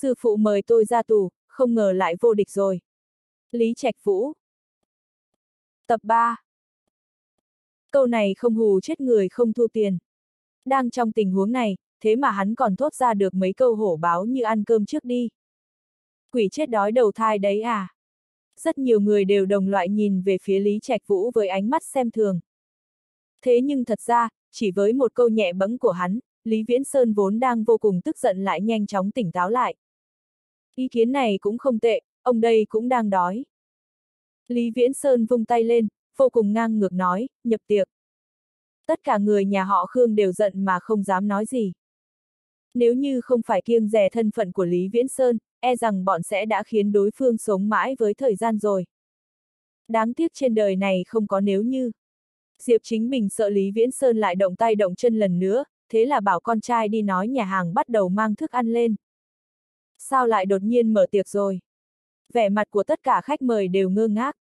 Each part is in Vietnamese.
Sư phụ mời tôi ra tù, không ngờ lại vô địch rồi. Lý Trạch Vũ Tập 3 Câu này không hù chết người không thu tiền. Đang trong tình huống này, thế mà hắn còn thốt ra được mấy câu hổ báo như ăn cơm trước đi. Quỷ chết đói đầu thai đấy à? Rất nhiều người đều đồng loại nhìn về phía Lý Trạch Vũ với ánh mắt xem thường. Thế nhưng thật ra, chỉ với một câu nhẹ bẫng của hắn, Lý Viễn Sơn vốn đang vô cùng tức giận lại nhanh chóng tỉnh táo lại. Ý kiến này cũng không tệ, ông đây cũng đang đói. Lý Viễn Sơn vung tay lên, vô cùng ngang ngược nói, nhập tiệc. Tất cả người nhà họ Khương đều giận mà không dám nói gì. Nếu như không phải kiêng rè thân phận của Lý Viễn Sơn, e rằng bọn sẽ đã khiến đối phương sống mãi với thời gian rồi. Đáng tiếc trên đời này không có nếu như. Diệp chính mình sợ Lý Viễn Sơn lại động tay động chân lần nữa, thế là bảo con trai đi nói nhà hàng bắt đầu mang thức ăn lên. Sao lại đột nhiên mở tiệc rồi? Vẻ mặt của tất cả khách mời đều ngơ ngác.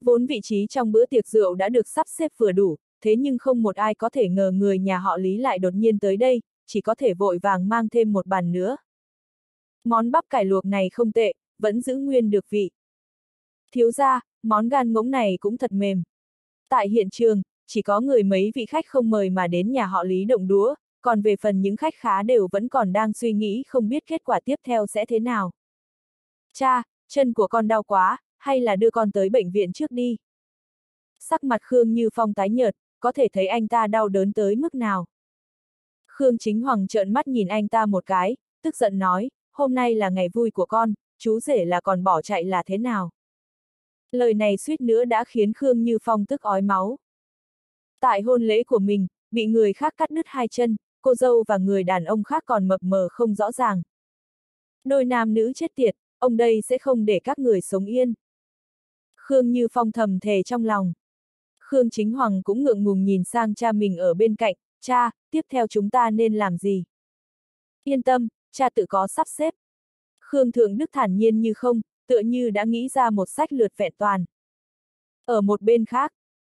Vốn vị trí trong bữa tiệc rượu đã được sắp xếp vừa đủ, thế nhưng không một ai có thể ngờ người nhà họ Lý lại đột nhiên tới đây, chỉ có thể vội vàng mang thêm một bàn nữa. Món bắp cải luộc này không tệ, vẫn giữ nguyên được vị. Thiếu ra, món gan ngỗng này cũng thật mềm. Tại hiện trường, chỉ có người mấy vị khách không mời mà đến nhà họ Lý động đũa, còn về phần những khách khá đều vẫn còn đang suy nghĩ không biết kết quả tiếp theo sẽ thế nào. Cha, chân của con đau quá, hay là đưa con tới bệnh viện trước đi. Sắc mặt Khương Như Phong tái nhợt, có thể thấy anh ta đau đớn tới mức nào. Khương Chính Hoàng trợn mắt nhìn anh ta một cái, tức giận nói, hôm nay là ngày vui của con, chú rể là còn bỏ chạy là thế nào. Lời này suýt nữa đã khiến Khương Như Phong tức ói máu. Tại hôn lễ của mình, bị người khác cắt đứt hai chân, cô dâu và người đàn ông khác còn mập mờ không rõ ràng. Đôi nam nữ chết tiệt, ông đây sẽ không để các người sống yên. Khương Như Phong thầm thề trong lòng. Khương Chính Hoàng cũng ngượng ngùng nhìn sang cha mình ở bên cạnh, cha, tiếp theo chúng ta nên làm gì? Yên tâm, cha tự có sắp xếp. Khương Thượng Đức thản nhiên như không, tựa như đã nghĩ ra một sách lượt vẹn toàn. Ở một bên khác,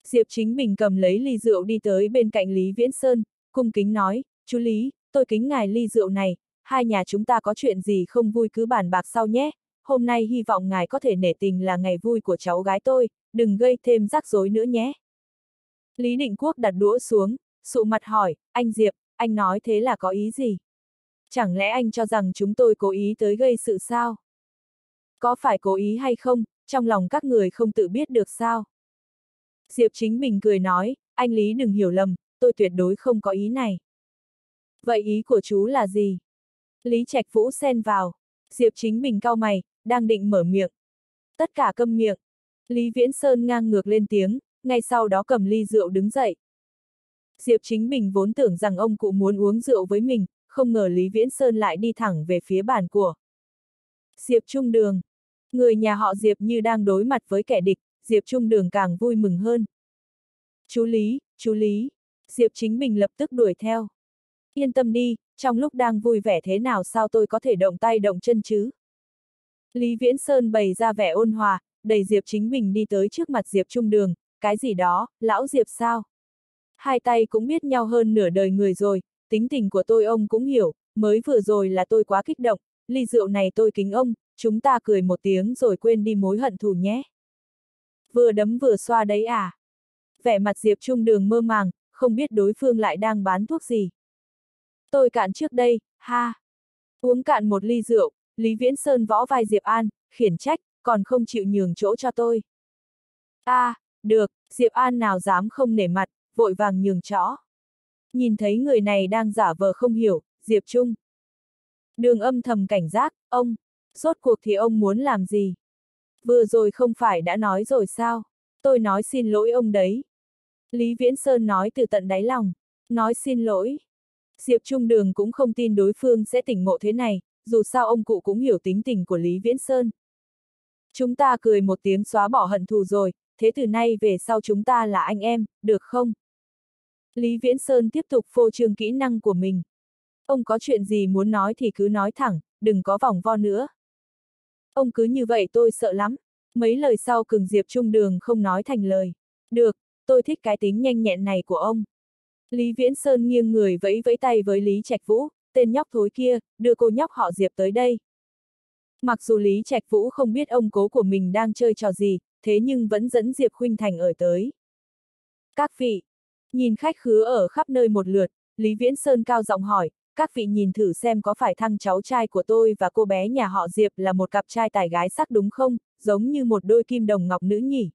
Diệp Chính Bình cầm lấy ly rượu đi tới bên cạnh Lý Viễn Sơn, cung kính nói, chú Lý, tôi kính ngài ly rượu này, hai nhà chúng ta có chuyện gì không vui cứ bàn bạc sau nhé, hôm nay hy vọng ngài có thể nể tình là ngày vui của cháu gái tôi, đừng gây thêm rắc rối nữa nhé. Lý Định Quốc đặt đũa xuống, sụ mặt hỏi, anh Diệp, anh nói thế là có ý gì? Chẳng lẽ anh cho rằng chúng tôi cố ý tới gây sự sao? Có phải cố ý hay không, trong lòng các người không tự biết được sao? Diệp Chính Bình cười nói, anh Lý đừng hiểu lầm, tôi tuyệt đối không có ý này. Vậy ý của chú là gì? Lý Trạch Vũ xen vào. Diệp Chính Bình cau mày, đang định mở miệng. Tất cả câm miệng. Lý Viễn Sơn ngang ngược lên tiếng, ngay sau đó cầm ly rượu đứng dậy. Diệp Chính Bình vốn tưởng rằng ông cụ muốn uống rượu với mình, không ngờ Lý Viễn Sơn lại đi thẳng về phía bàn của. Diệp Trung Đường. Người nhà họ Diệp như đang đối mặt với kẻ địch, Diệp Trung Đường càng vui mừng hơn. Chú Lý, chú Lý. Diệp Chính Bình lập tức đuổi theo. Yên tâm đi, trong lúc đang vui vẻ thế nào sao tôi có thể động tay động chân chứ? Lý Viễn Sơn bày ra vẻ ôn hòa, đẩy Diệp Chính mình đi tới trước mặt Diệp Trung Đường, cái gì đó, lão Diệp sao? Hai tay cũng biết nhau hơn nửa đời người rồi, tính tình của tôi ông cũng hiểu, mới vừa rồi là tôi quá kích động, ly rượu này tôi kính ông, chúng ta cười một tiếng rồi quên đi mối hận thù nhé. Vừa đấm vừa xoa đấy à? Vẻ mặt Diệp Trung Đường mơ màng, không biết đối phương lại đang bán thuốc gì. Tôi cạn trước đây, ha. Uống cạn một ly rượu, Lý Viễn Sơn võ vai Diệp An, khiển trách, còn không chịu nhường chỗ cho tôi. a à, được, Diệp An nào dám không nể mặt, vội vàng nhường chó. Nhìn thấy người này đang giả vờ không hiểu, Diệp Trung. Đường âm thầm cảnh giác, ông, rốt cuộc thì ông muốn làm gì? Vừa rồi không phải đã nói rồi sao? Tôi nói xin lỗi ông đấy. Lý Viễn Sơn nói từ tận đáy lòng, nói xin lỗi. Diệp Trung Đường cũng không tin đối phương sẽ tỉnh ngộ thế này, dù sao ông cụ cũng hiểu tính tình của Lý Viễn Sơn. Chúng ta cười một tiếng xóa bỏ hận thù rồi, thế từ nay về sau chúng ta là anh em, được không? Lý Viễn Sơn tiếp tục phô trương kỹ năng của mình. Ông có chuyện gì muốn nói thì cứ nói thẳng, đừng có vòng vo nữa. Ông cứ như vậy tôi sợ lắm. Mấy lời sau cường Diệp Trung Đường không nói thành lời. Được, tôi thích cái tính nhanh nhẹn này của ông. Lý Viễn Sơn nghiêng người vẫy vẫy tay với Lý Trạch Vũ, tên nhóc thối kia, đưa cô nhóc họ Diệp tới đây. Mặc dù Lý Trạch Vũ không biết ông cố của mình đang chơi trò gì, thế nhưng vẫn dẫn Diệp Khuynh Thành ở tới. Các vị, nhìn khách khứa ở khắp nơi một lượt, Lý Viễn Sơn cao giọng hỏi, các vị nhìn thử xem có phải thăng cháu trai của tôi và cô bé nhà họ Diệp là một cặp trai tài gái sắc đúng không, giống như một đôi kim đồng ngọc nữ nhỉ.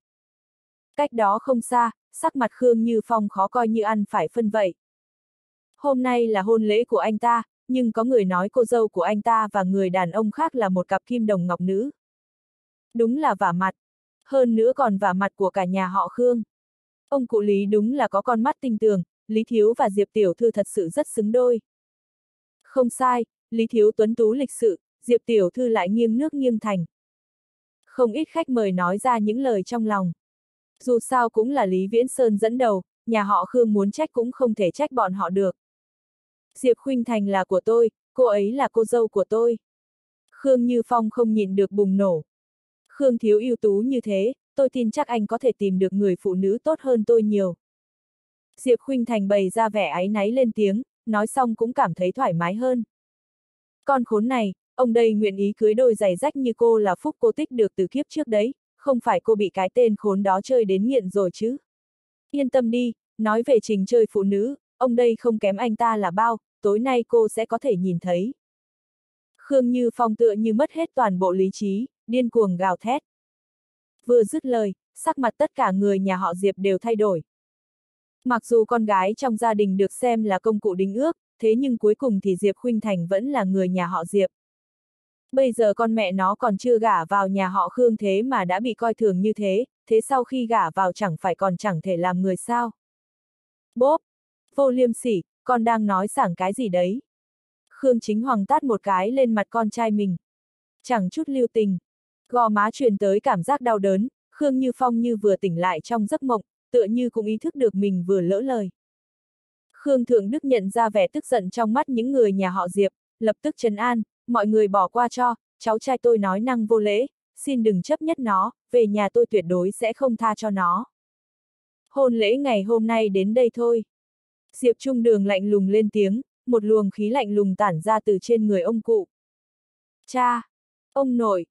Cách đó không xa, sắc mặt Khương Như Phong khó coi như ăn phải phân vậy. Hôm nay là hôn lễ của anh ta, nhưng có người nói cô dâu của anh ta và người đàn ông khác là một cặp kim đồng ngọc nữ. Đúng là vả mặt. Hơn nữa còn vả mặt của cả nhà họ Khương. Ông cụ Lý đúng là có con mắt tinh tường, Lý Thiếu và Diệp Tiểu Thư thật sự rất xứng đôi. Không sai, Lý Thiếu tuấn tú lịch sự, Diệp Tiểu Thư lại nghiêng nước nghiêng thành. Không ít khách mời nói ra những lời trong lòng. Dù sao cũng là Lý Viễn Sơn dẫn đầu, nhà họ Khương muốn trách cũng không thể trách bọn họ được. Diệp Khuynh Thành là của tôi, cô ấy là cô dâu của tôi. Khương Như Phong không nhịn được bùng nổ. Khương Thiếu ưu tú như thế, tôi tin chắc anh có thể tìm được người phụ nữ tốt hơn tôi nhiều. Diệp Khuynh Thành bày ra vẻ áy náy lên tiếng, nói xong cũng cảm thấy thoải mái hơn. Con khốn này, ông đây nguyện ý cưới đôi giày rách như cô là phúc cô tích được từ kiếp trước đấy, không phải cô bị cái tên khốn đó chơi đến nghiện rồi chứ. Yên tâm đi, nói về trình chơi phụ nữ, ông đây không kém anh ta là bao, tối nay cô sẽ có thể nhìn thấy. Khương Như Phong tựa như mất hết toàn bộ lý trí, điên cuồng gào thét. Vừa dứt lời, sắc mặt tất cả người nhà họ Diệp đều thay đổi. Mặc dù con gái trong gia đình được xem là công cụ đính ước, thế nhưng cuối cùng thì Diệp Khuynh Thành vẫn là người nhà họ Diệp. Bây giờ con mẹ nó còn chưa gả vào nhà họ Khương thế mà đã bị coi thường như thế, thế sau khi gả vào chẳng phải còn chẳng thể làm người sao. Bốp! Vô liêm sỉ, con đang nói sảng cái gì đấy? Khương Chính Hoàng tát một cái lên mặt con trai mình. Chẳng chút lưu tình. Gò má truyền tới cảm giác đau đớn, Khương Như Phong như vừa tỉnh lại trong giấc mộng, tựa như cũng ý thức được mình vừa lỡ lời. Khương Thượng Đức nhận ra vẻ tức giận trong mắt những người nhà họ Diệp, lập tức trấn an, mọi người bỏ qua cho, cháu trai tôi nói năng vô lễ, xin đừng chấp nhất nó, về nhà tôi tuyệt đối sẽ không tha cho nó. Hôn lễ ngày hôm nay đến đây thôi. Diệp Trung Đường lạnh lùng lên tiếng, một luồng khí lạnh lùng tản ra từ trên người ông cụ. Cha! Ông nội!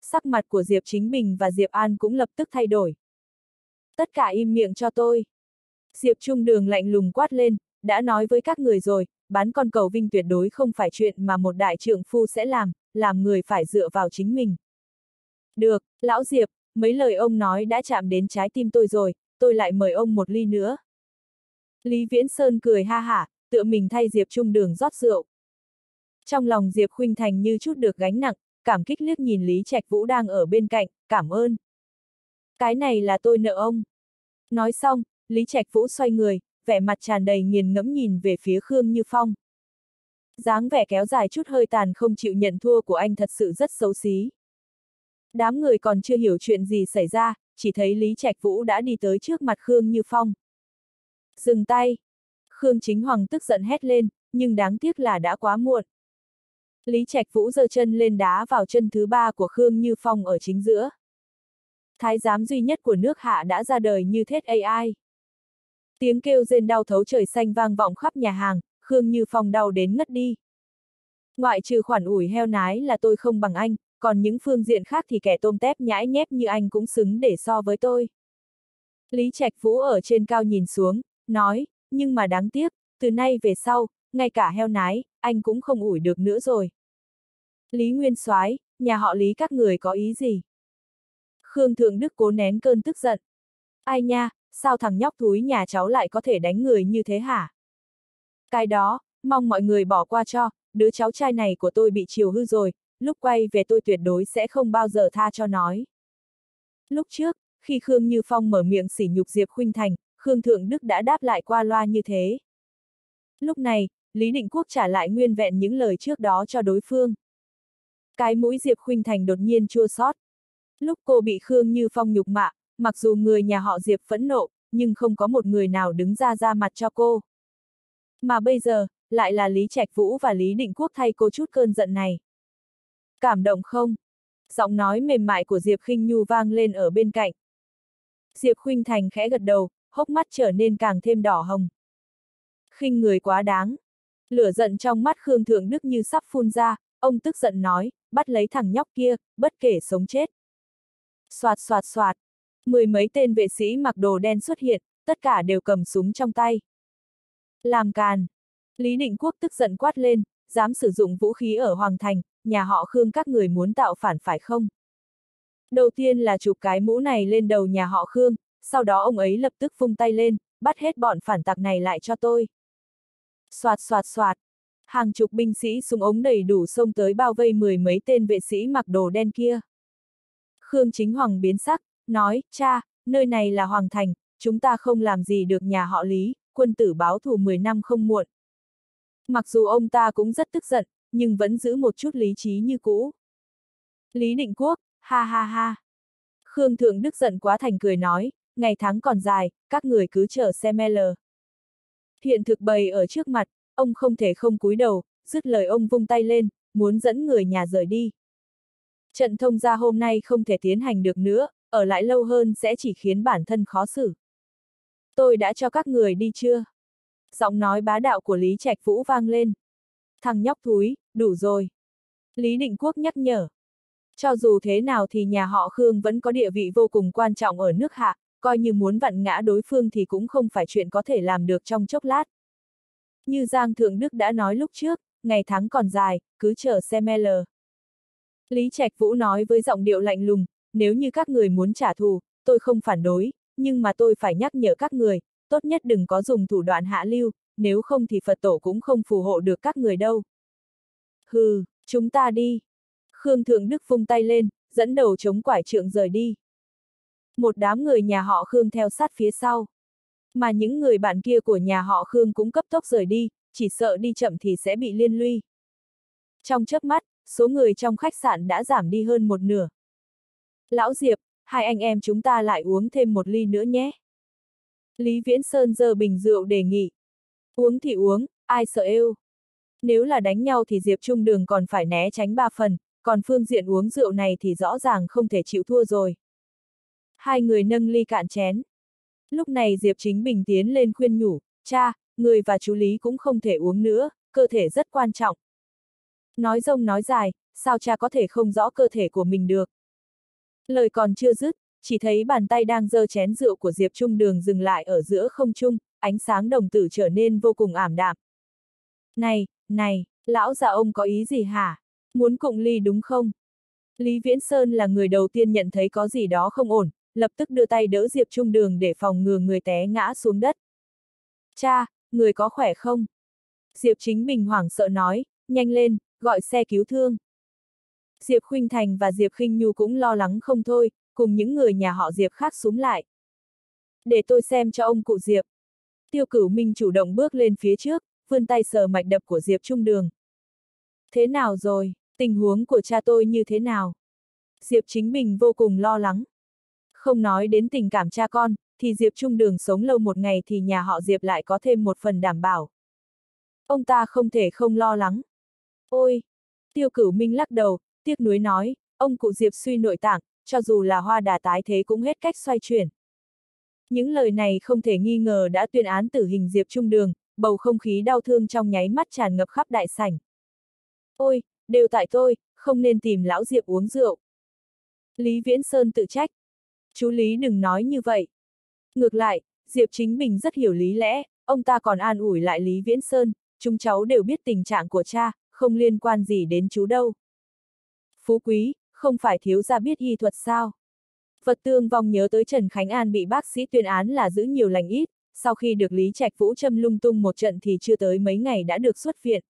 Sắc mặt của Diệp Chính Bình và Diệp An cũng lập tức thay đổi. Tất cả im miệng cho tôi. Diệp Trung Đường lạnh lùng quát lên, đã nói với các người rồi, bán con cầu vinh tuyệt đối không phải chuyện mà một đại trượng phu sẽ làm, làm người phải dựa vào chính mình. Được, lão Diệp, mấy lời ông nói đã chạm đến trái tim tôi rồi, tôi lại mời ông một ly nữa. Lý Viễn Sơn cười ha hả, tựa mình thay Diệp Trung Đường rót rượu. Trong lòng Diệp Khuynh Thành như chút được gánh nặng, cảm kích liếc nhìn Lý Trạch Vũ đang ở bên cạnh, cảm ơn. Cái này là tôi nợ ông. Nói xong, Lý Trạch Vũ xoay người, vẻ mặt tràn đầy nghiền ngẫm nhìn về phía Khương Như Phong. dáng vẻ kéo dài chút hơi tàn không chịu nhận thua của anh thật sự rất xấu xí. Đám người còn chưa hiểu chuyện gì xảy ra, chỉ thấy Lý Trạch Vũ đã đi tới trước mặt Khương Như Phong. Dừng tay! Khương Chính Hoàng tức giận hét lên, nhưng đáng tiếc là đã quá muộn. Lý Trạch Vũ giơ chân lên đá vào chân thứ ba của Khương Như Phong ở chính giữa. Thái giám duy nhất của nước hạ đã ra đời như thết AI. Tiếng kêu rên đau thấu trời xanh vang vọng khắp nhà hàng, Khương Như Phong đau đến ngất đi. Ngoại trừ khoản ủi heo nái là tôi không bằng anh, còn những phương diện khác thì kẻ tôm tép nhãi nhép như anh cũng xứng để so với tôi. Lý Trạch Vũ ở trên cao nhìn xuống, nói, nhưng mà đáng tiếc, từ nay về sau, ngay cả heo nái, anh cũng không ủi được nữa rồi. Lý Nguyên soái nhà họ Lý các người có ý gì? Khương Thượng Đức cố nén cơn tức giận. Ai nha, sao thằng nhóc thúi nhà cháu lại có thể đánh người như thế hả? Cái đó, mong mọi người bỏ qua cho, đứa cháu trai này của tôi bị chiều hư rồi, lúc quay về tôi tuyệt đối sẽ không bao giờ tha cho nói. Lúc trước, khi Khương Như Phong mở miệng sỉ nhục Diệp Khuynh Thành, Khương Thượng Đức đã đáp lại qua loa như thế. Lúc này, Lý Định Quốc trả lại nguyên vẹn những lời trước đó cho đối phương. Cái mũi Diệp Khuynh Thành đột nhiên chua xót. Lúc cô bị Khương Như Phong nhục mạ, mặc dù người nhà họ Diệp phẫn nộ, nhưng không có một người nào đứng ra ra mặt cho cô. Mà bây giờ, lại là Lý Trạch Vũ và Lý Định Quốc thay cô chút cơn giận này. Cảm động không? Giọng nói mềm mại của Diệp Khinh Nhu vang lên ở bên cạnh. Diệp Khuynh Thành khẽ gật đầu, hốc mắt trở nên càng thêm đỏ hồng. Khinh người quá đáng. Lửa giận trong mắt Khương Thượng Đức như sắp phun ra, ông tức giận nói, bắt lấy thằng nhóc kia, bất kể sống chết. Xoạt xoạt xoạt, mười mấy tên vệ sĩ mặc đồ đen xuất hiện, tất cả đều cầm súng trong tay. Làm càn. Lý Định Quốc tức giận quát lên, dám sử dụng vũ khí ở Hoàng Thành, nhà họ Khương các người muốn tạo phản phải không? Đầu tiên là chụp cái mũ này lên đầu nhà họ Khương, sau đó ông ấy lập tức vung tay lên, bắt hết bọn phản tặc này lại cho tôi. Xoạt xoạt xoạt. Hàng chục binh sĩ súng ống đầy đủ xông tới bao vây mười mấy tên vệ sĩ mặc đồ đen kia. Khương Chính Hoàng biến sắc, nói, cha, nơi này là Hoàng Thành, chúng ta không làm gì được nhà họ Lý, quân tử báo thù 10 năm không muộn. Mặc dù ông ta cũng rất tức giận, nhưng vẫn giữ một chút lý trí như cũ. Lý Định Quốc, ha ha ha. Khương Thượng Đức giận quá thành cười nói, ngày tháng còn dài, các người cứ chờ xem L. Hiện thực bày ở trước mặt, ông không thể không cúi đầu, dứt lời ông vung tay lên, muốn dẫn người nhà rời đi. Trận thông gia hôm nay không thể tiến hành được nữa, ở lại lâu hơn sẽ chỉ khiến bản thân khó xử. Tôi đã cho các người đi chưa? Giọng nói bá đạo của Lý Trạch Vũ vang lên. Thằng nhóc thúi, đủ rồi. Lý Định Quốc nhắc nhở. Cho dù thế nào thì nhà họ Khương vẫn có địa vị vô cùng quan trọng ở nước hạ, coi như muốn vặn ngã đối phương thì cũng không phải chuyện có thể làm được trong chốc lát. Như Giang Thượng Đức đã nói lúc trước, ngày tháng còn dài, cứ chờ xem L. Lý Trạch Vũ nói với giọng điệu lạnh lùng, nếu như các người muốn trả thù, tôi không phản đối, nhưng mà tôi phải nhắc nhở các người, tốt nhất đừng có dùng thủ đoạn hạ lưu, nếu không thì Phật tổ cũng không phù hộ được các người đâu. Hừ, chúng ta đi. Khương Thượng Đức vung tay lên, dẫn đầu chống quải trượng rời đi. Một đám người nhà họ Khương theo sát phía sau. Mà những người bạn kia của nhà họ Khương cũng cấp tốc rời đi, chỉ sợ đi chậm thì sẽ bị liên lụy. Trong chớp mắt, số người trong khách sạn đã giảm đi hơn một nửa. Lão Diệp, hai anh em chúng ta lại uống thêm một ly nữa nhé. Lý Viễn Sơn giơ bình rượu đề nghị. Uống thì uống, ai sợ êu. Nếu là đánh nhau thì Diệp Trung Đường còn phải né tránh ba phần, còn phương diện uống rượu này thì rõ ràng không thể chịu thua rồi. Hai người nâng ly cạn chén. Lúc này Diệp Chính Bình tiến lên khuyên nhủ, cha, người và chú Lý cũng không thể uống nữa, cơ thể rất quan trọng. Nói rông nói dài, sao cha có thể không rõ cơ thể của mình được. Lời còn chưa dứt, chỉ thấy bàn tay đang giơ chén rượu của Diệp Trung Đường dừng lại ở giữa không trung, ánh sáng đồng tử trở nên vô cùng ảm đạm. Này, này, lão già ông có ý gì hả? Muốn cùng ly đúng không? Lý Viễn Sơn là người đầu tiên nhận thấy có gì đó không ổn, lập tức đưa tay đỡ Diệp Trung Đường để phòng ngừa người té ngã xuống đất. Cha, người có khỏe không? Diệp Chính Bình hoảng sợ nói, nhanh lên, gọi xe cứu thương. Diệp Khuynh Thành và Diệp Khinh Nhu cũng lo lắng không thôi, cùng những người nhà họ Diệp khác súng lại. Để tôi xem cho ông cụ Diệp. Tiêu cửu Minh chủ động bước lên phía trước, vươn tay sờ mạch đập của Diệp Trung Đường. Thế nào rồi, tình huống của cha tôi như thế nào? Diệp Chính Bình vô cùng lo lắng. Không nói đến tình cảm cha con, thì Diệp Trung Đường sống lâu một ngày thì nhà họ Diệp lại có thêm một phần đảm bảo. Ông ta không thể không lo lắng. Ôi! Tiêu cửu Minh lắc đầu, tiếc nuối nói, ông cụ Diệp suy nội tạng, cho dù là hoa đà tái thế cũng hết cách xoay chuyển. Những lời này không thể nghi ngờ đã tuyên án tử hình Diệp Trung Đường, bầu không khí đau thương trong nháy mắt tràn ngập khắp đại sảnh. Ôi, đều tại tôi, không nên tìm lão Diệp uống rượu. Lý Viễn Sơn tự trách. Chú Lý đừng nói như vậy. Ngược lại, Diệp Chính Bình rất hiểu lý lẽ, ông ta còn an ủi lại Lý Viễn Sơn, chúng cháu đều biết tình trạng của cha, không liên quan gì đến chú đâu. Phú Quý, không phải thiếu gia biết y thuật sao? Vật tương vong nhớ tới Trần Khánh An bị bác sĩ tuyên án là giữ nhiều lành ít, sau khi được Lý Trạch Vũ châm lung tung một trận thì chưa tới mấy ngày đã được xuất viện.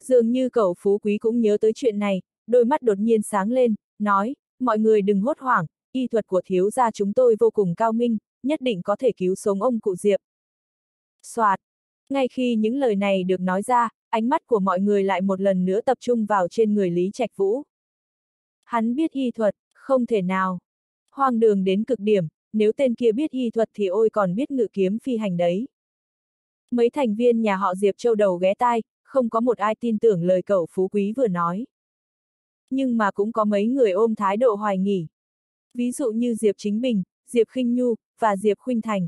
Dường như cậu Phú Quý cũng nhớ tới chuyện này, đôi mắt đột nhiên sáng lên, nói, mọi người đừng hốt hoảng, y thuật của thiếu gia chúng tôi vô cùng cao minh, nhất định có thể cứu sống ông cụ Diệp. Soạt! Ngay khi những lời này được nói ra, ánh mắt của mọi người lại một lần nữa tập trung vào trên người Lý Trạch Vũ. Hắn biết y thuật, không thể nào. Hoang đường đến cực điểm, nếu tên kia biết y thuật thì ôi còn biết ngự kiếm phi hành đấy. Mấy thành viên nhà họ Diệp Châu đầu ghé tai, không có một ai tin tưởng lời cậu phú quý vừa nói. Nhưng mà cũng có mấy người ôm thái độ hoài nghỉ. Ví dụ như Diệp Chính Bình, Diệp Khinh Nhu, và Diệp Khuynh Thành.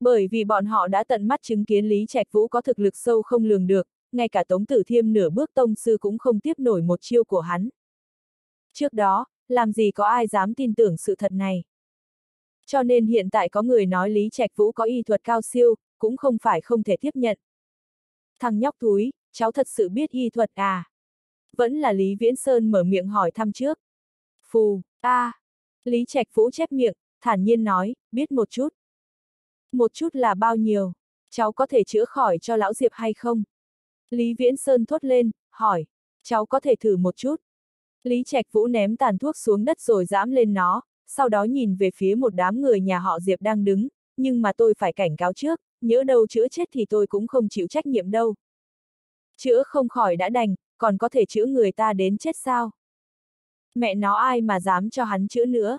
Bởi vì bọn họ đã tận mắt chứng kiến Lý Trạch Vũ có thực lực sâu không lường được, ngay cả Tống Tử Thiêm nửa bước tông sư cũng không tiếp nổi một chiêu của hắn. Trước đó, làm gì có ai dám tin tưởng sự thật này. Cho nên hiện tại có người nói Lý Trạch Vũ có y thuật cao siêu, cũng không phải không thể tiếp nhận. Thằng nhóc túi, cháu thật sự biết y thuật à? Vẫn là Lý Viễn Sơn mở miệng hỏi thăm trước. Phù, a à. Lý Trạch Vũ chép miệng, thản nhiên nói, biết một chút. Một chút là bao nhiêu? Cháu có thể chữa khỏi cho lão Diệp hay không? Lý Viễn Sơn thốt lên, hỏi, cháu có thể thử một chút. Lý Trạch Vũ ném tàn thuốc xuống đất rồi dãm lên nó, sau đó nhìn về phía một đám người nhà họ Diệp đang đứng, nhưng mà tôi phải cảnh cáo trước, nhỡ đâu chữa chết thì tôi cũng không chịu trách nhiệm đâu. Chữa không khỏi đã đành, còn có thể chữa người ta đến chết sao? Mẹ nó ai mà dám cho hắn chữa nữa?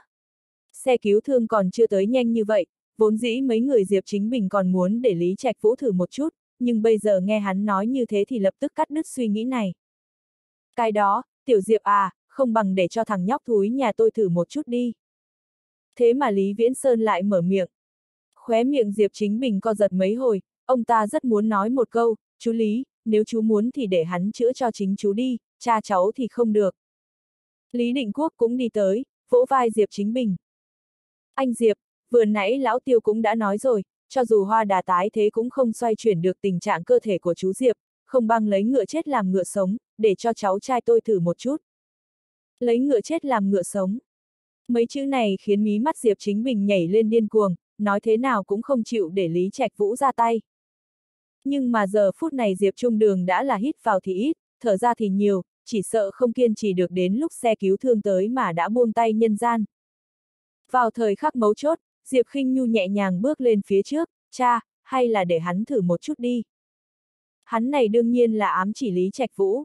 Xe cứu thương còn chưa tới nhanh như vậy, vốn dĩ mấy người Diệp Chính Bình còn muốn để Lý Trạch Vũ thử một chút, nhưng bây giờ nghe hắn nói như thế thì lập tức cắt đứt suy nghĩ này. Cái đó, Tiểu Diệp à, không bằng để cho thằng nhóc thúi nhà tôi thử một chút đi. Thế mà Lý Viễn Sơn lại mở miệng. Khóe miệng Diệp Chính Bình co giật mấy hồi, ông ta rất muốn nói một câu, chú Lý, nếu chú muốn thì để hắn chữa cho chính chú đi, cha cháu thì không được. Lý Định Quốc cũng đi tới, vỗ vai Diệp Chính Bình. Anh Diệp, vừa nãy lão tiêu cũng đã nói rồi, cho dù hoa đà tái thế cũng không xoay chuyển được tình trạng cơ thể của chú Diệp, không bằng lấy ngựa chết làm ngựa sống, để cho cháu trai tôi thử một chút. Lấy ngựa chết làm ngựa sống. Mấy chữ này khiến mí mắt Diệp Chính Bình nhảy lên điên cuồng, nói thế nào cũng không chịu để Lý Trạch Vũ ra tay. Nhưng mà giờ phút này Diệp Trung Đường đã là hít vào thì ít, thở ra thì nhiều, chỉ sợ không kiên trì được đến lúc xe cứu thương tới mà đã buông tay nhân gian. Vào thời khắc mấu chốt, Diệp khinh Nhu nhẹ nhàng bước lên phía trước, cha, hay là để hắn thử một chút đi. Hắn này đương nhiên là ám chỉ Lý Trạch Vũ.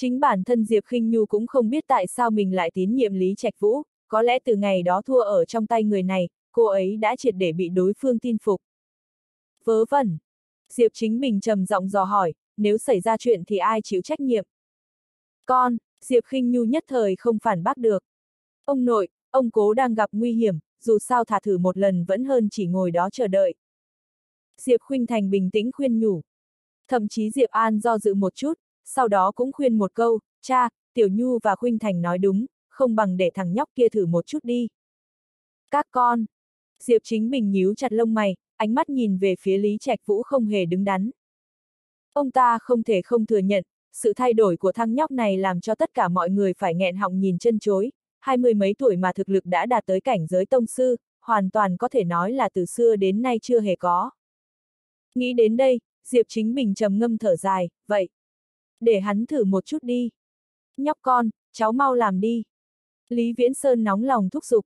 Chính bản thân Diệp khinh Nhu cũng không biết tại sao mình lại tín nhiệm Lý Trạch Vũ, có lẽ từ ngày đó thua ở trong tay người này, cô ấy đã triệt để bị đối phương tin phục. Vớ vẩn. Diệp chính mình trầm giọng dò hỏi, nếu xảy ra chuyện thì ai chịu trách nhiệm? Con, Diệp khinh Nhu nhất thời không phản bác được. Ông nội, ông cố đang gặp nguy hiểm, dù sao thả thử một lần vẫn hơn chỉ ngồi đó chờ đợi. Diệp Khuynh Thành bình tĩnh khuyên nhủ. Thậm chí Diệp An do dự một chút, sau đó cũng khuyên một câu, cha, Tiểu Nhu và Khuynh Thành nói đúng, không bằng để thằng nhóc kia thử một chút đi. Các con. Diệp Chính Bình nhíu chặt lông mày, ánh mắt nhìn về phía Lý Trạch Vũ không hề đứng đắn. Ông ta không thể không thừa nhận, sự thay đổi của thằng nhóc này làm cho tất cả mọi người phải nghẹn họng nhìn chân chối, hai mươi mấy tuổi mà thực lực đã đạt tới cảnh giới tông sư, hoàn toàn có thể nói là từ xưa đến nay chưa hề có. Nghĩ đến đây, Diệp Chính Bình trầm ngâm thở dài, vậy. Để hắn thử một chút đi. Nhóc con, cháu mau làm đi. Lý Viễn Sơn nóng lòng thúc giục.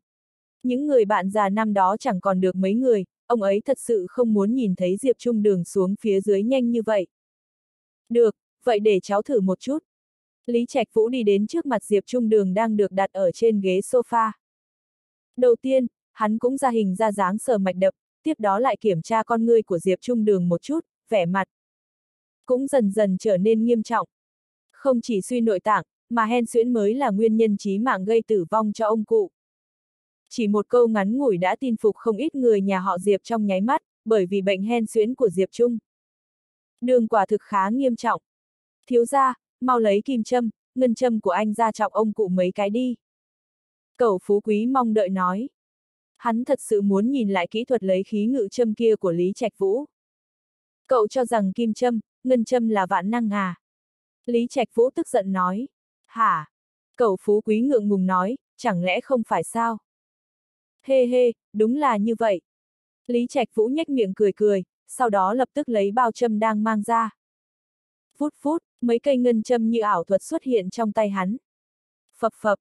Những người bạn già năm đó chẳng còn được mấy người, ông ấy thật sự không muốn nhìn thấy Diệp Trung đường xuống phía dưới nhanh như vậy. Được, vậy để cháu thử một chút. Lý Trạch Vũ đi đến trước mặt Diệp Trung đường đang được đặt ở trên ghế sofa. Đầu tiên, hắn cũng ra hình ra dáng sờ mạch đập, tiếp đó lại kiểm tra con ngươi của Diệp Trung đường một chút, vẻ mặt. Cũng dần dần trở nên nghiêm trọng. Không chỉ suy nội tạng, mà hen suyễn mới là nguyên nhân chí mạng gây tử vong cho ông cụ. Chỉ một câu ngắn ngủi đã tin phục không ít người nhà họ Diệp trong nháy mắt, bởi vì bệnh hen suyễn của Diệp Trung. Đường quả thực khá nghiêm trọng. Thiếu ra, mau lấy kim châm, ngân châm của anh ra chọc ông cụ mấy cái đi. Cậu phú quý mong đợi nói. Hắn thật sự muốn nhìn lại kỹ thuật lấy khí ngự châm kia của Lý Trạch Vũ. Cậu cho rằng kim châm, ngân châm là vạn năng à? Lý Trạch Vũ tức giận nói. Hả? Cậu phú quý ngượng ngùng nói, chẳng lẽ không phải sao? Hê hê, đúng là như vậy. Lý Trạch Vũ nhếch miệng cười cười, sau đó lập tức lấy bao châm đang mang ra. Phút phút, mấy cây ngân châm như ảo thuật xuất hiện trong tay hắn. Phập phập.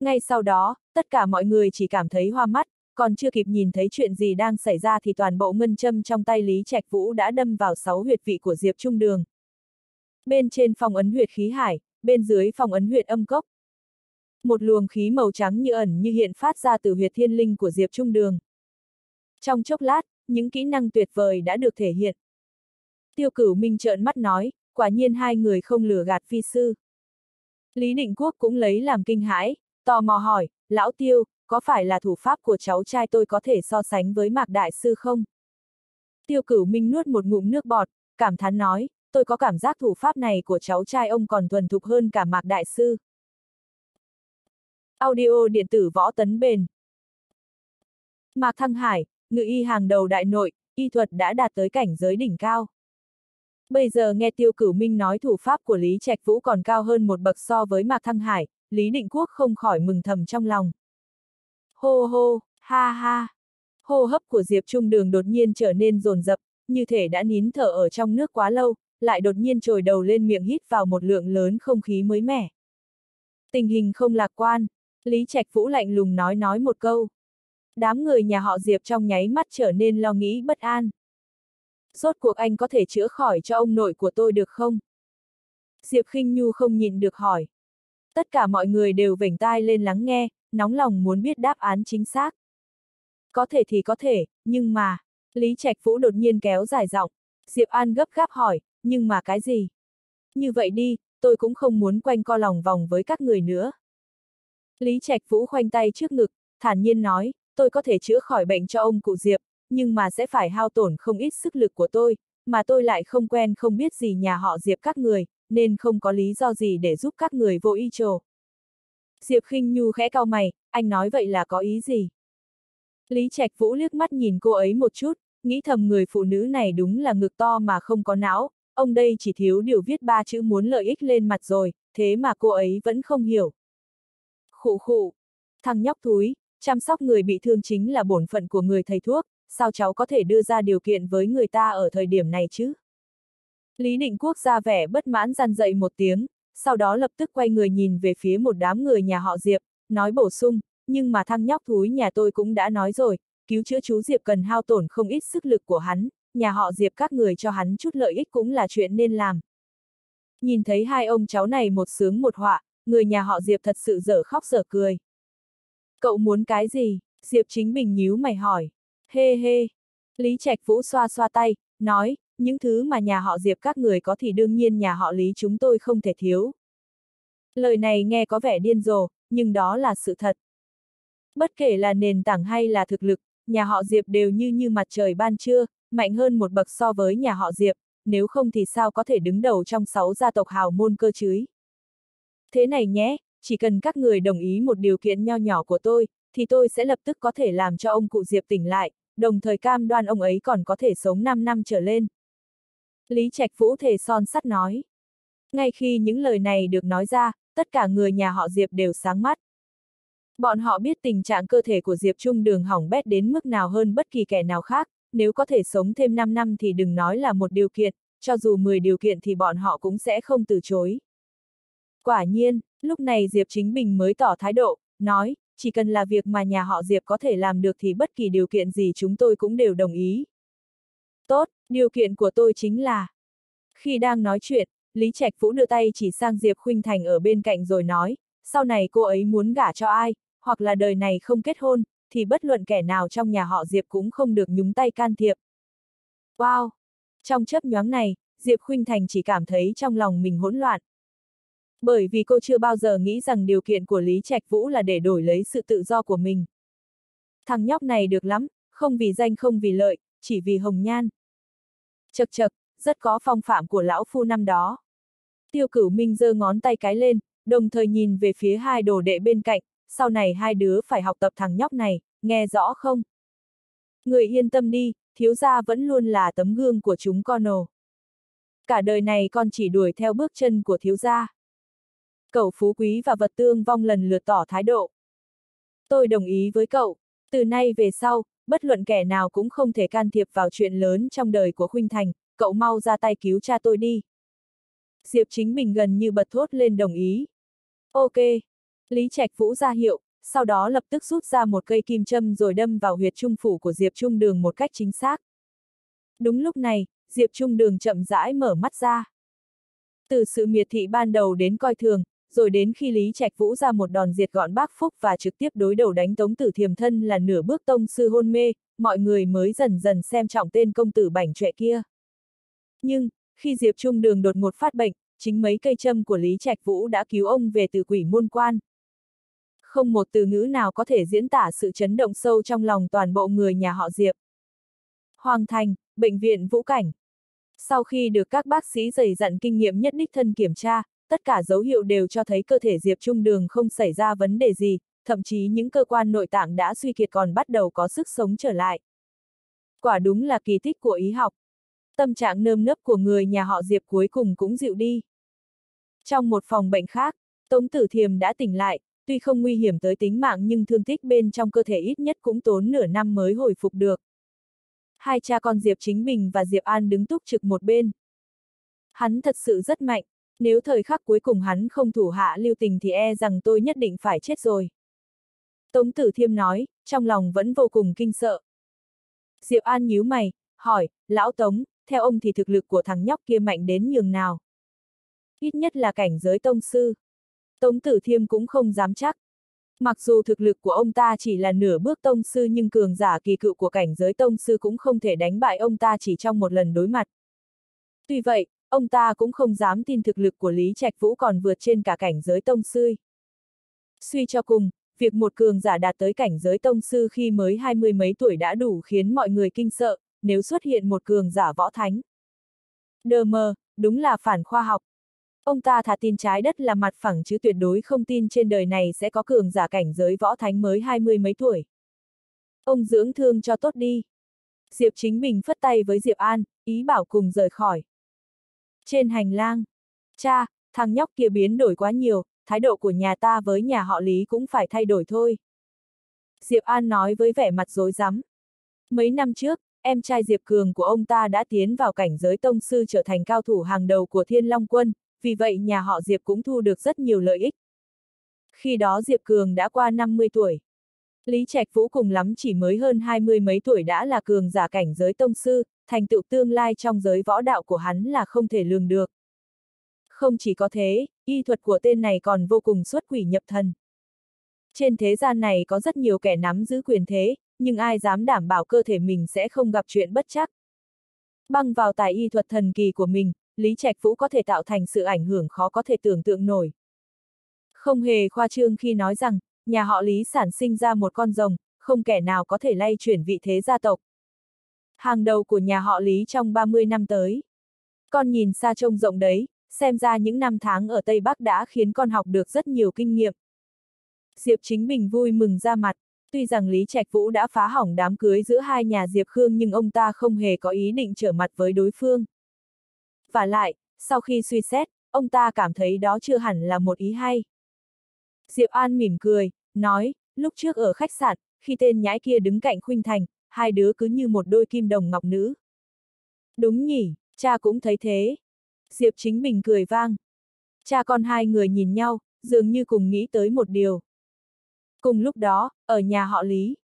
Ngay sau đó, tất cả mọi người chỉ cảm thấy hoa mắt, còn chưa kịp nhìn thấy chuyện gì đang xảy ra thì toàn bộ ngân châm trong tay Lý Trạch Vũ đã đâm vào sáu huyệt vị của Diệp Trung Đường. Bên trên phòng ấn huyệt khí hải, bên dưới phòng ấn huyệt âm cốc. Một luồng khí màu trắng như ẩn như hiện phát ra từ huyệt thiên linh của Diệp Trung Đường. Trong chốc lát, những kỹ năng tuyệt vời đã được thể hiện. Tiêu cửu minh trợn mắt nói, quả nhiên hai người không lừa gạt phi sư. Lý Định Quốc cũng lấy làm kinh hãi, tò mò hỏi, lão tiêu, có phải là thủ pháp của cháu trai tôi có thể so sánh với mạc đại sư không? Tiêu cửu minh nuốt một ngụm nước bọt, cảm thán nói, tôi có cảm giác thủ pháp này của cháu trai ông còn thuần thục hơn cả Mạc Đại Sư. Audio điện tử võ tấn bền Mạc Thăng Hải, ngự y hàng đầu đại nội, y thuật đã đạt tới cảnh giới đỉnh cao. Bây giờ nghe Tiêu Cửu Minh nói thủ pháp của Lý Trạch Vũ còn cao hơn một bậc so với Mạc Thăng Hải, Lý Định Quốc không khỏi mừng thầm trong lòng. Hô hô, ha ha. Hô hấp của Diệp Trung Đường đột nhiên trở nên rồn rập, như thể đã nín thở ở trong nước quá lâu, lại đột nhiên trồi đầu lên miệng hít vào một lượng lớn không khí mới mẻ. Tình hình không lạc quan, Lý Trạch Vũ lạnh lùng nói nói một câu. Đám người nhà họ Diệp trong nháy mắt trở nên lo nghĩ bất an. Rốt cuộc anh có thể chữa khỏi cho ông nội của tôi được không? Diệp khinh Nhu không nhìn được hỏi. Tất cả mọi người đều vểnh tai lên lắng nghe, nóng lòng muốn biết đáp án chính xác. Có thể thì có thể, nhưng mà, Lý Trạch Vũ đột nhiên kéo dài giọng. Diệp An gấp gáp hỏi, nhưng mà cái gì? Như vậy đi, tôi cũng không muốn quanh co lòng vòng với các người nữa. Lý Trạch Vũ khoanh tay trước ngực, thản nhiên nói, tôi có thể chữa khỏi bệnh cho ông cụ Diệp, nhưng mà sẽ phải hao tổn không ít sức lực của tôi, mà tôi lại không quen không biết gì nhà họ Diệp các người, nên không có lý do gì để giúp các người vô y trồ. Diệp khinh Nhu khẽ cau mày, anh nói vậy là có ý gì? Lý Trạch Vũ liếc mắt nhìn cô ấy một chút, nghĩ thầm người phụ nữ này đúng là ngực to mà không có não, ông đây chỉ thiếu điều viết ba chữ muốn lợi ích lên mặt rồi, thế mà cô ấy vẫn không hiểu. Khụ khụ, thằng nhóc thúi, chăm sóc người bị thương chính là bổn phận của người thầy thuốc, sao cháu có thể đưa ra điều kiện với người ta ở thời điểm này chứ? Lý Định Quốc ra vẻ bất mãn gian dậy một tiếng, sau đó lập tức quay người nhìn về phía một đám người nhà họ Diệp, nói bổ sung, nhưng mà thăng nhóc thúi nhà tôi cũng đã nói rồi, cứu chữa chú Diệp cần hao tổn không ít sức lực của hắn, nhà họ Diệp các người cho hắn chút lợi ích cũng là chuyện nên làm. Nhìn thấy hai ông cháu này một sướng một họa, người nhà họ Diệp thật sự dở khóc dở cười. Cậu muốn cái gì? Diệp chính mình nhíu mày hỏi. Hê hê. Lý Trạch Vũ xoa xoa tay, nói, những thứ mà nhà họ Diệp các người có thì đương nhiên nhà họ Lý chúng tôi không thể thiếu. Lời này nghe có vẻ điên rồ, nhưng đó là sự thật. Bất kể là nền tảng hay là thực lực, nhà họ Diệp đều như như mặt trời ban trưa, mạnh hơn một bậc so với nhà họ Diệp, nếu không thì sao có thể đứng đầu trong sáu gia tộc hào môn cơ chứ? Thế này nhé, chỉ cần các người đồng ý một điều kiện nho nhỏ của tôi, thì tôi sẽ lập tức có thể làm cho ông cụ Diệp tỉnh lại, đồng thời cam đoan ông ấy còn có thể sống 5 năm trở lên. Lý Trạch Vũ thề son sắt nói. Ngay khi những lời này được nói ra, tất cả người nhà họ Diệp đều sáng mắt. Bọn họ biết tình trạng cơ thể của Diệp Trung đường hỏng bét đến mức nào hơn bất kỳ kẻ nào khác, nếu có thể sống thêm 5 năm thì đừng nói là một điều kiện, cho dù 10 điều kiện thì bọn họ cũng sẽ không từ chối. Quả nhiên, lúc này Diệp Chính Bình mới tỏ thái độ, nói, chỉ cần là việc mà nhà họ Diệp có thể làm được thì bất kỳ điều kiện gì chúng tôi cũng đều đồng ý. Tốt, điều kiện của tôi chính là... Khi đang nói chuyện, Lý Trạch Vũ đưa tay chỉ sang Diệp Khuynh Thành ở bên cạnh rồi nói, sau này cô ấy muốn gả cho ai, hoặc là đời này không kết hôn, thì bất luận kẻ nào trong nhà họ Diệp cũng không được nhúng tay can thiệp. Wow! Trong chấp nhoáng này, Diệp Khuynh Thành chỉ cảm thấy trong lòng mình hỗn loạn. Bởi vì cô chưa bao giờ nghĩ rằng điều kiện của Lý Trạch Vũ là để đổi lấy sự tự do của mình. Thằng nhóc này được lắm, không vì danh không vì lợi, chỉ vì hồng nhan. Chật chật, rất có phong phạm của lão phu năm đó. Tiêu cửu minh giơ ngón tay cái lên, đồng thời nhìn về phía hai đồ đệ bên cạnh, sau này hai đứa phải học tập thằng nhóc này, nghe rõ không? Người yên tâm đi, thiếu gia vẫn luôn là tấm gương của chúng con ồ. Cả đời này con chỉ đuổi theo bước chân của thiếu gia. Cậu phú quý và vật tương vong lần lượt tỏ thái độ. Tôi đồng ý với cậu, từ nay về sau, bất luận kẻ nào cũng không thể can thiệp vào chuyện lớn trong đời của Khuynh Thành, cậu mau ra tay cứu cha tôi đi. Diệp chính mình gần như bật thốt lên đồng ý. Ok. Lý Trạch Vũ ra hiệu, sau đó lập tức rút ra một cây kim châm rồi đâm vào huyệt trung phủ của Diệp Trung Đường một cách chính xác. Đúng lúc này, Diệp Trung Đường chậm rãi mở mắt ra. Từ sự miệt thị ban đầu đến coi thường, rồi đến khi Lý Trạch Vũ ra một đòn diệt gọn bác Phúc và trực tiếp đối đầu đánh Tống Tử Thiềm Thân là nửa bước tông sư hôn mê, mọi người mới dần dần xem trọng tên công tử bảnh trệ kia. Nhưng, khi Diệp Trung Đường đột ngột phát bệnh, chính mấy cây châm của Lý Trạch Vũ đã cứu ông về từ quỷ môn quan. Không một từ ngữ nào có thể diễn tả sự chấn động sâu trong lòng toàn bộ người nhà họ Diệp. Hoàng Thành, Bệnh viện Vũ Cảnh. Sau khi được các bác sĩ dày dặn kinh nghiệm nhất đích thân kiểm tra, tất cả dấu hiệu đều cho thấy cơ thể Diệp Trung Đường không xảy ra vấn đề gì, thậm chí những cơ quan nội tạng đã suy kiệt còn bắt đầu có sức sống trở lại. Quả đúng là kỳ tích của y học. Tâm trạng nơm nấp của người nhà họ Diệp cuối cùng cũng dịu đi. Trong một phòng bệnh khác, Tống Tử Thiềm đã tỉnh lại, tuy không nguy hiểm tới tính mạng nhưng thương tích bên trong cơ thể ít nhất cũng tốn nửa năm mới hồi phục được. Hai cha con Diệp Chính Bình và Diệp An đứng túc trực một bên. Hắn thật sự rất mạnh, nếu thời khắc cuối cùng hắn không thủ hạ lưu tình thì e rằng tôi nhất định phải chết rồi. Tống Tử Thiêm nói, trong lòng vẫn vô cùng kinh sợ. Diệp An nhíu mày, hỏi, lão Tống, theo ông thì thực lực của thằng nhóc kia mạnh đến nhường nào? Ít nhất là cảnh giới tông sư. Tống Tử Thiêm cũng không dám chắc. Mặc dù thực lực của ông ta chỉ là nửa bước tông sư nhưng cường giả kỳ cựu của cảnh giới tông sư cũng không thể đánh bại ông ta chỉ trong một lần đối mặt. Tuy vậy, ông ta cũng không dám tin thực lực của Lý Trạch Vũ còn vượt trên cả cảnh giới tông sư. Suy cho cùng, việc một cường giả đạt tới cảnh giới tông sư khi mới hai mươi mấy tuổi đã đủ khiến mọi người kinh sợ, nếu xuất hiện một cường giả võ thánh. Đờ mờ, đúng là phản khoa học. Ông ta thà tin trái đất là mặt phẳng chứ tuyệt đối không tin trên đời này sẽ có cường giả cảnh giới võ thánh mới hai mươi mấy tuổi. Ông dưỡng thương cho tốt đi. Diệp Chính Bình phất tay với Diệp An, ý bảo cùng rời khỏi. Trên hành lang, cha, thằng nhóc kia biến đổi quá nhiều, thái độ của nhà ta với nhà họ Lý cũng phải thay đổi thôi. Diệp An nói với vẻ mặt rối rắm. Mấy năm trước, em trai Diệp Cường của ông ta đã tiến vào cảnh giới tông sư trở thành cao thủ hàng đầu của Thiên Long Quân, vì vậy nhà họ Diệp cũng thu được rất nhiều lợi ích. Khi đó Diệp Cường đã qua 50 tuổi. Lý Trạch Vũ cùng lắm chỉ mới hơn hai mươi mấy tuổi đã là cường giả cảnh giới tông sư, thành tựu tương lai trong giới võ đạo của hắn là không thể lường được. Không chỉ có thế, y thuật của tên này còn vô cùng xuất quỷ nhập thần. Trên thế gian này có rất nhiều kẻ nắm giữ quyền thế, nhưng ai dám đảm bảo cơ thể mình sẽ không gặp chuyện bất chắc. Băng vào tài y thuật thần kỳ của mình, Lý Trạch Vũ có thể tạo thành sự ảnh hưởng khó có thể tưởng tượng nổi. Không hề khoa trương khi nói rằng, nhà họ Lý sản sinh ra một con rồng, không kẻ nào có thể lay chuyển vị thế gia tộc. Hàng đầu của nhà họ Lý trong 30 năm tới. Con nhìn xa trông rộng đấy, xem ra những năm tháng ở Tây Bắc đã khiến con học được rất nhiều kinh nghiệm. Diệp Chính Bình vui mừng ra mặt, tuy rằng Lý Trạch Vũ đã phá hỏng đám cưới giữa hai nhà Diệp Khương nhưng ông ta không hề có ý định trở mặt với đối phương. Và lại, sau khi suy xét, ông ta cảm thấy đó chưa hẳn là một ý hay. Diệp An mỉm cười, nói, lúc trước ở khách sạn, khi tên nhãi kia đứng cạnh Khuynh Thành, hai đứa cứ như một đôi kim đồng ngọc nữ. Đúng nhỉ, cha cũng thấy thế. Diệp Chính Bình cười vang. Cha con hai người nhìn nhau, dường như cùng nghĩ tới một điều. Cùng lúc đó, ở nhà họ Lý.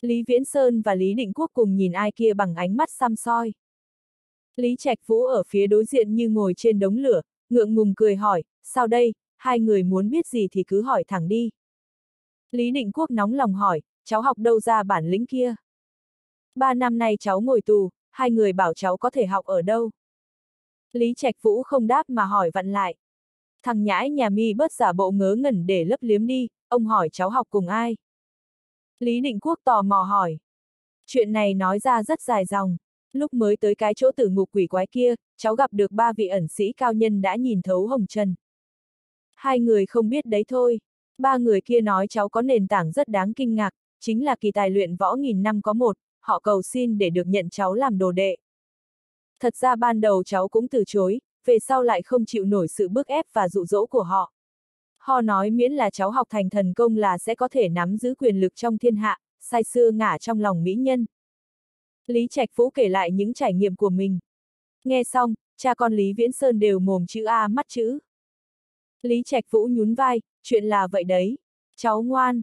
Lý Viễn Sơn và Lý Định Quốc cùng nhìn ai kia bằng ánh mắt xăm soi. Lý Trạch Vũ ở phía đối diện như ngồi trên đống lửa, ngượng ngùng cười hỏi, sao đây, hai người muốn biết gì thì cứ hỏi thẳng đi. Lý Định Quốc nóng lòng hỏi, cháu học đâu ra bản lĩnh kia? Ba năm nay cháu ngồi tù, hai người bảo cháu có thể học ở đâu? Lý Trạch Vũ không đáp mà hỏi vặn lại. Thằng nhãi nhà mi bớt giả bộ ngớ ngẩn để lấp liếm đi, ông hỏi cháu học cùng ai? Lý Định Quốc tò mò hỏi. Chuyện này nói ra rất dài dòng. Lúc mới tới cái chỗ tử ngục quỷ quái kia, cháu gặp được ba vị ẩn sĩ cao nhân đã nhìn thấu hồng trần. Hai người không biết đấy thôi. Ba người kia nói cháu có nền tảng rất đáng kinh ngạc, chính là kỳ tài luyện võ nghìn năm có một, họ cầu xin để được nhận cháu làm đồ đệ. Thật ra ban đầu cháu cũng từ chối, về sau lại không chịu nổi sự bức ép và dụ dỗ của họ. Họ nói miễn là cháu học thành thần công là sẽ có thể nắm giữ quyền lực trong thiên hạ, say xưa ngả trong lòng mỹ nhân. Lý Trạch phú kể lại những trải nghiệm của mình. Nghe xong, cha con Lý Viễn Sơn đều mồm chữ A mắt chữ. Lý Trạch Vũ nhún vai, chuyện là vậy đấy. Cháu ngoan.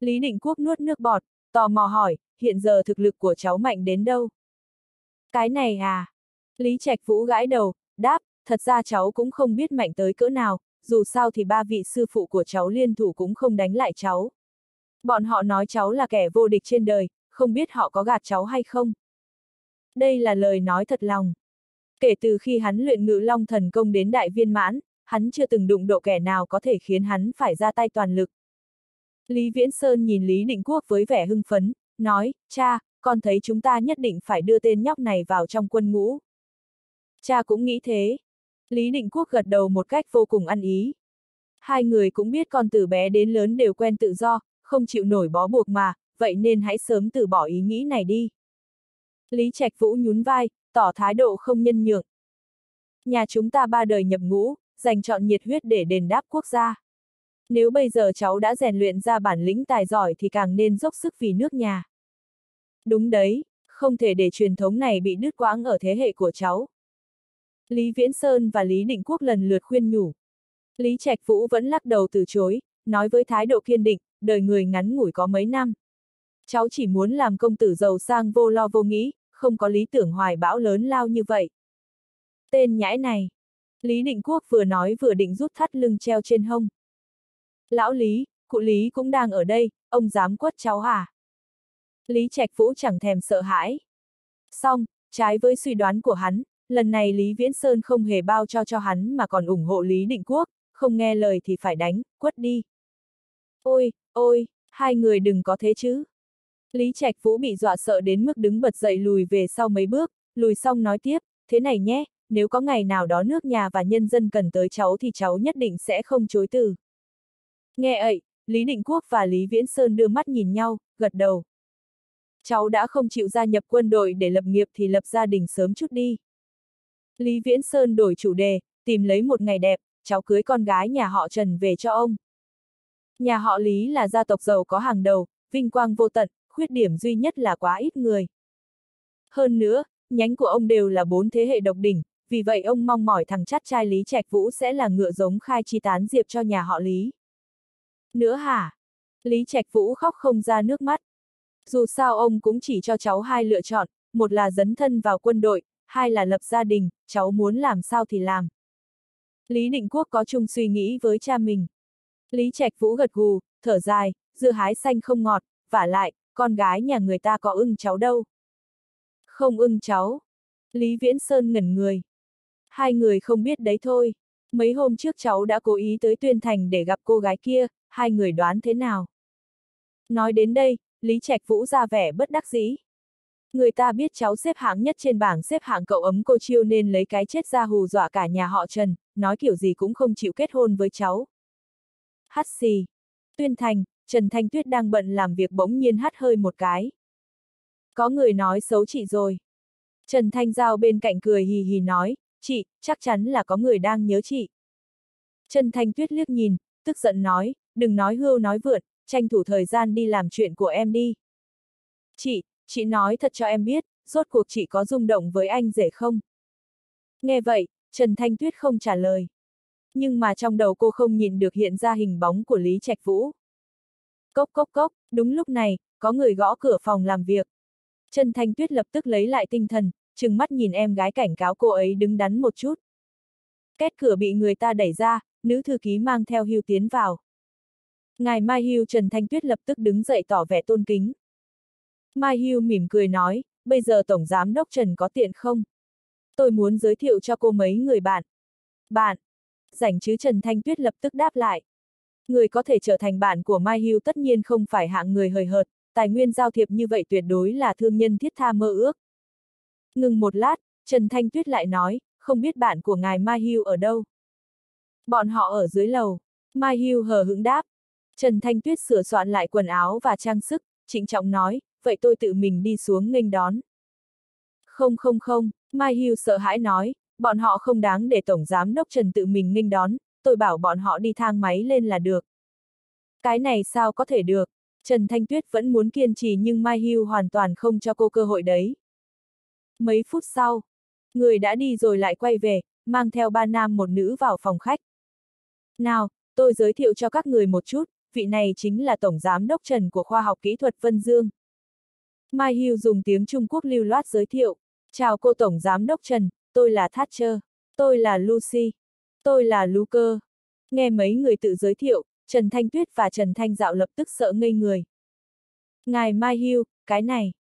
Lý Định Quốc nuốt nước bọt, tò mò hỏi, hiện giờ thực lực của cháu mạnh đến đâu? Cái này à? Lý Trạch Vũ gãi đầu, đáp, thật ra cháu cũng không biết mạnh tới cỡ nào, dù sao thì ba vị sư phụ của cháu liên thủ cũng không đánh lại cháu. Bọn họ nói cháu là kẻ vô địch trên đời, không biết họ có gạt cháu hay không. Đây là lời nói thật lòng. Kể từ khi hắn luyện ngự long thần công đến đại viên mãn, hắn chưa từng đụng độ kẻ nào có thể khiến hắn phải ra tay toàn lực. Lý Viễn Sơn nhìn Lý Định Quốc với vẻ hưng phấn, nói, cha, con thấy chúng ta nhất định phải đưa tên nhóc này vào trong quân ngũ. Cha cũng nghĩ thế. Lý Định Quốc gật đầu một cách vô cùng ăn ý. Hai người cũng biết con từ bé đến lớn đều quen tự do, không chịu nổi bó buộc mà, vậy nên hãy sớm từ bỏ ý nghĩ này đi. Lý Trạch Vũ nhún vai, tỏ thái độ không nhân nhượng. Nhà chúng ta ba đời nhập ngũ, dành chọn nhiệt huyết để đền đáp quốc gia. Nếu bây giờ cháu đã rèn luyện ra bản lĩnh tài giỏi thì càng nên dốc sức vì nước nhà. Đúng đấy, không thể để truyền thống này bị đứt quãng ở thế hệ của cháu. Lý Viễn Sơn và Lý Định Quốc lần lượt khuyên nhủ. Lý Trạch Vũ vẫn lắc đầu từ chối, nói với thái độ kiên định, đời người ngắn ngủi có mấy năm. Cháu chỉ muốn làm công tử giàu sang vô lo vô nghĩ, không có lý tưởng hoài bão lớn lao như vậy. Tên nhãi này. Lý Định Quốc vừa nói vừa định rút thắt lưng treo trên hông. Lão Lý, cụ Lý cũng đang ở đây, ông dám quất cháu hả? Lý Trạch Vũ chẳng thèm sợ hãi. Xong, trái với suy đoán của hắn, lần này Lý Viễn Sơn không hề bao cho cho hắn mà còn ủng hộ Lý Định Quốc, không nghe lời thì phải đánh, quất đi. Ôi, ôi, hai người đừng có thế chứ. Lý Trạch Vũ bị dọa sợ đến mức đứng bật dậy lùi về sau mấy bước, lùi xong nói tiếp, thế này nhé, nếu có ngày nào đó nước nhà và nhân dân cần tới cháu thì cháu nhất định sẽ không chối từ. Nghe ấy, Lý Định Quốc và Lý Viễn Sơn đưa mắt nhìn nhau, gật đầu. Cháu đã không chịu gia nhập quân đội để lập nghiệp thì lập gia đình sớm chút đi. Lý Viễn Sơn đổi chủ đề, tìm lấy một ngày đẹp, cháu cưới con gái nhà họ Trần về cho ông. Nhà họ Lý là gia tộc giàu có hàng đầu, vinh quang vô tận, khuyết điểm duy nhất là quá ít người. Hơn nữa, nhánh của ông đều là bốn thế hệ độc đỉnh, vì vậy ông mong mỏi thằng chắt trai Lý Trạch Vũ sẽ là ngựa giống khai chi tán diệp cho nhà họ Lý. Nữa hả? Lý Trạch Vũ khóc không ra nước mắt. Dù sao ông cũng chỉ cho cháu hai lựa chọn, một là dấn thân vào quân đội, hai là lập gia đình, cháu muốn làm sao thì làm. Lý Định Quốc có chung suy nghĩ với cha mình. Lý Trạch Vũ gật gù, thở dài, dưa hái xanh không ngọt, vả lại, con gái nhà người ta có ưng cháu đâu. Không ưng cháu. Lý Viễn Sơn ngẩn người. Hai người không biết đấy thôi. Mấy hôm trước cháu đã cố ý tới Tuyên Thành để gặp cô gái kia, hai người đoán thế nào? Nói đến đây, Lý Trạch Vũ ra vẻ bất đắc dĩ. Người ta biết cháu xếp hạng nhất trên bảng xếp hạng cậu ấm cô chiêu nên lấy cái chết ra hù dọa cả nhà họ Trần, nói kiểu gì cũng không chịu kết hôn với cháu. Hắt xì. Tuyên Thành, Trần Thanh Tuyết đang bận làm việc bỗng nhiên hắt hơi một cái. Có người nói xấu chị rồi. Trần Thanh Giao bên cạnh cười hì hì nói, chị, chắc chắn là có người đang nhớ chị. Trần Thanh Tuyết liếc nhìn, tức giận nói, đừng nói hưu nói vượt, tranh thủ thời gian đi làm chuyện của em đi. Chị, chị nói thật cho em biết, rốt cuộc chị có rung động với anh rể không? Nghe vậy, Trần Thanh Tuyết không trả lời. Nhưng mà trong đầu cô không nhìn được hiện ra hình bóng của Lý Trạch Vũ. Cốc cốc cốc, đúng lúc này, có người gõ cửa phòng làm việc. Trần Thanh Tuyết lập tức lấy lại tinh thần, chừng mắt nhìn em gái cảnh cáo cô ấy đứng đắn một chút. Két cửa bị người ta đẩy ra, nữ thư ký mang theo hưu tiến vào. Ngài Mai Hưu Trần Thanh Tuyết lập tức đứng dậy tỏ vẻ tôn kính. Mai Hưu mỉm cười nói, bây giờ Tổng Giám Đốc Trần có tiện không? Tôi muốn giới thiệu cho cô mấy người bạn. Bạn. Rảnh chứ Trần Thanh Tuyết lập tức đáp lại. Người có thể trở thành bạn của Mai Hưu tất nhiên không phải hạng người hời hợt, tài nguyên giao thiệp như vậy tuyệt đối là thương nhân thiết tha mơ ước. Ngừng một lát, Trần Thanh Tuyết lại nói, không biết bạn của ngài Mai Hưu ở đâu. Bọn họ ở dưới lầu. Mai Hưu hờ hững đáp. Trần Thanh Tuyết sửa soạn lại quần áo và trang sức, trịnh trọng nói, vậy tôi tự mình đi xuống nghênh đón. Không không không, Mai Hưu sợ hãi nói, bọn họ không đáng để Tổng Giám Đốc Trần tự mình nghênh đón, tôi bảo bọn họ đi thang máy lên là được. Cái này sao có thể được? Trần Thanh Tuyết vẫn muốn kiên trì nhưng Mai Hưu hoàn toàn không cho cô cơ hội đấy. Mấy phút sau, người đã đi rồi lại quay về, mang theo ba nam một nữ vào phòng khách. Nào, tôi giới thiệu cho các người một chút, vị này chính là Tổng Giám Đốc Trần của Khoa học Kỹ thuật Vân Dương. Mai Hưu dùng tiếng Trung Quốc lưu loát giới thiệu. Chào cô Tổng Giám Đốc Trần, tôi là Thatcher. Tôi là Lucy. Tôi là Luker. Nghe mấy người tự giới thiệu, Trần Thanh Tuyết và Trần Thanh Dạo lập tức sợ ngây người. Ngài Mai Hưu, cái này.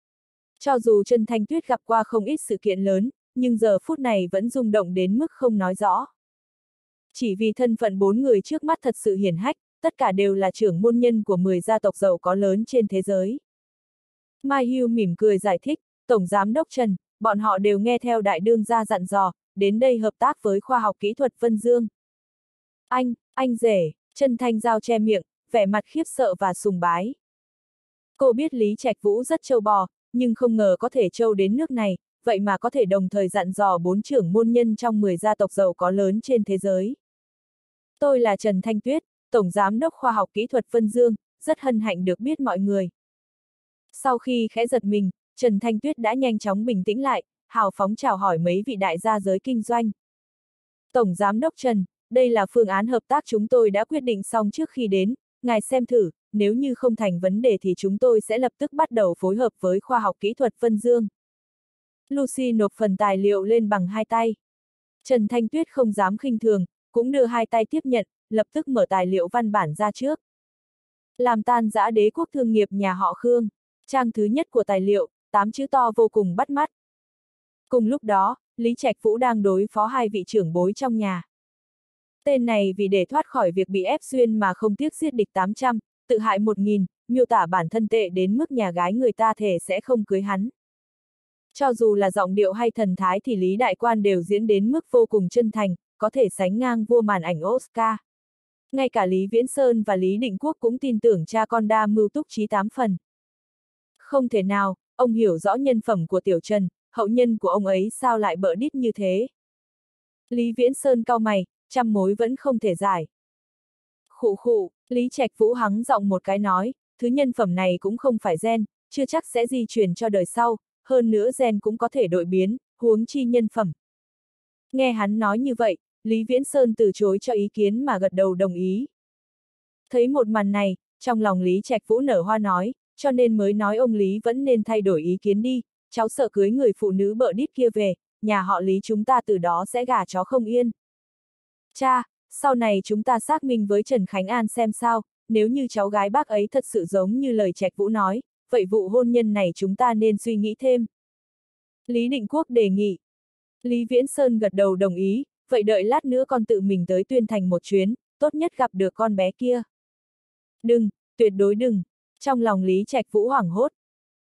Cho dù Trần Thanh Tuyết gặp qua không ít sự kiện lớn, nhưng giờ phút này vẫn rung động đến mức không nói rõ. Chỉ vì thân phận bốn người trước mắt thật sự hiển hách, tất cả đều là trưởng môn nhân của 10 gia tộc giàu có lớn trên thế giới. Mai Hưu mỉm cười giải thích, Tổng Giám Đốc Trần, bọn họ đều nghe theo đại đương gia dặn dò, đến đây hợp tác với khoa học kỹ thuật Vân Dương. Anh, anh rể, Trần thanh giao che miệng, vẻ mặt khiếp sợ và sùng bái. Cô biết Lý Trạch Vũ rất trâu bò, nhưng không ngờ có thể trâu đến nước này, vậy mà có thể đồng thời dặn dò bốn trưởng môn nhân trong 10 gia tộc giàu có lớn trên thế giới. Tôi là Trần Thanh Tuyết, Tổng Giám đốc Khoa học Kỹ thuật Vân Dương, rất hân hạnh được biết mọi người. Sau khi khẽ giật mình, Trần Thanh Tuyết đã nhanh chóng bình tĩnh lại, hào phóng chào hỏi mấy vị đại gia giới kinh doanh. Tổng Giám đốc Trần, đây là phương án hợp tác chúng tôi đã quyết định xong trước khi đến, ngài xem thử, nếu như không thành vấn đề thì chúng tôi sẽ lập tức bắt đầu phối hợp với khoa học kỹ thuật Vân Dương. Lucy nộp phần tài liệu lên bằng hai tay. Trần Thanh Tuyết không dám khinh thường, cũng đưa hai tay tiếp nhận, lập tức mở tài liệu văn bản ra trước. Làm tan giã đế quốc thương nghiệp nhà họ Khương. Trang thứ nhất của tài liệu, tám chữ to vô cùng bắt mắt. Cùng lúc đó, Lý Trạch Vũ đang đối phó hai vị trưởng bối trong nhà. Tên này vì để thoát khỏi việc bị ép xuyên mà không tiếc giết địch 800, tự hại 1.000, miêu tả bản thân tệ đến mức nhà gái người ta thể sẽ không cưới hắn. Cho dù là giọng điệu hay thần thái thì Lý Đại Quan đều diễn đến mức vô cùng chân thành, có thể sánh ngang vua màn ảnh Oscar. Ngay cả Lý Viễn Sơn và Lý Định Quốc cũng tin tưởng cha con đa mưu túc trí tám phần. Không thể nào, ông hiểu rõ nhân phẩm của Tiểu Trần, hậu nhân của ông ấy sao lại bỡ đít như thế. Lý Viễn Sơn cau mày, trăm mối vẫn không thể giải. Khụ khụ, Lý Trạch Vũ hắng giọng một cái nói, thứ nhân phẩm này cũng không phải gen, chưa chắc sẽ di truyền cho đời sau, hơn nữa gen cũng có thể đổi biến, huống chi nhân phẩm. Nghe hắn nói như vậy, Lý Viễn Sơn từ chối cho ý kiến mà gật đầu đồng ý. Thấy một màn này, trong lòng Lý Trạch Vũ nở hoa nói, cho nên mới nói ông Lý vẫn nên thay đổi ý kiến đi, cháu sợ cưới người phụ nữ bợ đít kia về, nhà họ Lý chúng ta từ đó sẽ gả chó không yên. Cha, sau này chúng ta xác minh với Trần Khánh An xem sao, nếu như cháu gái bác ấy thật sự giống như lời Trạch Vũ nói, vậy vụ hôn nhân này chúng ta nên suy nghĩ thêm. Lý Định Quốc đề nghị. Lý Viễn Sơn gật đầu đồng ý, vậy đợi lát nữa con tự mình tới tuyên thành một chuyến, tốt nhất gặp được con bé kia. Đừng, tuyệt đối đừng. Trong lòng Lý Trạch Vũ hoảng hốt.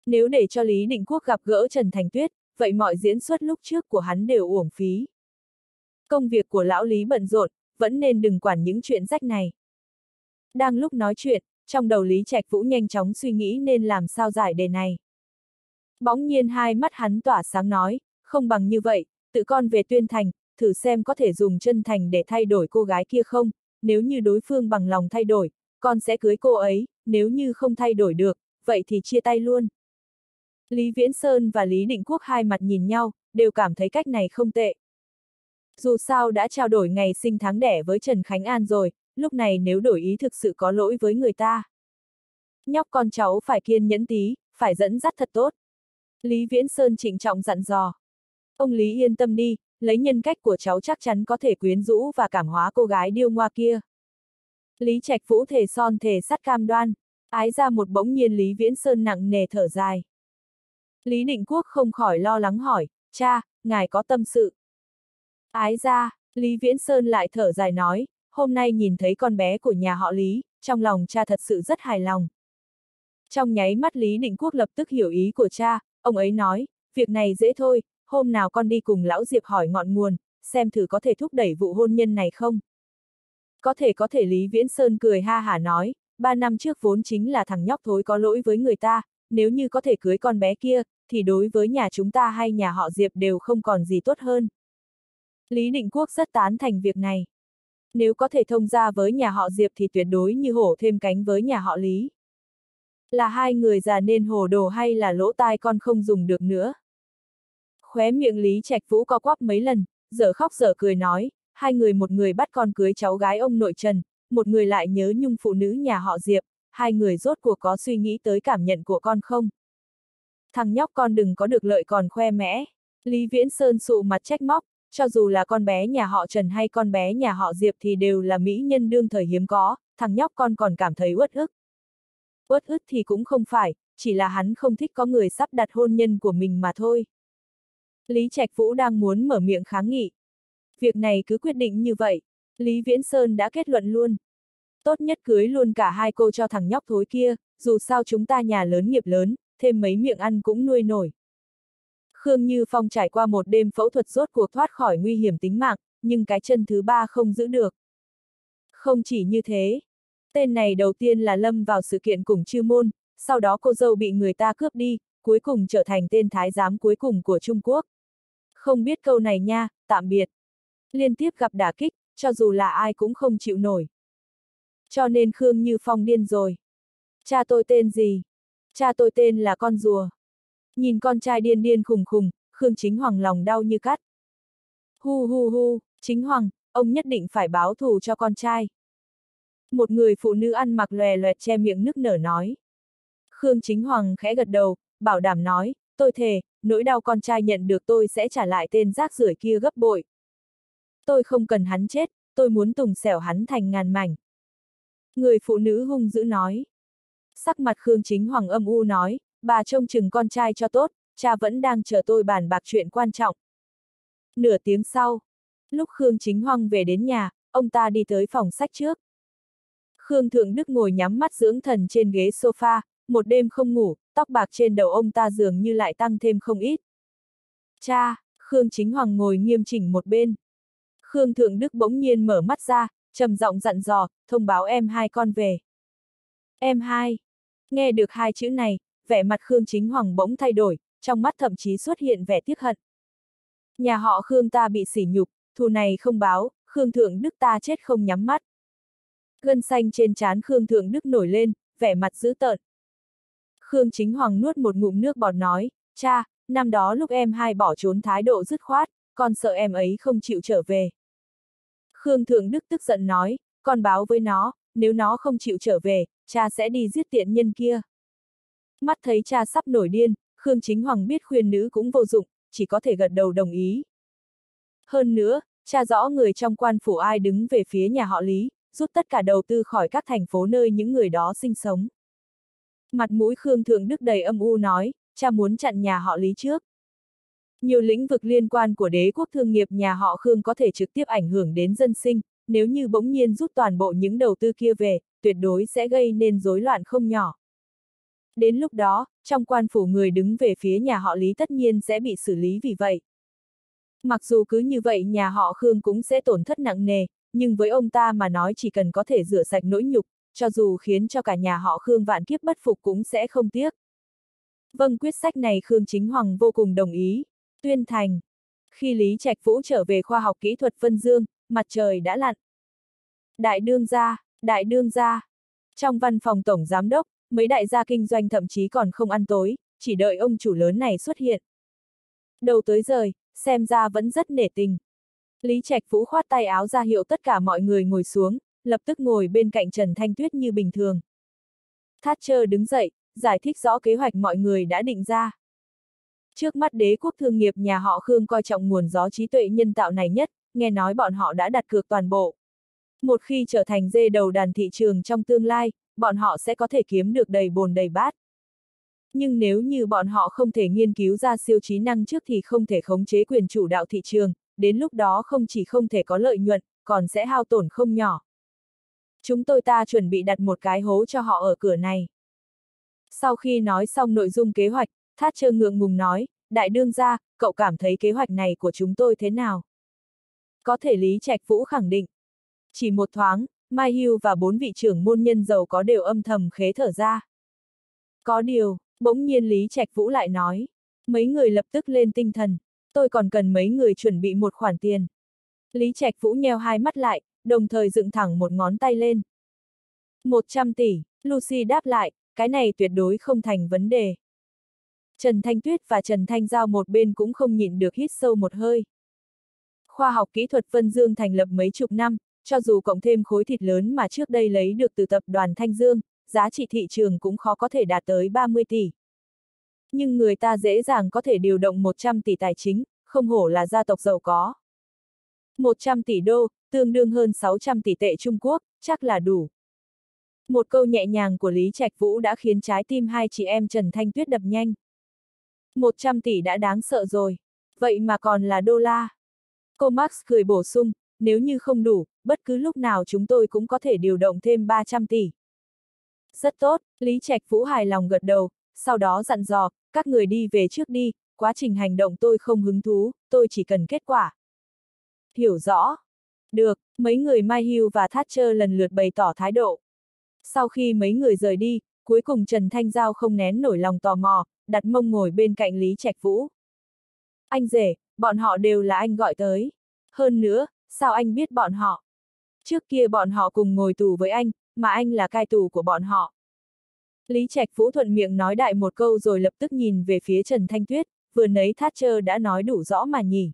Nếu để cho Lý Định Quốc gặp gỡ Trần Thành Tuyết, vậy mọi diễn xuất lúc trước của hắn đều uổng phí. Công việc của lão Lý bận rộn, vẫn nên đừng quản những chuyện rách này. Đang lúc nói chuyện, trong đầu Lý Trạch Vũ nhanh chóng suy nghĩ nên làm sao giải đề này. Bỗng nhiên hai mắt hắn tỏa sáng nói, không bằng như vậy, tự con về tuyên thành, thử xem có thể dùng chân thành để thay đổi cô gái kia không, nếu như đối phương bằng lòng thay đổi, con sẽ cưới cô ấy, nếu như không thay đổi được, vậy thì chia tay luôn. Lý Viễn Sơn và Lý Định Quốc hai mặt nhìn nhau, đều cảm thấy cách này không tệ. Dù sao đã trao đổi ngày sinh tháng đẻ với Trần Khánh An rồi, lúc này nếu đổi ý thực sự có lỗi với người ta. Nhóc con cháu phải kiên nhẫn tí, phải dẫn dắt thật tốt. Lý Viễn Sơn trịnh trọng dặn dò. Ông Lý yên tâm đi, lấy nhân cách của cháu chắc chắn có thể quyến rũ và cảm hóa cô gái điêu ngoa kia. Lý Trạch Vũ thể son thể sắt cam đoan, ái ra một bỗng nhiên Lý Viễn Sơn nặng nề thở dài. Lý Định Quốc không khỏi lo lắng hỏi, cha, ngài có tâm sự. Ái ra, Lý Viễn Sơn lại thở dài nói, hôm nay nhìn thấy con bé của nhà họ Lý, trong lòng cha thật sự rất hài lòng. Trong nháy mắt Lý Định Quốc lập tức hiểu ý của cha, ông ấy nói, việc này dễ thôi, hôm nào con đi cùng lão Diệp hỏi ngọn nguồn, xem thử có thể thúc đẩy vụ hôn nhân này không. Có thể có thể Lý Viễn Sơn cười ha hả nói, ba năm trước vốn chính là thằng nhóc thối có lỗi với người ta, nếu như có thể cưới con bé kia, thì đối với nhà chúng ta hay nhà họ Diệp đều không còn gì tốt hơn. Lý Định Quốc rất tán thành việc này. Nếu có thể thông ra với nhà họ Diệp thì tuyệt đối như hổ thêm cánh với nhà họ Lý. Là hai người già nên hồ đồ hay là lỗ tai con không dùng được nữa. Khóe miệng Lý Trạch Vũ co quắp mấy lần, giờ khóc giờ cười nói, hai người một người bắt con cưới cháu gái ông nội Trần, một người lại nhớ nhung phụ nữ nhà họ Diệp, hai người rốt cuộc có suy nghĩ tới cảm nhận của con không? Thằng nhóc con đừng có được lợi còn khoe mẽ. Lý Viễn Sơn sụ mặt trách móc, cho dù là con bé nhà họ Trần hay con bé nhà họ Diệp thì đều là mỹ nhân đương thời hiếm có, thằng nhóc con còn cảm thấy uất ức. Uất ức thì cũng không phải, chỉ là hắn không thích có người sắp đặt hôn nhân của mình mà thôi. Lý Trạch Vũ đang muốn mở miệng kháng nghị. Việc này cứ quyết định như vậy, Lý Viễn Sơn đã kết luận luôn. Tốt nhất cưới luôn cả hai cô cho thằng nhóc thối kia, dù sao chúng ta nhà lớn nghiệp lớn, thêm mấy miệng ăn cũng nuôi nổi. Khương Như Phong trải qua một đêm phẫu thuật rốt cuộc thoát khỏi nguy hiểm tính mạng, nhưng cái chân thứ ba không giữ được. Không chỉ như thế, tên này đầu tiên là lâm vào sự kiện cùng chư môn, sau đó cô dâu bị người ta cướp đi, cuối cùng trở thành tên thái giám cuối cùng của Trung Quốc. Không biết câu này nha, tạm biệt. Liên tiếp gặp đả kích, cho dù là ai cũng không chịu nổi. Cho nên Khương Như Phong điên rồi. Cha tôi tên gì? Cha tôi tên là con rùa. Nhìn con trai điên điên khùng khùng, Khương Chính Hoàng lòng đau như cắt. Hu hu hu, Chính Hoàng, ông nhất định phải báo thù cho con trai. Một người phụ nữ ăn mặc lòe loẹt che miệng nức nở nói. Khương Chính Hoàng khẽ gật đầu, bảo đảm nói, tôi thề, nỗi đau con trai nhận được tôi sẽ trả lại tên rác rưởi kia gấp bội. Tôi không cần hắn chết, tôi muốn tùng xẻo hắn thành ngàn mảnh. Người phụ nữ hung dữ nói. Sắc mặt Khương Chính Hoàng âm u nói, bà trông chừng con trai cho tốt, cha vẫn đang chờ tôi bàn bạc chuyện quan trọng. Nửa tiếng sau, lúc Khương Chính Hoàng về đến nhà, ông ta đi tới phòng sách trước. Khương Thượng Đức ngồi nhắm mắt dưỡng thần trên ghế sofa, một đêm không ngủ, tóc bạc trên đầu ông ta dường như lại tăng thêm không ít. Cha, Khương Chính Hoàng ngồi nghiêm chỉnh một bên. Khương Thượng Đức bỗng nhiên mở mắt ra, trầm giọng dặn dò, thông báo em hai con về. Em hai. Nghe được hai chữ này, vẻ mặt Khương Chính Hoàng bỗng thay đổi, trong mắt thậm chí xuất hiện vẻ tiếc hận. Nhà họ Khương ta bị sỉ nhục, thù này không báo, Khương Thượng Đức ta chết không nhắm mắt. Gân xanh trên trán Khương Thượng Đức nổi lên, vẻ mặt dữ tợn. Khương Chính Hoàng nuốt một ngụm nước bọt nói, cha, năm đó lúc em hai bỏ trốn thái độ dứt khoát, con sợ em ấy không chịu trở về. Khương Thượng Đức tức giận nói, con báo với nó, nếu nó không chịu trở về, cha sẽ đi giết tiện nhân kia. Mắt thấy cha sắp nổi điên, Khương Chính Hoàng biết khuyên nữ cũng vô dụng, chỉ có thể gật đầu đồng ý. Hơn nữa, cha rõ người trong quan phủ ai đứng về phía nhà họ Lý, rút tất cả đầu tư khỏi các thành phố nơi những người đó sinh sống. Mặt mũi Khương Thượng Đức đầy âm u nói, cha muốn chặn nhà họ Lý trước. Nhiều lĩnh vực liên quan của đế quốc thương nghiệp nhà họ Khương có thể trực tiếp ảnh hưởng đến dân sinh, nếu như bỗng nhiên rút toàn bộ những đầu tư kia về, tuyệt đối sẽ gây nên rối loạn không nhỏ. Đến lúc đó, trong quan phủ người đứng về phía nhà họ Lý tất nhiên sẽ bị xử lý vì vậy. Mặc dù cứ như vậy nhà họ Khương cũng sẽ tổn thất nặng nề, nhưng với ông ta mà nói chỉ cần có thể rửa sạch nỗi nhục, cho dù khiến cho cả nhà họ Khương vạn kiếp bất phục cũng sẽ không tiếc. Vâng quyết sách này Khương Chính Hoàng vô cùng đồng ý. Tuyên thành. Khi Lý Trạch Vũ trở về khoa học kỹ thuật Vân Dương, mặt trời đã lặn. Đại đương gia, đại đương gia. Trong văn phòng tổng giám đốc, mấy đại gia kinh doanh thậm chí còn không ăn tối, chỉ đợi ông chủ lớn này xuất hiện. Đầu tới rời, xem ra vẫn rất nể tình. Lý Trạch Vũ khoát tay áo ra hiệu tất cả mọi người ngồi xuống, lập tức ngồi bên cạnh Trần Thanh Tuyết như bình thường. Thatcher đứng dậy, giải thích rõ kế hoạch mọi người đã định ra. Trước mắt đế quốc thương nghiệp nhà họ Khương coi trọng nguồn gió trí tuệ nhân tạo này nhất, nghe nói bọn họ đã đặt cược toàn bộ. Một khi trở thành dê đầu đàn thị trường trong tương lai, bọn họ sẽ có thể kiếm được đầy bồn đầy bát. Nhưng nếu như bọn họ không thể nghiên cứu ra siêu trí năng trước thì không thể khống chế quyền chủ đạo thị trường, đến lúc đó không chỉ không thể có lợi nhuận, còn sẽ hao tổn không nhỏ. Chúng tôi ta chuẩn bị đặt một cái hố cho họ ở cửa này. Sau khi nói xong nội dung kế hoạch, Thát Trơ ngượng ngùng nói, đại đương gia, cậu cảm thấy kế hoạch này của chúng tôi thế nào? Có thể Lý Trạch Vũ khẳng định. Chỉ một thoáng, Mai Hưu và bốn vị trưởng môn nhân giàu có đều âm thầm khế thở ra. Có điều, bỗng nhiên Lý Trạch Vũ lại nói. Mấy người lập tức lên tinh thần. Tôi còn cần mấy người chuẩn bị một khoản tiền. Lý Trạch Vũ nheo hai mắt lại, đồng thời dựng thẳng một ngón tay lên. 100 tỷ, Lucy đáp lại, cái này tuyệt đối không thành vấn đề. Trần Thanh Tuyết và Trần Thanh Giao một bên cũng không nhịn được hít sâu một hơi. Khoa học kỹ thuật Vân Dương thành lập mấy chục năm, cho dù cộng thêm khối thịt lớn mà trước đây lấy được từ tập đoàn Thanh Dương, giá trị thị trường cũng khó có thể đạt tới 30 tỷ. Nhưng người ta dễ dàng có thể điều động 100 tỷ tài chính, không hổ là gia tộc giàu có. 100 tỷ đô, tương đương hơn 600 tỷ tệ Trung Quốc, chắc là đủ. Một câu nhẹ nhàng của Lý Trạch Vũ đã khiến trái tim hai chị em Trần Thanh Tuyết đập nhanh. 100 tỷ đã đáng sợ rồi. Vậy mà còn là đô la. Cô Max cười bổ sung, nếu như không đủ, bất cứ lúc nào chúng tôi cũng có thể điều động thêm 300 tỷ. Rất tốt, Lý Trạch Vũ hài lòng gật đầu, sau đó dặn dò, các người đi về trước đi, quá trình hành động tôi không hứng thú, tôi chỉ cần kết quả. Hiểu rõ. Được, mấy người Mai Hưu và Thatcher lần lượt bày tỏ thái độ. Sau khi mấy người rời đi, cuối cùng Trần Thanh Giao không nén nổi lòng tò mò, đặt mông ngồi bên cạnh Lý Trạch Vũ. Anh rể, bọn họ đều là anh gọi tới. Hơn nữa, sao anh biết bọn họ? Trước kia bọn họ cùng ngồi tù với anh, mà anh là cai tù của bọn họ. Lý Trạch Phú thuận miệng nói đại một câu rồi lập tức nhìn về phía Trần Thanh Tuyết, vừa nấy Thatcher đã nói đủ rõ mà nhỉ.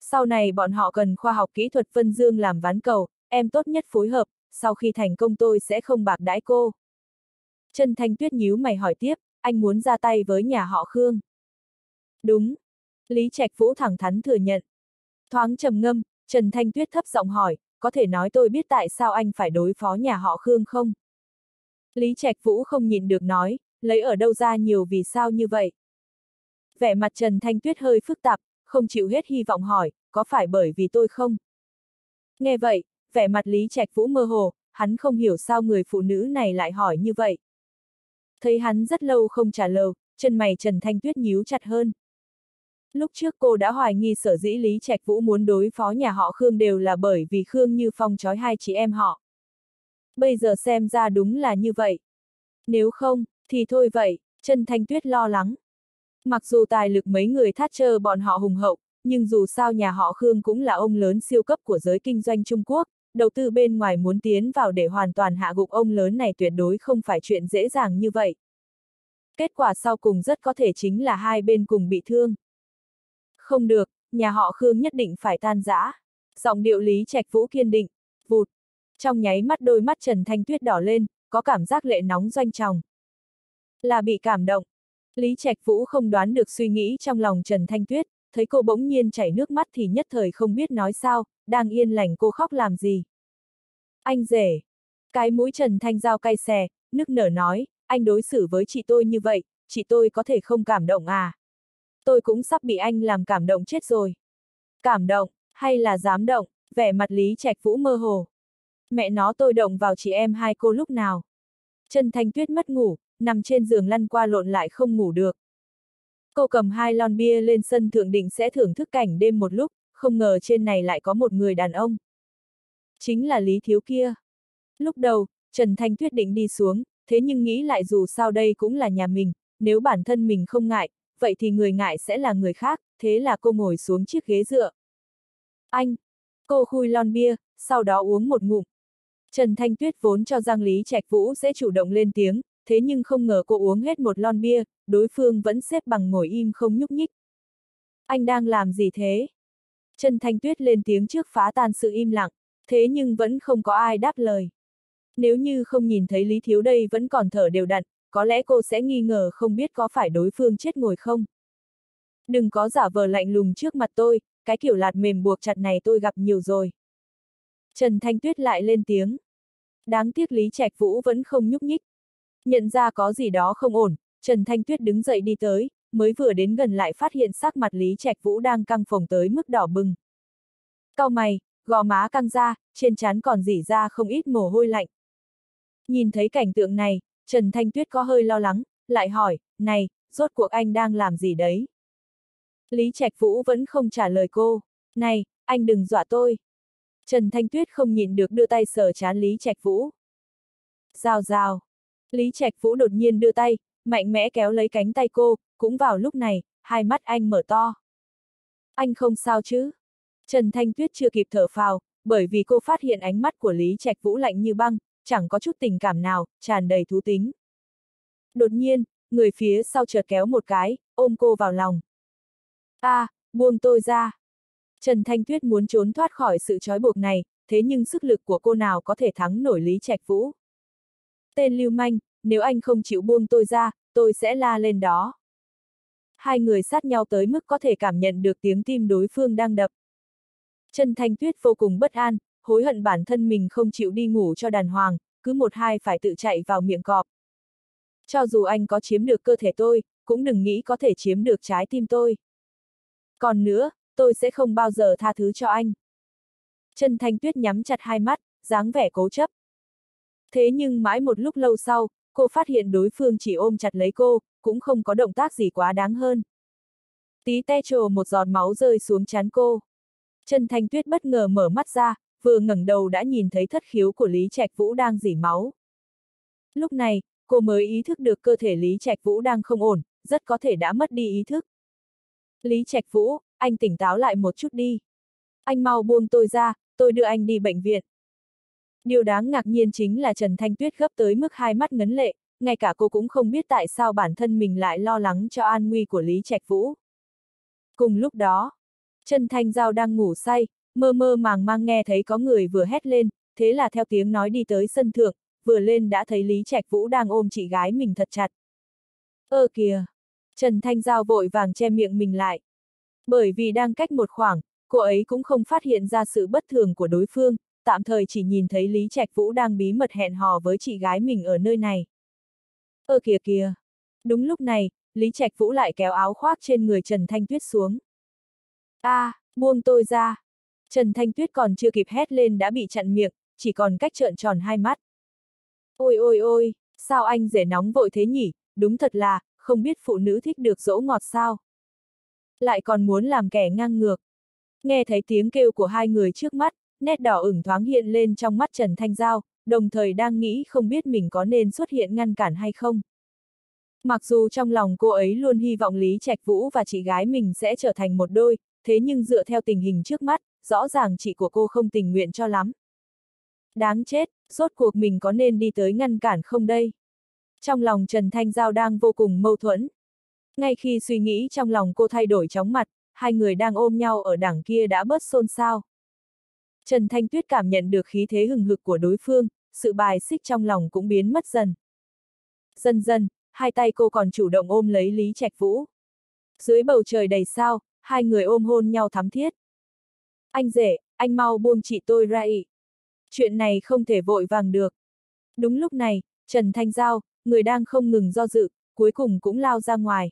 Sau này bọn họ cần khoa học kỹ thuật phân dương làm ván cầu, em tốt nhất phối hợp, sau khi thành công tôi sẽ không bạc đãi cô. Trần Thanh Tuyết nhíu mày hỏi tiếp, anh muốn ra tay với nhà họ Khương. Đúng. Lý Trạch Vũ thẳng thắn thừa nhận. Thoáng trầm ngâm, Trần Thanh Tuyết thấp giọng hỏi, có thể nói tôi biết tại sao anh phải đối phó nhà họ Khương không? Lý Trạch Vũ không nhìn được nói, lấy ở đâu ra nhiều vì sao như vậy? Vẻ mặt Trần Thanh Tuyết hơi phức tạp, không chịu hết hy vọng hỏi, có phải bởi vì tôi không? Nghe vậy, vẻ mặt Lý Trạch Vũ mơ hồ, hắn không hiểu sao người phụ nữ này lại hỏi như vậy. Thấy hắn rất lâu không trả lời, chân mày Trần Thanh Tuyết nhíu chặt hơn. Lúc trước cô đã hoài nghi sở dĩ Lý Trạch Vũ muốn đối phó nhà họ Khương đều là bởi vì Khương Như Phong trói hai chị em họ. Bây giờ xem ra đúng là như vậy. Nếu không, thì thôi vậy, Trần Thanh Tuyết lo lắng. Mặc dù tài lực mấy người thát chơ bọn họ hùng hậu, nhưng dù sao nhà họ Khương cũng là ông lớn siêu cấp của giới kinh doanh Trung Quốc, đầu tư bên ngoài muốn tiến vào để hoàn toàn hạ gục ông lớn này tuyệt đối không phải chuyện dễ dàng như vậy. Kết quả sau cùng rất có thể chính là hai bên cùng bị thương. Không được, nhà họ Khương nhất định phải tan rã. Giọng điệu Lý Trạch Vũ kiên định, vụt. Trong nháy mắt đôi mắt Trần Thanh Tuyết đỏ lên, có cảm giác lệ nóng doanh tròng. Là bị cảm động. Lý Trạch Vũ không đoán được suy nghĩ trong lòng Trần Thanh Tuyết, thấy cô bỗng nhiên chảy nước mắt thì nhất thời không biết nói sao, đang yên lành cô khóc làm gì. Anh rể. Cái mũi Trần Thanh Giao cay xè, nức nở nói, anh đối xử với chị tôi như vậy, chị tôi có thể không cảm động à? Tôi cũng sắp bị anh làm cảm động chết rồi. Cảm động, hay là dám động, vẻ mặt Lý Trạch Vũ mơ hồ. Mẹ nó tôi động vào chị em hai cô lúc nào. Trần Thanh Tuyết mất ngủ, nằm trên giường lăn qua lộn lại không ngủ được. Cô cầm hai lon bia lên sân thượng định sẽ thưởng thức cảnh đêm một lúc, không ngờ trên này lại có một người đàn ông. Chính là Lý Thiếu kia. Lúc đầu, Trần Thanh Tuyết định đi xuống, thế nhưng nghĩ lại dù sao đây cũng là nhà mình, nếu bản thân mình không ngại, vậy thì người ngại sẽ là người khác, thế là cô ngồi xuống chiếc ghế dựa. Anh! Cô khui lon bia, sau đó uống một ngụm. Trần Thanh Tuyết vốn cho Giang Lý Trạch Vũ sẽ chủ động lên tiếng, thế nhưng không ngờ cô uống hết một lon bia, đối phương vẫn xếp bằng ngồi im không nhúc nhích. Anh đang làm gì thế? Trần Thanh Tuyết lên tiếng trước phá tan sự im lặng, thế nhưng vẫn không có ai đáp lời. Nếu như không nhìn thấy Lý Thiếu đây vẫn còn thở đều đặn, có lẽ cô sẽ nghi ngờ không biết có phải đối phương chết ngồi không. Đừng có giả vờ lạnh lùng trước mặt tôi, cái kiểu lạt mềm buộc chặt này tôi gặp nhiều rồi. Trần Thanh Tuyết lại lên tiếng. Đáng tiếc Lý Trạch Vũ vẫn không nhúc nhích. Nhận ra có gì đó không ổn, Trần Thanh Tuyết đứng dậy đi tới, mới vừa đến gần lại phát hiện sắc mặt Lý Trạch Vũ đang căng phồng tới mức đỏ bừng. Cao mày, gò má căng ra, trên trán còn dỉ ra không ít mồ hôi lạnh. Nhìn thấy cảnh tượng này, Trần Thanh Tuyết có hơi lo lắng, lại hỏi, này, rốt cuộc anh đang làm gì đấy? Lý Trạch Vũ vẫn không trả lời cô, này, anh đừng dọa tôi. Trần Thanh Tuyết không nhìn được đưa tay sờ chán Lý Trạch Vũ. Rào rào. Lý Trạch Vũ đột nhiên đưa tay, mạnh mẽ kéo lấy cánh tay cô, cũng vào lúc này, hai mắt anh mở to. Anh không sao chứ? Trần Thanh Tuyết chưa kịp thở phào, bởi vì cô phát hiện ánh mắt của Lý Trạch Vũ lạnh như băng, chẳng có chút tình cảm nào, tràn đầy thú tính. Đột nhiên, người phía sau chợt kéo một cái, ôm cô vào lòng. a à, buông tôi ra. Trần Thanh Tuyết muốn trốn thoát khỏi sự trói buộc này, thế nhưng sức lực của cô nào có thể thắng nổi Lý Trạch Vũ. Tên lưu manh, nếu anh không chịu buông tôi ra, tôi sẽ la lên đó. Hai người sát nhau tới mức có thể cảm nhận được tiếng tim đối phương đang đập. Trần Thanh Tuyết vô cùng bất an, hối hận bản thân mình không chịu đi ngủ cho đàn hoàng, cứ một hai phải tự chạy vào miệng cọp. Cho dù anh có chiếm được cơ thể tôi, cũng đừng nghĩ có thể chiếm được trái tim tôi. Còn nữa, tôi sẽ không bao giờ tha thứ cho anh. Trần Thanh Tuyết nhắm chặt hai mắt, dáng vẻ cố chấp. Thế nhưng mãi một lúc lâu sau, cô phát hiện đối phương chỉ ôm chặt lấy cô, cũng không có động tác gì quá đáng hơn. Tí te trồ một giọt máu rơi xuống chán cô. Trần Thanh Tuyết bất ngờ mở mắt ra, vừa ngẩng đầu đã nhìn thấy thất khiếu của Lý Trạch Vũ đang dỉ máu. Lúc này, cô mới ý thức được cơ thể Lý Trạch Vũ đang không ổn, rất có thể đã mất đi ý thức. Lý Trạch Vũ, anh tỉnh táo lại một chút đi. Anh mau buông tôi ra, tôi đưa anh đi bệnh viện. Điều đáng ngạc nhiên chính là Trần Thanh Tuyết gấp tới mức hai mắt ngấn lệ, ngay cả cô cũng không biết tại sao bản thân mình lại lo lắng cho an nguy của Lý Trạch Vũ. Cùng lúc đó, Trần Thanh Giao đang ngủ say, mơ mơ màng mang nghe thấy có người vừa hét lên, thế là theo tiếng nói đi tới sân thượng, vừa lên đã thấy Lý Trạch Vũ đang ôm chị gái mình thật chặt. Ơ kìa! Trần Thanh Giao vội vàng che miệng mình lại. Bởi vì đang cách một khoảng, cô ấy cũng không phát hiện ra sự bất thường của đối phương, tạm thời chỉ nhìn thấy Lý Trạch Vũ đang bí mật hẹn hò với chị gái mình ở nơi này. Ơ kìa kìa! Đúng lúc này, Lý Trạch Vũ lại kéo áo khoác trên người Trần Thanh Tuyết xuống. a à, buông tôi ra! Trần Thanh Tuyết còn chưa kịp hét lên đã bị chặn miệng, chỉ còn cách trợn tròn hai mắt. Ôi ôi ôi, sao anh rể nóng vội thế nhỉ, đúng thật là, không biết phụ nữ thích được dỗ ngọt sao. Lại còn muốn làm kẻ ngang ngược. Nghe thấy tiếng kêu của hai người trước mắt, nét đỏ ửng thoáng hiện lên trong mắt Trần Thanh Giao, đồng thời đang nghĩ không biết mình có nên xuất hiện ngăn cản hay không. Mặc dù trong lòng cô ấy luôn hy vọng Lý Trạch Vũ và chị gái mình sẽ trở thành một đôi, thế nhưng dựa theo tình hình trước mắt, rõ ràng chị của cô không tình nguyện cho lắm. Đáng chết, rốt cuộc mình có nên đi tới ngăn cản không đây? Trong lòng Trần Thanh Giao đang vô cùng mâu thuẫn. Ngay khi suy nghĩ trong lòng cô thay đổi chóng mặt, hai người đang ôm nhau ở đằng kia đã bớt xôn xao. Trần Thanh Tuyết cảm nhận được khí thế hừng hực của đối phương, sự bài xích trong lòng cũng biến mất dần. Dần dần, hai tay cô còn chủ động ôm lấy Lý Trạch Vũ. Dưới bầu trời đầy sao, hai người ôm hôn nhau thắm thiết. Anh rể, anh mau buông chị tôi ra ý. Chuyện này không thể vội vàng được. Đúng lúc này, Trần Thanh Giao, người đang không ngừng do dự, cuối cùng cũng lao ra ngoài.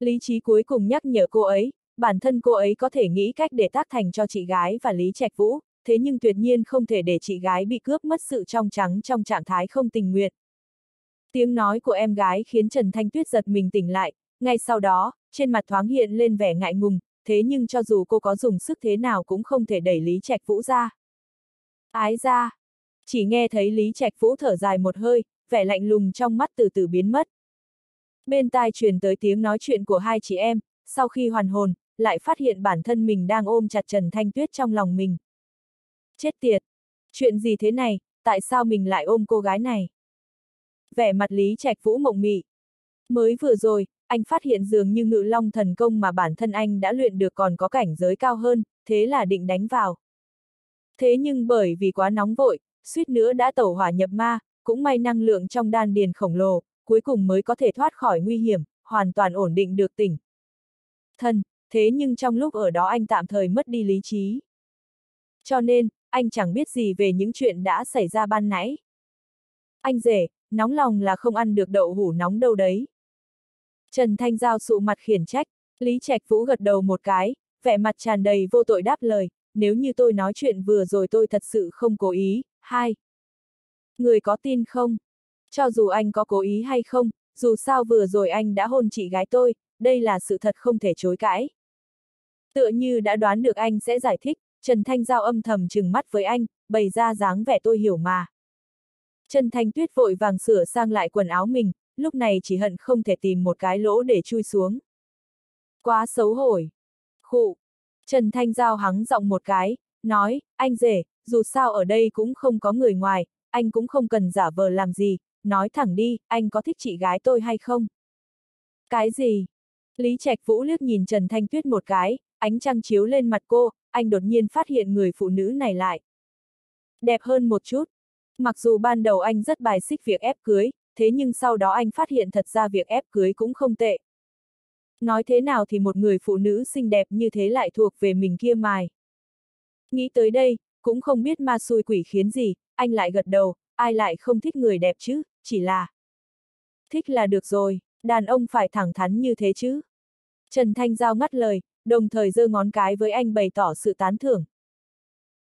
Lý trí cuối cùng nhắc nhở cô ấy, bản thân cô ấy có thể nghĩ cách để tác thành cho chị gái và Lý Trạch Vũ, thế nhưng tuyệt nhiên không thể để chị gái bị cướp mất sự trong trắng trong trạng thái không tình nguyện. Tiếng nói của em gái khiến Trần Thanh Tuyết giật mình tỉnh lại, ngay sau đó, trên mặt thoáng hiện lên vẻ ngại ngùng, thế nhưng cho dù cô có dùng sức thế nào cũng không thể đẩy Lý Trạch Vũ ra. Ái ra! Chỉ nghe thấy Lý Trạch Vũ thở dài một hơi, vẻ lạnh lùng trong mắt từ từ biến mất. Bên tai truyền tới tiếng nói chuyện của hai chị em, sau khi hoàn hồn, lại phát hiện bản thân mình đang ôm chặt Trần Thanh Tuyết trong lòng mình. Chết tiệt! Chuyện gì thế này, tại sao mình lại ôm cô gái này? Vẻ mặt Lý Trạch Vũ mộng mị. Mới vừa rồi, anh phát hiện dường như ngự long thần công mà bản thân anh đã luyện được còn có cảnh giới cao hơn, thế là định đánh vào. Thế nhưng bởi vì quá nóng vội, suýt nữa đã tẩu hỏa nhập ma, cũng may năng lượng trong đan điền khổng lồ, cuối cùng mới có thể thoát khỏi nguy hiểm, hoàn toàn ổn định được tỉnh. Thần, thế nhưng trong lúc ở đó anh tạm thời mất đi lý trí. Cho nên, anh chẳng biết gì về những chuyện đã xảy ra ban nãy. Anh rể, nóng lòng là không ăn được đậu hủ nóng đâu đấy. Trần Thanh Giao sụ mặt khiển trách, Lý Trạch Vũ gật đầu một cái, vẻ mặt tràn đầy vô tội đáp lời, nếu như tôi nói chuyện vừa rồi tôi thật sự không cố ý, hai. Người có tin không? Cho dù anh có cố ý hay không, dù sao vừa rồi anh đã hôn chị gái tôi, đây là sự thật không thể chối cãi. Tựa như đã đoán được anh sẽ giải thích, Trần Thanh Giao âm thầm trừng mắt với anh, bày ra dáng vẻ tôi hiểu mà. Trần Thanh Tuyết vội vàng sửa sang lại quần áo mình, lúc này chỉ hận không thể tìm một cái lỗ để chui xuống. Quá xấu hổi. Khụ. Trần Thanh Giao hắng giọng một cái, nói, anh rể, dù sao ở đây cũng không có người ngoài, anh cũng không cần giả vờ làm gì, nói thẳng đi, anh có thích chị gái tôi hay không? Cái gì? Lý Trạch Vũ liếc nhìn Trần Thanh Tuyết một cái, ánh trăng chiếu lên mặt cô, anh đột nhiên phát hiện người phụ nữ này lại. Đẹp hơn một chút. Mặc dù ban đầu anh rất bài xích việc ép cưới, thế nhưng sau đó anh phát hiện thật ra việc ép cưới cũng không tệ. Nói thế nào thì một người phụ nữ xinh đẹp như thế lại thuộc về mình kia mài. Nghĩ tới đây, cũng không biết ma xui quỷ khiến gì, anh lại gật đầu, ai lại không thích người đẹp chứ, chỉ là... Thích là được rồi, đàn ông phải thẳng thắn như thế chứ. Trần Thanh Giao ngắt lời, đồng thời giơ ngón cái với anh bày tỏ sự tán thưởng.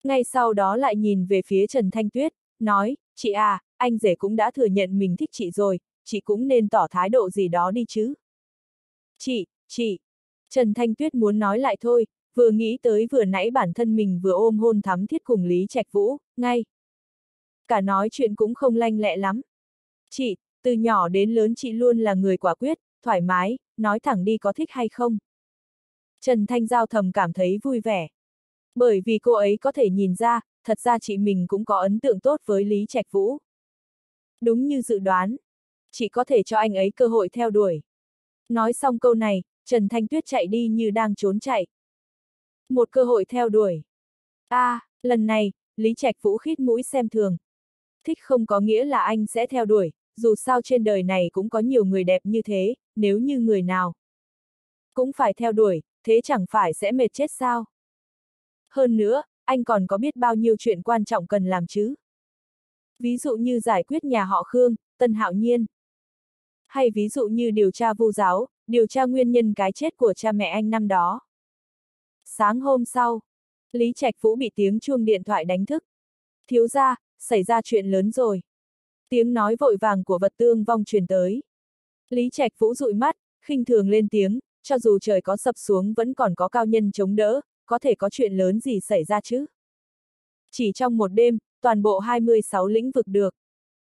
Ngay sau đó lại nhìn về phía Trần Thanh Tuyết, nói, chị à, anh rể cũng đã thừa nhận mình thích chị rồi, chị cũng nên tỏ thái độ gì đó đi chứ. Chị, chị. Trần Thanh Tuyết muốn nói lại thôi, vừa nghĩ tới vừa nãy bản thân mình vừa ôm hôn thắm thiết cùng Lý Trạch Vũ, ngay. Cả nói chuyện cũng không lanh lẹ lắm. Chị, từ nhỏ đến lớn chị luôn là người quả quyết, thoải mái, nói thẳng đi có thích hay không. Trần Thanh Giao thầm cảm thấy vui vẻ. Bởi vì cô ấy có thể nhìn ra, thật ra chị mình cũng có ấn tượng tốt với Lý Trạch Vũ. Đúng như dự đoán, chỉ có thể cho anh ấy cơ hội theo đuổi. Nói xong câu này, Trần Thanh Tuyết chạy đi như đang trốn chạy. Một cơ hội theo đuổi. a à, lần này, Lý Trạch Vũ khít mũi xem thường. Thích không có nghĩa là anh sẽ theo đuổi, dù sao trên đời này cũng có nhiều người đẹp như thế, nếu như người nào cũng phải theo đuổi, thế chẳng phải sẽ mệt chết sao? Hơn nữa, anh còn có biết bao nhiêu chuyện quan trọng cần làm chứ? Ví dụ như giải quyết nhà họ Khương, Tân Hạo Nhiên. Hay ví dụ như điều tra vu giáo, điều tra nguyên nhân cái chết của cha mẹ anh năm đó. Sáng hôm sau, Lý Trạch Vũ bị tiếng chuông điện thoại đánh thức. Thiếu ra, xảy ra chuyện lớn rồi. Tiếng nói vội vàng của vật tương vong truyền tới. Lý Trạch Vũ dụi mắt, khinh thường lên tiếng, cho dù trời có sập xuống vẫn còn có cao nhân chống đỡ, có thể có chuyện lớn gì xảy ra chứ? Chỉ trong một đêm, toàn bộ 26 lĩnh vực được.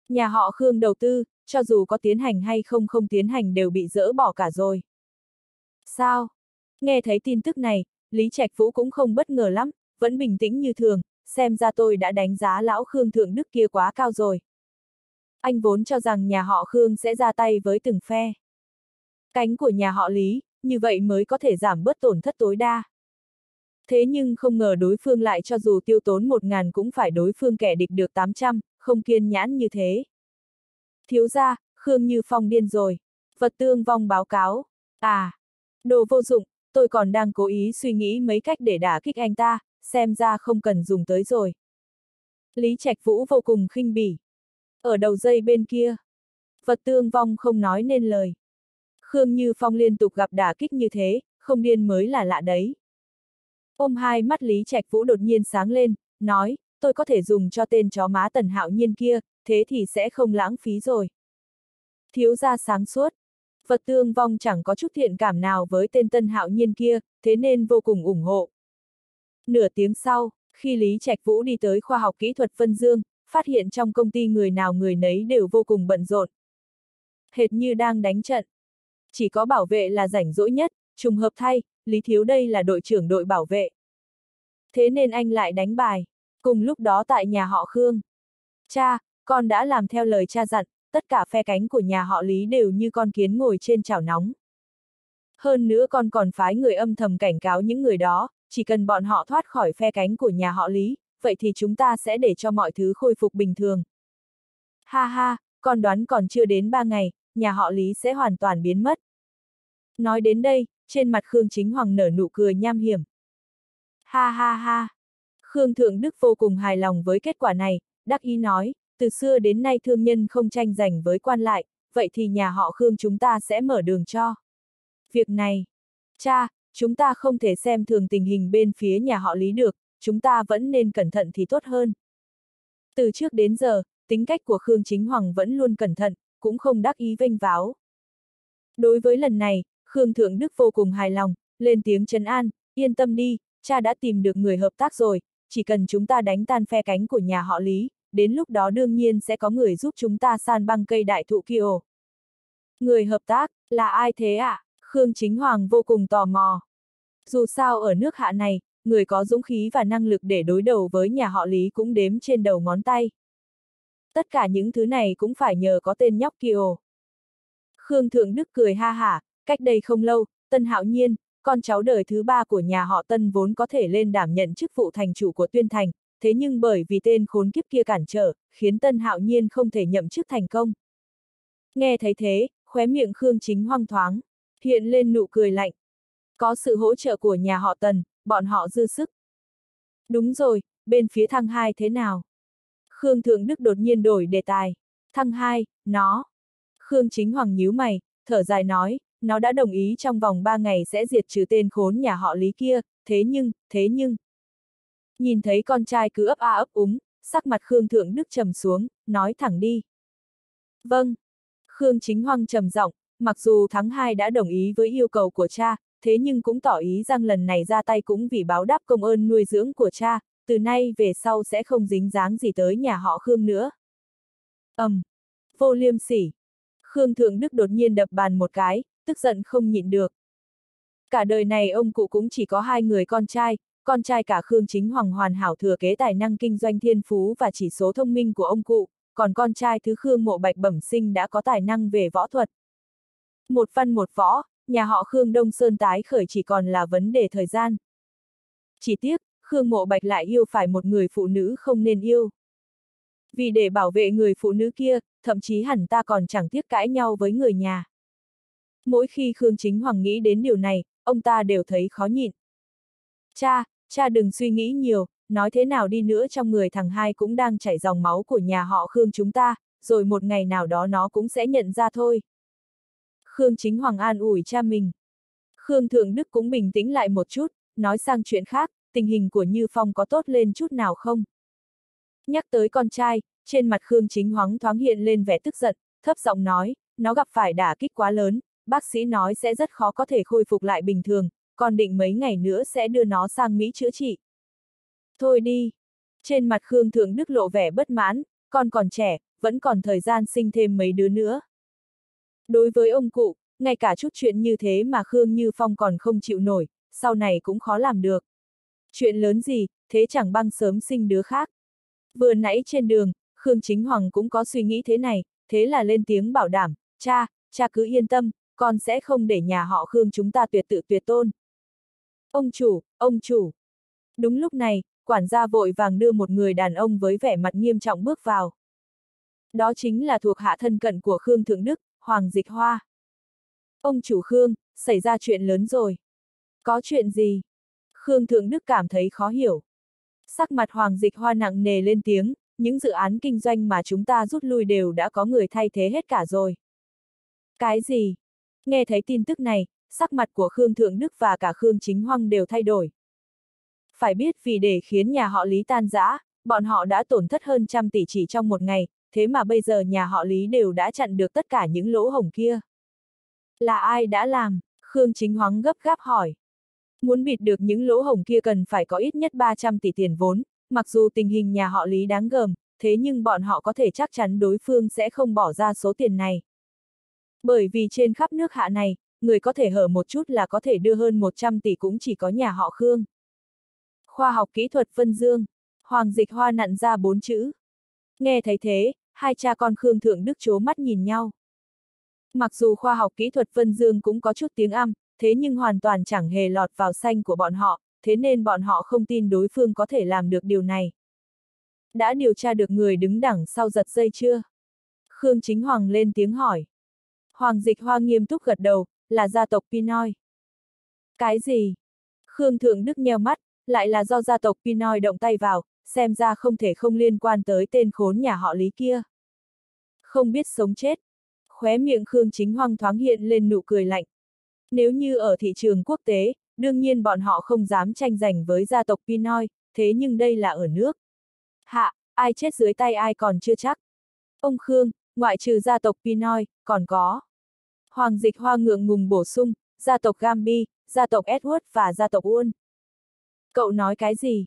Nhà họ Khương đầu tư, cho dù có tiến hành hay không không tiến hành đều bị dỡ bỏ cả rồi. Sao? Nghe thấy tin tức này, Lý Trạch Vũ cũng không bất ngờ lắm, vẫn bình tĩnh như thường, xem ra tôi đã đánh giá lão Khương Thượng Đức kia quá cao rồi. Anh vốn cho rằng nhà họ Khương sẽ ra tay với từng phe. Cánh của nhà họ Lý, như vậy mới có thể giảm bớt tổn thất tối đa. Thế nhưng không ngờ đối phương lại cho dù tiêu tốn một ngàn cũng phải đối phương kẻ địch được 800, không kiên nhãn như thế. Thiếu ra, Khương Như Phong điên rồi. Vật tương vong báo cáo. À, đồ vô dụng, tôi còn đang cố ý suy nghĩ mấy cách để đả kích anh ta, xem ra không cần dùng tới rồi. Lý Trạch Vũ vô cùng khinh bỉ. Ở đầu dây bên kia, vật tương vong không nói nên lời. Khương Như Phong liên tục gặp đả kích như thế, không điên mới là lạ đấy. Ôm hai mắt Lý Trạch Vũ đột nhiên sáng lên, nói, tôi có thể dùng cho tên chó má tần hạo nhiên kia, thế thì sẽ không lãng phí rồi. Thiếu gia sáng suốt. Vật tương vong chẳng có chút thiện cảm nào với tên tân hạo nhiên kia, thế nên vô cùng ủng hộ. Nửa tiếng sau, khi Lý Trạch Vũ đi tới khoa học kỹ thuật Vân Dương, phát hiện trong công ty người nào người nấy đều vô cùng bận rộn. Hệt như đang đánh trận. Chỉ có bảo vệ là rảnh rỗi nhất, trùng hợp thay, Lý Thiếu đây là đội trưởng đội bảo vệ. Thế nên anh lại đánh bài. Cùng lúc đó tại nhà họ Khương. Cha, con đã làm theo lời cha dặn, tất cả phe cánh của nhà họ Lý đều như con kiến ngồi trên chảo nóng. Hơn nữa con còn phái người âm thầm cảnh cáo những người đó, chỉ cần bọn họ thoát khỏi phe cánh của nhà họ Lý, vậy thì chúng ta sẽ để cho mọi thứ khôi phục bình thường. Ha ha, con đoán còn chưa đến ba ngày, nhà họ Lý sẽ hoàn toàn biến mất. Nói đến đây, trên mặt Khương Chính Hoàng nở nụ cười nham hiểm. Ha ha ha! Khương Thượng Đức vô cùng hài lòng với kết quả này, đắc ý nói, từ xưa đến nay thương nhân không tranh giành với quan lại, vậy thì nhà họ Khương chúng ta sẽ mở đường cho. Việc này, cha, chúng ta không thể xem thường tình hình bên phía nhà họ Lý được, chúng ta vẫn nên cẩn thận thì tốt hơn. Từ trước đến giờ, tính cách của Khương Chính Hoàng vẫn luôn cẩn thận, cũng không đắc ý vênh váo. Đối với lần này, Khương Thượng Đức vô cùng hài lòng, lên tiếng trấn an, yên tâm đi, cha đã tìm được người hợp tác rồi, chỉ cần chúng ta đánh tan phe cánh của nhà họ Lý, đến lúc đó đương nhiên sẽ có người giúp chúng ta san băng cây đại thụ kia ổ. Người hợp tác, là ai thế ạ? À? Khương Chính Hoàng vô cùng tò mò. Dù sao ở nước hạ này, người có dũng khí và năng lực để đối đầu với nhà họ Lý cũng đếm trên đầu ngón tay. Tất cả những thứ này cũng phải nhờ có tên nhóc kia ồ. Khương Thượng Đức cười ha hả, cách đây không lâu, Tân Hạo Nhiên, con cháu đời thứ ba của nhà họ Tân vốn có thể lên đảm nhận chức vụ thành chủ của Tuyên Thành, thế nhưng bởi vì tên khốn kiếp kia cản trở, khiến Tân Hạo Nhiên không thể nhậm chức thành công. Nghe thấy thế, khóe miệng Khương Chính hoang thoáng, hiện lên nụ cười lạnh. Có sự hỗ trợ của nhà họ Tần, bọn họ dư sức. Đúng rồi, bên phía thăng hai thế nào? Khương Thượng Đức đột nhiên đổi đề tài. Thăng hai, nó. Khương Chính Hoàng nhíu mày, thở dài nói, nó đã đồng ý trong vòng ba ngày sẽ diệt trừ tên khốn nhà họ Lý kia, thế nhưng, thế nhưng. Nhìn thấy con trai cứ ấp a ấp úng, sắc mặt Khương Thượng Đức trầm xuống, nói thẳng đi. Vâng. Khương Chính hoang trầm giọng, mặc dù tháng 2 đã đồng ý với yêu cầu của cha, thế nhưng cũng tỏ ý rằng lần này ra tay cũng vì báo đáp công ơn nuôi dưỡng của cha, từ nay về sau sẽ không dính dáng gì tới nhà họ Khương nữa. ầm, um, vô liêm sỉ. Khương Thượng Đức đột nhiên đập bàn một cái, tức giận không nhịn được. Cả đời này ông cụ cũng chỉ có hai người con trai, con trai cả Khương Chính Hoàng hoàn hảo thừa kế tài năng kinh doanh thiên phú và chỉ số thông minh của ông cụ, còn con trai thứ Khương Mộ Bạch bẩm sinh đã có tài năng về võ thuật. Một văn một võ, nhà họ Khương Đông Sơn tái khởi chỉ còn là vấn đề thời gian. Chỉ tiếc, Khương Mộ Bạch lại yêu phải một người phụ nữ không nên yêu. Vì để bảo vệ người phụ nữ kia, thậm chí hẳn ta còn chẳng tiếc cãi nhau với người nhà. Mỗi khi Khương Chính Hoàng nghĩ đến điều này, ông ta đều thấy khó nhịn. Cha, cha đừng suy nghĩ nhiều, nói thế nào đi nữa trong người thằng hai cũng đang chảy dòng máu của nhà họ Khương chúng ta, rồi một ngày nào đó nó cũng sẽ nhận ra thôi. Khương Chính Hoàng an ủi cha mình. Khương Thượng Đức cũng bình tĩnh lại một chút, nói sang chuyện khác, tình hình của Như Phong có tốt lên chút nào không? Nhắc tới con trai, trên mặt Khương Chính Hoàng thoáng hiện lên vẻ tức giận, thấp giọng nói, nó gặp phải đả kích quá lớn, bác sĩ nói sẽ rất khó có thể khôi phục lại bình thường, còn định mấy ngày nữa sẽ đưa nó sang Mỹ chữa trị. Thôi đi. Trên mặt Khương Thượng Đức lộ vẻ bất mãn, con còn trẻ, vẫn còn thời gian sinh thêm mấy đứa nữa. Đối với ông cụ, ngay cả chút chuyện như thế mà Khương Như Phong còn không chịu nổi, sau này cũng khó làm được. Chuyện lớn gì, thế chẳng băng sớm sinh đứa khác. Vừa nãy trên đường, Khương Chính Hoàng cũng có suy nghĩ thế này, thế là lên tiếng bảo đảm, cha, cha cứ yên tâm, con sẽ không để nhà họ Khương chúng ta tuyệt tự tuyệt tôn. Ông chủ, ông chủ. Đúng lúc này, quản gia vội vàng đưa một người đàn ông với vẻ mặt nghiêm trọng bước vào. Đó chính là thuộc hạ thân cận của Khương Thượng Đức, Hoàng Dịch Hoa. Ông chủ Khương, xảy ra chuyện lớn rồi. Có chuyện gì? Khương Thượng Đức cảm thấy khó hiểu. Sắc mặt Hoàng Dịch Hoa nặng nề lên tiếng, những dự án kinh doanh mà chúng ta rút lui đều đã có người thay thế hết cả rồi. Cái gì? Nghe thấy tin tức này, sắc mặt của Khương Thượng Đức và cả Khương Chính Hoang đều thay đổi. Phải biết vì để khiến nhà họ Lý tan rã, bọn họ đã tổn thất hơn trăm tỷ chỉ trong một ngày, thế mà bây giờ nhà họ Lý đều đã chặn được tất cả những lỗ hổng kia. Là ai đã làm? Khương Chính Hoang gấp gáp hỏi. Muốn bịt được những lỗ hổng kia cần phải có ít nhất 300 tỷ tiền vốn, mặc dù tình hình nhà họ Lý đáng gờm, thế nhưng bọn họ có thể chắc chắn đối phương sẽ không bỏ ra số tiền này. Bởi vì trên khắp nước hạ này, người có thể hở một chút là có thể đưa hơn 100 tỷ cũng chỉ có nhà họ Khương. Khoa học kỹ thuật Vân Dương, Hoàng Dịch Hoa nặn ra bốn chữ. Nghe thấy thế, hai cha con Khương Thượng Đức chố mắt nhìn nhau. Mặc dù khoa học kỹ thuật Vân Dương cũng có chút tiếng âm, thế nhưng hoàn toàn chẳng hề lọt vào xanh của bọn họ, thế nên bọn họ không tin đối phương có thể làm được điều này. Đã điều tra được người đứng đằng sau giật dây chưa? Khương Chính Hoàng lên tiếng hỏi. Hoàng Dịch Hoa nghiêm túc gật đầu, là gia tộc Pinoy. Cái gì? Khương Thượng Đức nheo mắt, lại là do gia tộc Pinoy động tay vào, xem ra không thể không liên quan tới tên khốn nhà họ Lý kia. Không biết sống chết. Khóe miệng Khương Chính Hoang thoáng hiện lên nụ cười lạnh. Nếu như ở thị trường quốc tế, đương nhiên bọn họ không dám tranh giành với gia tộc Pinoy, thế nhưng đây là ở nước. Hạ, ai chết dưới tay ai còn chưa chắc. Ông Khương, ngoại trừ gia tộc Pinoy, còn có. Hoàng dịch hoa ngượng ngùng bổ sung, gia tộc Gambi, gia tộc Edward và gia tộc Uôn. Cậu nói cái gì?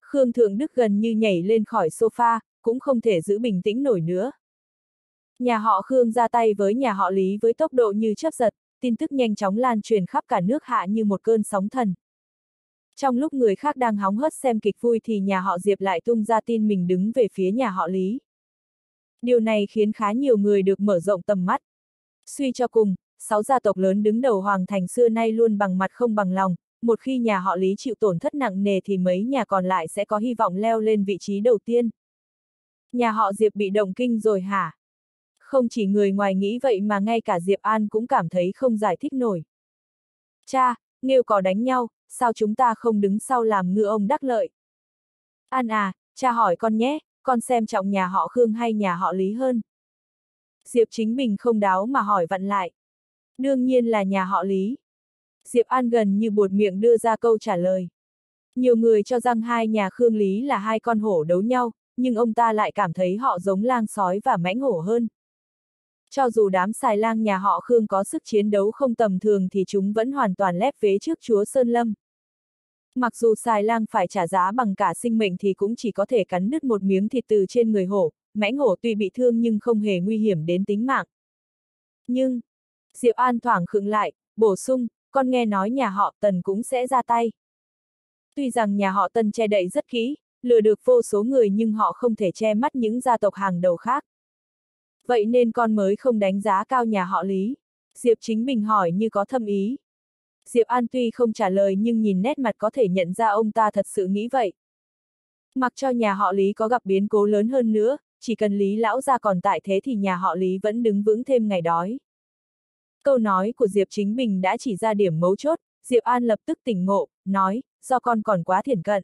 Khương Thượng Đức gần như nhảy lên khỏi sofa, cũng không thể giữ bình tĩnh nổi nữa. Nhà họ Khương ra tay với nhà họ Lý với tốc độ như chớp giật, tin tức nhanh chóng lan truyền khắp cả nước hạ như một cơn sóng thần. Trong lúc người khác đang hóng hớt xem kịch vui thì nhà họ Diệp lại tung ra tin mình đứng về phía nhà họ Lý. Điều này khiến khá nhiều người được mở rộng tầm mắt. Suy cho cùng, sáu gia tộc lớn đứng đầu Hoàng Thành xưa nay luôn bằng mặt không bằng lòng, một khi nhà họ Lý chịu tổn thất nặng nề thì mấy nhà còn lại sẽ có hy vọng leo lên vị trí đầu tiên. Nhà họ Diệp bị động kinh rồi hả? Không chỉ người ngoài nghĩ vậy mà ngay cả Diệp An cũng cảm thấy không giải thích nổi. Cha, nghêu có đánh nhau, sao chúng ta không đứng sau làm ngư ông đắc lợi? An à, cha hỏi con nhé, con xem trọng nhà họ Khương hay nhà họ Lý hơn? Diệp chính mình không đáo mà hỏi vặn lại. Đương nhiên là nhà họ Lý. Diệp An gần như buột miệng đưa ra câu trả lời. Nhiều người cho rằng hai nhà Khương Lý là hai con hổ đấu nhau, nhưng ông ta lại cảm thấy họ giống lang sói và mãnh hổ hơn. Cho dù đám xài lang nhà họ Khương có sức chiến đấu không tầm thường thì chúng vẫn hoàn toàn lép vế trước chúa Sơn Lâm. Mặc dù xài lang phải trả giá bằng cả sinh mệnh thì cũng chỉ có thể cắn đứt một miếng thịt từ trên người hổ, mãnh hổ tuy bị thương nhưng không hề nguy hiểm đến tính mạng. Nhưng, Diệp An thoảng khựng lại, bổ sung, con nghe nói nhà họ Tần cũng sẽ ra tay. Tuy rằng nhà họ Tần che đậy rất kỹ, lừa được vô số người nhưng họ không thể che mắt những gia tộc hàng đầu khác. Vậy nên con mới không đánh giá cao nhà họ Lý. Diệp Chính Bình hỏi như có thâm ý. Diệp An tuy không trả lời nhưng nhìn nét mặt có thể nhận ra ông ta thật sự nghĩ vậy. Mặc cho nhà họ Lý có gặp biến cố lớn hơn nữa, chỉ cần Lý lão gia còn tại thế thì nhà họ Lý vẫn đứng vững thêm ngày đói. Câu nói của Diệp Chính Bình đã chỉ ra điểm mấu chốt, Diệp An lập tức tỉnh ngộ, nói, do con còn quá thiển cận.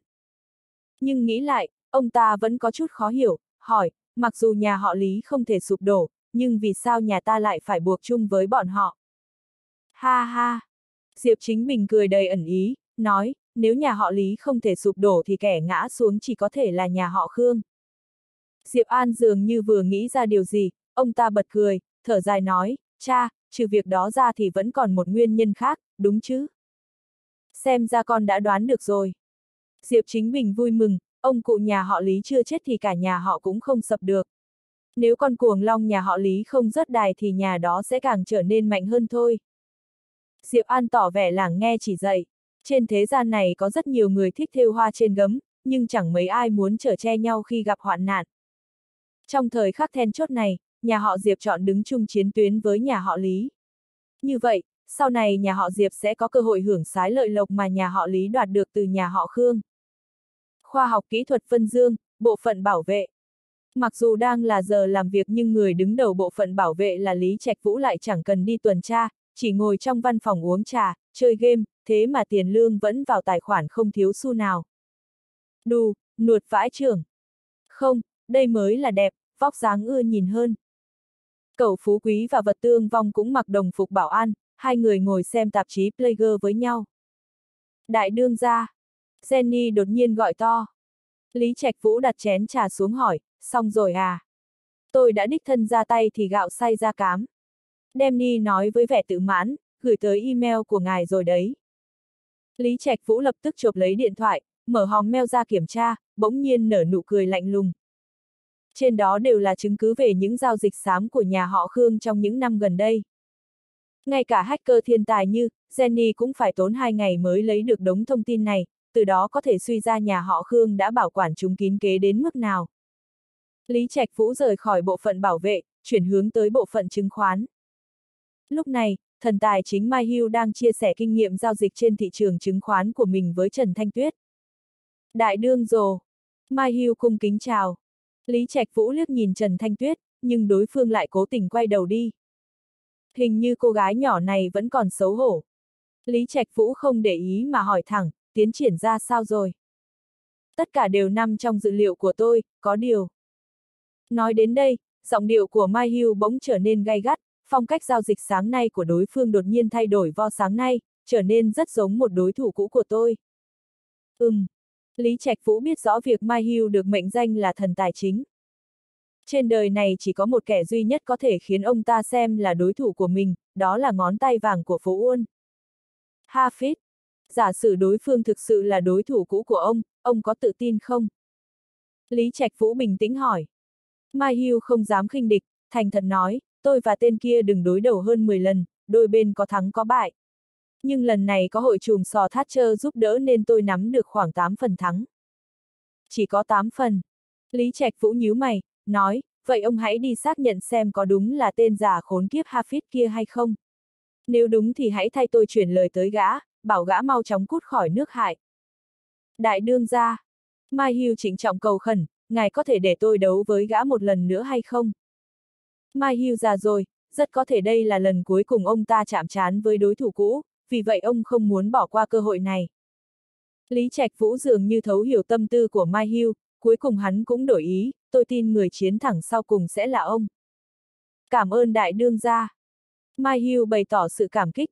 Nhưng nghĩ lại, ông ta vẫn có chút khó hiểu, hỏi, mặc dù nhà họ Lý không thể sụp đổ, nhưng vì sao nhà ta lại phải buộc chung với bọn họ? Ha ha! Diệp Chính Bình cười đầy ẩn ý, nói, nếu nhà họ Lý không thể sụp đổ thì kẻ ngã xuống chỉ có thể là nhà họ Khương. Diệp An dường như vừa nghĩ ra điều gì, ông ta bật cười, thở dài nói, cha, trừ việc đó ra thì vẫn còn một nguyên nhân khác, đúng chứ? Xem ra con đã đoán được rồi. Diệp Chính Bình vui mừng, ông cụ nhà họ Lý chưa chết thì cả nhà họ cũng không sập được. Nếu con cuồng long nhà họ Lý không rớt đài thì nhà đó sẽ càng trở nên mạnh hơn thôi. Diệp An tỏ vẻ làng nghe chỉ dạy. Trên thế gian này có rất nhiều người thích thêu hoa trên gấm, nhưng chẳng mấy ai muốn trở che nhau khi gặp hoạn nạn. Trong thời khắc then chốt này, nhà họ Diệp chọn đứng chung chiến tuyến với nhà họ Lý. Như vậy, sau này nhà họ Diệp sẽ có cơ hội hưởng sái lợi lộc mà nhà họ Lý đoạt được từ nhà họ Khương. Khoa học kỹ thuật Vân Dương, bộ phận bảo vệ. Mặc dù đang là giờ làm việc nhưng người đứng đầu bộ phận bảo vệ là Lý Trạch Vũ lại chẳng cần đi tuần tra, chỉ ngồi trong văn phòng uống trà, chơi game, thế mà tiền lương vẫn vào tài khoản không thiếu xu nào. Đù, nuột vãi trưởng. Không, đây mới là đẹp, vóc dáng ưa nhìn hơn. Cậu Phú Quý và vật tương vong cũng mặc đồng phục bảo an, hai người ngồi xem tạp chí Player với nhau. Đại đương ra. Jenny đột nhiên gọi to. Lý Trạch Vũ đặt chén trà xuống hỏi, xong rồi à? Tôi đã đích thân ra tay thì gạo say ra cám. Demny nói với vẻ tự mãn, gửi tới email của ngài rồi đấy. Lý Trạch Vũ lập tức chụp lấy điện thoại, mở hòm mail ra kiểm tra, bỗng nhiên nở nụ cười lạnh lùng. Trên đó đều là chứng cứ về những giao dịch xám của nhà họ Khương trong những năm gần đây. Ngay cả hacker thiên tài như Jenny cũng phải tốn hai ngày mới lấy được đống thông tin này, từ đó có thể suy ra nhà họ Khương đã bảo quản chúng kín kế đến mức nào. Lý Trạch Vũ rời khỏi bộ phận bảo vệ, chuyển hướng tới bộ phận chứng khoán. Lúc này, thần tài chính Mai Hưu đang chia sẻ kinh nghiệm giao dịch trên thị trường chứng khoán của mình với Trần Thanh Tuyết. Đại đương rồ. Mai Hưu cung kính chào. Lý Trạch Vũ liếc nhìn Trần Thanh Tuyết, nhưng đối phương lại cố tình quay đầu đi. Hình như cô gái nhỏ này vẫn còn xấu hổ. Lý Trạch Vũ không để ý mà hỏi thẳng, tiến triển ra sao rồi? Tất cả đều nằm trong dự liệu của tôi, có điều. Nói đến đây, giọng điệu của Mai Hưu bỗng trở nên gay gắt, phong cách giao dịch sáng nay của đối phương đột nhiên thay đổi vo sáng nay, trở nên rất giống một đối thủ cũ của tôi. Ừm. Lý Trạch Vũ biết rõ việc Mai Hưu được mệnh danh là thần tài chính. Trên đời này chỉ có một kẻ duy nhất có thể khiến ông ta xem là đối thủ của mình, đó là ngón tay vàng của phố Uôn. Hafid. Giả sử đối phương thực sự là đối thủ cũ của ông, ông có tự tin không? Lý Trạch Vũ bình tĩnh hỏi. Mai Hưu không dám khinh địch, thành thật nói, tôi và tên kia đừng đối đầu hơn 10 lần, đôi bên có thắng có bại. Nhưng lần này có hội trùm sò Thatcher giúp đỡ nên tôi nắm được khoảng 8 phần thắng. Chỉ có 8 phần. Lý Trạch Vũ nhíu mày, nói, vậy ông hãy đi xác nhận xem có đúng là tên giả khốn kiếp Hafid kia hay không. Nếu đúng thì hãy thay tôi chuyển lời tới gã, bảo gã mau chóng cút khỏi nước hại. Đại đương gia. Mai Hưu chỉnh trọng cầu khẩn, ngài có thể để tôi đấu với gã một lần nữa hay không? Mai Hưu già rồi, rất có thể đây là lần cuối cùng ông ta chạm trán với đối thủ cũ, vì vậy ông không muốn bỏ qua cơ hội này. Lý Trạch Vũ dường như thấu hiểu tâm tư của Mai Hưu, cuối cùng hắn cũng đổi ý, tôi tin người chiến thẳng sau cùng sẽ là ông. Cảm ơn đại đương gia. Mai Hưu bày tỏ sự cảm kích.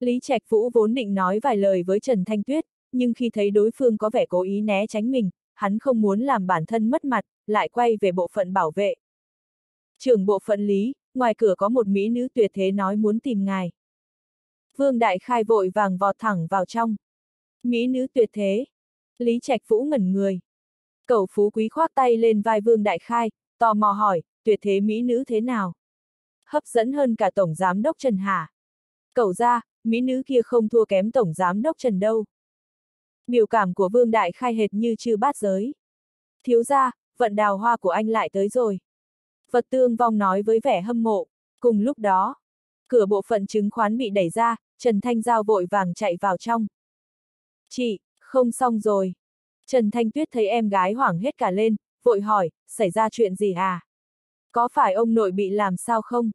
Lý Trạch Vũ vốn định nói vài lời với Trần Thanh Tuyết, nhưng khi thấy đối phương có vẻ cố ý né tránh mình, hắn không muốn làm bản thân mất mặt, lại quay về bộ phận bảo vệ. Trưởng bộ phận Lý, ngoài cửa có một mỹ nữ tuyệt thế nói muốn tìm ngài. Vương Đại Khai vội vàng vọt thẳng vào trong. Mỹ nữ tuyệt thế. Lý Trạch Vũ ngẩn người. Cậu phú quý khoác tay lên vai Vương Đại Khai, tò mò hỏi, tuyệt thế Mỹ nữ thế nào? Hấp dẫn hơn cả Tổng Giám Đốc Trần Hà. Cậu ra, Mỹ nữ kia không thua kém Tổng Giám Đốc Trần đâu. Biểu cảm của Vương Đại Khai hệt như chư bát giới. Thiếu ra, vận đào hoa của anh lại tới rồi. Vật tương vong nói với vẻ hâm mộ. Cùng lúc đó, cửa bộ phận chứng khoán bị đẩy ra, Trần Thanh Giao vội vàng chạy vào trong. Chị, không xong rồi. Trần Thanh Tuyết thấy em gái hoảng hết cả lên, vội hỏi, xảy ra chuyện gì à? Có phải ông nội bị làm sao không?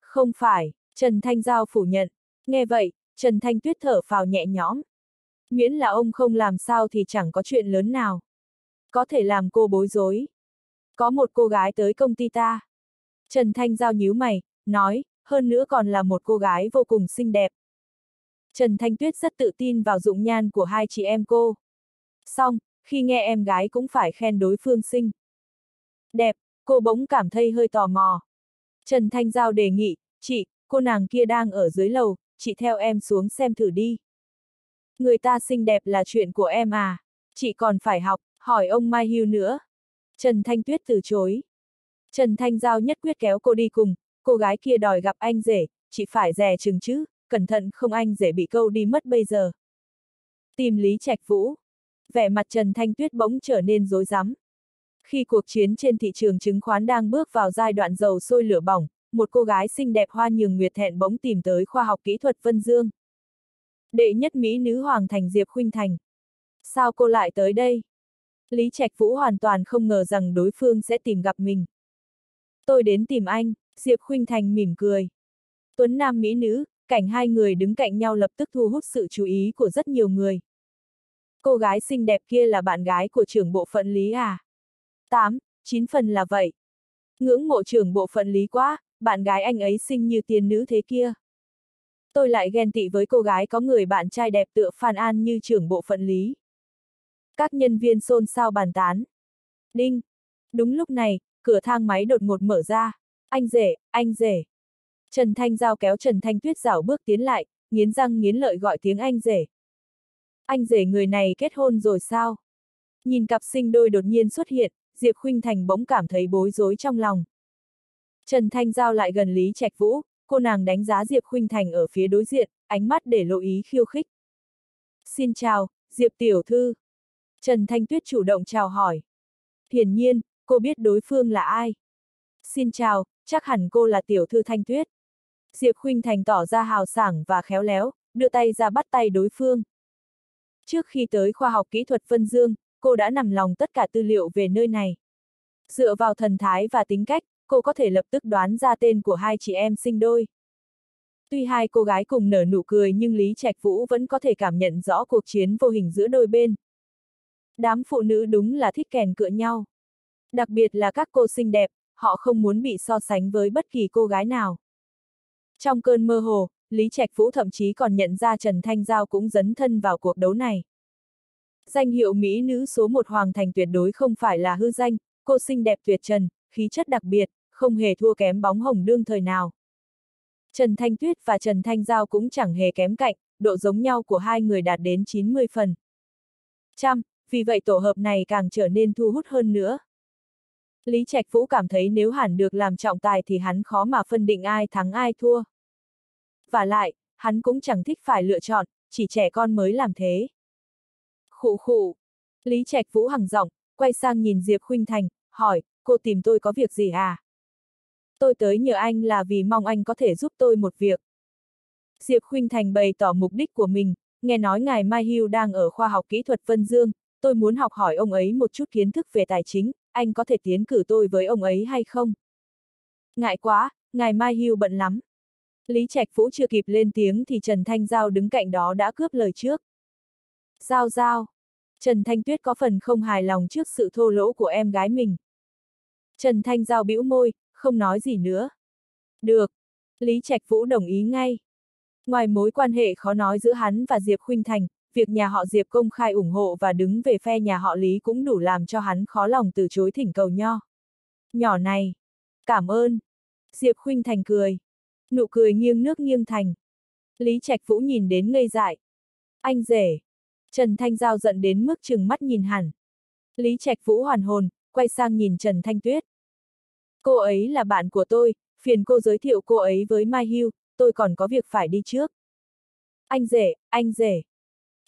Không phải, Trần Thanh Giao phủ nhận. Nghe vậy, Trần Thanh Tuyết thở phào nhẹ nhõm. Miễn là ông không làm sao thì chẳng có chuyện lớn nào. Có thể làm cô bối rối. Có một cô gái tới công ty ta. Trần Thanh Giao nhíu mày, nói, hơn nữa còn là một cô gái vô cùng xinh đẹp. Trần Thanh Tuyết rất tự tin vào dụng nhan của hai chị em cô. Xong, khi nghe em gái cũng phải khen đối phương xinh. Đẹp, cô bỗng cảm thấy hơi tò mò. Trần Thanh Giao đề nghị, chị, cô nàng kia đang ở dưới lầu, chị theo em xuống xem thử đi. Người ta xinh đẹp là chuyện của em à, chị còn phải học, hỏi ông Mai Hưu nữa. Trần Thanh Tuyết từ chối. Trần Thanh Giao nhất quyết kéo cô đi cùng, cô gái kia đòi gặp anh rể, chị phải dè chừng chứ, cẩn thận không anh rể bị câu đi mất bây giờ. Tìm Lý Trạch Vũ. Vẻ mặt Trần Thanh Tuyết bỗng trở nên rối rắm. Khi cuộc chiến trên thị trường chứng khoán đang bước vào giai đoạn dầu sôi lửa bỏng, một cô gái xinh đẹp hoa nhường nguyệt thẹn bỗng tìm tới khoa học kỹ thuật Vân Dương. Đệ nhất Mỹ nữ Hoàng Thành Diệp Khuynh Thành. Sao cô lại tới đây? Lý Trạch Vũ hoàn toàn không ngờ rằng đối phương sẽ tìm gặp mình. Tôi đến tìm anh, Diệp Khuynh Thành mỉm cười. Tuấn Nam Mỹ nữ, cảnh hai người đứng cạnh nhau lập tức thu hút sự chú ý của rất nhiều người. Cô gái xinh đẹp kia là bạn gái của trưởng bộ phận Lý à? 8, 9 phần là vậy. Ngưỡng mộ trưởng bộ phận Lý quá, bạn gái anh ấy xinh như tiên nữ thế kia. Tôi lại ghen tị với cô gái có người bạn trai đẹp tựa Phan An như trưởng bộ phận Lý. Các nhân viên xôn xao bàn tán. Đinh! Đúng lúc này, cửa thang máy đột ngột mở ra. Anh rể, anh rể. Trần Thanh Giao kéo Trần Thanh Tuyết rảo bước tiến lại, nghiến răng nghiến lợi gọi tiếng anh rể. Anh rể người này kết hôn rồi sao? Nhìn cặp sinh đôi đột nhiên xuất hiện, Diệp Khuynh Thành bỗng cảm thấy bối rối trong lòng. Trần Thanh Giao lại gần Lý Trạch Vũ, cô nàng đánh giá Diệp Khuynh Thành ở phía đối diện, ánh mắt để lộ ý khiêu khích. Xin chào, Diệp Tiểu Thư. Trần Thanh Tuyết chủ động chào hỏi. Hiển nhiên, cô biết đối phương là ai. Xin chào, chắc hẳn cô là Tiểu Thư Thanh Tuyết. Diệp Khuynh Thành tỏ ra hào sảng và khéo léo, đưa tay ra bắt tay đối phương. Trước khi tới khoa học kỹ thuật Vân Dương, cô đã nằm lòng tất cả tư liệu về nơi này. Dựa vào thần thái và tính cách, cô có thể lập tức đoán ra tên của hai chị em sinh đôi. Tuy hai cô gái cùng nở nụ cười nhưng Lý Trạch Vũ vẫn có thể cảm nhận rõ cuộc chiến vô hình giữa đôi bên. Đám phụ nữ đúng là thích kèn cựa nhau. Đặc biệt là các cô xinh đẹp, họ không muốn bị so sánh với bất kỳ cô gái nào. Trong cơn mơ hồ, Lý Trạch Vũ thậm chí còn nhận ra Trần Thanh Giao cũng dấn thân vào cuộc đấu này. Danh hiệu Mỹ nữ số một Hoàng Thành tuyệt đối không phải là hư danh, cô xinh đẹp tuyệt trần, khí chất đặc biệt, không hề thua kém bóng hồng đương thời nào. Trần Thanh Tuyết và Trần Thanh Giao cũng chẳng hề kém cạnh, độ giống nhau của hai người đạt đến 90 phần. Trăm, vì vậy tổ hợp này càng trở nên thu hút hơn nữa. Lý Trạch Vũ cảm thấy nếu hẳn được làm trọng tài thì hắn khó mà phân định ai thắng ai thua. Và lại, hắn cũng chẳng thích phải lựa chọn, chỉ trẻ con mới làm thế. Khụ khụ. Lý Trạch Vũ hằng giọng, quay sang nhìn Diệp Khuynh Thành, hỏi, cô tìm tôi có việc gì à? Tôi tới nhờ anh là vì mong anh có thể giúp tôi một việc. Diệp Khuynh Thành bày tỏ mục đích của mình, nghe nói ngài Mai Hưu đang ở khoa học kỹ thuật Vân Dương, tôi muốn học hỏi ông ấy một chút kiến thức về tài chính, anh có thể tiến cử tôi với ông ấy hay không? Ngại quá, ngài Mai Hưu bận lắm. Lý Trạch Phú chưa kịp lên tiếng thì Trần Thanh Giao đứng cạnh đó đã cướp lời trước. Giao giao. Trần Thanh Tuyết có phần không hài lòng trước sự thô lỗ của em gái mình. Trần Thanh Giao bĩu môi, không nói gì nữa. Được. Lý Trạch Vũ đồng ý ngay. Ngoài mối quan hệ khó nói giữa hắn và Diệp Khuynh Thành, việc nhà họ Diệp công khai ủng hộ và đứng về phe nhà họ Lý cũng đủ làm cho hắn khó lòng từ chối thỉnh cầu nho. Nhỏ này. Cảm ơn. Diệp Khuynh Thành cười. Nụ cười nghiêng nước nghiêng thành. Lý Trạch Vũ nhìn đến ngây dại. Anh rể. Trần Thanh Giao giận đến mức chừng mắt nhìn hẳn. Lý Trạch Vũ hoàn hồn, quay sang nhìn Trần Thanh Tuyết. Cô ấy là bạn của tôi, phiền cô giới thiệu cô ấy với Mai Hưu, tôi còn có việc phải đi trước. Anh rể, anh rể.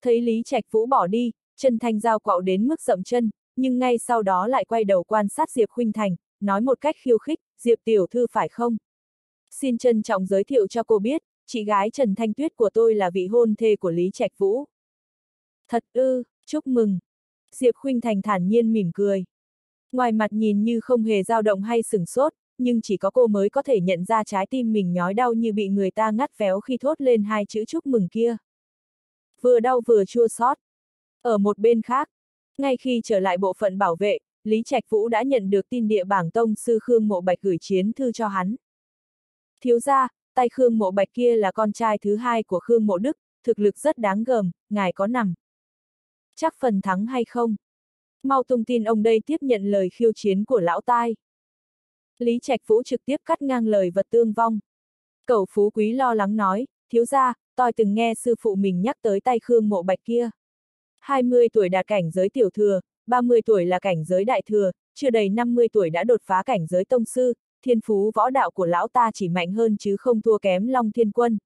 Thấy Lý Trạch Vũ bỏ đi, Trần Thanh Giao quạo đến mức rậm chân, nhưng ngay sau đó lại quay đầu quan sát Diệp Khuynh Thành, nói một cách khiêu khích, Diệp Tiểu Thư phải không? Xin trân trọng giới thiệu cho cô biết, chị gái Trần Thanh Tuyết của tôi là vị hôn thê của Lý Trạch Vũ. Thật ư, chúc mừng. Diệp Khuynh Thành thản nhiên mỉm cười. Ngoài mặt nhìn như không hề dao động hay sửng sốt, nhưng chỉ có cô mới có thể nhận ra trái tim mình nhói đau như bị người ta ngắt véo khi thốt lên hai chữ chúc mừng kia. Vừa đau vừa chua xót. Ở một bên khác, ngay khi trở lại bộ phận bảo vệ, Lý Trạch Vũ đã nhận được tin địa bảng tông sư Khương Mộ Bạch gửi chiến thư cho hắn. Thiếu gia, tay Khương Mộ Bạch kia là con trai thứ hai của Khương Mộ Đức, thực lực rất đáng gờm, ngài có nằm. Chắc phần thắng hay không? Mau tung tin ông đây tiếp nhận lời khiêu chiến của lão tai. Lý Trạch Vũ trực tiếp cắt ngang lời vật tương vong. Cậu Phú Quý lo lắng nói, thiếu gia, tôi từng nghe sư phụ mình nhắc tới tay Khương Mộ Bạch kia. 20 tuổi đạt cảnh giới tiểu thừa, 30 tuổi là cảnh giới đại thừa, chưa đầy 50 tuổi đã đột phá cảnh giới tông sư, thiên phú võ đạo của lão ta chỉ mạnh hơn chứ không thua kém Long Thiên Quân.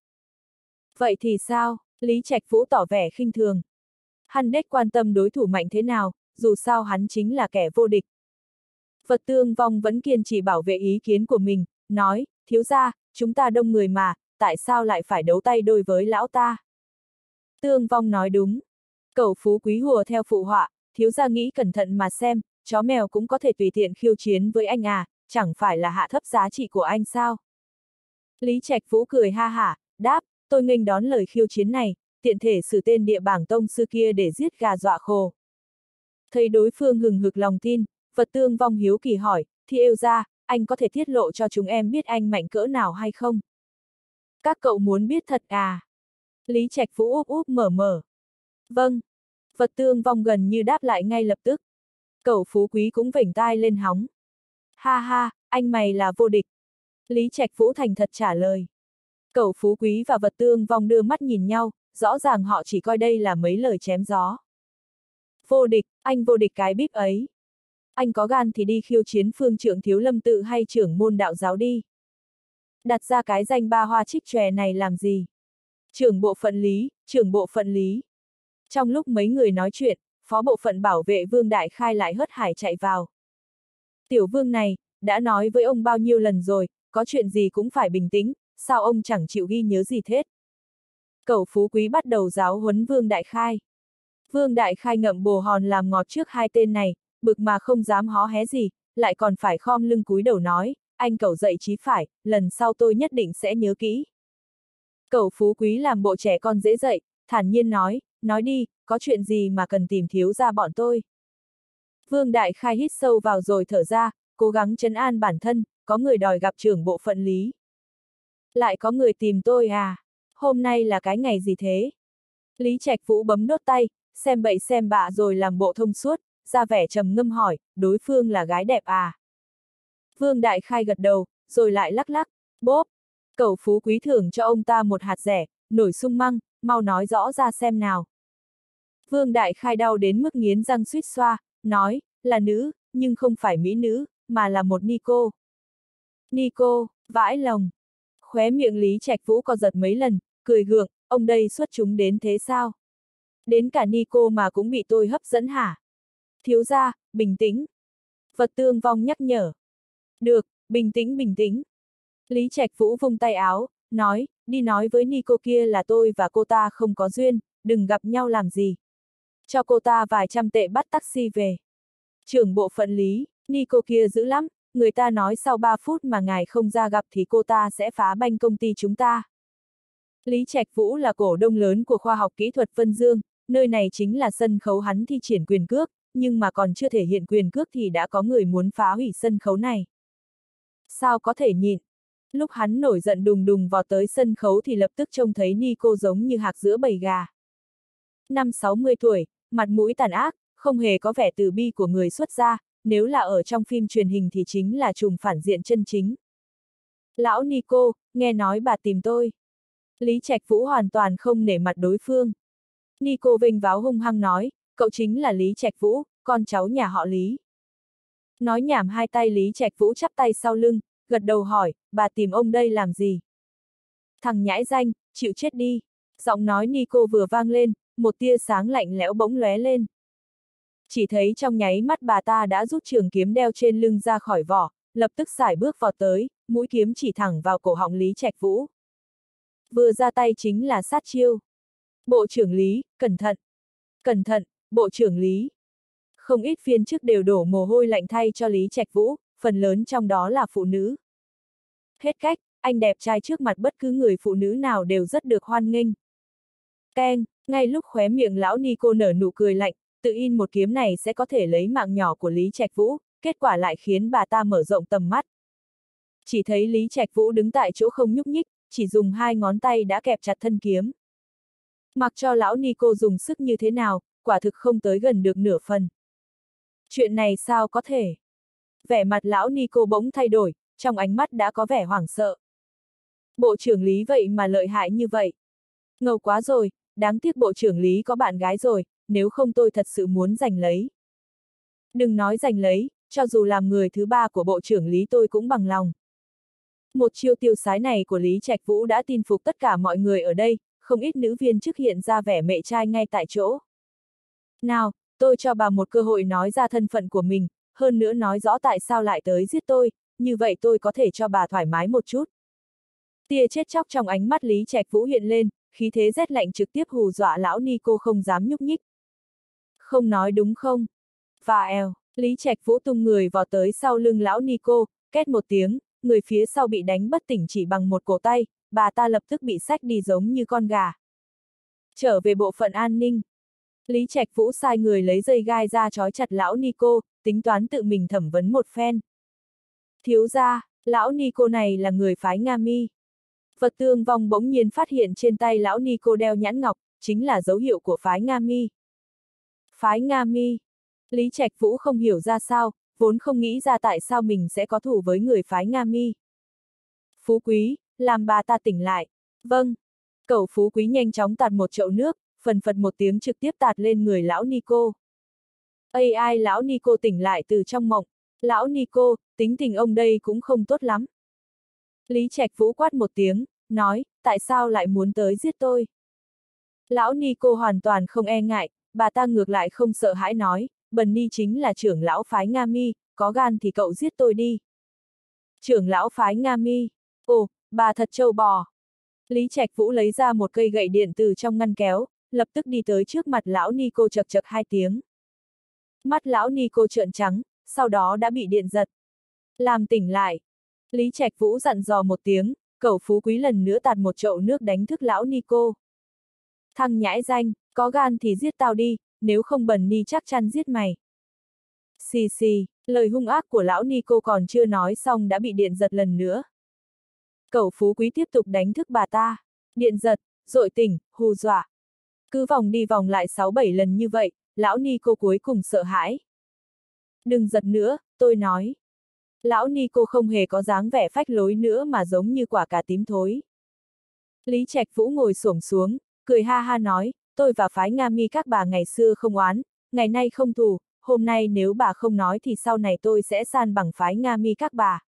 Vậy thì sao? Lý Trạch Vũ tỏ vẻ khinh thường. Hắn đếch quan tâm đối thủ mạnh thế nào, dù sao hắn chính là kẻ vô địch. Vật tương vong vẫn kiên trì bảo vệ ý kiến của mình, nói, thiếu gia, chúng ta đông người mà, tại sao lại phải đấu tay đôi với lão ta? Tương vong nói đúng. Cậu phú quý hùa theo phụ họa, thiếu gia nghĩ cẩn thận mà xem, chó mèo cũng có thể tùy tiện khiêu chiến với anh à, chẳng phải là hạ thấp giá trị của anh sao? Lý Trạch Vũ cười ha hả, đáp, tôi nghênh đón lời khiêu chiến này, tiện thể xử tên địa bảng tông sư kia để giết gà dọa khồ. Thấy đối phương hừng hực lòng tin, vật tương vong hiếu kỳ hỏi, thì yêu ra, anh có thể tiết lộ cho chúng em biết anh mạnh cỡ nào hay không? Các cậu muốn biết thật à? Lý Trạch Vũ úp úp mở mở. Vâng. Vật tương vong gần như đáp lại ngay lập tức. Cậu phú quý cũng vểnh tai lên hóng. Ha ha, anh mày là vô địch. Lý Trạch Vũ thành thật trả lời. Cậu phú quý và vật tương vong đưa mắt nhìn nhau, rõ ràng họ chỉ coi đây là mấy lời chém gió. Vô địch, anh vô địch cái bíp ấy. Anh có gan thì đi khiêu chiến phương trưởng thiếu lâm tự hay trưởng môn đạo giáo đi. Đặt ra cái danh ba hoa trích tròe này làm gì? Trưởng bộ phận lý, trưởng bộ phận lý. Trong lúc mấy người nói chuyện, phó bộ phận bảo vệ Vương Đại Khai lại hớt hải chạy vào. Tiểu vương này, đã nói với ông bao nhiêu lần rồi, có chuyện gì cũng phải bình tĩnh, sao ông chẳng chịu ghi nhớ gì thế? Cậu phú quý bắt đầu giáo huấn Vương Đại Khai. Vương Đại Khai ngậm bồ hòn làm ngọt trước hai tên này, bực mà không dám hó hé gì, lại còn phải khom lưng cúi đầu nói, anh cậu dậy trí phải, lần sau tôi nhất định sẽ nhớ kỹ. Cậu phú quý làm bộ trẻ con dễ dậy, thản nhiên nói, nói đi, có chuyện gì mà cần tìm thiếu ra bọn tôi. Vương Đại Khai hít sâu vào rồi thở ra, cố gắng chấn an bản thân, có người đòi gặp trưởng bộ phận lý. Lại có người tìm tôi à? Hôm nay là cái ngày gì thế? Lý Trạch Vũ bấm nốt tay, xem bậy xem bạ rồi làm bộ thông suốt, ra vẻ trầm ngâm hỏi, đối phương là gái đẹp à? Vương Đại Khai gật đầu, rồi lại lắc lắc, bốp. Cầu phú quý thưởng cho ông ta một hạt rẻ, nổi sung măng, mau nói rõ ra xem nào. Vương Đại Khai đau đến mức nghiến răng suýt xoa, nói, là nữ, nhưng không phải mỹ nữ, mà là một Nico. Nico, vãi lòng. Khóe miệng Lý Trạch Vũ co giật mấy lần, cười gượng, ông đây xuất chúng đến thế sao? Đến cả Nico mà cũng bị tôi hấp dẫn hả? Thiếu gia, bình tĩnh. Vật tương vong nhắc nhở. Được, bình tĩnh bình tĩnh. Lý Trạch Vũ vung tay áo, nói, đi nói với Nico kia là tôi và cô ta không có duyên, đừng gặp nhau làm gì. Cho cô ta vài trăm tệ bắt taxi về. Trưởng bộ phận lý, Nico kia dữ lắm, người ta nói sau 3 phút mà ngài không ra gặp thì cô ta sẽ phá banh công ty chúng ta. Lý Trạch Vũ là cổ đông lớn của khoa học kỹ thuật Vân Dương, nơi này chính là sân khấu hắn thi triển quyền cước, nhưng mà còn chưa thể hiện quyền cước thì đã có người muốn phá hủy sân khấu này. Sao có thể nhịn? Lúc hắn nổi giận đùng đùng vào tới sân khấu thì lập tức trông thấy Nico giống như hạc giữa bầy gà. Năm 60 tuổi, mặt mũi tàn ác, không hề có vẻ từ bi của người xuất gia, nếu là ở trong phim truyền hình thì chính là trùm phản diện chân chính. Lão Nico, nghe nói bà tìm tôi. Lý Trạch Vũ hoàn toàn không nể mặt đối phương. Nico vinh váo hung hăng nói, cậu chính là Lý Trạch Vũ, con cháu nhà họ Lý. Nói nhảm hai tay Lý Trạch Vũ chắp tay sau lưng, gật đầu hỏi, bà tìm ông đây làm gì? Thằng nhãi danh, chịu chết đi. Giọng nói Nico vừa vang lên, một tia sáng lạnh lẽo bỗng lóe lên. Chỉ thấy trong nháy mắt bà ta đã rút trường kiếm đeo trên lưng ra khỏi vỏ, lập tức xài bước vào tới, mũi kiếm chỉ thẳng vào cổ họng Lý Trạch Vũ. Vừa ra tay chính là sát chiêu. Bộ trưởng Lý, cẩn thận! Cẩn thận, Bộ trưởng Lý! Không ít viên chức đều đổ mồ hôi lạnh thay cho Lý Trạch Vũ, phần lớn trong đó là phụ nữ. Hết cách, anh đẹp trai trước mặt bất cứ người phụ nữ nào đều rất được hoan nghênh. Keng, ngay lúc khóe miệng lão Nico nở nụ cười lạnh, tự in một kiếm này sẽ có thể lấy mạng nhỏ của Lý Trạch Vũ, kết quả lại khiến bà ta mở rộng tầm mắt. Chỉ thấy Lý Trạch Vũ đứng tại chỗ không nhúc nhích, chỉ dùng hai ngón tay đã kẹp chặt thân kiếm. Mặc cho lão Nico dùng sức như thế nào, quả thực không tới gần được nửa phần. Chuyện này sao có thể? Vẻ mặt lão Nico bỗng thay đổi, trong ánh mắt đã có vẻ hoảng sợ. Bộ trưởng Lý vậy mà lợi hại như vậy. Ngầu quá rồi, đáng tiếc bộ trưởng Lý có bạn gái rồi, nếu không tôi thật sự muốn giành lấy. Đừng nói giành lấy, cho dù làm người thứ ba của bộ trưởng Lý tôi cũng bằng lòng. Một chiêu tiêu sái này của Lý Trạch Vũ đã tin phục tất cả mọi người ở đây, không ít nữ viên chức hiện ra vẻ mẹ trai ngay tại chỗ. Nào, tôi cho bà một cơ hội nói ra thân phận của mình, hơn nữa nói rõ tại sao lại tới giết tôi, như vậy tôi có thể cho bà thoải mái một chút. Tia chết chóc trong ánh mắt Lý Trạch Vũ hiện lên, khí thế rét lạnh trực tiếp hù dọa lão ni cô không dám nhúc nhích. Không nói đúng không? Và eo, Lý Trạch Vũ tung người vào tới sau lưng lão Nico, két một tiếng, người phía sau bị đánh bất tỉnh chỉ bằng một cổ tay, bà ta lập tức bị sách đi giống như con gà. Trở về bộ phận an ninh. Lý Trạch Vũ sai người lấy dây gai ra trói chặt lão Nico, tính toán tự mình thẩm vấn một phen. Thiếu ra, lão Nico này là người phái Nga Mi. Vật tương vong bỗng nhiên phát hiện trên tay lão Nico đeo nhãn ngọc, chính là dấu hiệu của phái Nga Mi. Phái Nga Mi. Lý Trạch Vũ không hiểu ra sao, vốn không nghĩ ra tại sao mình sẽ có thủ với người phái Nga Mi. Phú Quý, làm bà ta tỉnh lại. Vâng. Cậu Phú Quý nhanh chóng tạt một chậu nước, phần phật một tiếng trực tiếp tạt lên người lão Nico. Ây ai lão Nico tỉnh lại từ trong mộng. Lão Nico, tính tình ông đây cũng không tốt lắm. Lý Trạch Vũ quát một tiếng, nói, tại sao lại muốn tới giết tôi? Lão Nico hoàn toàn không e ngại, bà ta ngược lại không sợ hãi nói, Bần Ni chính là trưởng lão phái Nga Mi, có gan thì cậu giết tôi đi. Trưởng lão phái Nga Mi, ồ, bà thật trâu bò. Lý Trạch Vũ lấy ra một cây gậy điện từ trong ngăn kéo, lập tức đi tới trước mặt lão Nico chật chật hai tiếng. Mắt lão Nico trợn trắng, sau đó đã bị điện giật. Làm tỉnh lại. Lý Trạch Vũ dặn dò một tiếng, cậu phú quý lần nữa tạt một chậu nước đánh thức lão Nico. Thằng nhãi danh, có gan thì giết tao đi, nếu không bần ni chắc chắn giết mày. Xì xì, lời hung ác của lão Nico còn chưa nói xong đã bị điện giật lần nữa. Cậu phú quý tiếp tục đánh thức bà ta. Điện giật, dội tỉnh, hù dọa. Cứ vòng đi vòng lại 6-7 lần như vậy, lão Nico cuối cùng sợ hãi. Đừng giật nữa, tôi nói. Lão Nico không hề có dáng vẻ phách lối nữa mà giống như quả cà tím thối. Lý Trạch Vũ ngồi xổm xuống, cười ha ha nói, tôi và phái Nga mi các bà ngày xưa không oán, ngày nay không thù, hôm nay nếu bà không nói thì sau này tôi sẽ san bằng phái Nga mi các bà.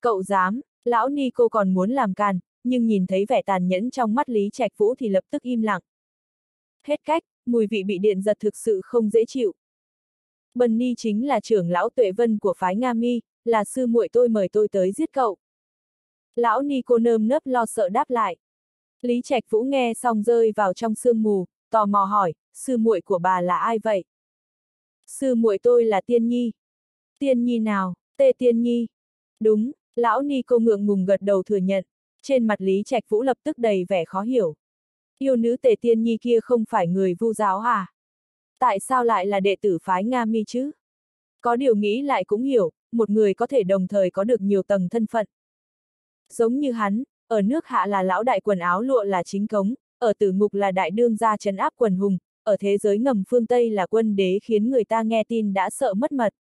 Cậu dám, lão ni cô còn muốn làm càn, nhưng nhìn thấy vẻ tàn nhẫn trong mắt Lý Trạch Vũ thì lập tức im lặng. Hết cách, mùi vị bị điện giật thực sự không dễ chịu. Bần Ni chính là trưởng lão tuệ vân của phái Nga Mi, là sư muội tôi mời tôi tới giết cậu. Lão Ni cô nơm nớp lo sợ đáp lại. Lý Trạch Vũ nghe xong rơi vào trong sương mù, tò mò hỏi, sư muội của bà là ai vậy? Sư muội tôi là Tiên Nhi. Tiên Nhi nào, Tê Tiên Nhi. Đúng, lão Ni cô ngượng ngùng gật đầu thừa nhận, trên mặt Lý Trạch Vũ lập tức đầy vẻ khó hiểu. Yêu nữ Tề Tiên Nhi kia không phải người vu giáo à? Tại sao lại là đệ tử phái Nga Mi chứ? Có điều nghĩ lại cũng hiểu, một người có thể đồng thời có được nhiều tầng thân phận. Giống như hắn, ở nước hạ là lão đại quần áo lụa là chính cống, ở tử ngục là đại đương gia trấn áp quần hùng, ở thế giới ngầm phương Tây là quân đế khiến người ta nghe tin đã sợ mất mật.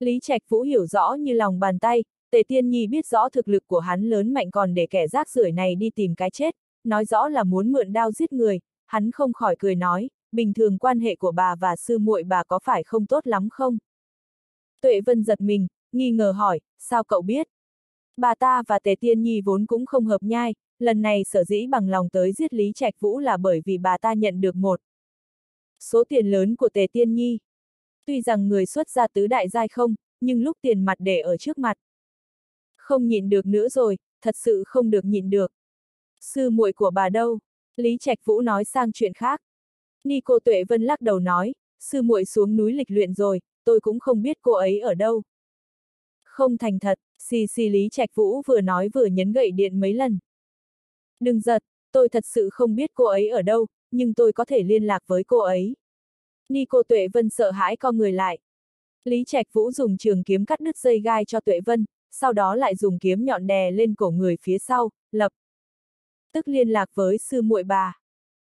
Lý Trạch Vũ hiểu rõ như lòng bàn tay, Tề Tiên Nhi biết rõ thực lực của hắn lớn mạnh còn để kẻ rác rưởi này đi tìm cái chết, nói rõ là muốn mượn đao giết người, hắn không khỏi cười nói, bình thường quan hệ của bà và sư muội bà có phải không tốt lắm không? Tuệ Vân giật mình, nghi ngờ hỏi, sao cậu biết? Bà ta và Tề Tiên Nhi vốn cũng không hợp nhai, lần này sở dĩ bằng lòng tới giết Lý Trạch Vũ là bởi vì bà ta nhận được một số tiền lớn của Tề Tiên Nhi. Tuy rằng người xuất gia tứ đại giai không, nhưng lúc tiền mặt để ở trước mặt. Không nhịn được nữa rồi, thật sự không được nhịn được. Sư muội của bà đâu? Lý Trạch Vũ nói sang chuyện khác. Nico Tuệ Vân lắc đầu nói, sư muội xuống núi lịch luyện rồi, tôi cũng không biết cô ấy ở đâu. Không thành thật, xì xì Lý Trạch Vũ vừa nói vừa nhấn gậy điện mấy lần. Đừng giật, tôi thật sự không biết cô ấy ở đâu, nhưng tôi có thể liên lạc với cô ấy. Nico Tuệ Vân sợ hãi co người lại. Lý Trạch Vũ dùng trường kiếm cắt đứt dây gai cho Tuệ Vân, sau đó lại dùng kiếm nhọn đè lên cổ người phía sau, lập. Tức liên lạc với sư muội bà.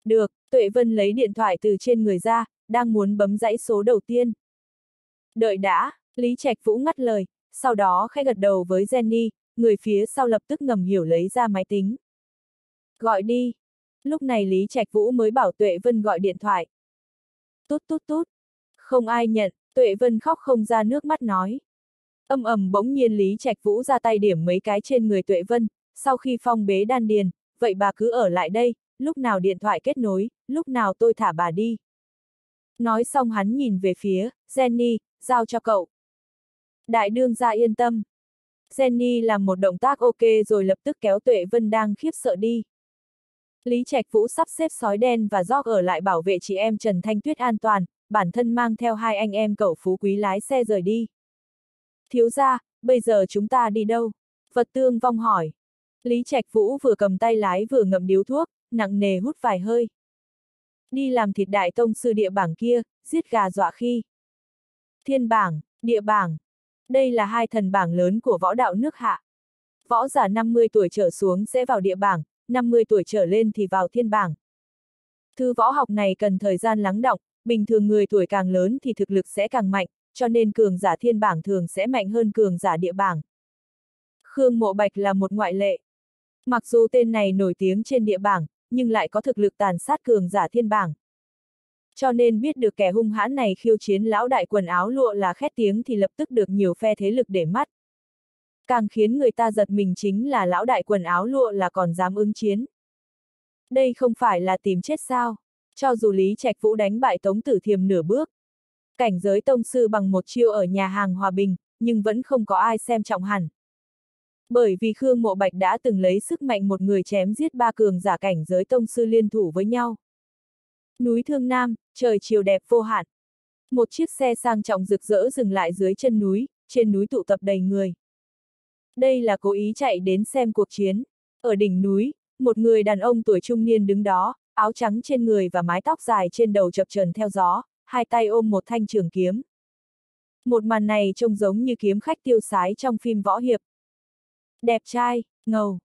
Được, Tuệ Vân lấy điện thoại từ trên người ra, đang muốn bấm dãy số đầu tiên. Đợi đã, Lý Trạch Vũ ngắt lời, sau đó khẽ gật đầu với Jenny, người phía sau lập tức ngầm hiểu lấy ra máy tính. Gọi đi. Lúc này Lý Trạch Vũ mới bảo Tuệ Vân gọi điện thoại. Tút tút tút. Không ai nhận, Tuệ Vân khóc không ra nước mắt nói. Âm ầm bỗng nhiên Lý Trạch Vũ ra tay điểm mấy cái trên người Tuệ Vân, sau khi phong bế đan điền, vậy bà cứ ở lại đây, lúc nào điện thoại kết nối, lúc nào tôi thả bà đi. Nói xong hắn nhìn về phía, Jenny, giao cho cậu. Đại đương gia yên tâm. Jenny làm một động tác ok rồi lập tức kéo Tuệ Vân đang khiếp sợ đi. Lý Trạch Vũ sắp xếp sói đen và Gióc ở lại bảo vệ chị em Trần Thanh Tuyết an toàn, bản thân mang theo hai anh em cậu phú quý lái xe rời đi. Thiếu gia, bây giờ chúng ta đi đâu? Vật tương vong hỏi. Lý Trạch Vũ vừa cầm tay lái vừa ngậm điếu thuốc, nặng nề hút vài hơi. Đi làm thịt đại tông sư địa bảng kia, giết gà dọa khi. Thiên bảng, địa bảng. Đây là hai thần bảng lớn của võ đạo nước hạ. Võ giả 50 tuổi trở xuống sẽ vào địa bảng, 50 tuổi trở lên thì vào thiên bảng. Thư võ học này cần thời gian lắng động, bình thường người tuổi càng lớn thì thực lực sẽ càng mạnh, cho nên cường giả thiên bảng thường sẽ mạnh hơn cường giả địa bảng. Khương Mộ Bạch là một ngoại lệ. Mặc dù tên này nổi tiếng trên địa bảng, nhưng lại có thực lực tàn sát cường giả thiên bảng. Cho nên biết được kẻ hung hãn này khiêu chiến lão đại quần áo lụa là khét tiếng thì lập tức được nhiều phe thế lực để mắt. Càng khiến người ta giật mình chính là lão đại quần áo lụa là còn dám ứng chiến. Đây không phải là tìm chết sao, cho dù Lý Trạch Vũ đánh bại Tống Tử Thiềm nửa bước. Cảnh giới tông sư bằng một chiêu ở nhà hàng Hòa Bình, nhưng vẫn không có ai xem trọng hẳn. Bởi vì Khương Mộ Bạch đã từng lấy sức mạnh một người chém giết ba cường giả cảnh giới tông sư liên thủ với nhau. Núi Thương Nam, trời chiều đẹp vô hạn. Một chiếc xe sang trọng rực rỡ dừng lại dưới chân núi, trên núi tụ tập đầy người. Đây là cố ý chạy đến xem cuộc chiến. Ở đỉnh núi, một người đàn ông tuổi trung niên đứng đó, áo trắng trên người và mái tóc dài trên đầu chập trần theo gió, hai tay ôm một thanh trường kiếm. Một màn này trông giống như kiếm khách tiêu sái trong phim võ hiệp. Đẹp trai, ngầu.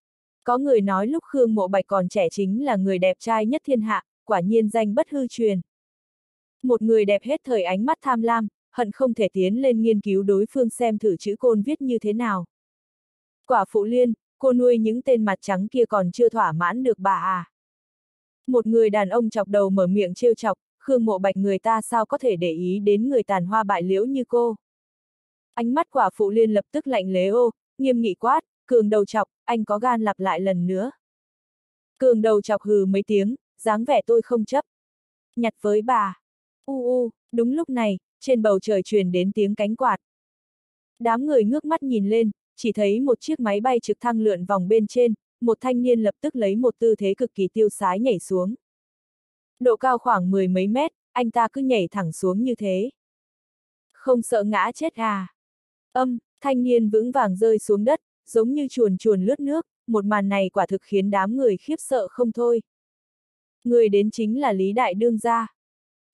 Có người nói lúc Khương Mộ Bạch còn trẻ chính là người đẹp trai nhất thiên hạ, quả nhiên danh bất hư truyền. Một người đẹp hết thời ánh mắt tham lam, hận không thể tiến lên nghiên cứu đối phương xem thử chữ côn viết như thế nào. Quả phụ liên, cô nuôi những tên mặt trắng kia còn chưa thỏa mãn được bà à. Một người đàn ông chọc đầu mở miệng trêu chọc, Khương Mộ Bạch người ta sao có thể để ý đến người tàn hoa bại liễu như cô. Ánh mắt quả phụ liên lập tức lạnh lế ô, nghiêm nghị quát, cường đầu chọc, anh có gan lặp lại lần nữa. Cường đầu chọc hừ mấy tiếng, dáng vẻ tôi không chấp. Nhặt với bà. U u, đúng lúc này, trên bầu trời truyền đến tiếng cánh quạt. Đám người ngước mắt nhìn lên, chỉ thấy một chiếc máy bay trực thăng lượn vòng bên trên, một thanh niên lập tức lấy một tư thế cực kỳ tiêu sái nhảy xuống. Độ cao khoảng mười mấy mét, anh ta cứ nhảy thẳng xuống như thế. Không sợ ngã chết à? Âm, thanh niên vững vàng rơi xuống đất, giống như chuồn chuồn lướt nước, một màn này quả thực khiến đám người khiếp sợ không thôi. Người đến chính là Lý Đại Đương gia.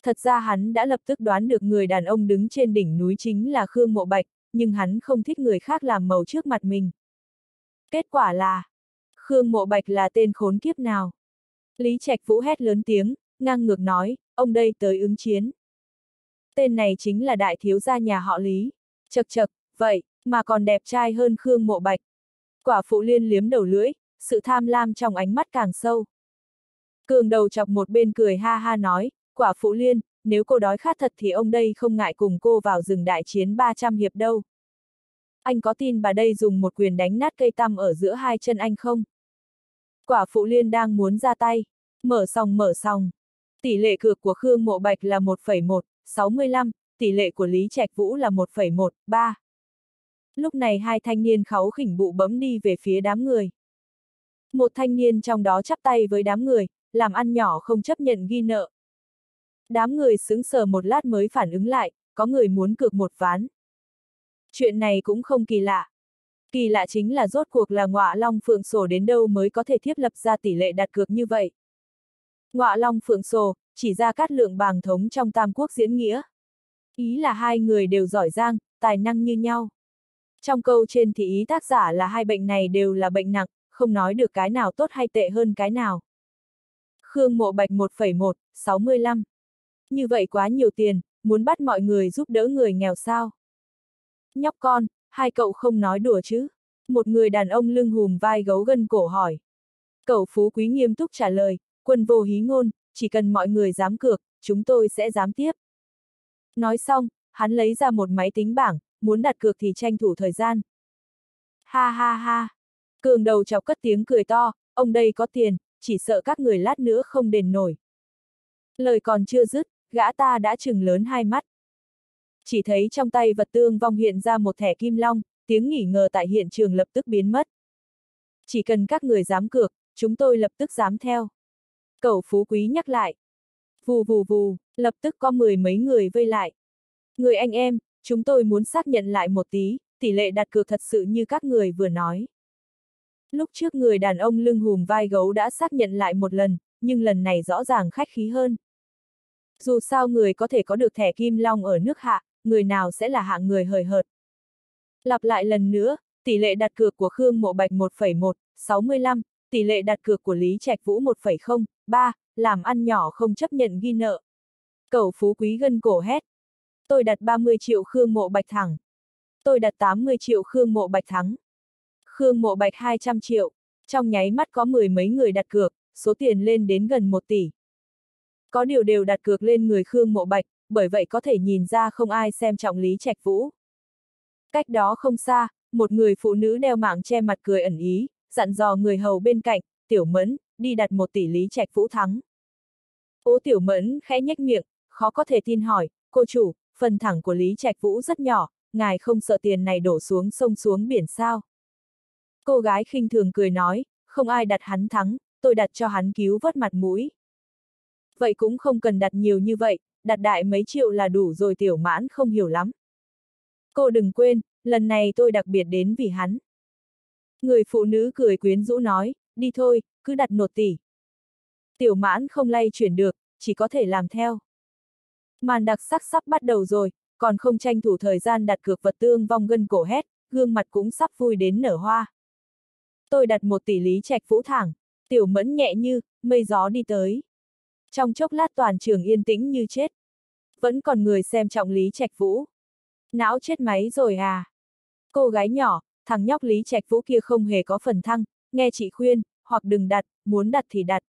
Thật ra hắn đã lập tức đoán được người đàn ông đứng trên đỉnh núi chính là Khương Mộ Bạch, nhưng hắn không thích người khác làm màu trước mặt mình. Kết quả là, Khương Mộ Bạch là tên khốn kiếp nào? Lý Trạch Vũ hét lớn tiếng, ngang ngược nói, ông đây tới ứng chiến. Tên này chính là đại thiếu gia nhà họ Lý. Chật chật, vậy, mà còn đẹp trai hơn Khương Mộ Bạch. Quả phụ liên liếm đầu lưỡi, sự tham lam trong ánh mắt càng sâu. Cường đầu chọc một bên cười ha ha nói, quả phụ liên, nếu cô đói khát thật thì ông đây không ngại cùng cô vào rừng đại chiến 300 hiệp đâu. Anh có tin bà đây dùng một quyền đánh nát cây tăm ở giữa hai chân anh không? Quả phụ liên đang muốn ra tay. Mở xong mở xong. Tỷ lệ cược của Khương Mộ Bạch là 1,1, 65, tỷ lệ của Lý Trạch Vũ là 1,1, 3. Lúc này hai thanh niên kháu khỉnh bụ bấm đi về phía đám người. Một thanh niên trong đó chắp tay với đám người, làm ăn nhỏ không chấp nhận ghi nợ. Đám người sững sờ một lát mới phản ứng lại, có người muốn cược một ván. Chuyện này cũng không kỳ lạ. Kỳ lạ chính là rốt cuộc là ngọa long phượng sổ đến đâu mới có thể thiết lập ra tỷ lệ đặt cược như vậy. Ngọa long phượng sổ, chỉ ra cát lượng bàng thống trong tam quốc diễn nghĩa. Ý là hai người đều giỏi giang, tài năng như nhau. Trong câu trên thì ý tác giả là hai bệnh này đều là bệnh nặng, không nói được cái nào tốt hay tệ hơn cái nào. Khương Mộ Bạch 1,1, 65. Như vậy quá nhiều tiền, muốn bắt mọi người giúp đỡ người nghèo sao? Nhóc con, hai cậu không nói đùa chứ? Một người đàn ông lưng hùm vai gấu gân cổ hỏi. Cậu phú quý nghiêm túc trả lời, quân vô hí ngôn, chỉ cần mọi người dám cược, chúng tôi sẽ dám tiếp. Nói xong, hắn lấy ra một máy tính bảng, muốn đặt cược thì tranh thủ thời gian. Ha ha ha! Cường đầu chọc cất tiếng cười to, ông đây có tiền, chỉ sợ các người lát nữa không đền nổi. Lời còn chưa dứt, gã ta đã chừng lớn hai mắt. Chỉ thấy trong tay vật tương vong hiện ra một thẻ kim long, tiếng nghỉ ngờ tại hiện trường lập tức biến mất. Chỉ cần các người dám cược, chúng tôi lập tức dám theo. Cậu phú quý nhắc lại. Vù vù vù, lập tức có mười mấy người vây lại. Người anh em, chúng tôi muốn xác nhận lại một tí, tỷ lệ đặt cược thật sự như các người vừa nói. Lúc trước người đàn ông lưng hùm vai gấu đã xác nhận lại một lần, nhưng lần này rõ ràng khách khí hơn. Dù sao người có thể có được thẻ kim long ở nước hạ, người nào sẽ là hạng người hời hợt. Lặp lại lần nữa, tỷ lệ đặt cược của Khương Mộ Bạch 1,1, 65, tỷ lệ đặt cược của Lý Trạch Vũ 1,0, 3, làm ăn nhỏ không chấp nhận ghi nợ. Cậu phú quý gân cổ hét. Tôi đặt 30 triệu Khương Mộ Bạch thẳng. Tôi đặt 80 triệu Khương Mộ Bạch thắng. Khương Mộ Bạch 200 triệu. Trong nháy mắt có mười mấy người đặt cược, số tiền lên đến gần 1 tỷ. Có điều đều đặt cược lên người Khương Mộ Bạch, bởi vậy có thể nhìn ra không ai xem trọng Lý Trạch Vũ. Cách đó không xa, một người phụ nữ đeo mạng che mặt cười ẩn ý, dặn dò người hầu bên cạnh, tiểu mẫn, đi đặt một tỷ Lý Trạch Vũ thắng. Ô tiểu mẫn khẽ nhếch miệng, khó có thể tin hỏi, cô chủ, phần thẳng của Lý Trạch Vũ rất nhỏ, ngài không sợ tiền này đổ xuống sông xuống biển sao? Cô gái khinh thường cười nói, không ai đặt hắn thắng, tôi đặt cho hắn cứu vớt mặt mũi. Vậy cũng không cần đặt nhiều như vậy, đặt đại mấy triệu là đủ rồi tiểu mãn không hiểu lắm. Cô đừng quên, lần này tôi đặc biệt đến vì hắn. Người phụ nữ cười quyến rũ nói, đi thôi, cứ đặt nột tỷ. Tiểu mãn không lay chuyển được, chỉ có thể làm theo. Màn đặc sắc sắp bắt đầu rồi, còn không tranh thủ thời gian đặt cược vật tương vong gân cổ hét, gương mặt cũng sắp vui đến nở hoa. Tôi đặt một tỷ lý trạch vũ thẳng, tiểu mẫn nhẹ như, mây gió đi tới. Trong chốc lát toàn trường yên tĩnh như chết. Vẫn còn người xem trọng Lý Trạch Vũ. Não chết máy rồi à? Cô gái nhỏ, thằng nhóc Lý Trạch Vũ kia không hề có phần thăng, nghe chị khuyên, hoặc đừng đặt, muốn đặt thì đặt.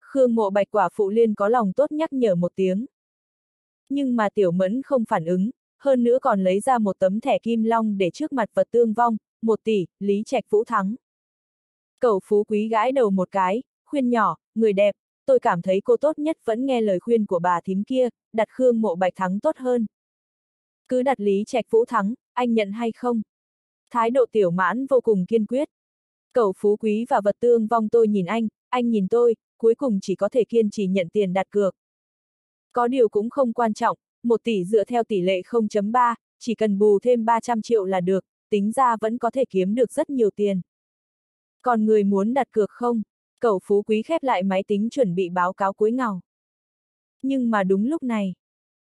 Khương mộ bạch quả phụ liên có lòng tốt nhắc nhở một tiếng. Nhưng mà tiểu mẫn không phản ứng, hơn nữa còn lấy ra một tấm thẻ kim long để trước mặt vật tương vong, một tỷ, Lý Trạch Vũ thắng. Cậu phú quý gãi đầu một cái, khuyên nhỏ, người đẹp, tôi cảm thấy cô tốt nhất vẫn nghe lời khuyên của bà thím kia, đặt Khương Mộ Bạch thắng tốt hơn. Cứ đặt Lý Trạch Vũ thắng, anh nhận hay không? Thái độ tiểu mãn vô cùng kiên quyết. Cậu phú quý và vật tương vong tôi nhìn anh, anh nhìn tôi, cuối cùng chỉ có thể kiên trì nhận tiền đặt cược. Có điều cũng không quan trọng, một tỷ dựa theo tỷ lệ 0.3, chỉ cần bù thêm 300 triệu là được, tính ra vẫn có thể kiếm được rất nhiều tiền. Còn người muốn đặt cược không? Cậu phú quý khép lại máy tính chuẩn bị báo cáo cuối ngào. Nhưng mà đúng lúc này,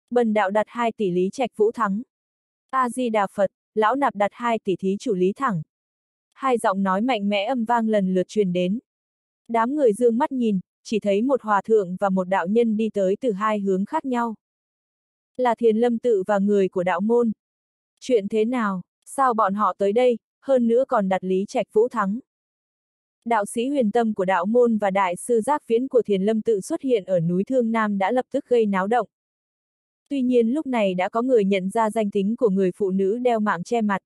bần đạo đặt 2 tỷ lý trạch vũ thắng. A-di-đà Phật, lão nạp đặt 2 tỷ thí chủ lý thẳng. Hai giọng nói mạnh mẽ âm vang lần lượt truyền đến. Đám người dương mắt nhìn, chỉ thấy một hòa thượng và một đạo nhân đi tới từ hai hướng khác nhau. Là thiền lâm tự và người của đạo môn. Chuyện thế nào? Sao bọn họ tới đây, hơn nữa còn đặt Lý Trạch Vũ thắng. Đạo sĩ huyền tâm của đạo môn và đại sư giác viễn của thiền lâm tự xuất hiện ở núi Thương Nam đã lập tức gây náo động. Tuy nhiên lúc này đã có người nhận ra danh tính của người phụ nữ đeo mạng che mặt.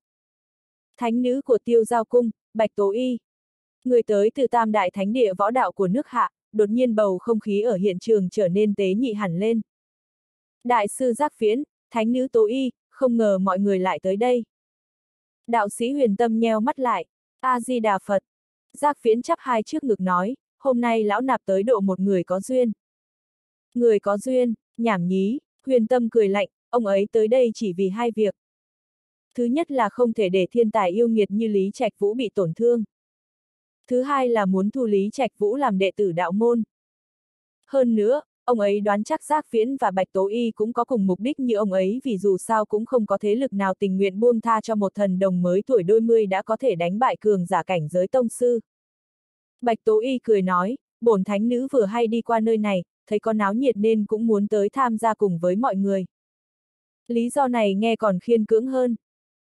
Thánh nữ của tiêu giao cung, Bạch Tố Y. Người tới từ tam đại thánh địa võ đạo của nước hạ, đột nhiên bầu không khí ở hiện trường trở nên tế nhị hẳn lên. Đại sư giác phiến, thánh nữ Tố Y, không ngờ mọi người lại tới đây. Đạo sĩ huyền tâm nheo mắt lại, A-di-đà Phật. Giác phiến chắp hai trước ngực nói, hôm nay lão nạp tới độ một người có duyên. Người có duyên, nhảm nhí, huyền tâm cười lạnh, ông ấy tới đây chỉ vì hai việc. Thứ nhất là không thể để thiên tài yêu nghiệt như Lý Trạch Vũ bị tổn thương. Thứ hai là muốn thu Lý Trạch Vũ làm đệ tử đạo môn. Hơn nữa, ông ấy đoán chắc Giác Viễn và Bạch Tố Y cũng có cùng mục đích như ông ấy vì dù sao cũng không có thế lực nào tình nguyện buông tha cho một thần đồng mới tuổi đôi mươi đã có thể đánh bại cường giả cảnh giới tông sư. Bạch Tố Y cười nói, bổn thánh nữ vừa hay đi qua nơi này, thấy có náo nhiệt nên cũng muốn tới tham gia cùng với mọi người. Lý do này nghe còn khiên cưỡng hơn.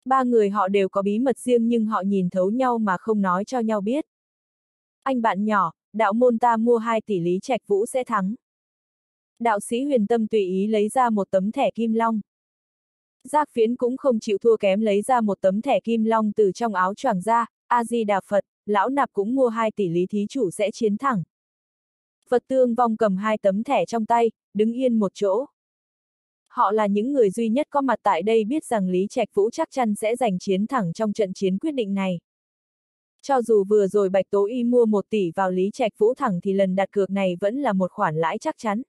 Ba người họ đều có bí mật riêng nhưng họ nhìn thấu nhau mà không nói cho nhau biết. Anh bạn nhỏ, đạo môn ta mua 2 tỷ lý trạch vũ sẽ thắng. Đạo sĩ huyền tâm tùy ý lấy ra một tấm thẻ kim long. Giác phiến cũng không chịu thua kém lấy ra một tấm thẻ kim long từ trong áo choàng ra, A-di-đà Phật, lão nạp cũng mua 2 tỷ lý thí chủ sẽ chiến thẳng. Phật tương vong cầm hai tấm thẻ trong tay, đứng yên một chỗ. Họ là những người duy nhất có mặt tại đây biết rằng Lý Trạch Vũ chắc chắn sẽ giành chiến thẳng trong trận chiến quyết định này. Cho dù vừa rồi Bạch Tố Y mua 1 tỷ vào Lý Trạch Vũ thẳng thì lần đặt cược này vẫn là một khoản lãi chắc chắn.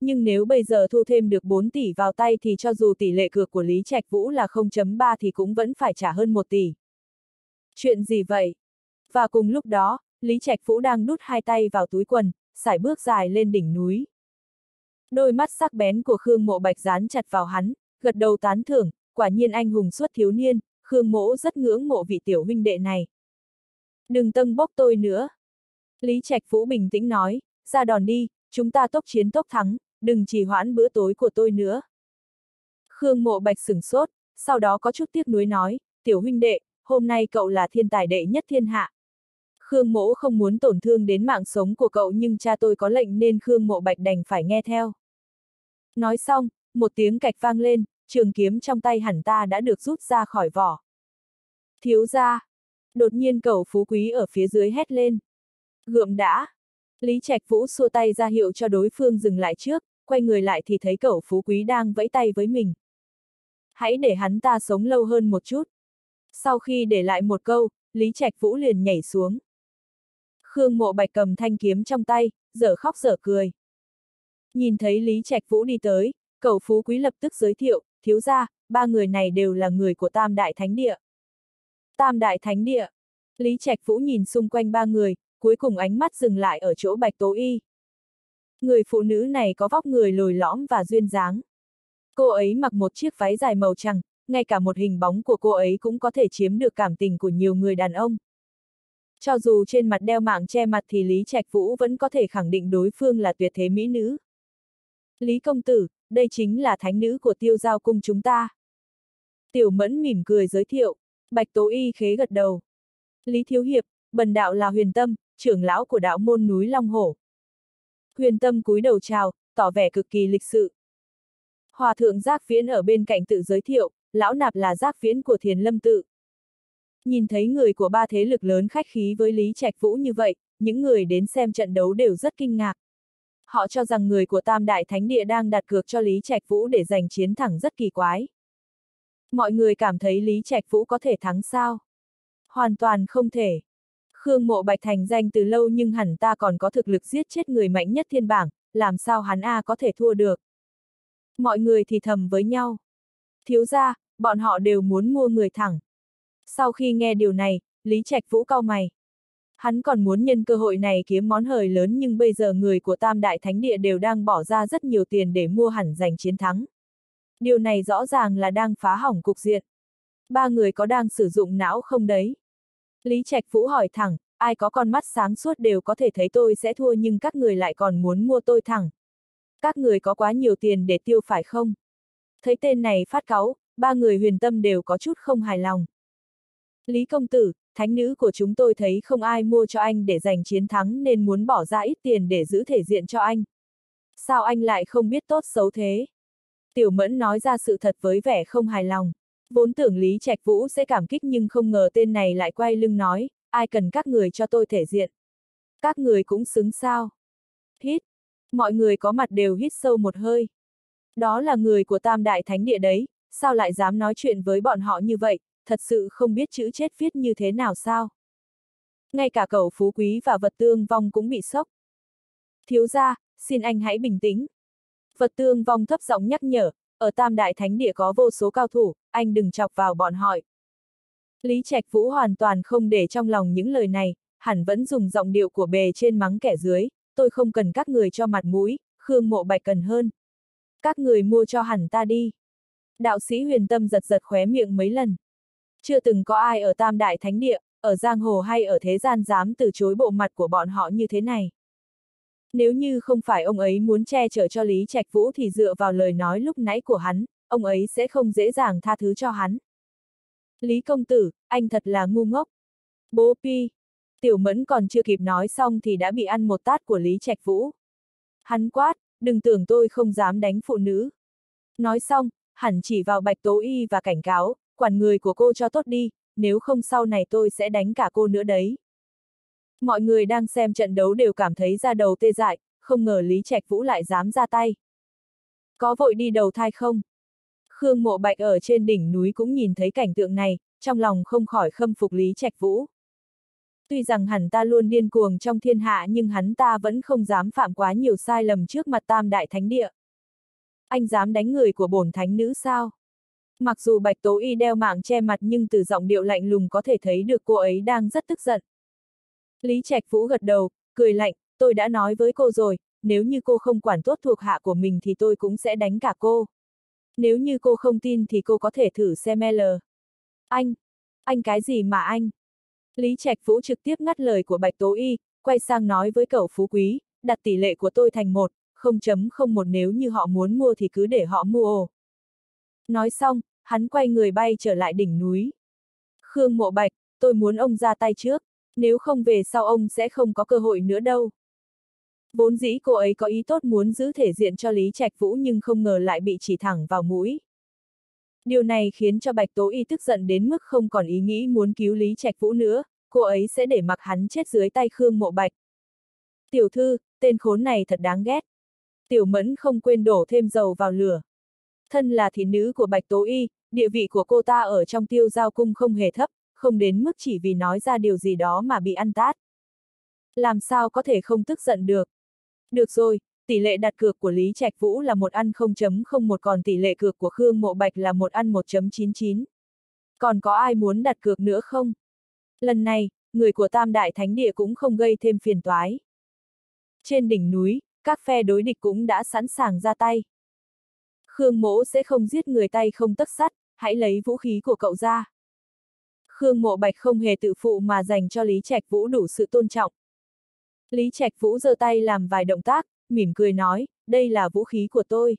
Nhưng nếu bây giờ thu thêm được 4 tỷ vào tay thì cho dù tỷ lệ cược của Lý Trạch Vũ là 0.3 thì cũng vẫn phải trả hơn 1 tỷ. Chuyện gì vậy? Và cùng lúc đó, Lý Trạch Vũ đang đút hai tay vào túi quần, sải bước dài lên đỉnh núi. Đôi mắt sắc bén của Khương Mộ Bạch dán chặt vào hắn, gật đầu tán thưởng, quả nhiên anh hùng suốt thiếu niên, Khương Mộ rất ngưỡng mộ vị tiểu huynh đệ này. Đừng tâng bốc tôi nữa. Lý Trạch Vũ bình tĩnh nói, ra đòn đi, chúng ta tốc chiến tốc thắng, đừng trì hoãn bữa tối của tôi nữa. Khương Mộ Bạch sửng sốt, sau đó có chút tiếc nuối nói, tiểu huynh đệ, hôm nay cậu là thiên tài đệ nhất thiên hạ. Khương Mỗ không muốn tổn thương đến mạng sống của cậu nhưng cha tôi có lệnh nên Khương Mộ Bạch đành phải nghe theo. Nói xong, một tiếng cạch vang lên, trường kiếm trong tay hẳn ta đã được rút ra khỏi vỏ. Thiếu ra! Đột nhiên cậu phú quý ở phía dưới hét lên. Gượm đã! Lý Trạch Vũ xua tay ra hiệu cho đối phương dừng lại trước, quay người lại thì thấy cậu phú quý đang vẫy tay với mình. Hãy để hắn ta sống lâu hơn một chút. Sau khi để lại một câu, Lý Trạch Vũ liền nhảy xuống. Khương Mộ Bạch cầm thanh kiếm trong tay, dở khóc dở cười. Nhìn thấy Lý Trạch Vũ đi tới, cậu phú quý lập tức giới thiệu, thiếu ra, ba người này đều là người của Tam Đại Thánh Địa. Tam Đại Thánh Địa. Lý Trạch Vũ nhìn xung quanh ba người, cuối cùng ánh mắt dừng lại ở chỗ Bạch Tố Y. Người phụ nữ này có vóc người lồi lõm và duyên dáng. Cô ấy mặc một chiếc váy dài màu trắng, ngay cả một hình bóng của cô ấy cũng có thể chiếm được cảm tình của nhiều người đàn ông. Cho dù trên mặt đeo mạng che mặt thì Lý Trạch Vũ vẫn có thể khẳng định đối phương là tuyệt thế mỹ nữ. Lý công tử, đây chính là thánh nữ của tiêu giao cung chúng ta. Tiểu mẫn mỉm cười giới thiệu, bạch tố y khế gật đầu. Lý Thiếu Hiệp, bần đạo là huyền tâm, trưởng lão của đạo môn núi Long Hổ. Huyền tâm cúi đầu chào, tỏ vẻ cực kỳ lịch sự. Hòa thượng giác viễn ở bên cạnh tự giới thiệu, lão nạp là giác viễn của thiền lâm tự. Nhìn thấy người của ba thế lực lớn khách khí với Lý Trạch Vũ như vậy, những người đến xem trận đấu đều rất kinh ngạc. Họ cho rằng người của Tam Đại Thánh Địa đang đặt cược cho Lý Trạch Vũ để giành chiến thẳng rất kỳ quái. Mọi người cảm thấy Lý Trạch Vũ có thể thắng sao? Hoàn toàn không thể. Khương Mộ Bạch thành danh từ lâu nhưng hẳn ta còn có thực lực giết chết người mạnh nhất thiên bảng, làm sao hắn A có thể thua được? Mọi người thì thầm với nhau. Thiếu ra, bọn họ đều muốn mua người thẳng. Sau khi nghe điều này, Lý Trạch Vũ cau mày. Hắn còn muốn nhân cơ hội này kiếm món hời lớn nhưng bây giờ người của Tam Đại Thánh Địa đều đang bỏ ra rất nhiều tiền để mua hẳn giành chiến thắng. Điều này rõ ràng là đang phá hỏng cục diện. Ba người có đang sử dụng não không đấy? Lý Trạch Vũ hỏi thẳng, ai có con mắt sáng suốt đều có thể thấy tôi sẽ thua nhưng các người lại còn muốn mua tôi thẳng. Các người có quá nhiều tiền để tiêu phải không? Thấy tên này phát cáu, ba người huyền tâm đều có chút không hài lòng. Lý công tử, thánh nữ của chúng tôi thấy không ai mua cho anh để giành chiến thắng nên muốn bỏ ra ít tiền để giữ thể diện cho anh. Sao anh lại không biết tốt xấu thế? Tiểu Mẫn nói ra sự thật với vẻ không hài lòng. Vốn tưởng Lý Trạch Vũ sẽ cảm kích nhưng không ngờ tên này lại quay lưng nói, ai cần các người cho tôi thể diện. Các người cũng xứng sao. Hít. Mọi người có mặt đều hít sâu một hơi. Đó là người của Tam Đại Thánh Địa đấy, sao lại dám nói chuyện với bọn họ như vậy, thật sự không biết chữ chết viết như thế nào sao. Ngay cả cậu phú quý và vật tương vong cũng bị sốc. Thiếu gia, xin anh hãy bình tĩnh. Vật tương vong thấp giọng nhắc nhở, ở Tam Đại Thánh Địa có vô số cao thủ, anh đừng chọc vào bọn họ. Lý Trạch Vũ hoàn toàn không để trong lòng những lời này, hẳn vẫn dùng giọng điệu của bề trên mắng kẻ dưới, tôi không cần các người cho mặt mũi, Khương Mộ Bạch cần hơn. Các người mua cho hẳn ta đi. Đạo sĩ huyền tâm giật giật khóe miệng mấy lần. Chưa từng có ai ở Tam Đại Thánh Địa, ở Giang Hồ hay ở thế gian dám từ chối bộ mặt của bọn họ như thế này. Nếu như không phải ông ấy muốn che chở cho Lý Trạch Vũ thì dựa vào lời nói lúc nãy của hắn, ông ấy sẽ không dễ dàng tha thứ cho hắn. Lý công tử, anh thật là ngu ngốc. Bố Pi. Tiểu mẫn còn chưa kịp nói xong thì đã bị ăn một tát của Lý Trạch Vũ. Hắn quát, đừng tưởng tôi không dám đánh phụ nữ. Nói xong, hẳn chỉ vào Bạch Tố Y và cảnh cáo, quản người của cô cho tốt đi, nếu không sau này tôi sẽ đánh cả cô nữa đấy. Mọi người đang xem trận đấu đều cảm thấy ra đầu tê dại, không ngờ Lý Trạch Vũ lại dám ra tay. Có vội đi đầu thai không? Khương Mộ Bạch ở trên đỉnh núi cũng nhìn thấy cảnh tượng này, trong lòng không khỏi khâm phục Lý Trạch Vũ. Tuy rằng hắn ta luôn điên cuồng trong thiên hạ nhưng hắn ta vẫn không dám phạm quá nhiều sai lầm trước mặt tam đại thánh địa. Anh dám đánh người của bổn thánh nữ sao? Mặc dù Bạch Tố Y đeo mạng che mặt nhưng từ giọng điệu lạnh lùng có thể thấy được cô ấy đang rất tức giận. Lý Trạch Vũ gật đầu, cười lạnh, tôi đã nói với cô rồi, nếu như cô không quản tốt thuộc hạ của mình thì tôi cũng sẽ đánh cả cô. Nếu như cô không tin thì cô có thể thử xem L. Anh, anh cái gì mà anh? Lý Trạch Vũ trực tiếp ngắt lời của Bạch Tố Y, quay sang nói với cậu phú quý, đặt tỷ lệ của tôi thành một, không chấm không một nếu như họ muốn mua thì cứ để họ mua ồ. Nói xong, hắn quay người bay trở lại đỉnh núi. Khương Mộ Bạch, tôi muốn ông ra tay trước, nếu không về sau ông sẽ không có cơ hội nữa đâu. Vốn dĩ cô ấy có ý tốt muốn giữ thể diện cho Lý Trạch Vũ nhưng không ngờ lại bị chỉ thẳng vào mũi. Điều này khiến cho Bạch Tố Y tức giận đến mức không còn ý nghĩ muốn cứu Lý Trạch Vũ nữa, cô ấy sẽ để mặc hắn chết dưới tay Khương Mộ Bạch. Tiểu thư, tên khốn này thật đáng ghét. Tiểu Mẫn không quên đổ thêm dầu vào lửa. Thân là thị nữ của Bạch Tố Y, địa vị của cô ta ở trong tiêu giao cung không hề thấp, không đến mức chỉ vì nói ra điều gì đó mà bị ăn tát. Làm sao có thể không tức giận được? Được rồi, tỷ lệ đặt cược của Lý Trạch Vũ là một ăn 0.01 còn tỷ lệ cược của Khương Mộ Bạch là một ăn 1.99. Còn có ai muốn đặt cược nữa không? Lần này, người của Tam Đại Thánh Địa cũng không gây thêm phiền toái. Trên đỉnh núi, các phe đối địch cũng đã sẵn sàng ra tay. Khương Mỗ sẽ không giết người tay không tất sắt, hãy lấy vũ khí của cậu ra. Khương Mộ Bạch không hề tự phụ mà dành cho Lý Trạch Vũ đủ sự tôn trọng. Lý Trạch Vũ giơ tay làm vài động tác, mỉm cười nói, đây là vũ khí của tôi.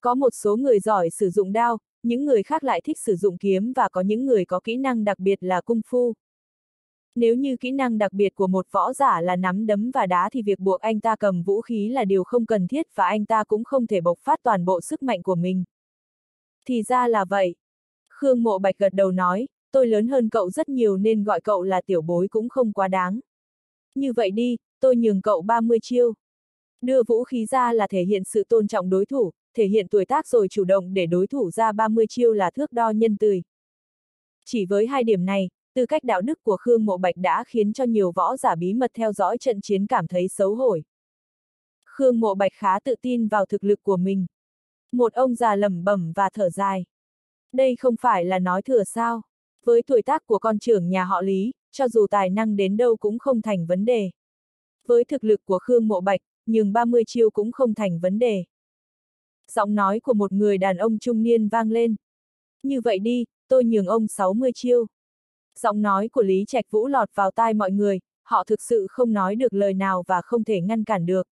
Có một số người giỏi sử dụng đao, những người khác lại thích sử dụng kiếm và có những người có kỹ năng đặc biệt là cung phu. Nếu như kỹ năng đặc biệt của một võ giả là nắm đấm và đá thì việc buộc anh ta cầm vũ khí là điều không cần thiết và anh ta cũng không thể bộc phát toàn bộ sức mạnh của mình. Thì ra là vậy. Khương Mộ Bạch gật đầu nói, tôi lớn hơn cậu rất nhiều nên gọi cậu là tiểu bối cũng không quá đáng. Như vậy đi, tôi nhường cậu 30 chiêu. Đưa vũ khí ra là thể hiện sự tôn trọng đối thủ, thể hiện tuổi tác rồi chủ động để đối thủ ra 30 chiêu là thước đo nhân tươi. Chỉ với hai điểm này, tư cách đạo đức của Khương Mộ Bạch đã khiến cho nhiều võ giả bí mật theo dõi trận chiến cảm thấy xấu hổ. Khương Mộ Bạch khá tự tin vào thực lực của mình. Một ông già lẩm bẩm và thở dài. Đây không phải là nói thừa sao. Với tuổi tác của con trưởng nhà họ Lý, cho dù tài năng đến đâu cũng không thành vấn đề. Với thực lực của Khương Mộ Bạch, nhưng 30 chiêu cũng không thành vấn đề. Giọng nói của một người đàn ông trung niên vang lên. Như vậy đi, tôi nhường ông 60 chiêu. Giọng nói của Lý Trạch Vũ lọt vào tai mọi người, họ thực sự không nói được lời nào và không thể ngăn cản được.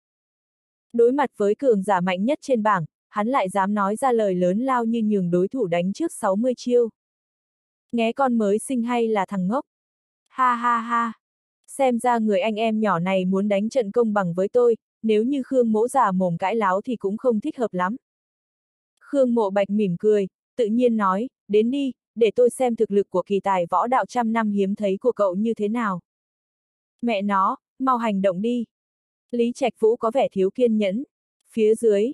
Đối mặt với cường giả mạnh nhất trên bảng, hắn lại dám nói ra lời lớn lao như nhường đối thủ đánh trước 60 chiêu. Nghe con mới sinh hay là thằng ngốc? Ha ha ha! Xem ra người anh em nhỏ này muốn đánh trận công bằng với tôi, nếu như Khương mỗ già mồm cãi láo thì cũng không thích hợp lắm. Khương mộ bạch mỉm cười, tự nhiên nói, đến đi, để tôi xem thực lực của kỳ tài võ đạo trăm năm hiếm thấy của cậu như thế nào. Mẹ nó, mau hành động đi. Lý Trạch Vũ có vẻ thiếu kiên nhẫn. Phía dưới,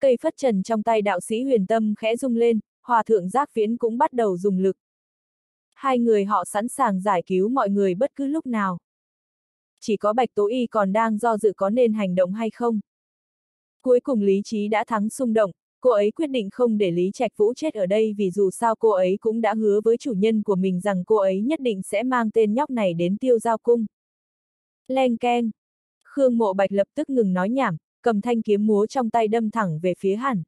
cây phất trần trong tay đạo sĩ huyền tâm khẽ rung lên, hòa thượng giác viễn cũng bắt đầu dùng lực. Hai người họ sẵn sàng giải cứu mọi người bất cứ lúc nào. Chỉ có Bạch Tố Y còn đang do dự có nên hành động hay không. Cuối cùng lý trí đã thắng xung động, cô ấy quyết định không để Lý Trạch Vũ chết ở đây vì dù sao cô ấy cũng đã hứa với chủ nhân của mình rằng cô ấy nhất định sẽ mang tên nhóc này đến tiêu giao cung. Leng keng. Khương Mộ Bạch lập tức ngừng nói nhảm, cầm thanh kiếm múa trong tay đâm thẳng về phía hẳn.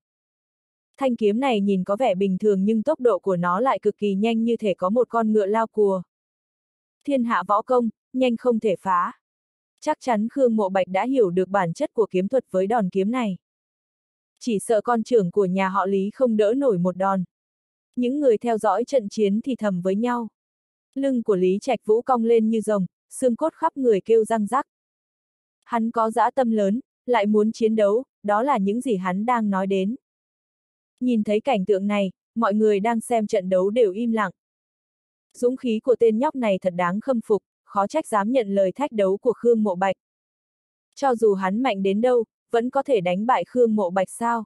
Thanh kiếm này nhìn có vẻ bình thường nhưng tốc độ của nó lại cực kỳ nhanh như thể có một con ngựa lao cùa. Thiên hạ võ công, nhanh không thể phá. Chắc chắn Khương Mộ Bạch đã hiểu được bản chất của kiếm thuật với đòn kiếm này. Chỉ sợ con trưởng của nhà họ Lý không đỡ nổi một đòn. Những người theo dõi trận chiến thì thầm với nhau. Lưng của Lý Trạch Vũ cong lên như rồng, xương cốt khắp người kêu răng rắc. Hắn có dã tâm lớn, lại muốn chiến đấu, đó là những gì hắn đang nói đến. Nhìn thấy cảnh tượng này, mọi người đang xem trận đấu đều im lặng. Dũng khí của tên nhóc này thật đáng khâm phục, khó trách dám nhận lời thách đấu của Khương Mộ Bạch. Cho dù hắn mạnh đến đâu, vẫn có thể đánh bại Khương Mộ Bạch sao?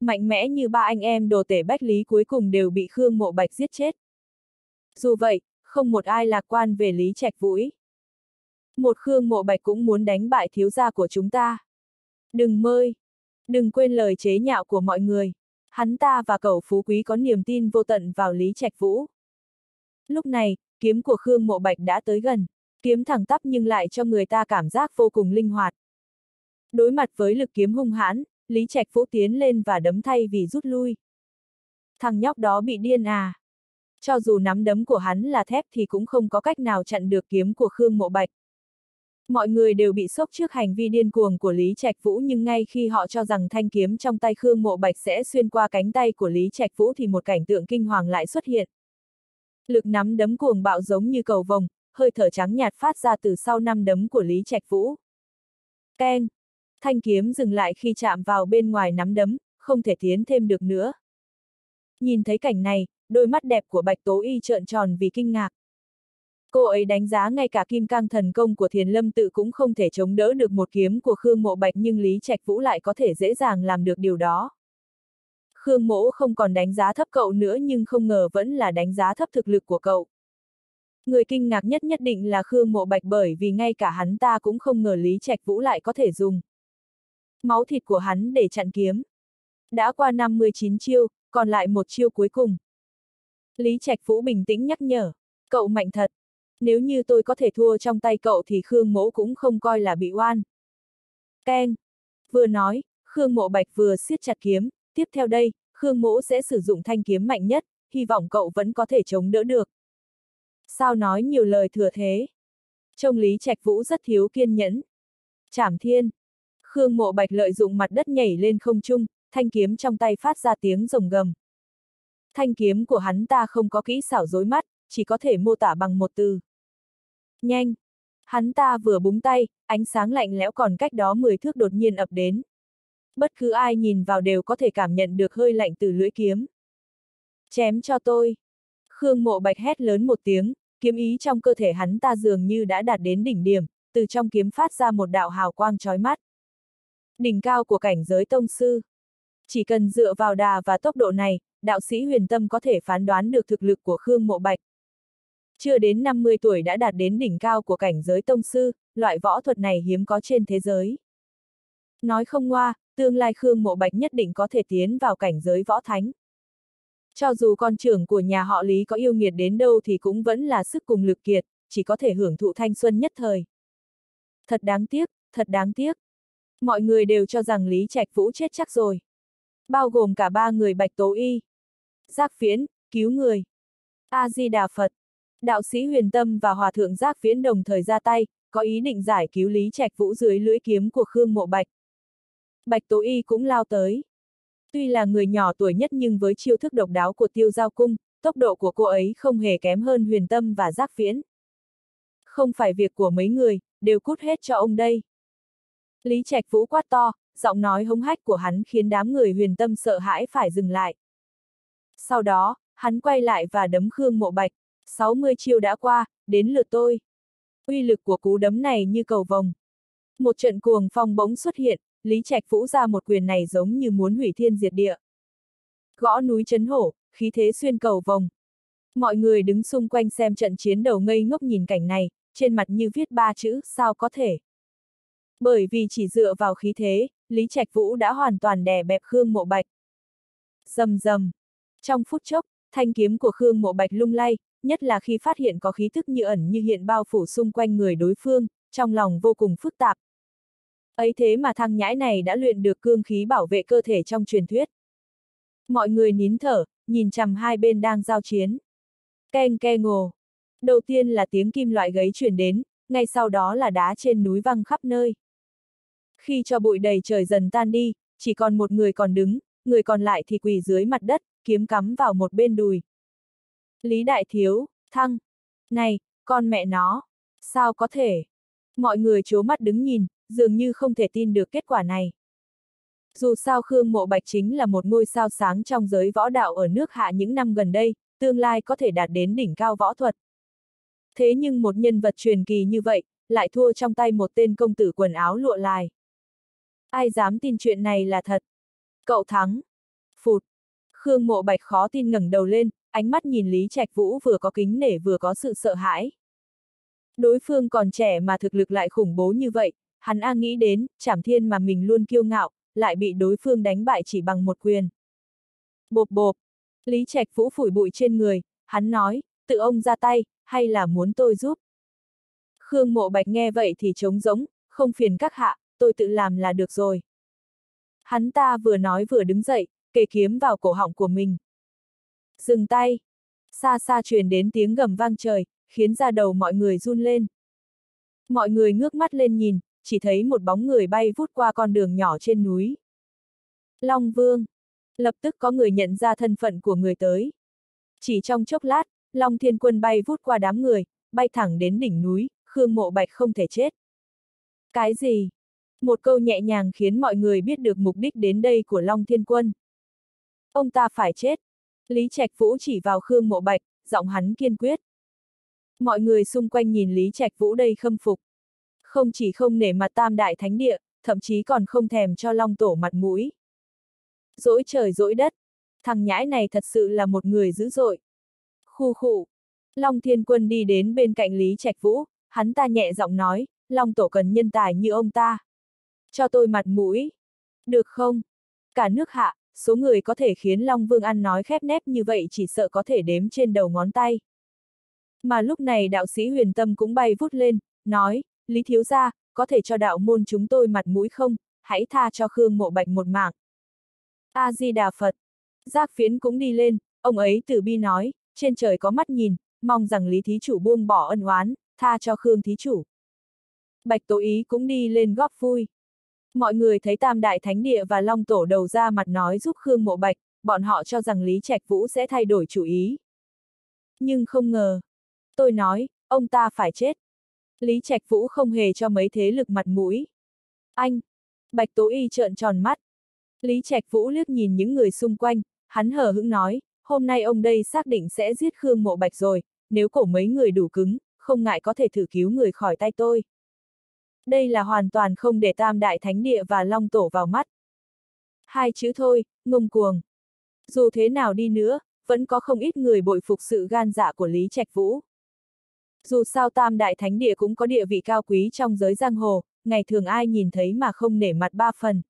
Mạnh mẽ như ba anh em đồ tể bách lý cuối cùng đều bị Khương Mộ Bạch giết chết. Dù vậy, không một ai lạc quan về Lý Trạch Vũi. Một Khương Mộ Bạch cũng muốn đánh bại thiếu gia của chúng ta. Đừng mơi! Đừng quên lời chế nhạo của mọi người. Hắn ta và cậu phú quý có niềm tin vô tận vào Lý Trạch Vũ. Lúc này, kiếm của Khương Mộ Bạch đã tới gần. Kiếm thẳng tắp nhưng lại cho người ta cảm giác vô cùng linh hoạt. Đối mặt với lực kiếm hung hãn, Lý Trạch Vũ tiến lên và đấm thay vì rút lui. Thằng nhóc đó bị điên à? Cho dù nắm đấm của hắn là thép thì cũng không có cách nào chặn được kiếm của Khương Mộ Bạch. Mọi người đều bị sốc trước hành vi điên cuồng của Lý Trạch Vũ nhưng ngay khi họ cho rằng thanh kiếm trong tay Khương Mộ Bạch sẽ xuyên qua cánh tay của Lý Trạch Vũ thì một cảnh tượng kinh hoàng lại xuất hiện. Lực nắm đấm cuồng bạo giống như cầu vồng, hơi thở trắng nhạt phát ra từ sau năm đấm của Lý Trạch Vũ. Keng! Thanh kiếm dừng lại khi chạm vào bên ngoài nắm đấm, không thể tiến thêm được nữa. Nhìn thấy cảnh này, đôi mắt đẹp của Bạch Tố Y trợn tròn vì kinh ngạc. Cô ấy đánh giá ngay cả kim cang thần công của thiền lâm tự cũng không thể chống đỡ được một kiếm của Khương Mộ Bạch nhưng Lý Trạch Vũ lại có thể dễ dàng làm được điều đó. Khương Mỗ không còn đánh giá thấp cậu nữa nhưng không ngờ vẫn là đánh giá thấp thực lực của cậu. Người kinh ngạc nhất nhất định là Khương Mộ Bạch bởi vì ngay cả hắn ta cũng không ngờ Lý Trạch Vũ lại có thể dùng máu thịt của hắn để chặn kiếm. Đã qua 59 chiêu, còn lại một chiêu cuối cùng. Lý Trạch Vũ bình tĩnh nhắc nhở, cậu mạnh thật. Nếu như tôi có thể thua trong tay cậu thì Khương Mỗ cũng không coi là bị oan. Keng! Vừa nói, Khương Mộ Bạch vừa siết chặt kiếm, tiếp theo đây, Khương Mỗ sẽ sử dụng thanh kiếm mạnh nhất, hy vọng cậu vẫn có thể chống đỡ được. Sao nói nhiều lời thừa thế? Trông Lý Trạch Vũ rất thiếu kiên nhẫn. Trảm thiên! Khương Mộ Bạch lợi dụng mặt đất nhảy lên không trung, thanh kiếm trong tay phát ra tiếng rồng gầm. Thanh kiếm của hắn ta không có kỹ xảo dối mắt, chỉ có thể mô tả bằng một từ. Nhanh! Hắn ta vừa búng tay, ánh sáng lạnh lẽo còn cách đó 10 thước đột nhiên ập đến. Bất cứ ai nhìn vào đều có thể cảm nhận được hơi lạnh từ lưỡi kiếm. Chém cho tôi! Khương Mộ Bạch hét lớn một tiếng, kiếm ý trong cơ thể hắn ta dường như đã đạt đến đỉnh điểm, từ trong kiếm phát ra một đạo hào quang chói mắt đỉnh cao của cảnh giới tông sư. Chỉ cần dựa vào đà và tốc độ này, đạo sĩ huyền tâm có thể phán đoán được thực lực của Khương Mộ Bạch. Chưa đến 50 tuổi đã đạt đến đỉnh cao của cảnh giới tông sư, loại võ thuật này hiếm có trên thế giới. Nói không ngoa, tương lai Khương Mộ Bạch nhất định có thể tiến vào cảnh giới võ thánh. Cho dù con trưởng của nhà họ Lý có yêu nghiệt đến đâu thì cũng vẫn là sức cùng lực kiệt, chỉ có thể hưởng thụ thanh xuân nhất thời. Thật đáng tiếc, thật đáng tiếc. Mọi người đều cho rằng Lý Trạch Vũ chết chắc rồi. Bao gồm cả ba người Bạch Tố Y. Giác phiến cứu người. A-di-đà Phật. Đạo sĩ huyền tâm và hòa thượng Giác Viễn đồng thời ra tay, có ý định giải cứu Lý Trạch Vũ dưới lưỡi kiếm của Khương Mộ Bạch. Bạch Tố Y cũng lao tới. Tuy là người nhỏ tuổi nhất nhưng với chiêu thức độc đáo của tiêu giao cung, tốc độ của cô ấy không hề kém hơn huyền tâm và giác viễn. Không phải việc của mấy người, đều cút hết cho ông đây. Lý Trạch Vũ quát to, giọng nói hống hách của hắn khiến đám người huyền tâm sợ hãi phải dừng lại. Sau đó, hắn quay lại và đấm Khương Mộ Bạch. 60 chiêu đã qua, đến lượt tôi. Uy lực của cú đấm này như cầu vồng. Một trận cuồng phong bỗng xuất hiện, Lý Trạch Vũ ra một quyền này giống như muốn hủy thiên diệt địa. Gõ núi chấn hổ, khí thế xuyên cầu vồng. Mọi người đứng xung quanh xem trận chiến đầu ngây ngốc nhìn cảnh này, trên mặt như viết ba chữ, sao có thể. Bởi vì chỉ dựa vào khí thế, Lý Trạch Vũ đã hoàn toàn đè bẹp Khương Mộ Bạch. Dầm dầm. Trong phút chốc, thanh kiếm của Khương Mộ Bạch lung lay, nhất là khi phát hiện có khí thức như ẩn như hiện bao phủ xung quanh người đối phương, trong lòng vô cùng phức tạp. Ấy thế mà thằng nhãi này đã luyện được cương khí bảo vệ cơ thể trong truyền thuyết. Mọi người nín thở, nhìn chằm hai bên đang giao chiến. Keng ke ngồ. Đầu tiên là tiếng kim loại gấy truyền đến, ngay sau đó là đá trên núi văng khắp nơi. Khi cho bụi đầy trời dần tan đi, chỉ còn một người còn đứng, người còn lại thì quỳ dưới mặt đất, kiếm cắm vào một bên đùi. Lý Đại Thiếu, Thăng. Này, con mẹ nó. Sao có thể? Mọi người chố mắt đứng nhìn, dường như không thể tin được kết quả này. Dù sao Khương Mộ Bạch chính là một ngôi sao sáng trong giới võ đạo ở nước hạ những năm gần đây, tương lai có thể đạt đến đỉnh cao võ thuật. Thế nhưng một nhân vật truyền kỳ như vậy, lại thua trong tay một tên công tử quần áo lụa lài. Ai dám tin chuyện này là thật? Cậu thắng. Phụt. Khương Mộ Bạch khó tin ngẩng đầu lên, ánh mắt nhìn Lý Trạch Vũ vừa có kính nể vừa có sự sợ hãi. Đối phương còn trẻ mà thực lực lại khủng bố như vậy, hắn a nghĩ đến, chảm thiên mà mình luôn kiêu ngạo, lại bị đối phương đánh bại chỉ bằng một quyền. Bộp bộp. Lý Trạch Vũ phủi bụi trên người, hắn nói, tự ông ra tay, hay là muốn tôi giúp? Khương Mộ Bạch nghe vậy thì trống rỗng, không phiền các hạ, tôi tự làm là được rồi. Hắn ta vừa nói vừa đứng dậy, kề kiếm vào cổ họng của mình. Dừng tay! Xa xa truyền đến tiếng gầm vang trời, khiến da đầu mọi người run lên. Mọi người ngước mắt lên nhìn, chỉ thấy một bóng người bay vút qua con đường nhỏ trên núi. Long Vương! Lập tức có người nhận ra thân phận của người tới. Chỉ trong chốc lát, Long Thiên Quân bay vút qua đám người, bay thẳng đến đỉnh núi, Khương Mộ Bạch không thể chết. Cái gì? Một câu nhẹ nhàng khiến mọi người biết được mục đích đến đây của Long Thiên Quân. Ông ta phải chết. Lý Trạch Vũ chỉ vào Khương Mộ Bạch, giọng hắn kiên quyết. Mọi người xung quanh nhìn Lý Trạch Vũ đây khâm phục. Không chỉ không nể mặt tam đại thánh địa, thậm chí còn không thèm cho Long Tổ mặt mũi. Dỗi trời dỗi đất. Thằng nhãi này thật sự là một người dữ dội. Khu khụ. Long Thiên Quân đi đến bên cạnh Lý Trạch Vũ, hắn ta nhẹ giọng nói, Long Tổ cần nhân tài như ông ta. Cho tôi mặt mũi. Được không? Cả nước hạ, số người có thể khiến Long Vương ăn nói khép nép như vậy chỉ sợ có thể đếm trên đầu ngón tay. Mà lúc này đạo sĩ huyền tâm cũng bay vút lên, nói, Lý Thiếu Gia, có thể cho đạo môn chúng tôi mặt mũi không, hãy tha cho Khương Mộ Bạch một mạng. A-di-đà Phật. Giác phiến cũng đi lên, ông ấy từ bi nói, trên trời có mắt nhìn, mong rằng Lý Thí Chủ buông bỏ ân oán, tha cho Khương Thí Chủ. Bạch Tố Ý cũng đi lên góp vui. Mọi người thấy Tam Đại Thánh Địa và Long Tổ đầu ra mặt nói giúp Khương Mộ Bạch, bọn họ cho rằng Lý Trạch Vũ sẽ thay đổi chủ ý. Nhưng không ngờ. Tôi nói, ông ta phải chết. Lý Trạch Vũ không hề cho mấy thế lực mặt mũi. Anh! Bạch Tố Y trợn tròn mắt. Lý Trạch Vũ liếc nhìn những người xung quanh, hắn hờ hững nói, hôm nay ông đây xác định sẽ giết Khương Mộ Bạch rồi, nếu cổ mấy người đủ cứng, không ngại có thể thử cứu người khỏi tay tôi. Đây là hoàn toàn không để Tam Đại Thánh Địa và Long Tổ vào mắt. Hai chữ thôi, ngông cuồng. Dù thế nào đi nữa, vẫn có không ít người bội phục sự gan dạ của Lý Trạch Vũ. Dù sao Tam Đại Thánh Địa cũng có địa vị cao quý trong giới giang hồ, ngày thường ai nhìn thấy mà không nể mặt ba phần.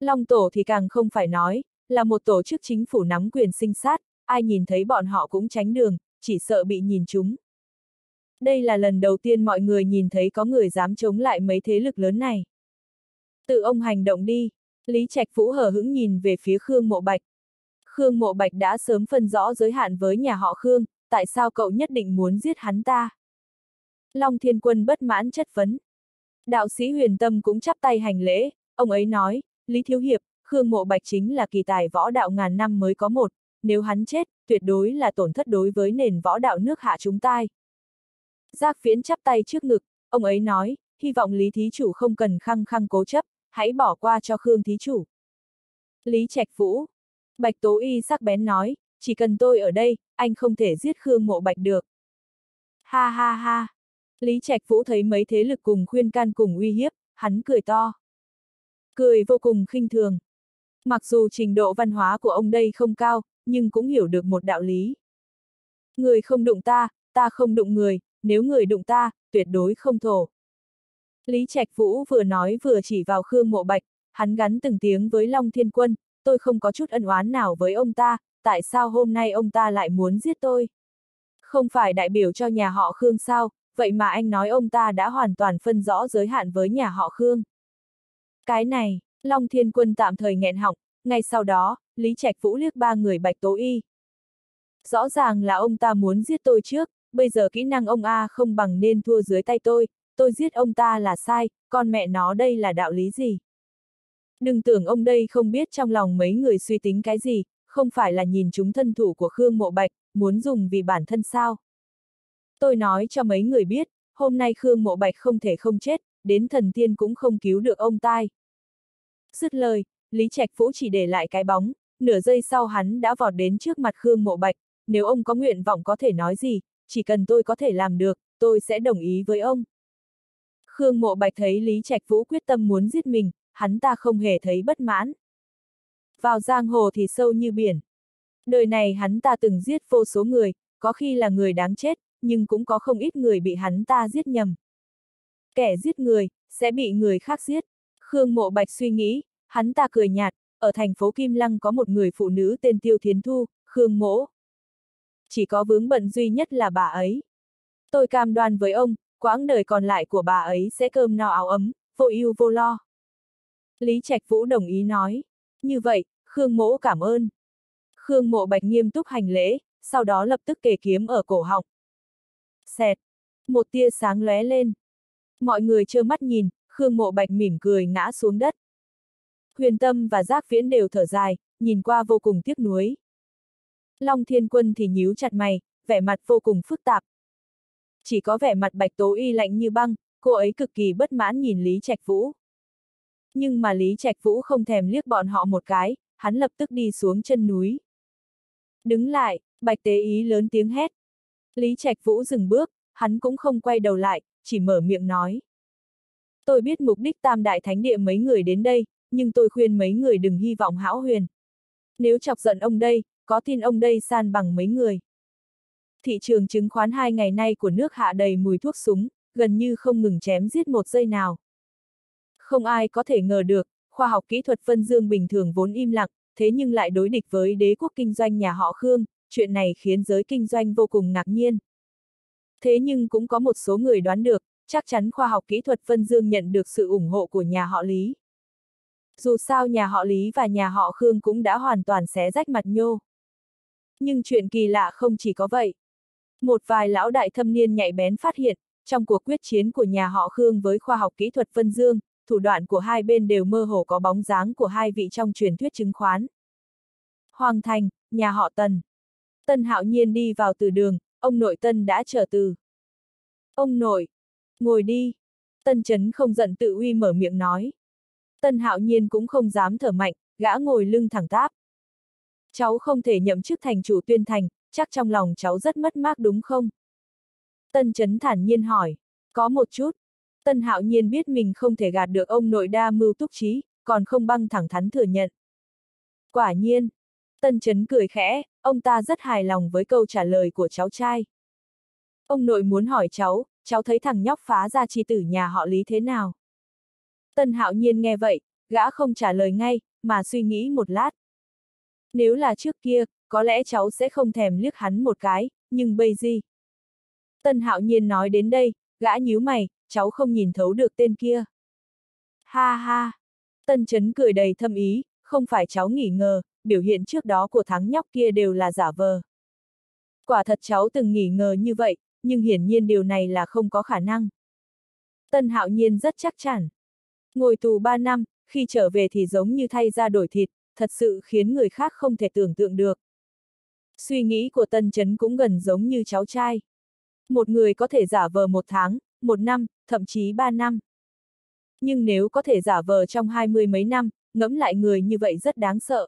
Long Tổ thì càng không phải nói, là một tổ chức chính phủ nắm quyền sinh sát, ai nhìn thấy bọn họ cũng tránh đường, chỉ sợ bị nhìn chúng. Đây là lần đầu tiên mọi người nhìn thấy có người dám chống lại mấy thế lực lớn này. Tự ông hành động đi, Lý Trạch Vũ hờ hững nhìn về phía Khương Mộ Bạch. Khương Mộ Bạch đã sớm phân rõ giới hạn với nhà họ Khương, tại sao cậu nhất định muốn giết hắn ta? Long Thiên Quân bất mãn chất vấn. Đạo sĩ huyền tâm cũng chắp tay hành lễ, ông ấy nói, Lý Thiếu Hiệp, Khương Mộ Bạch chính là kỳ tài võ đạo ngàn năm mới có một, nếu hắn chết, tuyệt đối là tổn thất đối với nền võ đạo nước hạ chúng tai. Giác Viễn chắp tay trước ngực, ông ấy nói, hy vọng Lý Thí Chủ không cần khăng khăng cố chấp, hãy bỏ qua cho Khương Thí Chủ. Lý Trạch Vũ. Bạch Tố Y sắc bén nói, chỉ cần tôi ở đây, anh không thể giết Khương Mộ Bạch được. Ha ha ha. Lý Trạch Vũ thấy mấy thế lực cùng khuyên can cùng uy hiếp, hắn cười to. Cười vô cùng khinh thường. Mặc dù trình độ văn hóa của ông đây không cao, nhưng cũng hiểu được một đạo lý. Người không đụng ta, ta không đụng người, nếu người đụng ta, tuyệt đối không thổ. Lý Trạch Vũ vừa nói vừa chỉ vào Khương Mộ Bạch, hắn gắn từng tiếng với Long Thiên Quân, tôi không có chút ân oán nào với ông ta, tại sao hôm nay ông ta lại muốn giết tôi? Không phải đại biểu cho nhà họ Khương sao, vậy mà anh nói ông ta đã hoàn toàn phân rõ giới hạn với nhà họ Khương. Cái này, Long Thiên Quân tạm thời nghẹn họng, ngay sau đó, Lý Trạch Vũ liếc ba người Bạch Tố Y. Rõ ràng là ông ta muốn giết tôi trước, bây giờ kỹ năng ông A không bằng nên thua dưới tay tôi, tôi giết ông ta là sai, con mẹ nó đây là đạo lý gì? Đừng tưởng ông đây không biết trong lòng mấy người suy tính cái gì, không phải là nhìn chúng thân thủ của Khương Mộ Bạch, muốn dùng vì bản thân sao. Tôi nói cho mấy người biết, hôm nay Khương Mộ Bạch không thể không chết, đến thần tiên cũng không cứu được ông tai. Dứt lời, Lý Trạch Phú chỉ để lại cái bóng, nửa giây sau hắn đã vọt đến trước mặt Khương Mộ Bạch, nếu ông có nguyện vọng có thể nói gì, chỉ cần tôi có thể làm được, tôi sẽ đồng ý với ông. Khương Mộ Bạch thấy Lý Trạch Vũ quyết tâm muốn giết mình, hắn ta không hề thấy bất mãn. Vào giang hồ thì sâu như biển. Đời này hắn ta từng giết vô số người, có khi là người đáng chết, nhưng cũng có không ít người bị hắn ta giết nhầm. Kẻ giết người, sẽ bị người khác giết. Khương Mộ Bạch suy nghĩ, hắn ta cười nhạt, ở thành phố Kim Lăng có một người phụ nữ tên Tiêu Thiến Thu, Khương Mỗ. Chỉ có vướng bận duy nhất là bà ấy. Tôi cam đoan với ông, quãng đời còn lại của bà ấy sẽ cơm no áo ấm, vô ưu vô lo. Lý Trạch Vũ đồng ý nói. Như vậy, Khương Mỗ cảm ơn. Khương Mộ Bạch nghiêm túc hành lễ, sau đó lập tức kề kiếm ở cổ họng. Xẹt. Một tia sáng lóe lên. Mọi người trơ mắt nhìn, Khương Mộ Bạch mỉm cười ngã xuống đất. Huyền Tâm và Giác Viễn đều thở dài, nhìn qua vô cùng tiếc nuối. Long Thiên Quân thì nhíu chặt mày, vẻ mặt vô cùng phức tạp. Chỉ có vẻ mặt Bạch Tố Y lạnh như băng, cô ấy cực kỳ bất mãn nhìn Lý Trạch Vũ. Nhưng mà Lý Trạch Vũ không thèm liếc bọn họ một cái, hắn lập tức đi xuống chân núi. Đứng lại, Bạch Tế Ý lớn tiếng hét. Lý Trạch Vũ dừng bước, hắn cũng không quay đầu lại, chỉ mở miệng nói. Tôi biết mục đích tam đại thánh địa mấy người đến đây, nhưng tôi khuyên mấy người đừng hy vọng hão huyền. Nếu chọc giận ông đây, có tin ông đây san bằng mấy người. Thị trường chứng khoán hai ngày nay của nước hạ đầy mùi thuốc súng, gần như không ngừng chém giết một giây nào. Không ai có thể ngờ được, khoa học kỹ thuật phân dương bình thường vốn im lặng, thế nhưng lại đối địch với đế quốc kinh doanh nhà họ Khương, chuyện này khiến giới kinh doanh vô cùng ngạc nhiên. Thế nhưng cũng có một số người đoán được, chắc chắn khoa học kỹ thuật phân dương nhận được sự ủng hộ của nhà họ Lý. Dù sao nhà họ Lý và nhà họ Khương cũng đã hoàn toàn xé rách mặt nhô. Nhưng chuyện kỳ lạ không chỉ có vậy. Một vài lão đại thâm niên nhạy bén phát hiện, trong cuộc quyết chiến của nhà họ Khương với khoa học kỹ thuật phân dương, thủ đoạn của hai bên đều mơ hồ có bóng dáng của hai vị trong truyền thuyết chứng khoán. Hoàng Thành, nhà họ Tần. Tân Hạo Nhiên đi vào từ đường, ông nội Tân đã chờ từ. Ông nội, ngồi đi. Tân Chấn không giận tự uy mở miệng nói. Tân Hạo Nhiên cũng không dám thở mạnh, gã ngồi lưng thẳng táp. Cháu không thể nhậm chức thành chủ tuyên thành, chắc trong lòng cháu rất mất mát đúng không? Tân Chấn thản nhiên hỏi. Có một chút. Tân Hạo Nhiên biết mình không thể gạt được ông nội đa mưu túc trí, còn không băng thẳng thắn thừa nhận. Quả nhiên. Tân Chấn cười khẽ, ông ta rất hài lòng với câu trả lời của cháu trai. Ông nội muốn hỏi cháu, cháu thấy thằng nhóc phá ra chi tử nhà họ Lý thế nào? Tân Hạo Nhiên nghe vậy, gã không trả lời ngay, mà suy nghĩ một lát. Nếu là trước kia, có lẽ cháu sẽ không thèm liếc hắn một cái, nhưng bây gì? Tân Hạo Nhiên nói đến đây, gã nhíu mày, cháu không nhìn thấu được tên kia. Ha ha! Tân Chấn cười đầy thâm ý, không phải cháu nghỉ ngờ, biểu hiện trước đó của thắng nhóc kia đều là giả vờ. Quả thật cháu từng nghỉ ngờ như vậy, nhưng hiển nhiên điều này là không có khả năng. Tân Hạo Nhiên rất chắc chắn. Ngồi tù 3 năm, khi trở về thì giống như thay ra đổi thịt, thật sự khiến người khác không thể tưởng tượng được. Suy nghĩ của Tân Chấn cũng gần giống như cháu trai. Một người có thể giả vờ một tháng, một năm, thậm chí ba năm. Nhưng nếu có thể giả vờ trong hai mươi mấy năm, ngẫm lại người như vậy rất đáng sợ.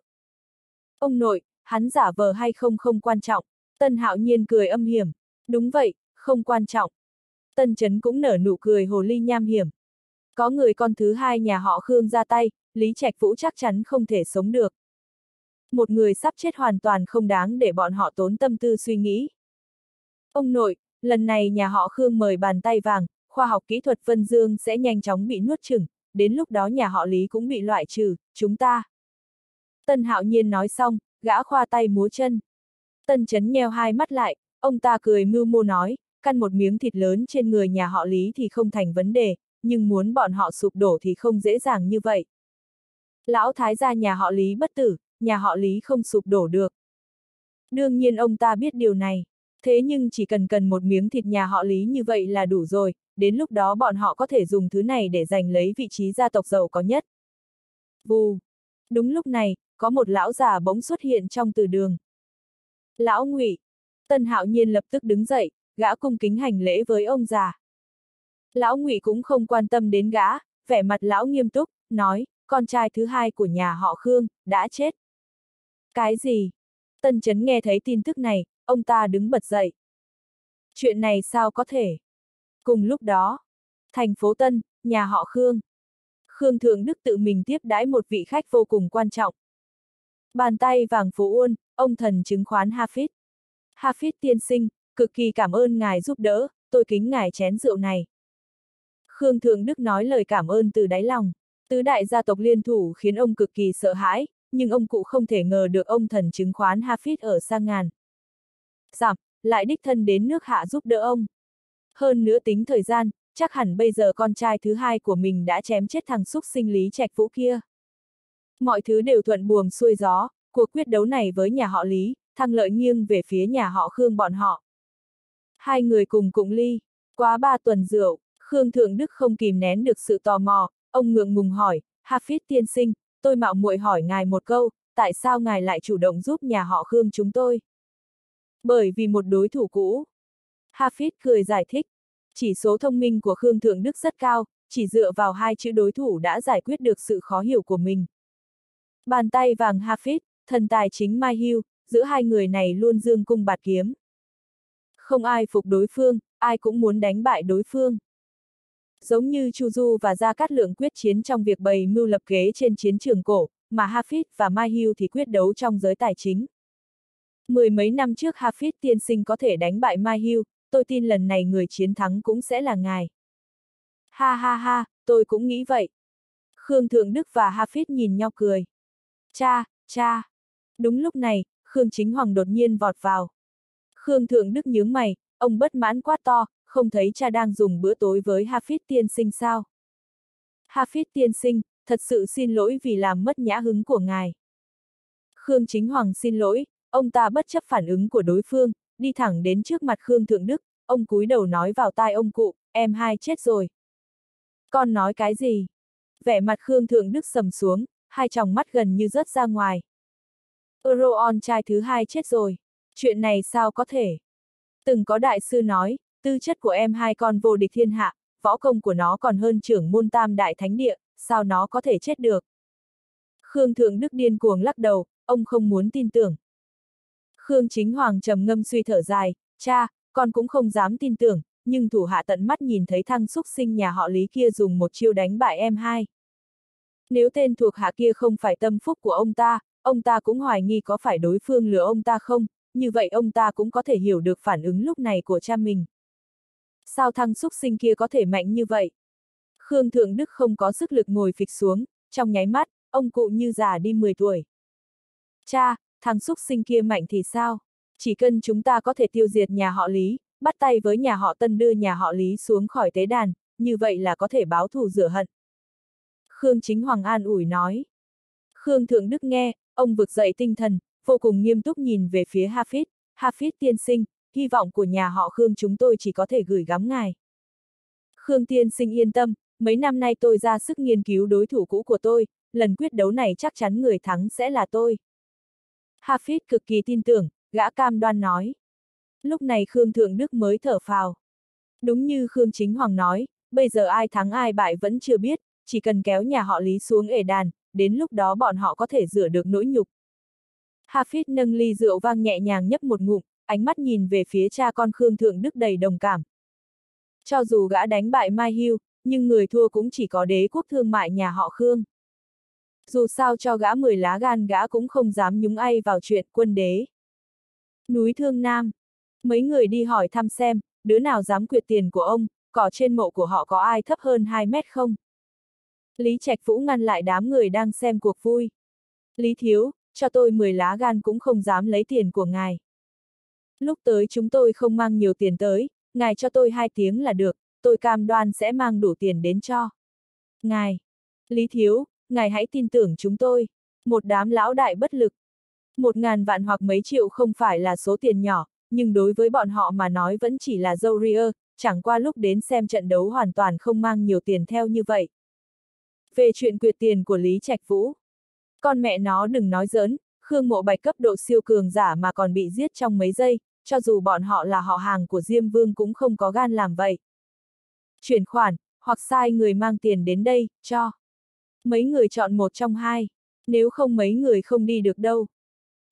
Ông nội, hắn giả vờ hay không không quan trọng. Tân Hạo Nhiên cười âm hiểm. Đúng vậy, không quan trọng. Tân Chấn cũng nở nụ cười hồ ly nham hiểm. Có người con thứ hai nhà họ Khương ra tay, Lý Trạch Vũ chắc chắn không thể sống được. Một người sắp chết hoàn toàn không đáng để bọn họ tốn tâm tư suy nghĩ. Ông nội, lần này nhà họ Khương mời bàn tay vàng, khoa học kỹ thuật Vân Dương sẽ nhanh chóng bị nuốt chửng, đến lúc đó nhà họ Lý cũng bị loại trừ, chúng ta. Tân Hạo Nhiên nói xong, gã khoa tay múa chân. Tân chấn nheo hai mắt lại, ông ta cười mưu mô nói, căn một miếng thịt lớn trên người nhà họ Lý thì không thành vấn đề, nhưng muốn bọn họ sụp đổ thì không dễ dàng như vậy. Lão thái gia nhà họ Lý bất tử, nhà họ Lý không sụp đổ được. Đương nhiên ông ta biết điều này, thế nhưng chỉ cần cần một miếng thịt nhà họ Lý như vậy là đủ rồi, đến lúc đó bọn họ có thể dùng thứ này để giành lấy vị trí gia tộc giàu có nhất. Vù! Đúng lúc này, có một lão già bỗng xuất hiện trong từ đường. Lão ngụy Tân hạo nhiên lập tức đứng dậy, gã cung kính hành lễ với ông già. Lão ngụy cũng không quan tâm đến gã, vẻ mặt lão nghiêm túc, nói, con trai thứ hai của nhà họ Khương, đã chết. Cái gì? Tân chấn nghe thấy tin tức này, ông ta đứng bật dậy. Chuyện này sao có thể? Cùng lúc đó, thành phố Tân, nhà họ Khương. Khương Thượng Đức tự mình tiếp đãi một vị khách vô cùng quan trọng. Bàn tay vàng phố uôn, ông thần chứng khoán Hafid. Hafid tiên sinh, cực kỳ cảm ơn ngài giúp đỡ, tôi kính ngài chén rượu này. Khương Thượng Đức nói lời cảm ơn từ đáy lòng. Tứ đại gia tộc liên thủ khiến ông cực kỳ sợ hãi, nhưng ông cụ không thể ngờ được ông thần chứng khoán Hafid ở sang ngàn. Giảm, lại đích thân đến nước hạ giúp đỡ ông. Hơn nữa tính thời gian, chắc hẳn bây giờ con trai thứ hai của mình đã chém chết thằng xúc sinh lý trạch vũ kia. Mọi thứ đều thuận buồm xuôi gió, cuộc quyết đấu này với nhà họ Lý, thăng lợi nghiêng về phía nhà họ Khương bọn họ. Hai người cùng cùng ly, quá ba tuần rượu, Khương Thượng Đức không kìm nén được sự tò mò, ông ngượng ngùng hỏi, Hafiz tiên sinh, tôi mạo muội hỏi ngài một câu, tại sao ngài lại chủ động giúp nhà họ Khương chúng tôi? Bởi vì một đối thủ cũ. Hafiz cười giải thích, chỉ số thông minh của Khương Thượng Đức rất cao, chỉ dựa vào hai chữ đối thủ đã giải quyết được sự khó hiểu của mình. Bàn tay vàng Hafiz, thần tài chính Mai Hưu, giữa hai người này luôn dương cung bạt kiếm. Không ai phục đối phương, ai cũng muốn đánh bại đối phương. Giống như Chu Du và Gia Cát Lượng quyết chiến trong việc bày mưu lập kế trên chiến trường cổ, mà Hafid và Mai Hưu thì quyết đấu trong giới tài chính. Mười mấy năm trước Hafid tiên sinh có thể đánh bại Mai Hưu, tôi tin lần này người chiến thắng cũng sẽ là ngài. Ha ha ha, tôi cũng nghĩ vậy. Khương Thượng Đức và Hafid nhìn nhau cười. Cha, cha. Đúng lúc này, Khương Chính Hoàng đột nhiên vọt vào. Khương Thượng Đức nhướng mày, ông bất mãn quá to, không thấy cha đang dùng bữa tối với Hafid tiên sinh sao? Hafid tiên sinh, thật sự xin lỗi vì làm mất nhã hứng của ngài. Khương Chính Hoàng xin lỗi, ông ta bất chấp phản ứng của đối phương, đi thẳng đến trước mặt Khương Thượng Đức, ông cúi đầu nói vào tai ông cụ, em hai chết rồi. Con nói cái gì? Vẻ mặt Khương Thượng Đức sầm xuống, hai tròng mắt gần như rớt ra ngoài. Euroon trai thứ hai chết rồi. Chuyện này sao có thể? Từng có đại sư nói, tư chất của em hai con vô địch thiên hạ, võ công của nó còn hơn trưởng môn tam đại thánh địa, sao nó có thể chết được? Khương Thượng Đức điên cuồng lắc đầu, ông không muốn tin tưởng. Khương Chính Hoàng trầm ngâm suy thở dài, cha, con cũng không dám tin tưởng, nhưng thủ hạ tận mắt nhìn thấy thăng xúc sinh nhà họ Lý kia dùng một chiêu đánh bại em hai. Nếu tên thuộc hạ kia không phải tâm phúc của ông ta, ông ta cũng hoài nghi có phải đối phương lừa ông ta không, như vậy ông ta cũng có thể hiểu được phản ứng lúc này của cha mình. Sao thăng xúc sinh kia có thể mạnh như vậy? Khương Thượng Đức không có sức lực ngồi phịch xuống, trong nháy mắt, ông cụ như già đi 10 tuổi. Cha, thằng xúc sinh kia mạnh thì sao? Chỉ cần chúng ta có thể tiêu diệt nhà họ Lý, bắt tay với nhà họ Tân đưa nhà họ Lý xuống khỏi tế đàn, như vậy là có thể báo thù rửa hận. Khương Chính Hoàng an ủi nói. Khương Thượng Đức nghe, ông vực dậy tinh thần, vô cùng nghiêm túc nhìn về phía Hafid, Hafid tiên sinh, hy vọng của nhà họ Khương chúng tôi chỉ có thể gửi gắm ngài. Khương tiên sinh yên tâm, mấy năm nay tôi ra sức nghiên cứu đối thủ cũ của tôi, lần quyết đấu này chắc chắn người thắng sẽ là tôi. Hafid cực kỳ tin tưởng, gã cam đoan nói. Lúc này Khương Thượng Đức mới thở phào. Đúng như Khương Chính Hoàng nói, bây giờ ai thắng ai bại vẫn chưa biết, chỉ cần kéo nhà họ Lý xuống ể đàn, đến lúc đó bọn họ có thể rửa được nỗi nhục. Hafiz nâng ly rượu vang nhẹ nhàng nhấp một ngụm, ánh mắt nhìn về phía cha con Khương Thượng Đức đầy đồng cảm. Cho dù gã đánh bại Mai Hưu, nhưng người thua cũng chỉ có đế quốc thương mại nhà họ Khương. Dù sao cho gã 10 lá gan gã cũng không dám nhúng ai vào chuyện quân đế. Núi Thương Nam. Mấy người đi hỏi thăm xem, đứa nào dám quyệt tiền của ông, cỏ trên mộ của họ có ai thấp hơn 2 mét không? Lý Trạch Vũ ngăn lại đám người đang xem cuộc vui. Lý Thiếu, cho tôi 10 lá gan cũng không dám lấy tiền của ngài. Lúc tới chúng tôi không mang nhiều tiền tới, ngài cho tôi hai tiếng là được, tôi cam đoan sẽ mang đủ tiền đến cho. Ngài, Lý Thiếu, ngài hãy tin tưởng chúng tôi. Một đám lão đại bất lực. Một ngàn vạn hoặc mấy triệu không phải là số tiền nhỏ, nhưng đối với bọn họ mà nói vẫn chỉ là dâu ria, chẳng qua lúc đến xem trận đấu hoàn toàn không mang nhiều tiền theo như vậy. Về chuyện quyệt tiền của Lý Trạch Vũ. Con mẹ nó đừng nói giỡn, Khương Mộ Bạch cấp độ siêu cường giả mà còn bị giết trong mấy giây, cho dù bọn họ là họ hàng của Diêm Vương cũng không có gan làm vậy. Chuyển khoản, hoặc sai người mang tiền đến đây, cho. Mấy người chọn một trong hai, nếu không mấy người không đi được đâu.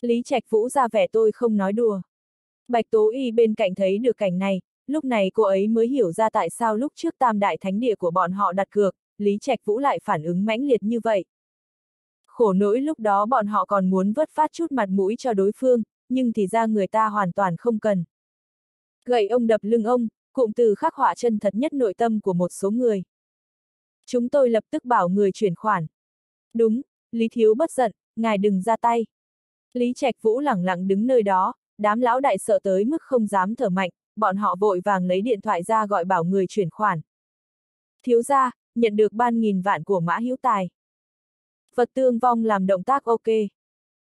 Lý Trạch Vũ ra vẻ tôi không nói đùa. Bạch Tố Y bên cạnh thấy được cảnh này, lúc này cô ấy mới hiểu ra tại sao lúc trước tam đại thánh địa của bọn họ đặt cược, Lý Trạch Vũ lại phản ứng mãnh liệt như vậy. Khổ nỗi lúc đó bọn họ còn muốn vớt phát chút mặt mũi cho đối phương, nhưng thì ra người ta hoàn toàn không cần. Gậy ông đập lưng ông, cụm từ khắc họa chân thật nhất nội tâm của một số người. Chúng tôi lập tức bảo người chuyển khoản. Đúng, Lý Thiếu bất giận, ngài đừng ra tay. Lý Trạch Vũ lẳng lặng đứng nơi đó, đám lão đại sợ tới mức không dám thở mạnh, bọn họ vội vàng lấy điện thoại ra gọi bảo người chuyển khoản. Thiếu gia, nhận được ban nghìn vạn của Mã Hữu Tài. Vật tương vong làm động tác ok.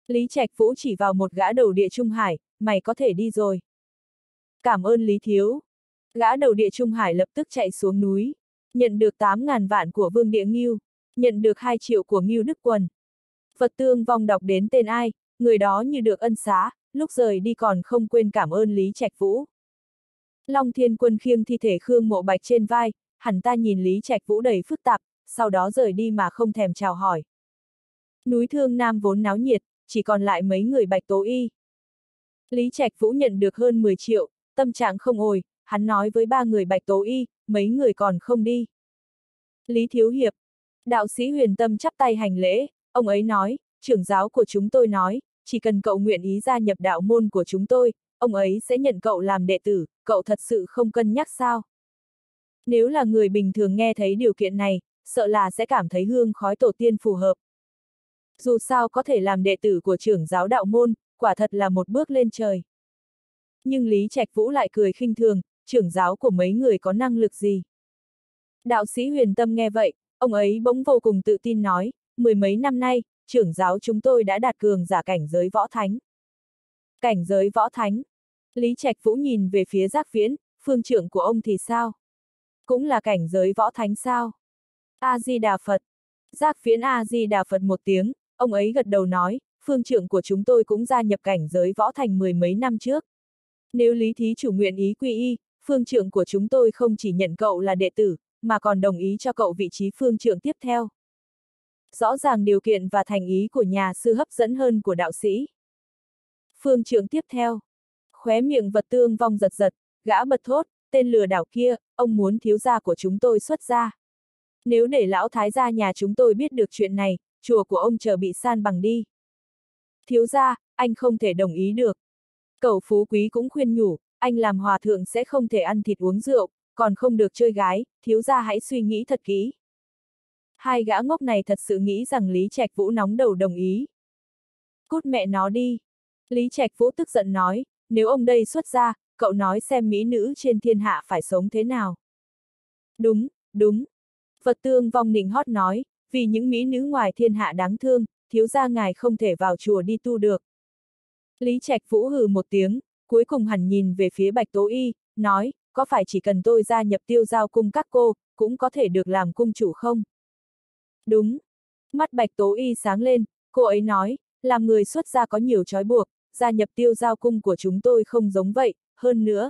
Lý Trạch Vũ chỉ vào một gã đầu địa Trung Hải, mày có thể đi rồi. Cảm ơn Lý Thiếu. Gã đầu địa Trung Hải lập tức chạy xuống núi. Nhận được 8.000 vạn của Vương Địa Nghiêu. Nhận được 2 triệu của Nghiêu Đức Quần. Vật tương vong đọc đến tên ai, người đó như được ân xá, lúc rời đi còn không quên cảm ơn Lý Trạch Vũ. Long Thiên Quân khiêng thi thể Khương Mộ Bạch trên vai, hẳn ta nhìn Lý Trạch Vũ đầy phức tạp, sau đó rời đi mà không thèm chào hỏi. Núi Thương Nam vốn náo nhiệt, chỉ còn lại mấy người Bạch Tố Y. Lý Trạch Vũ nhận được hơn 10 triệu, tâm trạng không ồi, hắn nói với ba người Bạch Tố Y, mấy người còn không đi. Lý Thiếu Hiệp, đạo sĩ huyền tâm chắp tay hành lễ, ông ấy nói, trưởng giáo của chúng tôi nói, chỉ cần cậu nguyện ý gia nhập đạo môn của chúng tôi, ông ấy sẽ nhận cậu làm đệ tử, cậu thật sự không cân nhắc sao? Nếu là người bình thường nghe thấy điều kiện này, sợ là sẽ cảm thấy hương khói tổ tiên phù hợp. Dù sao có thể làm đệ tử của trưởng giáo đạo môn, quả thật là một bước lên trời. Nhưng Lý Trạch Vũ lại cười khinh thường, trưởng giáo của mấy người có năng lực gì? Đạo sĩ huyền tâm nghe vậy, ông ấy bỗng vô cùng tự tin nói, mười mấy năm nay, trưởng giáo chúng tôi đã đạt cường giả cảnh giới võ thánh. Cảnh giới võ thánh. Lý Trạch Vũ nhìn về phía giác viễn, phương trưởng của ông thì sao? Cũng là cảnh giới võ thánh sao? A-di-đà Phật. Giác viễn A-di-đà Phật một tiếng, ông ấy gật đầu nói, phương trưởng của chúng tôi cũng gia nhập cảnh giới võ thành mười mấy năm trước. Nếu Lý Thí chủ nguyện ý quy y, phương trưởng của chúng tôi không chỉ nhận cậu là đệ tử, mà còn đồng ý cho cậu vị trí phương trưởng tiếp theo. Rõ ràng điều kiện và thành ý của nhà sư hấp dẫn hơn của đạo sĩ. Phương trưởng tiếp theo. Khóe miệng vật tương vong giật giật, gã bật thốt, tên lừa đảo kia, ông muốn thiếu gia của chúng tôi xuất ra. Nếu để lão thái gia nhà chúng tôi biết được chuyện này, chùa của ông chờ bị san bằng đi. Thiếu gia, anh không thể đồng ý được. Cậu phú quý cũng khuyên nhủ, anh làm hòa thượng sẽ không thể ăn thịt uống rượu, còn không được chơi gái, thiếu gia hãy suy nghĩ thật kỹ. Hai gã ngốc này thật sự nghĩ rằng Lý Trạch Vũ nóng đầu đồng ý. Cút mẹ nó đi. Lý Trạch Vũ tức giận nói, nếu ông đây xuất ra, cậu nói xem mỹ nữ trên thiên hạ phải sống thế nào. Đúng, đúng. Phật tương vong nịnh hót nói, vì những mỹ nữ ngoài thiên hạ đáng thương, thiếu gia ngài không thể vào chùa đi tu được. Lý Trạch Vũ hừ một tiếng, cuối cùng hẳn nhìn về phía Bạch Tố Y, nói, có phải chỉ cần tôi gia nhập tiêu giao cung các cô, cũng có thể được làm cung chủ không? Đúng. Mắt bạch tố y sáng lên, cô ấy nói, làm người xuất gia có nhiều trói buộc, gia nhập tiêu giao cung của chúng tôi không giống vậy, hơn nữa.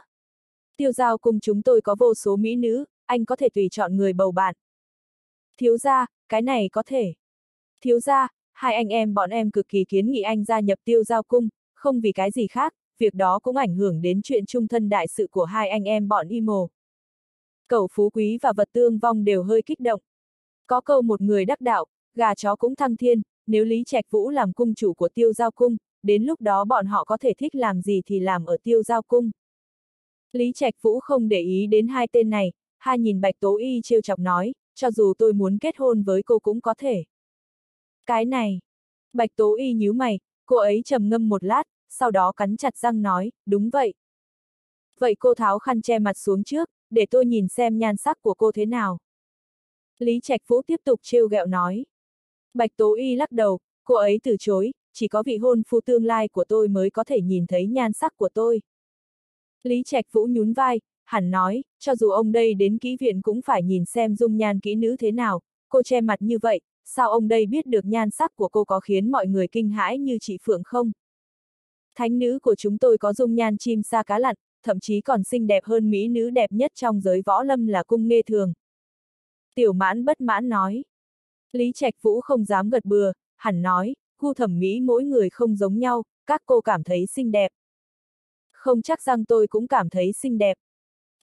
Tiêu giao cung chúng tôi có vô số mỹ nữ, anh có thể tùy chọn người bầu bạn. Thiếu gia, cái này có thể. Thiếu gia, hai anh em bọn em cực kỳ kiến nghị anh gia nhập tiêu giao cung, không vì cái gì khác, việc đó cũng ảnh hưởng đến chuyện trung thân đại sự của hai anh em bọn y mồ. Cậu phú quý và vật tương vong đều hơi kích động. Có câu một người đắc đạo, gà chó cũng thăng thiên, nếu Lý Trạch Vũ làm cung chủ của tiêu giao cung, đến lúc đó bọn họ có thể thích làm gì thì làm ở tiêu giao cung. Lý Trạch Vũ không để ý đến hai tên này, hai nhìn Bạch Tố Y trêu chọc nói, cho dù tôi muốn kết hôn với cô cũng có thể. Cái này. Bạch Tố Y nhíu mày, cô ấy trầm ngâm một lát, sau đó cắn chặt răng nói, đúng vậy. Vậy cô tháo khăn che mặt xuống trước, để tôi nhìn xem nhan sắc của cô thế nào. Lý Trạch Vũ tiếp tục trêu ghẹo nói. Bạch Tố Y lắc đầu, cô ấy từ chối, chỉ có vị hôn phu tương lai của tôi mới có thể nhìn thấy nhan sắc của tôi. Lý Trạch Vũ nhún vai, hẳn nói, cho dù ông đây đến kỹ viện cũng phải nhìn xem dung nhan kỹ nữ thế nào, cô che mặt như vậy, sao ông đây biết được nhan sắc của cô có khiến mọi người kinh hãi như chị Phượng không? Thánh nữ của chúng tôi có dung nhan chim sa cá lặn, thậm chí còn xinh đẹp hơn mỹ nữ đẹp nhất trong giới võ lâm là cung nghe thường. Tiểu mãn bất mãn nói. Lý Trạch Vũ không dám gật bừa, hẳn nói, gu thẩm mỹ mỗi người không giống nhau, các cô cảm thấy xinh đẹp. Không chắc rằng tôi cũng cảm thấy xinh đẹp.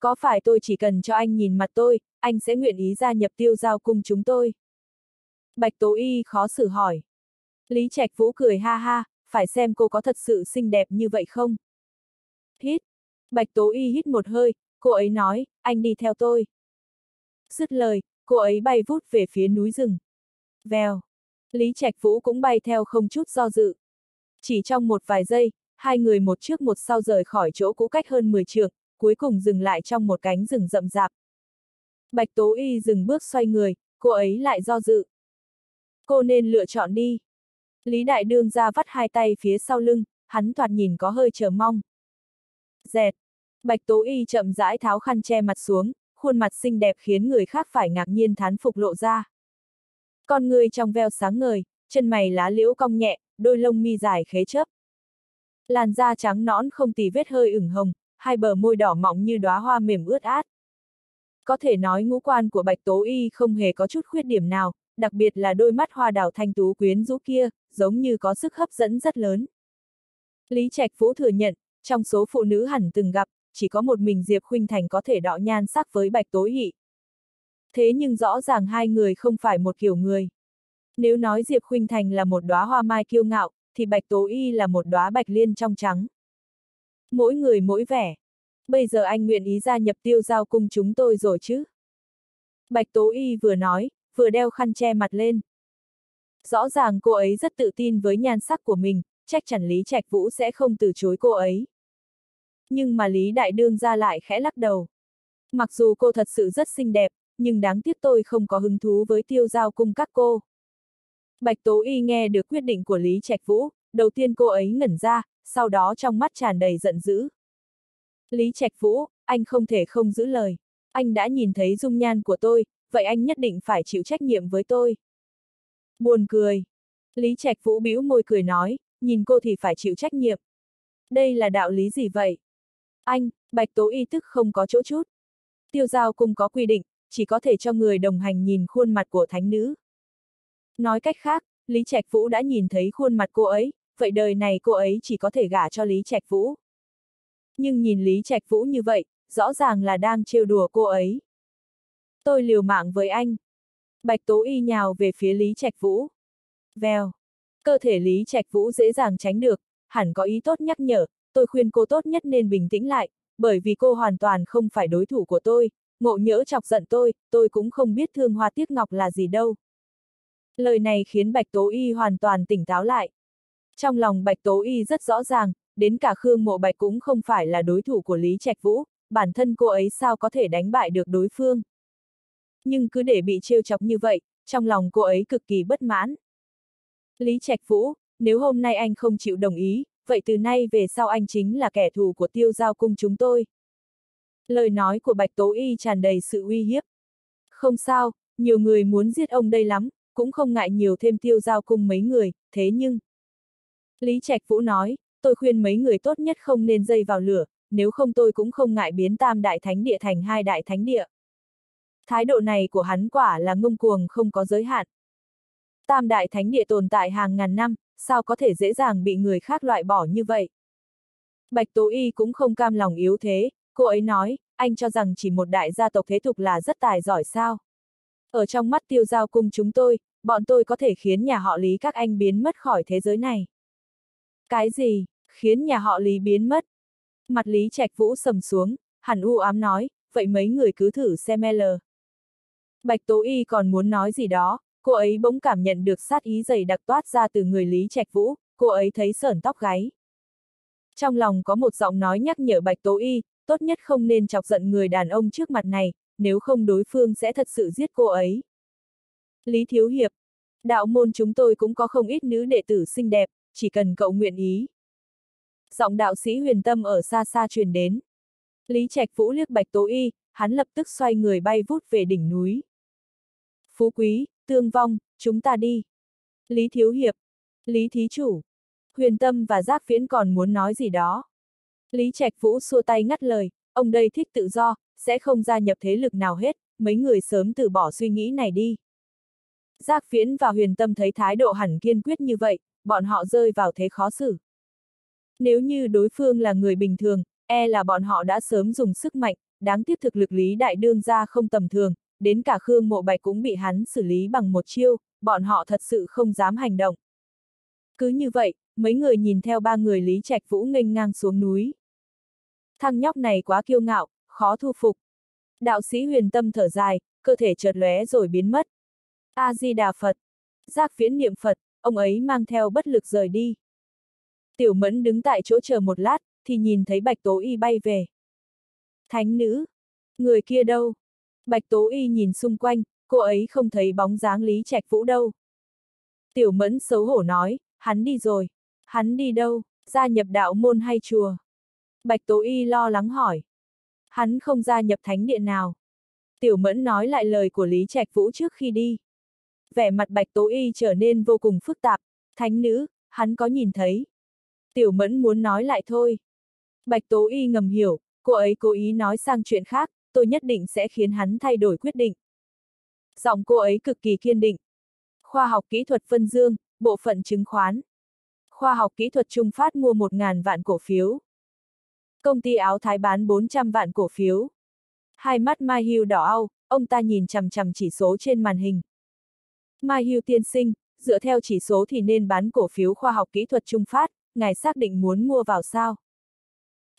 Có phải tôi chỉ cần cho anh nhìn mặt tôi, anh sẽ nguyện ý gia nhập tiêu giao cung chúng tôi? Bạch Tố Y khó xử hỏi. Lý Trạch Vũ cười ha ha, phải xem cô có thật sự xinh đẹp như vậy không? Hít. Bạch Tố Y hít một hơi, cô ấy nói, anh đi theo tôi. Dứt lời, cô ấy bay vút về phía núi rừng. Vèo. Lý Trạch Vũ cũng bay theo không chút do dự. Chỉ trong một vài giây, hai người một trước một sau rời khỏi chỗ cũ cách hơn 10 trượng, cuối cùng dừng lại trong một cánh rừng rậm rạp. Bạch Tố Y dừng bước xoay người, cô ấy lại do dự. Cô nên lựa chọn đi. Lý Đại Đương ra vắt hai tay phía sau lưng, hắn thoạt nhìn có hơi chờ mong. Dẹt. Bạch Tố Y chậm rãi tháo khăn che mặt xuống, khuôn mặt xinh đẹp khiến người khác phải ngạc nhiên thán phục lộ ra. Con người trong veo sáng ngời, chân mày lá liễu cong nhẹ, đôi lông mi dài khế chấp. Làn da trắng nõn không tì vết hơi ửng hồng, hai bờ môi đỏ mọng như đóa hoa mềm ướt át. Có thể nói ngũ quan của Bạch Tố Y không hề có chút khuyết điểm nào, đặc biệt là đôi mắt hoa đào thanh tú quyến rũ kia, giống như có sức hấp dẫn rất lớn. Lý Trạch Phú thừa nhận, trong số phụ nữ hẳn từng gặp, chỉ có một mình Diệp Khuynh Thành có thể đọ nhan sắc với Bạch Tố Hị. Thế nhưng rõ ràng hai người không phải một kiểu người. Nếu nói Diệp Khuynh Thành là một đóa hoa mai kiêu ngạo, thì Bạch Tố Y là một đóa bạch liên trong trắng. Mỗi người mỗi vẻ. Bây giờ anh nguyện ý gia nhập tiêu giao cung chúng tôi rồi chứ? Bạch Tố Y vừa nói, vừa đeo khăn che mặt lên. Rõ ràng cô ấy rất tự tin với nhan sắc của mình, chắc chắn Lý Trạch Vũ sẽ không từ chối cô ấy. Nhưng mà Lý Đại Đương ra lại khẽ lắc đầu. Mặc dù cô thật sự rất xinh đẹp, nhưng đáng tiếc tôi không có hứng thú với tiêu giao cung các cô. Bạch Tố Y nghe được quyết định của Lý Trạch Vũ, đầu tiên cô ấy ngẩn ra, sau đó trong mắt tràn đầy giận dữ. Lý Trạch Vũ, anh không thể không giữ lời. Anh đã nhìn thấy dung nhan của tôi, vậy anh nhất định phải chịu trách nhiệm với tôi. Buồn cười. Lý Trạch Vũ bĩu môi cười nói, nhìn cô thì phải chịu trách nhiệm. Đây là đạo lý gì vậy? Anh, Bạch Tố Y tức không có chỗ chút. Tiêu giao cung có quy định, chỉ có thể cho người đồng hành nhìn khuôn mặt của thánh nữ. Nói cách khác, Lý Trạch Vũ đã nhìn thấy khuôn mặt cô ấy, vậy đời này cô ấy chỉ có thể gả cho Lý Trạch Vũ. Nhưng nhìn Lý Trạch Vũ như vậy, rõ ràng là đang trêu đùa cô ấy. Tôi liều mạng với anh. Bạch Tố Y nhào về phía Lý Trạch Vũ. Vèo. Cơ thể Lý Trạch Vũ dễ dàng tránh được, hẳn có ý tốt nhắc nhở, tôi khuyên cô tốt nhất nên bình tĩnh lại, bởi vì cô hoàn toàn không phải đối thủ của tôi, ngộ nhỡ chọc giận tôi, tôi cũng không biết thương hoa tiếc ngọc là gì đâu. Lời này khiến Bạch Tố Y hoàn toàn tỉnh táo lại. Trong lòng Bạch Tố Y rất rõ ràng, đến cả Khương Mộ Bạch cũng không phải là đối thủ của Lý Trạch Vũ, bản thân cô ấy sao có thể đánh bại được đối phương. Nhưng cứ để bị trêu chọc như vậy, trong lòng cô ấy cực kỳ bất mãn. Lý Trạch Vũ, nếu hôm nay anh không chịu đồng ý, vậy từ nay về sau anh chính là kẻ thù của tiêu giao cung chúng tôi. Lời nói của Bạch Tố Y tràn đầy sự uy hiếp. Không sao, nhiều người muốn giết ông đây lắm, cũng không ngại nhiều thêm tiêu giao cung mấy người, thế nhưng... Lý Trạch Vũ nói, tôi khuyên mấy người tốt nhất không nên dây vào lửa, nếu không tôi cũng không ngại biến tam đại thánh địa thành hai đại thánh địa. Thái độ này của hắn quả là ngông cuồng không có giới hạn. Tam đại thánh địa tồn tại hàng ngàn năm, sao có thể dễ dàng bị người khác loại bỏ như vậy? Bạch Tố Y cũng không cam lòng yếu thế, cô ấy nói, anh cho rằng chỉ một đại gia tộc thế tục là rất tài giỏi sao? Ở trong mắt tiêu giao cung chúng tôi, bọn tôi có thể khiến nhà họ Lý các anh biến mất khỏi thế giới này. Cái gì? Khiến nhà họ Lý biến mất? Mặt Lý Trạch Vũ sầm xuống, hẳn u ám nói, vậy mấy người cứ thử xem L. Bạch Tố Y còn muốn nói gì đó, cô ấy bỗng cảm nhận được sát ý dày đặc toát ra từ người Lý Trạch Vũ, cô ấy thấy sởn tóc gáy. Trong lòng có một giọng nói nhắc nhở Bạch Tố Y, tốt nhất không nên chọc giận người đàn ông trước mặt này, nếu không đối phương sẽ thật sự giết cô ấy. Lý Thiếu Hiệp, đạo môn chúng tôi cũng có không ít nữ đệ tử xinh đẹp, chỉ cần cậu nguyện ý. Giọng đạo sĩ huyền tâm ở xa xa truyền đến. Lý Trạch Vũ liếc Bạch Tố Y, hắn lập tức xoay người bay vút về đỉnh núi. Phú Quý, Tương Vong, chúng ta đi. Lý Thiếu Hiệp, Lý Thí Chủ, Huyền Tâm và Giác Viễn còn muốn nói gì đó. Lý Trạch Vũ xua tay ngắt lời, ông đây thích tự do, sẽ không gia nhập thế lực nào hết, mấy người sớm từ bỏ suy nghĩ này đi. Giác Viễn và Huyền Tâm thấy thái độ hẳn kiên quyết như vậy, bọn họ rơi vào thế khó xử. Nếu như đối phương là người bình thường, e là bọn họ đã sớm dùng sức mạnh, đáng tiếc thực lực Lý Đại Đương ra không tầm thường, đến cả Khương Mộ Bạch cũng bị hắn xử lý bằng một chiêu, bọn họ thật sự không dám hành động. Cứ như vậy, mấy người nhìn theo ba người Lý Trạch Vũ nghênh ngang xuống núi. Thằng nhóc này quá kiêu ngạo, khó thu phục. Đạo sĩ huyền tâm thở dài, cơ thể chợt lóe rồi biến mất. A-di-đà Phật. Giác viễn niệm Phật, ông ấy mang theo bất lực rời đi. Tiểu mẫn đứng tại chỗ chờ một lát, thì nhìn thấy bạch tố y bay về. Thánh nữ. Người kia đâu? Bạch tố y nhìn xung quanh, cô ấy không thấy bóng dáng Lý Trạch Vũ đâu. Tiểu mẫn xấu hổ nói, hắn đi rồi. Hắn đi đâu? Gia nhập đạo môn hay chùa? Bạch tố y lo lắng hỏi. Hắn không gia nhập thánh điện nào. Tiểu mẫn nói lại lời của Lý Trạch Vũ trước khi đi. Vẻ mặt bạch tố y trở nên vô cùng phức tạp. Thánh nữ, hắn có nhìn thấy. Tiểu mẫn muốn nói lại thôi. Bạch tố y ngầm hiểu, cô ấy cố ý nói sang chuyện khác, tôi nhất định sẽ khiến hắn thay đổi quyết định. Giọng cô ấy cực kỳ kiên định. Khoa học kỹ thuật phân dương, bộ phận chứng khoán. Khoa học kỹ thuật Trung Phát mua 1.000 vạn cổ phiếu. Công ty áo Thái bán 400 vạn cổ phiếu. Hai mắt Mai Hưu đỏ au, ông ta nhìn chằm chằm chỉ số trên màn hình. Mai Hưu tiên sinh, dựa theo chỉ số thì nên bán cổ phiếu khoa học kỹ thuật Trung Phát, ngài xác định muốn mua vào sao?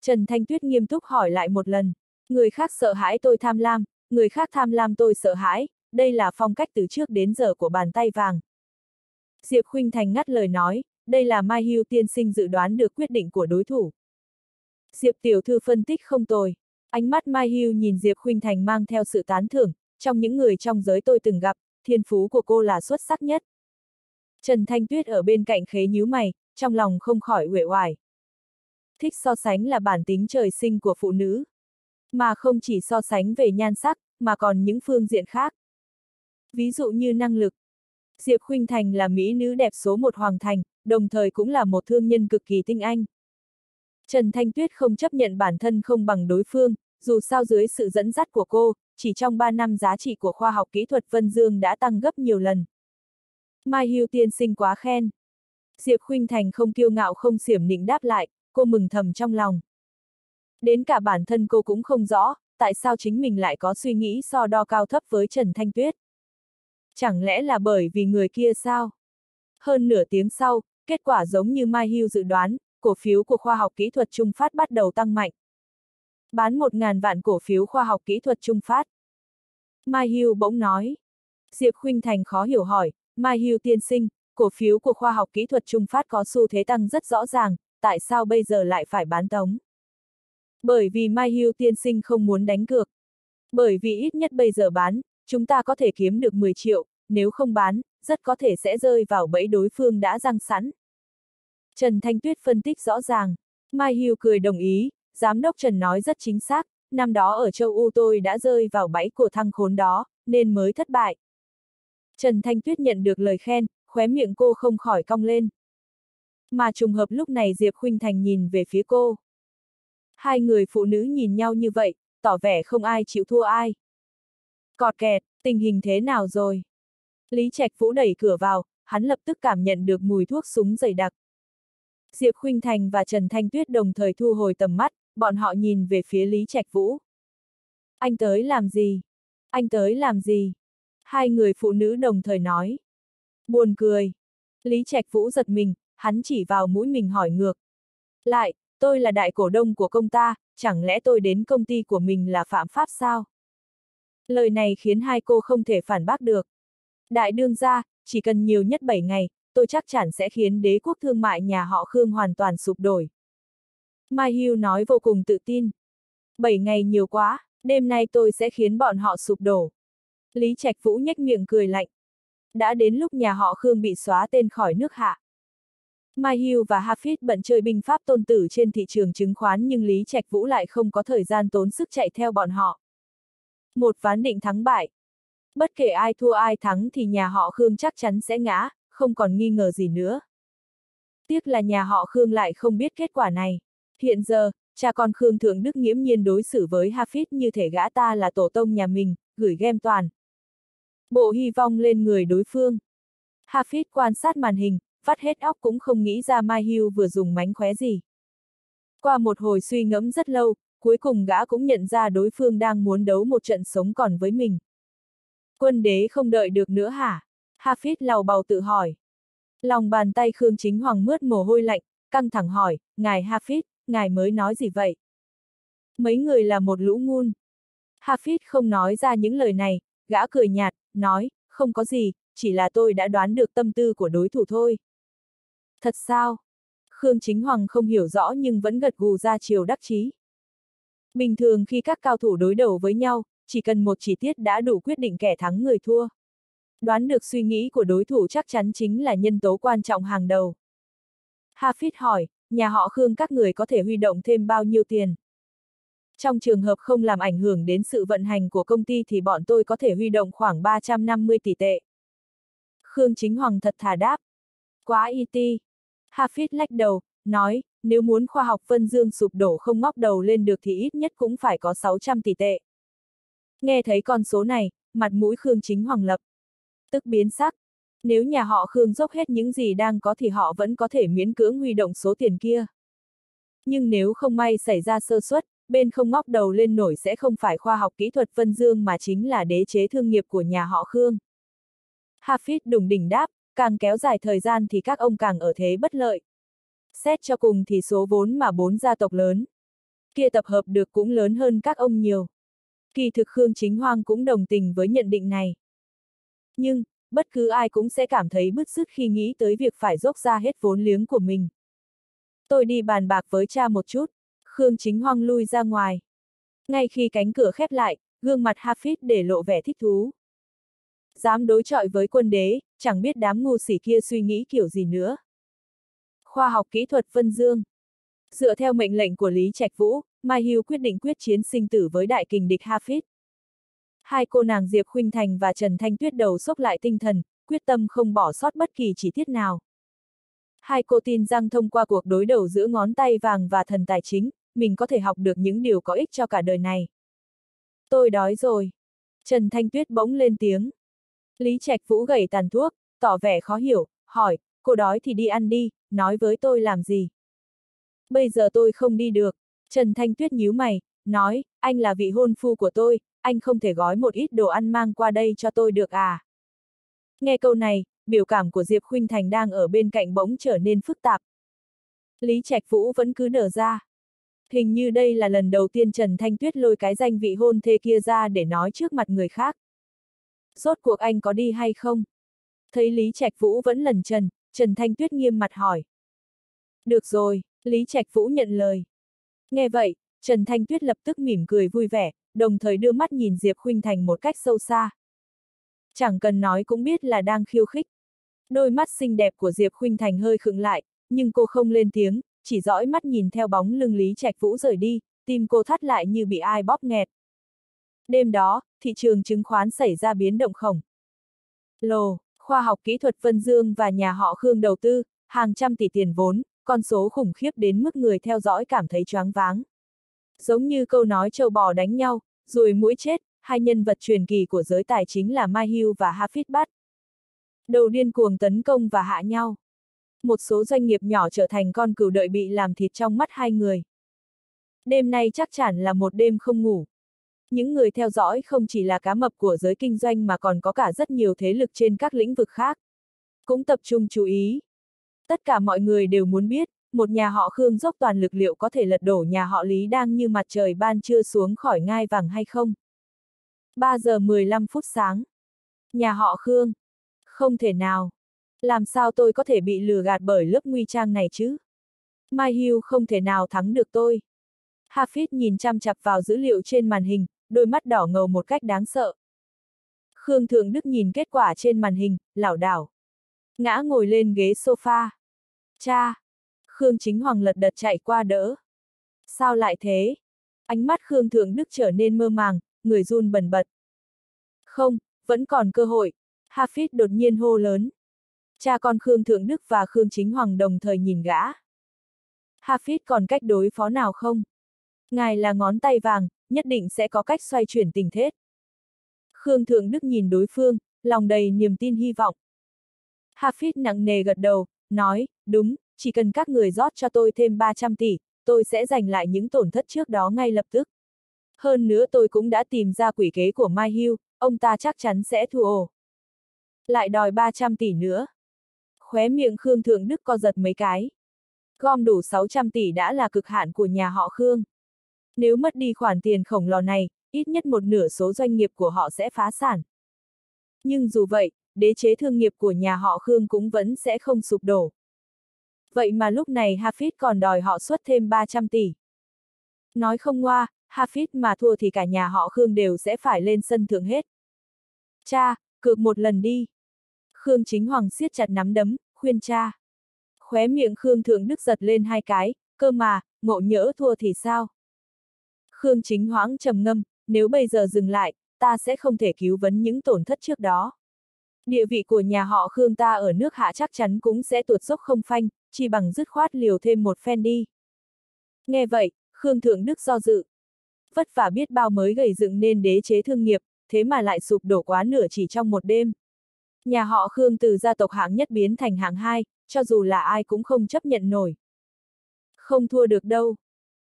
Trần Thanh Tuyết nghiêm túc hỏi lại một lần. Người khác sợ hãi tôi tham lam, người khác tham lam tôi sợ hãi, đây là phong cách từ trước đến giờ của bàn tay vàng. Diệp Khuynh Thành ngắt lời nói, đây là Mai Hưu tiên sinh dự đoán được quyết định của đối thủ. Diệp Tiểu Thư phân tích không tồi. Ánh mắt Mai Hưu nhìn Diệp Khuynh Thành mang theo sự tán thưởng, trong những người trong giới tôi từng gặp, thiên phú của cô là xuất sắc nhất. Trần Thanh Tuyết ở bên cạnh khế nhíu mày, trong lòng không khỏi uể oải. Thích so sánh là bản tính trời sinh của phụ nữ. Mà không chỉ so sánh về nhan sắc, mà còn những phương diện khác. Ví dụ như năng lực. Diệp Khuynh Thành là mỹ nữ đẹp số một hoàng thành, đồng thời cũng là một thương nhân cực kỳ tinh anh. Trần Thanh Tuyết không chấp nhận bản thân không bằng đối phương, dù sao dưới sự dẫn dắt của cô, chỉ trong 3 năm giá trị của khoa học kỹ thuật Vân Dương đã tăng gấp nhiều lần. Mai Hưu tiên sinh quá khen. Diệp Khuynh Thành không kiêu ngạo không xiểm nịnh đáp lại, cô mừng thầm trong lòng. Đến cả bản thân cô cũng không rõ, tại sao chính mình lại có suy nghĩ so đo cao thấp với Trần Thanh Tuyết. Chẳng lẽ là bởi vì người kia sao? Hơn nửa tiếng sau, kết quả giống như Mai Hưu dự đoán, cổ phiếu của khoa học kỹ thuật Trung Phát bắt đầu tăng mạnh. Bán 1.000 vạn cổ phiếu khoa học kỹ thuật Trung Phát. Mai Hưu bỗng nói. Diệp Khuynh Thành khó hiểu hỏi, Mai Hưu tiên sinh, cổ phiếu của khoa học kỹ thuật Trung Phát có xu thế tăng rất rõ ràng, tại sao bây giờ lại phải bán tống? Bởi vì Mai Hưu tiên sinh không muốn đánh cược. Bởi vì ít nhất bây giờ bán, chúng ta có thể kiếm được 10 triệu, nếu không bán, rất có thể sẽ rơi vào bẫy đối phương đã răng sẵn. Trần Thanh Tuyết phân tích rõ ràng. Mai Hưu cười đồng ý, giám đốc Trần nói rất chính xác, năm đó ở châu U tôi đã rơi vào bẫy của thăng khốn đó, nên mới thất bại. Trần Thanh Tuyết nhận được lời khen, khóe miệng cô không khỏi cong lên. Mà trùng hợp lúc này Diệp Khuynh Thành nhìn về phía cô. Hai người phụ nữ nhìn nhau như vậy, tỏ vẻ không ai chịu thua ai. Cọt kẹt, tình hình thế nào rồi? Lý Trạch Vũ đẩy cửa vào, hắn lập tức cảm nhận được mùi thuốc súng dày đặc. Diệp Khuynh Thành và Trần Thanh Tuyết đồng thời thu hồi tầm mắt, bọn họ nhìn về phía Lý Trạch Vũ. Anh tới làm gì? Anh tới làm gì? Hai người phụ nữ đồng thời nói. Buồn cười. Lý Trạch Vũ giật mình, hắn chỉ vào mũi mình hỏi ngược. Lại, tôi là đại cổ đông của công ta, chẳng lẽ tôi đến công ty của mình là phạm pháp sao? Lời này khiến hai cô không thể phản bác được. Đại đương gia, chỉ cần nhiều nhất 7 ngày, tôi chắc chắn sẽ khiến đế quốc thương mại nhà họ Khương hoàn toàn sụp đổi. Mai Hưu nói vô cùng tự tin. Bảy ngày nhiều quá, đêm nay tôi sẽ khiến bọn họ sụp đổ. Lý Trạch Vũ nhếch miệng cười lạnh. Đã đến lúc nhà họ Khương bị xóa tên khỏi nước hạ. Mai Hưu và Hafiz bận chơi binh pháp tôn tử trên thị trường chứng khoán nhưng Lý Trạch Vũ lại không có thời gian tốn sức chạy theo bọn họ. Một ván định thắng bại. Bất kể ai thua ai thắng thì nhà họ Khương chắc chắn sẽ ngã, không còn nghi ngờ gì nữa. Tiếc là nhà họ Khương lại không biết kết quả này. Hiện giờ, cha con Khương Thượng Đức nghiễm nhiên đối xử với Hafid như thể gã ta là tổ tông nhà mình, gửi game toàn. Bộ hy vọng lên người đối phương. Hafid quan sát màn hình, vắt hết óc cũng không nghĩ ra Mai Hưu vừa dùng mánh khóe gì. Qua một hồi suy ngẫm rất lâu, cuối cùng gã cũng nhận ra đối phương đang muốn đấu một trận sống còn với mình. Quân đế không đợi được nữa hả? Hafid lầu bầu tự hỏi. Lòng bàn tay Khương Chính Hoàng mướt mồ hôi lạnh, căng thẳng hỏi, ngài Hafid, ngài mới nói gì vậy? Mấy người là một lũ ngun. Hafid không nói ra những lời này, gã cười nhạt, nói, không có gì, chỉ là tôi đã đoán được tâm tư của đối thủ thôi. Thật sao? Khương Chính Hoàng không hiểu rõ nhưng vẫn gật gù ra chiều đắc chí. Bình thường khi các cao thủ đối đầu với nhau, chỉ cần một chi tiết đã đủ quyết định kẻ thắng người thua. Đoán được suy nghĩ của đối thủ chắc chắn chính là nhân tố quan trọng hàng đầu. Hafid hỏi, nhà họ Khương các người có thể huy động thêm bao nhiêu tiền? Trong trường hợp không làm ảnh hưởng đến sự vận hành của công ty thì bọn tôi có thể huy động khoảng 350 tỷ tệ. Khương Chính Hoàng thật thà đáp. Quá it. Hafid lách đầu, nói, nếu muốn khoa học phân dương sụp đổ không ngóc đầu lên được thì ít nhất cũng phải có 600 tỷ tệ. Nghe thấy con số này, mặt mũi Khương Chính Hoàng lập. Tức biến sắc. Nếu nhà họ Khương dốc hết những gì đang có thì họ vẫn có thể miễn cưỡng huy động số tiền kia. Nhưng nếu không may xảy ra sơ suất, bên không ngóc đầu lên nổi sẽ không phải khoa học kỹ thuật vân dương mà chính là đế chế thương nghiệp của nhà họ Khương. Hafid đùng đỉnh đáp, càng kéo dài thời gian thì các ông càng ở thế bất lợi. Xét cho cùng thì số vốn mà bốn gia tộc lớn. Kia tập hợp được cũng lớn hơn các ông nhiều. Kỳ thực Khương Chính Hoang cũng đồng tình với nhận định này. Nhưng, bất cứ ai cũng sẽ cảm thấy bứt rứt khi nghĩ tới việc phải dốc ra hết vốn liếng của mình. Tôi đi bàn bạc với cha một chút, Khương Chính Hoang lui ra ngoài. Ngay khi cánh cửa khép lại, gương mặt Hafid để lộ vẻ thích thú. Dám đối chọi với quân đế, chẳng biết đám ngu sỉ kia suy nghĩ kiểu gì nữa. Khoa học kỹ thuật Vân Dương Dựa theo mệnh lệnh của Lý Trạch Vũ, Mai Hưu quyết định quyết chiến sinh tử với đại kình địch Hafid. Hai cô nàng Diệp Khuynh Thành và Trần Thanh Tuyết đầu sốc lại tinh thần, quyết tâm không bỏ sót bất kỳ chi tiết nào. Hai cô tin rằng thông qua cuộc đối đầu giữa ngón tay vàng và thần tài chính, mình có thể học được những điều có ích cho cả đời này. Tôi đói rồi. Trần Thanh Tuyết bỗng lên tiếng. Lý Trạch Vũ gầy tàn thuốc, tỏ vẻ khó hiểu, hỏi, cô đói thì đi ăn đi, nói với tôi làm gì. Bây giờ tôi không đi được. Trần Thanh Tuyết nhíu mày, nói, anh là vị hôn phu của tôi, anh không thể gói một ít đồ ăn mang qua đây cho tôi được à. Nghe câu này, biểu cảm của Diệp Khuynh Thành đang ở bên cạnh bỗng trở nên phức tạp. Lý Trạch Vũ vẫn cứ nở ra. Hình như đây là lần đầu tiên Trần Thanh Tuyết lôi cái danh vị hôn thê kia ra để nói trước mặt người khác. Rốt cuộc anh có đi hay không? Thấy Lý Trạch Vũ vẫn lần trần, Trần Thanh Tuyết nghiêm mặt hỏi. Được rồi, Lý Trạch Vũ nhận lời. Nghe vậy, Trần Thanh Tuyết lập tức mỉm cười vui vẻ, đồng thời đưa mắt nhìn Diệp Khuynh Thành một cách sâu xa. Chẳng cần nói cũng biết là đang khiêu khích. Đôi mắt xinh đẹp của Diệp Khuynh Thành hơi khựng lại, nhưng cô không lên tiếng, chỉ dõi mắt nhìn theo bóng lưng Lý Trạch Vũ rời đi, tim cô thắt lại như bị ai bóp nghẹt. Đêm đó, thị trường chứng khoán xảy ra biến động khổng. Lồ, khoa học kỹ thuật Vân Dương và nhà họ Khương đầu tư, hàng trăm tỷ tiền vốn, con số khủng khiếp đến mức người theo dõi cảm thấy choáng váng. Giống như câu nói châu bò đánh nhau, rồi mũi chết, hai nhân vật truyền kỳ của giới tài chính là Mai Hưu và Hafid Bat. Đầu điên cuồng tấn công và hạ nhau. Một số doanh nghiệp nhỏ trở thành con cừu đợi bị làm thịt trong mắt hai người. Đêm nay chắc chắn là một đêm không ngủ. Những người theo dõi không chỉ là cá mập của giới kinh doanh mà còn có cả rất nhiều thế lực trên các lĩnh vực khác. Cũng tập trung chú ý. Tất cả mọi người đều muốn biết, một nhà họ Khương dốc toàn lực liệu có thể lật đổ nhà họ Lý đang như mặt trời ban trưa xuống khỏi ngai vàng hay không. 3 giờ 15 phút sáng. Nhà họ Khương. Không thể nào. Làm sao tôi có thể bị lừa gạt bởi lớp nguy trang này chứ? Mai Hưu không thể nào thắng được tôi. Hafiz nhìn chăm chặp vào dữ liệu trên màn hình, đôi mắt đỏ ngầu một cách đáng sợ. Khương Thượng Đức nhìn kết quả trên màn hình, lảo đảo. Ngã ngồi lên ghế sofa. Cha! Khương Chính Hoàng lật đật chạy qua đỡ. Sao lại thế? Ánh mắt Khương Thượng Đức trở nên mơ màng, người run bần bật. Không, vẫn còn cơ hội. Hafid đột nhiên hô lớn. Cha con Khương Thượng Đức và Khương Chính Hoàng đồng thời nhìn gã. Hafid còn cách đối phó nào không? Ngài là ngón tay vàng, nhất định sẽ có cách xoay chuyển tình thế. Khương Thượng Đức nhìn đối phương, lòng đầy niềm tin hy vọng. Hafid nặng nề gật đầu, nói, đúng, chỉ cần các người rót cho tôi thêm 300 tỷ, tôi sẽ giành lại những tổn thất trước đó ngay lập tức. Hơn nữa tôi cũng đã tìm ra quỷ kế của Mai Hưu, ông ta chắc chắn sẽ thua ổ. Lại đòi 300 tỷ nữa. Khóe miệng Khương Thượng Đức co giật mấy cái. Gom đủ 600 tỷ đã là cực hạn của nhà họ Khương. Nếu mất đi khoản tiền khổng lồ này, ít nhất một nửa số doanh nghiệp của họ sẽ phá sản. Nhưng dù vậy, đế chế thương nghiệp của nhà họ Khương cũng vẫn sẽ không sụp đổ. Vậy mà lúc này Hafid còn đòi họ xuất thêm 300 tỷ. Nói không ngoa, Hafid mà thua thì cả nhà họ Khương đều sẽ phải lên sân thượng hết. Cha, cược một lần đi. Khương Chính Hoàng siết chặt nắm đấm, khuyên cha. Khóe miệng Khương Thượng Đức giật lên hai cái, cơ mà, ngộ nhỡ thua thì sao? Khương Chính Hoãng trầm ngâm, nếu bây giờ dừng lại, ta sẽ không thể cứu vấn những tổn thất trước đó. Địa vị của nhà họ Khương ta ở nước hạ chắc chắn cũng sẽ tuột dốc không phanh, chỉ bằng dứt khoát liều thêm một phen đi. Nghe vậy, Khương Thượng Đức do dự. Vất vả biết bao mới gầy dựng nên đế chế thương nghiệp, thế mà lại sụp đổ quá nửa chỉ trong một đêm. Nhà họ Khương từ gia tộc hạng nhất biến thành hạng hai, cho dù là ai cũng không chấp nhận nổi. Không thua được đâu.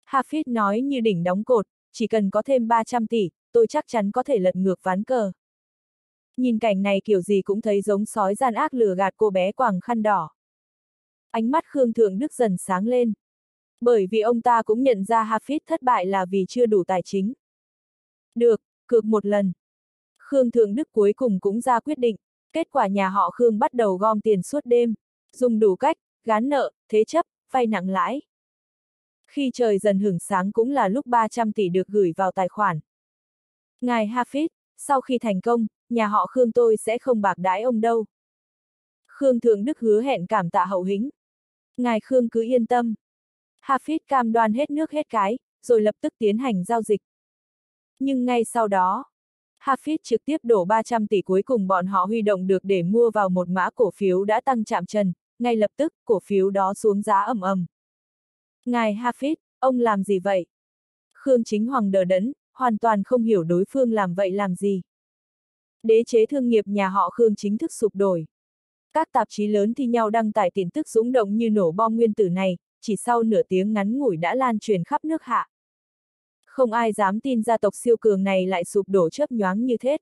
Hafiz nói như đỉnh đóng cột, chỉ cần có thêm 300 tỷ, tôi chắc chắn có thể lật ngược ván cờ. Nhìn cảnh này kiểu gì cũng thấy giống sói gian ác lừa gạt cô bé quàng khăn đỏ. Ánh mắt Khương Thượng Đức dần sáng lên. Bởi vì ông ta cũng nhận ra Hafid thất bại là vì chưa đủ tài chính. Được, cược một lần. Khương Thượng Đức cuối cùng cũng ra quyết định, kết quả nhà họ Khương bắt đầu gom tiền suốt đêm, dùng đủ cách, gán nợ, thế chấp, vay nặng lãi. Khi trời dần hưởng sáng cũng là lúc 300 tỷ được gửi vào tài khoản. Ngài Hafid, sau khi thành công, nhà họ Khương tôi sẽ không bạc đái ông đâu. Khương Thượng Đức hứa hẹn cảm tạ hậu hĩnh. Ngài Khương cứ yên tâm. Hafid cam đoan hết nước hết cái, rồi lập tức tiến hành giao dịch. Nhưng ngay sau đó, Hafid trực tiếp đổ 300 tỷ cuối cùng bọn họ huy động được để mua vào một mã cổ phiếu đã tăng chạm trần, ngay lập tức cổ phiếu đó xuống giá ầm ầm. Ngài Hafid, ông làm gì vậy? Khương Chính Hoàng đờ đẫn, hoàn toàn không hiểu đối phương làm vậy làm gì. Đế chế thương nghiệp nhà họ Khương chính thức sụp đổi. Các tạp chí lớn thi nhau đăng tải tin tức dũng động như nổ bom nguyên tử này, chỉ sau nửa tiếng ngắn ngủi đã lan truyền khắp nước hạ. Không ai dám tin gia tộc siêu cường này lại sụp đổ chớp nhoáng như thế.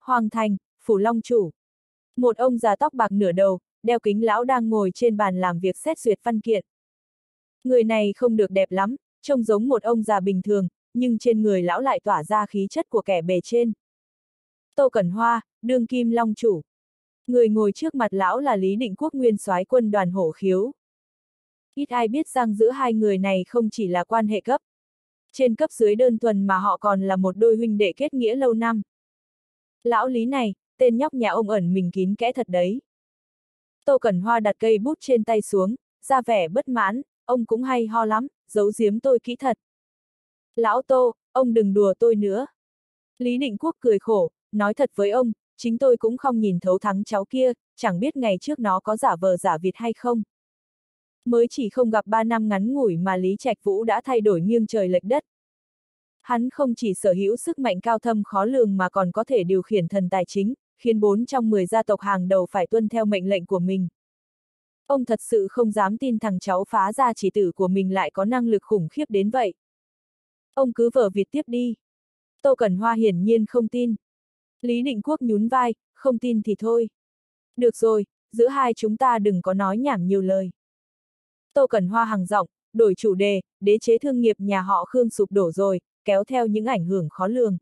Hoàng Thành, Phủ Long Chủ. Một ông già tóc bạc nửa đầu, đeo kính lão đang ngồi trên bàn làm việc xét duyệt văn kiện. Người này không được đẹp lắm, trông giống một ông già bình thường, nhưng trên người lão lại tỏa ra khí chất của kẻ bề trên. Tô Cẩn Hoa, đương kim long chủ. Người ngồi trước mặt lão là Lý Định Quốc nguyên soái quân đoàn hổ khiếu. Ít ai biết rằng giữa hai người này không chỉ là quan hệ cấp. Trên cấp dưới đơn thuần mà họ còn là một đôi huynh đệ kết nghĩa lâu năm. Lão Lý này, tên nhóc nhà ông ẩn mình kín kẽ thật đấy. Tô Cẩn Hoa đặt cây bút trên tay xuống, ra vẻ bất mãn, ông cũng hay ho lắm, giấu giếm tôi kỹ thật. Lão Tô, ông đừng đùa tôi nữa. Lý Định Quốc cười khổ, nói thật với ông, chính tôi cũng không nhìn thấu thắng cháu kia, chẳng biết ngày trước nó có giả vờ giả Việt hay không. Mới chỉ không gặp ba năm ngắn ngủi mà Lý Trạch Vũ đã thay đổi nghiêng trời lệch đất. Hắn không chỉ sở hữu sức mạnh cao thâm khó lường mà còn có thể điều khiển thần tài chính, khiến bốn trong 10 gia tộc hàng đầu phải tuân theo mệnh lệnh của mình. Ông thật sự không dám tin thằng cháu phá ra chỉ tử của mình lại có năng lực khủng khiếp đến vậy. Ông cứ vờ việc tiếp đi. Tô Cẩn Hoa hiển nhiên không tin. Lý Định Quốc nhún vai, không tin thì thôi. Được rồi, giữa hai chúng ta đừng có nói nhảm nhiều lời. Tô Cẩn Hoa hằng giọng, đổi chủ đề, đế chế thương nghiệp nhà họ Khương sụp đổ rồi, kéo theo những ảnh hưởng khó lường.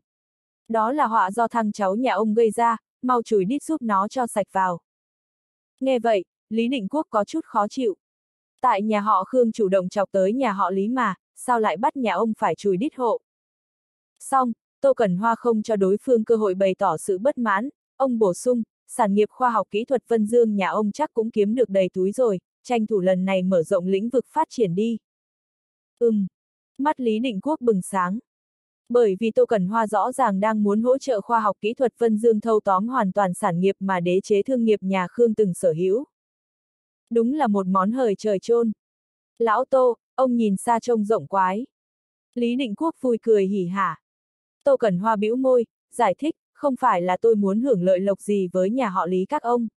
Đó là họa do thằng cháu nhà ông gây ra, mau chùi đít giúp nó cho sạch vào. Nghe vậy, Lý Định Quốc có chút khó chịu. Tại nhà họ Khương chủ động chọc tới nhà họ Lý mà, sao lại bắt nhà ông phải chùi đít hộ. Xong, Tô Cẩn Hoa không cho đối phương cơ hội bày tỏ sự bất mãn, ông bổ sung, sản nghiệp khoa học kỹ thuật Vân Dương nhà ông chắc cũng kiếm được đầy túi rồi, tranh thủ lần này mở rộng lĩnh vực phát triển đi. Ừm. Mắt Lý Định Quốc bừng sáng. Bởi vì Tô Cẩn Hoa rõ ràng đang muốn hỗ trợ khoa học kỹ thuật Vân Dương thâu tóm hoàn toàn sản nghiệp mà đế chế thương nghiệp nhà Khương từng sở hữu. Đúng là một món hời trời trôn. Lão Tô, ông nhìn xa trông rộng quái. Lý Định Quốc vui cười hỉ hả. Tô Cẩn Hoa bĩu môi, giải thích, không phải là tôi muốn hưởng lợi lộc gì với nhà họ Lý các ông.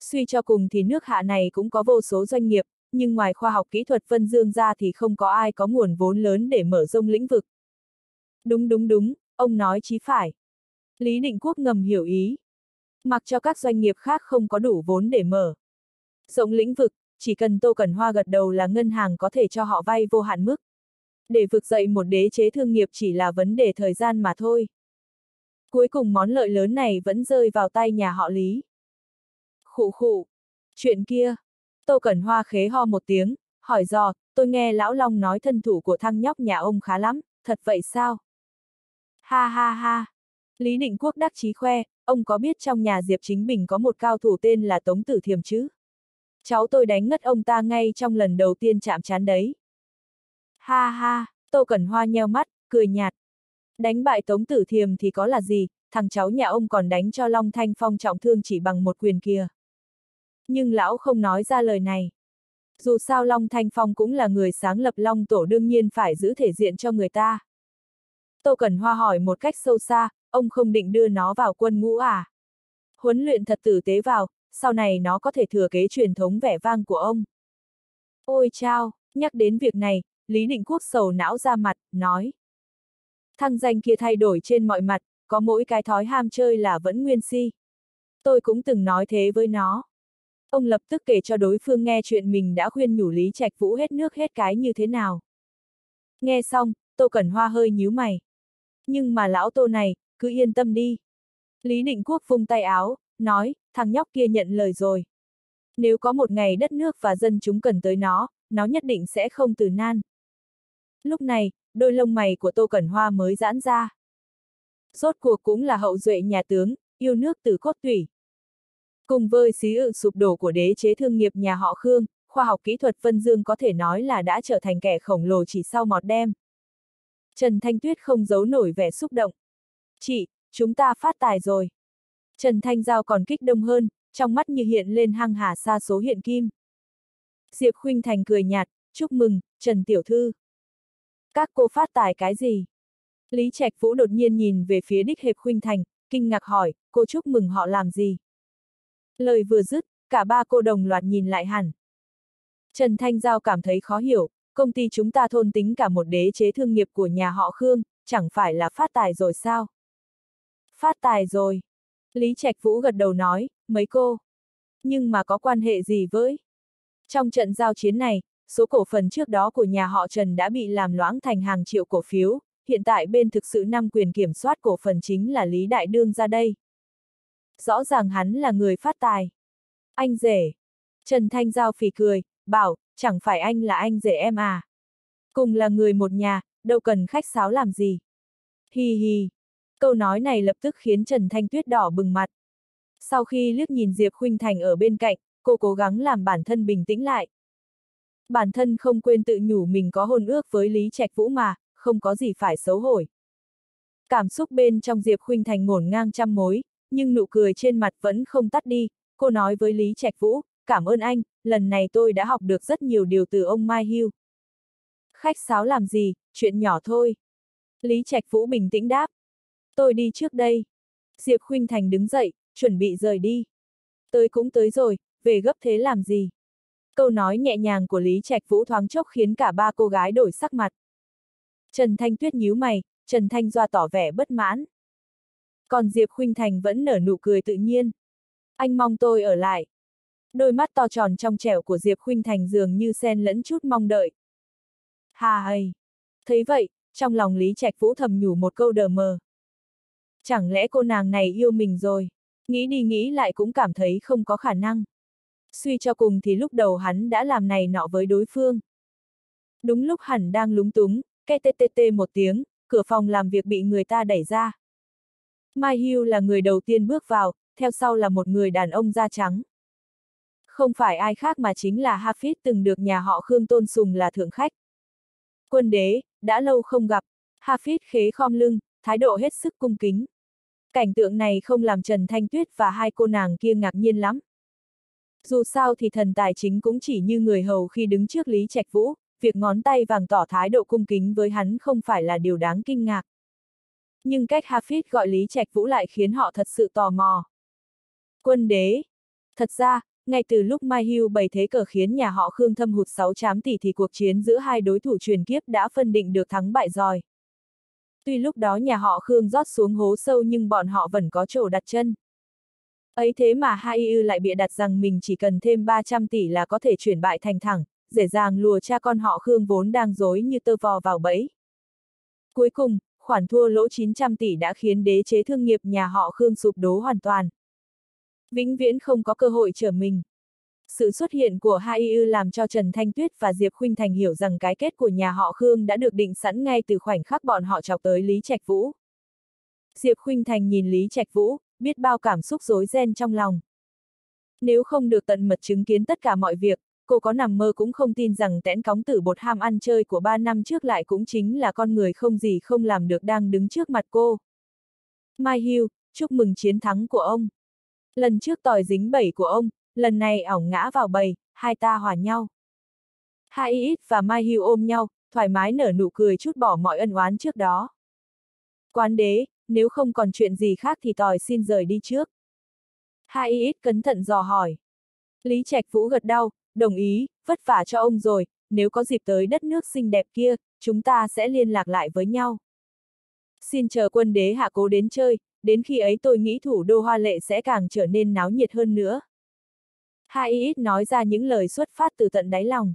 Suy cho cùng thì nước hạ này cũng có vô số doanh nghiệp, nhưng ngoài khoa học kỹ thuật Vân Dương ra thì không có ai có nguồn vốn lớn để mở rộng lĩnh vực. Đúng đúng đúng, ông nói chí phải. Lý Định Quốc ngầm hiểu ý. Mặc cho các doanh nghiệp khác không có đủ vốn để mở. Rộng lĩnh vực, chỉ cần Tô Cẩn Hoa gật đầu là ngân hàng có thể cho họ vay vô hạn mức. Để vực dậy một đế chế thương nghiệp chỉ là vấn đề thời gian mà thôi. Cuối cùng món lợi lớn này vẫn rơi vào tay nhà họ Lý. Khụ khụ. Chuyện kia. Tô Cẩn Hoa khế ho một tiếng, hỏi dò, tôi nghe Lão Long nói thân thủ của thăng nhóc nhà ông khá lắm, thật vậy sao? Ha ha ha. Lý Định Quốc đắc chí khoe, ông có biết trong nhà Diệp Chính Bình có một cao thủ tên là Tống Tử Thiềm chứ? Cháu tôi đánh ngất ông ta ngay trong lần đầu tiên chạm chán đấy. Ha ha, Tô Cẩn Hoa nheo mắt, cười nhạt. Đánh bại Tống Tử Thiềm thì có là gì, thằng cháu nhà ông còn đánh cho Long Thanh Phong trọng thương chỉ bằng một quyền kia. Nhưng lão không nói ra lời này. Dù sao Long Thanh Phong cũng là người sáng lập Long Tổ đương nhiên phải giữ thể diện cho người ta. Tô Cẩn Hoa hỏi một cách sâu xa, ông không định đưa nó vào quân ngũ à? Huấn luyện thật tử tế vào, sau này nó có thể thừa kế truyền thống vẻ vang của ông. Ôi chao, nhắc đến việc này, Lý Định Quốc sầu não ra mặt, nói. Thăng danh kia thay đổi trên mọi mặt, có mỗi cái thói ham chơi là vẫn nguyên si. Tôi cũng từng nói thế với nó. Ông lập tức kể cho đối phương nghe chuyện mình đã khuyên nhủ Lý Trạch Vũ hết nước hết cái như thế nào. Nghe xong, Tô Cẩn Hoa hơi nhíu mày. Nhưng mà lão Tô này, cứ yên tâm đi. Lý Định Quốc vung tay áo, nói, thằng nhóc kia nhận lời rồi. Nếu có một ngày đất nước và dân chúng cần tới nó, nó nhất định sẽ không từ nan. Lúc này, đôi lông mày của Tô Cẩn Hoa mới giãn ra. Rốt cuộc cũng là hậu duệ nhà tướng, yêu nước từ cốt tủy. Cùng với xí ự sụp đổ của đế chế thương nghiệp nhà họ Khương, khoa học kỹ thuật Vân Dương có thể nói là đã trở thành kẻ khổng lồ chỉ sau mọt đêm. Trần Thanh Tuyết không giấu nổi vẻ xúc động. Chị, chúng ta phát tài rồi. Trần Thanh Giao còn kích động hơn, trong mắt như hiện lên hăng hà xa số hiện kim. Diệp Khuynh Thành cười nhạt, chúc mừng, Trần Tiểu Thư. Các cô phát tài cái gì? Lý Trạch Vũ đột nhiên nhìn về phía đích hiệp Khuynh Thành, kinh ngạc hỏi, cô chúc mừng họ làm gì? Lời vừa dứt, cả ba cô đồng loạt nhìn lại hẳn. Trần Thanh Giao cảm thấy khó hiểu, công ty chúng ta thôn tính cả một đế chế thương nghiệp của nhà họ Khương, chẳng phải là phát tài rồi sao? Phát tài rồi. Lý Trạch Vũ gật đầu nói, mấy cô. Nhưng mà có quan hệ gì với? Trong trận giao chiến này, số cổ phần trước đó của nhà họ Trần đã bị làm loãng thành hàng triệu cổ phiếu, hiện tại bên thực sự năm quyền kiểm soát cổ phần chính là Lý Đại Đương ra đây. Rõ ràng hắn là người phát tài. Anh rể. Trần Thanh Giao phì cười, bảo, chẳng phải anh là anh rể em à. Cùng là người một nhà, đâu cần khách sáo làm gì. Hi hi. Câu nói này lập tức khiến Trần Thanh Tuyết đỏ bừng mặt. Sau khi liếc nhìn Diệp Khuynh Thành ở bên cạnh, cô cố gắng làm bản thân bình tĩnh lại. Bản thân không quên tự nhủ mình có hôn ước với Lý Trạch Vũ mà, không có gì phải xấu hổ. Cảm xúc bên trong Diệp Khuynh Thành ngổn ngang trăm mối, nhưng nụ cười trên mặt vẫn không tắt đi, cô nói với Lý Trạch Vũ, cảm ơn anh, lần này tôi đã học được rất nhiều điều từ ông Mai Hưu. Khách sáo làm gì, chuyện nhỏ thôi. Lý Trạch Vũ bình tĩnh đáp. Tôi đi trước đây. Diệp Khuynh Thành đứng dậy, chuẩn bị rời đi. Tới cũng tới rồi, về gấp thế làm gì? Câu nói nhẹ nhàng của Lý Trạch Vũ thoáng chốc khiến cả ba cô gái đổi sắc mặt. Trần Thanh Tuyết nhíu mày, Trần Thanh Doa tỏ vẻ bất mãn. Còn Diệp Khuynh Thành vẫn nở nụ cười tự nhiên. Anh mong tôi ở lại. Đôi mắt to tròn trong trẻo của Diệp Khuynh Thành dường như xen lẫn chút mong đợi. Hà hay. Thấy vậy, trong lòng Lý Trạch Vũ thầm nhủ một câu đờ mờ. Chẳng lẽ cô nàng này yêu mình rồi? Nghĩ đi nghĩ lại cũng cảm thấy không có khả năng. Suy cho cùng thì lúc đầu hắn đã làm này nọ với đối phương. Đúng lúc hẳn đang lúng túng, ke tê tê tê một tiếng, cửa phòng làm việc bị người ta đẩy ra. Mai Hưu là người đầu tiên bước vào, theo sau là một người đàn ông da trắng. Không phải ai khác mà chính là Hafid từng được nhà họ Khương tôn sùng là thượng khách. Quân đế, đã lâu không gặp, Hafid khế khom lưng, thái độ hết sức cung kính. Cảnh tượng này không làm Trần Thanh Tuyết và hai cô nàng kia ngạc nhiên lắm. Dù sao thì thần tài chính cũng chỉ như người hầu khi đứng trước Lý Trạch Vũ, việc ngón tay vàng tỏ thái độ cung kính với hắn không phải là điều đáng kinh ngạc. Nhưng cách Hafiz gọi Lý Trạch Vũ lại khiến họ thật sự tò mò. Quân đế. Thật ra, ngay từ lúc Mai Hưu bày thế cờ khiến nhà họ Khương thâm hụt 6 chám tỷ thì cuộc chiến giữa hai đối thủ truyền kiếp đã phân định được thắng bại rồi. Tuy lúc đó nhà họ Khương rót xuống hố sâu nhưng bọn họ vẫn có chỗ đặt chân. Ấy thế mà Hai Yu lại bịa đặt rằng mình chỉ cần thêm 300 tỷ là có thể chuyển bại thành thẳng, dễ dàng lùa cha con họ Khương vốn đang dối như tơ vò vào bẫy. Cuối cùng, khoản thua lỗ 900 tỷ đã khiến đế chế thương nghiệp nhà họ Khương sụp đổ hoàn toàn. Vĩnh viễn không có cơ hội trở mình. Sự xuất hiện của Hai Yu làm cho Trần Thanh Tuyết và Diệp Khuynh Thành hiểu rằng cái kết của nhà họ Khương đã được định sẵn ngay từ khoảnh khắc bọn họ chọc tới Lý Trạch Vũ. Diệp Khuynh Thành nhìn Lý Trạch Vũ, biết bao cảm xúc rối ren trong lòng. Nếu không được tận mật chứng kiến tất cả mọi việc, cô có nằm mơ cũng không tin rằng tẽn cóng tử bột ham ăn chơi của ba năm trước lại cũng chính là con người không gì không làm được đang đứng trước mặt cô. Mai Hưu, chúc mừng chiến thắng của ông. Lần trước tỏi dính bẩy của ông, lần này ỏng ngã vào bầy, hai ta hòa nhau. Hai ít và Mai Hưu ôm nhau, thoải mái nở nụ cười chút bỏ mọi ân oán trước đó. Quán đế, nếu không còn chuyện gì khác thì tòi xin rời đi trước. Hai ít cẩn thận dò hỏi. Lý Trạch Vũ gật đau, đồng ý, vất vả cho ông rồi, nếu có dịp tới đất nước xinh đẹp kia, chúng ta sẽ liên lạc lại với nhau. Xin chờ quân đế hạ cố đến chơi, đến khi ấy tôi nghĩ thủ đô Hoa Lệ sẽ càng trở nên náo nhiệt hơn nữa. Hai ít nói ra những lời xuất phát từ tận đáy lòng.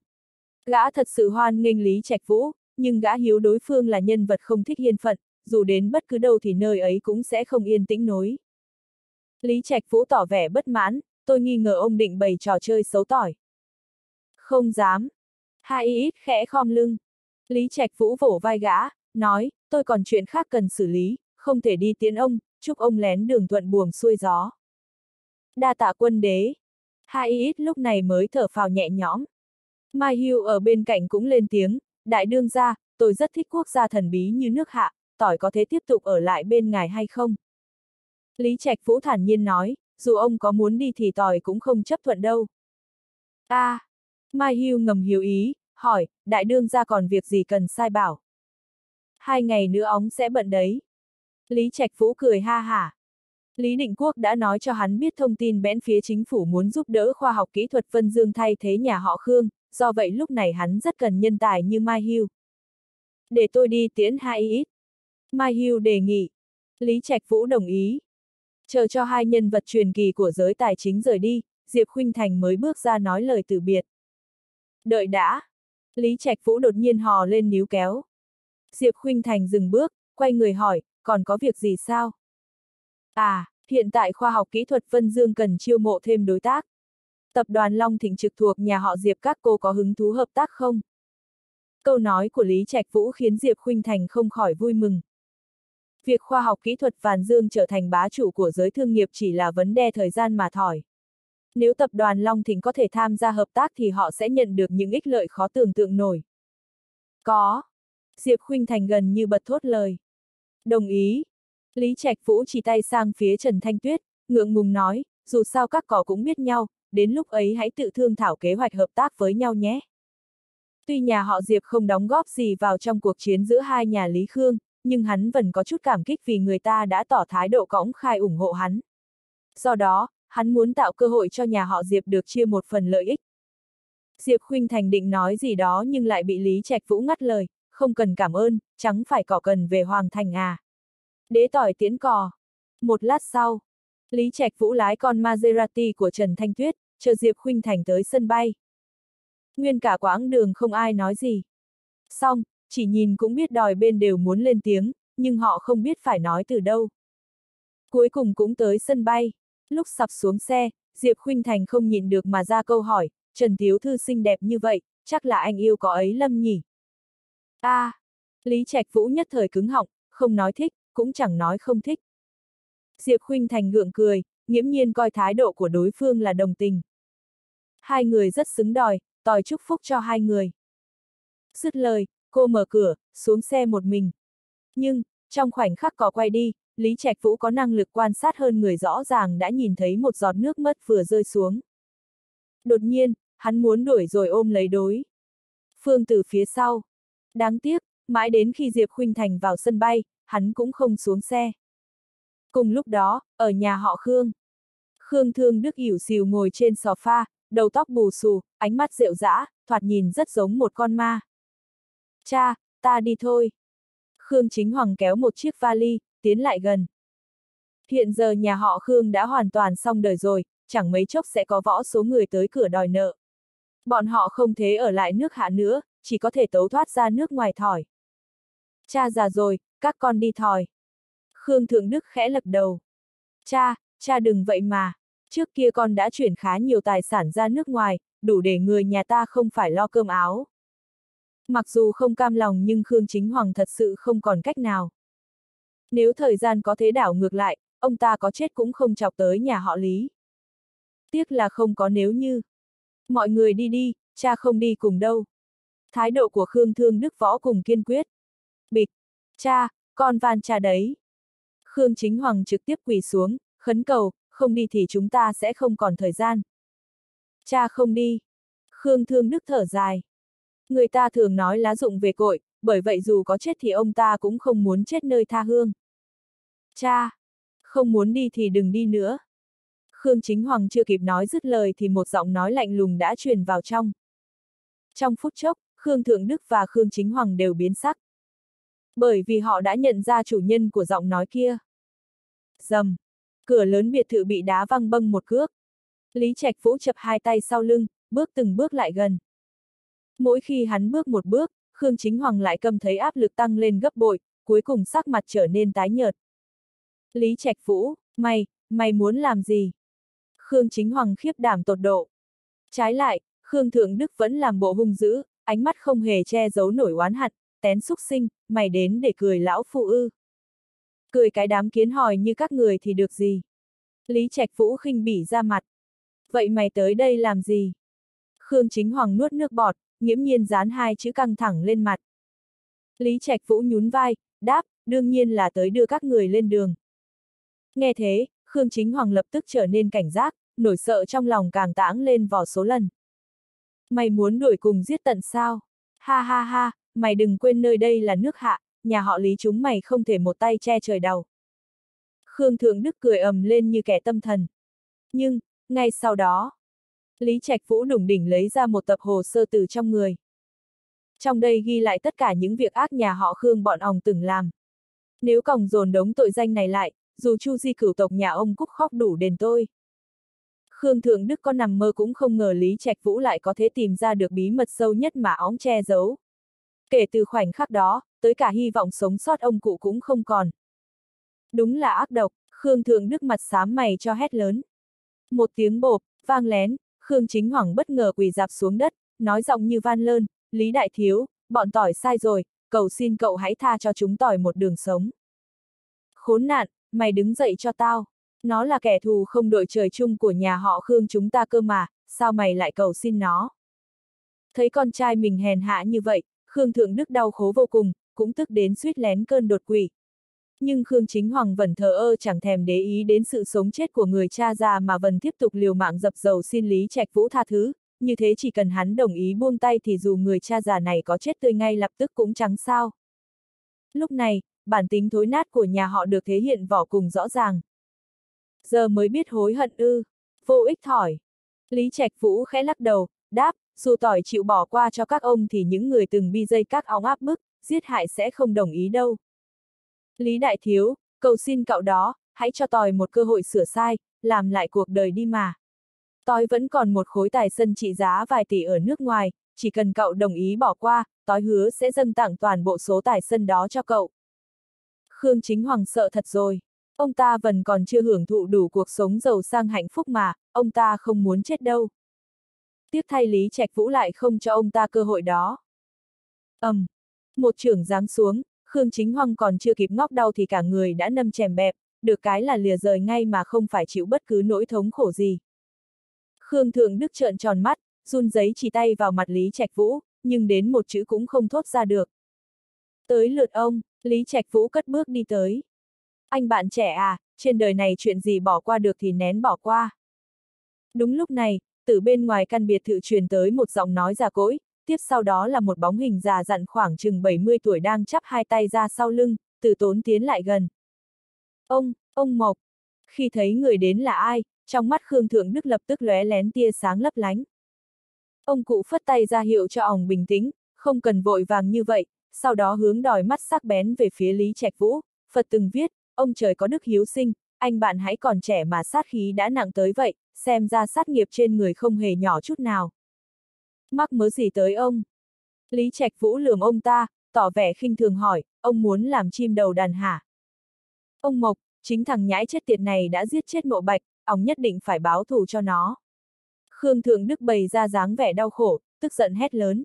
Gã thật sự hoan nghênh Lý Trạch Vũ, nhưng gã hiếu đối phương là nhân vật không thích hiên phận, dù đến bất cứ đâu thì nơi ấy cũng sẽ không yên tĩnh nối. Lý Trạch Vũ tỏ vẻ bất mãn, tôi nghi ngờ ông định bày trò chơi xấu tỏi. Không dám. Hai ít khẽ khom lưng. Lý Trạch Vũ vỗ vai gã, nói, tôi còn chuyện khác cần xử lý, không thể đi tiến ông, chúc ông lén đường thuận buồm xuôi gió. Đa tạ quân đế. Hai ít lúc này mới thở phào nhẹ nhõm. Mai Hưu ở bên cạnh cũng lên tiếng, đại đương gia, tôi rất thích quốc gia thần bí như nước hạ, tỏi có thể tiếp tục ở lại bên ngài hay không? Lý Trạch Vũ thản nhiên nói, dù ông có muốn đi thì tỏi cũng không chấp thuận đâu. a à, Mai Hưu ngầm hiểu ý, hỏi, đại đương gia còn việc gì cần sai bảo? Hai ngày nữa óng sẽ bận đấy. Lý Trạch Vũ cười ha hả. Lý Định Quốc đã nói cho hắn biết thông tin bẽn phía chính phủ muốn giúp đỡ khoa học kỹ thuật Vân Dương thay thế nhà họ Khương, do vậy lúc này hắn rất cần nhân tài như Mai Hưu. Để tôi đi tiễn hai ít. Mai Hưu đề nghị. Lý Trạch Vũ đồng ý. Chờ cho hai nhân vật truyền kỳ của giới tài chính rời đi, Diệp Khuynh Thành mới bước ra nói lời từ biệt. Đợi đã. Lý Trạch Vũ đột nhiên hò lên níu kéo. Diệp Khuynh Thành dừng bước, quay người hỏi, còn có việc gì sao? À, hiện tại khoa học kỹ thuật Vân Dương cần chiêu mộ thêm đối tác. Tập đoàn Long Thịnh trực thuộc nhà họ Diệp các cô có hứng thú hợp tác không? Câu nói của Lý Trạch Vũ khiến Diệp Khuynh Thành không khỏi vui mừng. Việc khoa học kỹ thuật Vàn Dương trở thành bá chủ của giới thương nghiệp chỉ là vấn đề thời gian mà thỏi. Nếu tập đoàn Long Thịnh có thể tham gia hợp tác thì họ sẽ nhận được những ích lợi khó tưởng tượng nổi. Có. Diệp Khuynh Thành gần như bật thốt lời. Đồng ý. Lý Trạch Vũ chỉ tay sang phía Trần Thanh Tuyết, ngượng ngùng nói, dù sao các cỏ cũng biết nhau, đến lúc ấy hãy tự thương thảo kế hoạch hợp tác với nhau nhé. Tuy nhà họ Diệp không đóng góp gì vào trong cuộc chiến giữa hai nhà Lý Khương, nhưng hắn vẫn có chút cảm kích vì người ta đã tỏ thái độ cõng khai ủng hộ hắn. Do đó, hắn muốn tạo cơ hội cho nhà họ Diệp được chia một phần lợi ích. Diệp Khuynh Thành định nói gì đó nhưng lại bị Lý Trạch Vũ ngắt lời, không cần cảm ơn, chẳng phải cỏ cần về Hoàng Thành à. Đế tỏi tiến cò. Một lát sau, Lý Trạch Vũ lái con Maserati của Trần Thanh Tuyết, chờ Diệp Khuynh Thành tới sân bay. Nguyên cả quãng đường không ai nói gì. Xong, chỉ nhìn cũng biết đòi bên đều muốn lên tiếng, nhưng họ không biết phải nói từ đâu. Cuối cùng cũng tới sân bay. Lúc sập xuống xe, Diệp Khuynh Thành không nhìn được mà ra câu hỏi, Trần Thiếu Thư xinh đẹp như vậy, chắc là anh yêu có ấy lâm nhỉ? a à, Lý Trạch Vũ nhất thời cứng họng, không nói thích, cũng chẳng nói không thích. Diệp Khuynh Thành gượng cười, nghiễm nhiên coi thái độ của đối phương là đồng tình. Hai người rất xứng đòi, tòi chúc phúc cho hai người. Dứt lời, cô mở cửa, xuống xe một mình. Nhưng, trong khoảnh khắc có quay đi, Lý Trạch Vũ có năng lực quan sát hơn người rõ ràng đã nhìn thấy một giọt nước mất vừa rơi xuống. Đột nhiên, hắn muốn đuổi rồi ôm lấy đối. Phương từ phía sau. Đáng tiếc, mãi đến khi Diệp Khuynh Thành vào sân bay, hắn cũng không xuống xe. Cùng lúc đó, ở nhà họ Khương. Khương Thương Đức ỉu xìu ngồi trên sofa, đầu tóc bù xù, ánh mắt rượu dã, thoạt nhìn rất giống một con ma. Cha, ta đi thôi. Khương Chính Hoàng kéo một chiếc vali, tiến lại gần. Hiện giờ nhà họ Khương đã hoàn toàn xong đời rồi, chẳng mấy chốc sẽ có võ số người tới cửa đòi nợ. Bọn họ không thế ở lại nước hạ nữa, chỉ có thể tấu thoát ra nước ngoài thỏi. Cha già rồi, các con đi thòi. Khương Thượng Đức khẽ lật đầu. Cha, cha đừng vậy mà. Trước kia con đã chuyển khá nhiều tài sản ra nước ngoài, đủ để người nhà ta không phải lo cơm áo. Mặc dù không cam lòng nhưng Khương Chính Hoàng thật sự không còn cách nào. Nếu thời gian có thế đảo ngược lại, ông ta có chết cũng không chọc tới nhà họ Lý. Tiếc là không có nếu như. Mọi người đi đi, cha không đi cùng đâu. Thái độ của Khương Thương Đức Võ cùng kiên quyết. Bịch, cha, con van cha đấy. Khương Chính Hoàng trực tiếp quỳ xuống, khấn cầu, không đi thì chúng ta sẽ không còn thời gian. Cha không đi. Khương Thương Đức thở dài. Người ta thường nói lá dụng về cội, bởi vậy dù có chết thì ông ta cũng không muốn chết nơi tha hương. Cha! Không muốn đi thì đừng đi nữa. Khương Chính Hoàng chưa kịp nói dứt lời thì một giọng nói lạnh lùng đã truyền vào trong. Trong phút chốc, Khương Thượng Đức và Khương Chính Hoàng đều biến sắc. Bởi vì họ đã nhận ra chủ nhân của giọng nói kia. Dầm! Cửa lớn biệt thự bị đá văng bâng một cước. Lý Trạch Vũ chập hai tay sau lưng, bước từng bước lại gần. Mỗi khi hắn bước một bước, Khương Chính Hoàng lại cầm thấy áp lực tăng lên gấp bội, cuối cùng sắc mặt trở nên tái nhợt. Lý Trạch Vũ, mày, mày muốn làm gì? Khương Chính Hoàng khiếp đảm tột độ. Trái lại, Khương Thượng Đức vẫn làm bộ hung dữ, ánh mắt không hề che giấu nổi oán hận, tén xúc sinh, mày đến để cười lão phụ ư. Cười cái đám kiến hòi như các người thì được gì? Lý Trạch Vũ khinh bỉ ra mặt. Vậy mày tới đây làm gì? Khương Chính Hoàng nuốt nước bọt, nghiễm nhiên dán hai chữ căng thẳng lên mặt. Lý Trạch Vũ nhún vai, đáp, đương nhiên là tới đưa các người lên đường. Nghe thế, Khương Chính Hoàng lập tức trở nên cảnh giác, nổi sợ trong lòng càng tãng lên vò số lần. Mày muốn đuổi cùng giết tận sao? Ha ha ha, mày đừng quên nơi đây là nước hạ, nhà họ Lý chúng mày không thể một tay che trời đầu. Khương Thượng Đức cười ầm lên như kẻ tâm thần. Nhưng, ngay sau đó, Lý Trạch Vũ đủng đỉnh lấy ra một tập hồ sơ từ trong người. Trong đây ghi lại tất cả những việc ác nhà họ Khương bọn ông từng làm. Nếu còng dồn đống tội danh này lại, dù Chu Di cửu tộc nhà ông Cúc khóc đủ đền tôi. Khương Thượng Đức có nằm mơ cũng không ngờ Lý Trạch Vũ lại có thể tìm ra được bí mật sâu nhất mà óng che giấu. Kể từ khoảnh khắc đó, tới cả hy vọng sống sót ông cụ cũng không còn. Đúng là ác độc, Khương Thượng Đức mặt xám mày cho hét lớn. Một tiếng bộp, vang lén, Khương Chính Hoàng bất ngờ quỳ dạp xuống đất, nói giọng như van lơn, Lý Đại Thiếu, bọn tỏi sai rồi, cầu xin cậu hãy tha cho chúng tỏi một đường sống. Khốn nạn, mày đứng dậy cho tao. Nó là kẻ thù không đội trời chung của nhà họ Khương chúng ta cơ mà, sao mày lại cầu xin nó? Thấy con trai mình hèn hạ như vậy, Khương Thượng Đức đau khố vô cùng, cũng tức đến suýt lén cơn đột quỵ. Nhưng Khương Chính Hoàng vẫn thờ ơ chẳng thèm để ý đến sự sống chết của người cha già mà vẫn tiếp tục liều mạng dập dầu xin Lý Trạch Vũ tha thứ, như thế chỉ cần hắn đồng ý buông tay thì dù người cha già này có chết tươi ngay lập tức cũng chẳng sao. Lúc này, bản tính thối nát của nhà họ được thể hiện vỏ cùng rõ ràng. Giờ mới biết hối hận ư, vô ích thỏi. Lý Trạch Vũ khẽ lắc đầu, đáp, dù tỏi chịu bỏ qua cho các ông thì những người từng bi dây các óng áp bức, giết hại sẽ không đồng ý đâu. Lý Đại Thiếu, cầu xin cậu đó, hãy cho tòi một cơ hội sửa sai, làm lại cuộc đời đi mà. Tòi vẫn còn một khối tài sân trị giá vài tỷ ở nước ngoài, chỉ cần cậu đồng ý bỏ qua, tòi hứa sẽ dâng tặng toàn bộ số tài sân đó cho cậu. Khương Chính Hoàng sợ thật rồi. Ông ta vẫn còn chưa hưởng thụ đủ cuộc sống giàu sang hạnh phúc mà, ông ta không muốn chết đâu. Tiếc thay Lý Trạch Vũ lại không cho ông ta cơ hội đó. ầm, um, một trưởng giáng xuống, Khương Chính Hoàng còn chưa kịp ngóc đau thì cả người đã nâm chèm bẹp, được cái là lìa rời ngay mà không phải chịu bất cứ nỗi thống khổ gì. Khương Thượng Đức trợn tròn mắt, run giấy chỉ tay vào mặt Lý Trạch Vũ, nhưng đến một chữ cũng không thốt ra được. Tới lượt ông, Lý Trạch Vũ cất bước đi tới. Anh bạn trẻ à, trên đời này chuyện gì bỏ qua được thì nén bỏ qua. Đúng lúc này, từ bên ngoài căn biệt thự truyền tới một giọng nói già cỗi, tiếp sau đó là một bóng hình già dặn khoảng chừng 70 tuổi đang chắp hai tay ra sau lưng, từ tốn tiến lại gần. Ông, ông Mộc. Khi thấy người đến là ai, trong mắt Khương Thượng Đức lập tức lóe lén tia sáng lấp lánh. Ông cụ phất tay ra hiệu cho ỏng bình tĩnh, không cần vội vàng như vậy, sau đó hướng đòi mắt sắc bén về phía Lý Trạch Vũ, Phật từng viết, ông trời có đức hiếu sinh, anh bạn hãy còn trẻ mà sát khí đã nặng tới vậy, xem ra sát nghiệp trên người không hề nhỏ chút nào. Mắc mớ gì tới ông? Lý Trạch Vũ lườm ông ta, tỏ vẻ khinh thường hỏi, ông muốn làm chim đầu đàn hả? Ông Mộc, chính thằng nhãi chết tiệt này đã giết chết mộ bạch, ông nhất định phải báo thù cho nó. Khương Thượng Đức bày ra dáng vẻ đau khổ, tức giận hét lớn.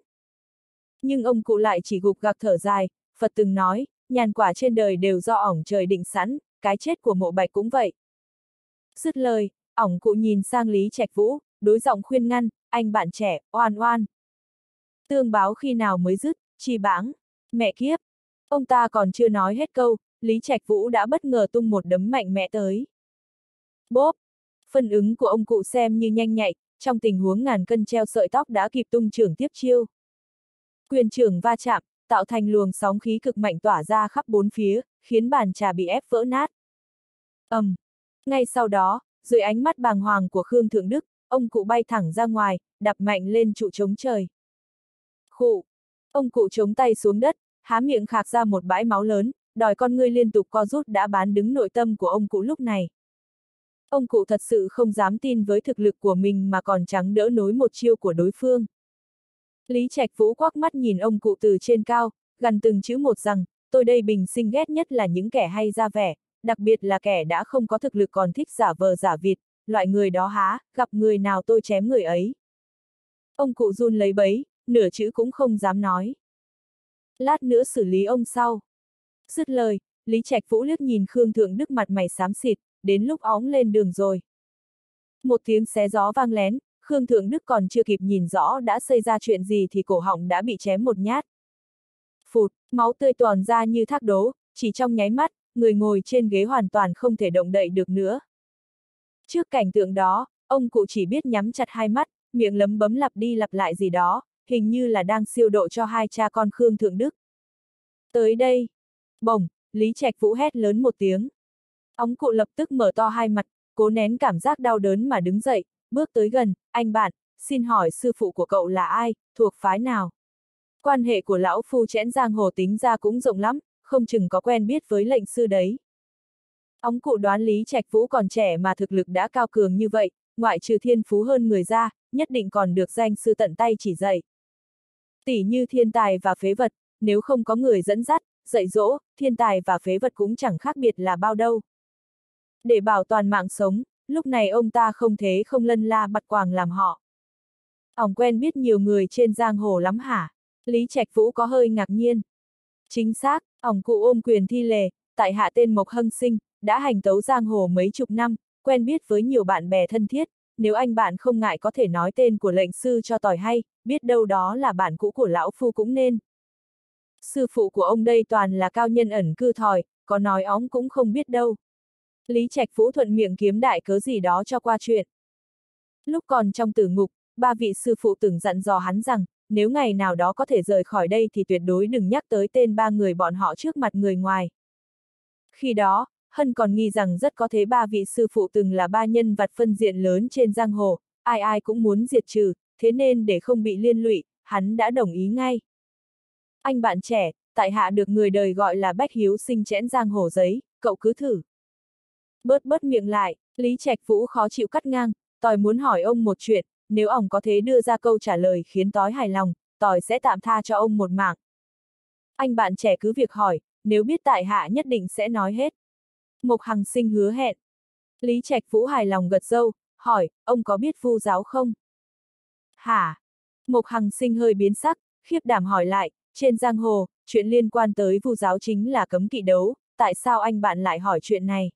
Nhưng ông cụ lại chỉ gục gạc thở dài, Phật từng nói, nhàn quả trên đời đều do ổng trời định sẵn, cái chết của mộ bạch cũng vậy. Dứt lời, ổng cụ nhìn sang Lý Trạch Vũ, đối giọng khuyên ngăn, anh bạn trẻ, oan oan. Tương báo khi nào mới dứt, chi bãng, mẹ kiếp. Ông ta còn chưa nói hết câu, Lý Trạch Vũ đã bất ngờ tung một đấm mạnh mẽ tới. Bốp! Phân ứng của ông cụ xem như nhanh nhạy, trong tình huống ngàn cân treo sợi tóc đã kịp tung trưởng tiếp chiêu. Quyền trưởng va chạm, tạo thành luồng sóng khí cực mạnh tỏa ra khắp bốn phía, khiến bàn trà bị ép vỡ nát. ầm, um. Ngay sau đó, dưới ánh mắt bàng hoàng của Khương Thượng Đức, ông cụ bay thẳng ra ngoài, đập mạnh lên trụ chống trời. Khụ! Ông cụ chống tay xuống đất, há miệng khạc ra một bãi máu lớn, đòi con ngươi liên tục co rút đã bán đứng nội tâm của ông cụ lúc này. Ông cụ thật sự không dám tin với thực lực của mình mà còn trắng đỡ nối một chiêu của đối phương. Lý Trạch Vũ quắc mắt nhìn ông cụ từ trên cao, gần từng chữ một rằng, tôi đây bình sinh ghét nhất là những kẻ hay ra vẻ, đặc biệt là kẻ đã không có thực lực còn thích giả vờ giả vịt, loại người đó há, gặp người nào tôi chém người ấy. Ông cụ run lấy bấy, nửa chữ cũng không dám nói. Lát nữa xử lý ông sau. Dứt lời, Lý Trạch Vũ liếc nhìn Khương Thượng Đức mặt mày xám xịt, đến lúc óng lên đường rồi. Một tiếng xé gió vang lén, Khương Thượng Đức còn chưa kịp nhìn rõ đã xảy ra chuyện gì thì cổ họng đã bị chém một nhát. Phụt, máu tươi toàn ra như thác đố, chỉ trong nháy mắt, người ngồi trên ghế hoàn toàn không thể động đậy được nữa. Trước cảnh tượng đó, ông cụ chỉ biết nhắm chặt hai mắt, miệng lấm bấm lặp đi lặp lại gì đó, hình như là đang siêu độ cho hai cha con Khương Thượng Đức. Tới đây! Bổng, Lý Trạch Vũ hét lớn một tiếng. ông cụ lập tức mở to hai mặt, cố nén cảm giác đau đớn mà đứng dậy, bước tới gần, anh bạn, xin hỏi sư phụ của cậu là ai, thuộc phái nào? Quan hệ của lão phu chẽn giang hồ tính ra cũng rộng lắm, không chừng có quen biết với lệnh sư đấy. Ông cụ đoán Lý Trạch Vũ còn trẻ mà thực lực đã cao cường như vậy, ngoại trừ thiên phú hơn người ra, nhất định còn được danh sư tận tay chỉ dạy. Tỷ như thiên tài và phế vật, nếu không có người dẫn dắt, dạy dỗ, thiên tài và phế vật cũng chẳng khác biệt là bao đâu. Để bảo toàn mạng sống, lúc này ông ta không thế không lân la bắt quàng làm họ. Ông quen biết nhiều người trên giang hồ lắm hả? Lý Trạch Vũ có hơi ngạc nhiên. Chính xác, ông cụ ôm quyền thi lề, tại hạ tên Mộc Hân Sinh, đã hành tấu giang hồ mấy chục năm, quen biết với nhiều bạn bè thân thiết, nếu anh bạn không ngại có thể nói tên của lệnh sư cho tỏi hay, biết đâu đó là bạn cũ của lão phu cũng nên. Sư phụ của ông đây toàn là cao nhân ẩn cư thòi, có nói óng cũng không biết đâu. Lý Trạch Phú thuận miệng kiếm đại cớ gì đó cho qua chuyện. Lúc còn trong tử ngục, ba vị sư phụ từng dặn dò hắn rằng, nếu ngày nào đó có thể rời khỏi đây thì tuyệt đối đừng nhắc tới tên ba người bọn họ trước mặt người ngoài. Khi đó, Hân còn nghi rằng rất có thể ba vị sư phụ từng là ba nhân vật phân diện lớn trên giang hồ, ai ai cũng muốn diệt trừ, thế nên để không bị liên lụy, hắn đã đồng ý ngay. Anh bạn trẻ, tại hạ được người đời gọi là bách hiếu sinh chẽn giang hồ giấy, cậu cứ thử. Bớt bớt miệng lại, Lý Trạch Vũ khó chịu cắt ngang, tòi muốn hỏi ông một chuyện, nếu ông có thể đưa ra câu trả lời khiến tói hài lòng, tòi sẽ tạm tha cho ông một mạng. Anh bạn trẻ cứ việc hỏi, nếu biết tại hạ nhất định sẽ nói hết. Mộc Hằng Sinh hứa hẹn. Lý Trạch Vũ hài lòng gật dâu, hỏi, ông có biết vu giáo không? Hả? Mộc Hằng Sinh hơi biến sắc, khiếp đảm hỏi lại, trên giang hồ, chuyện liên quan tới vu giáo chính là cấm kỵ đấu, tại sao anh bạn lại hỏi chuyện này?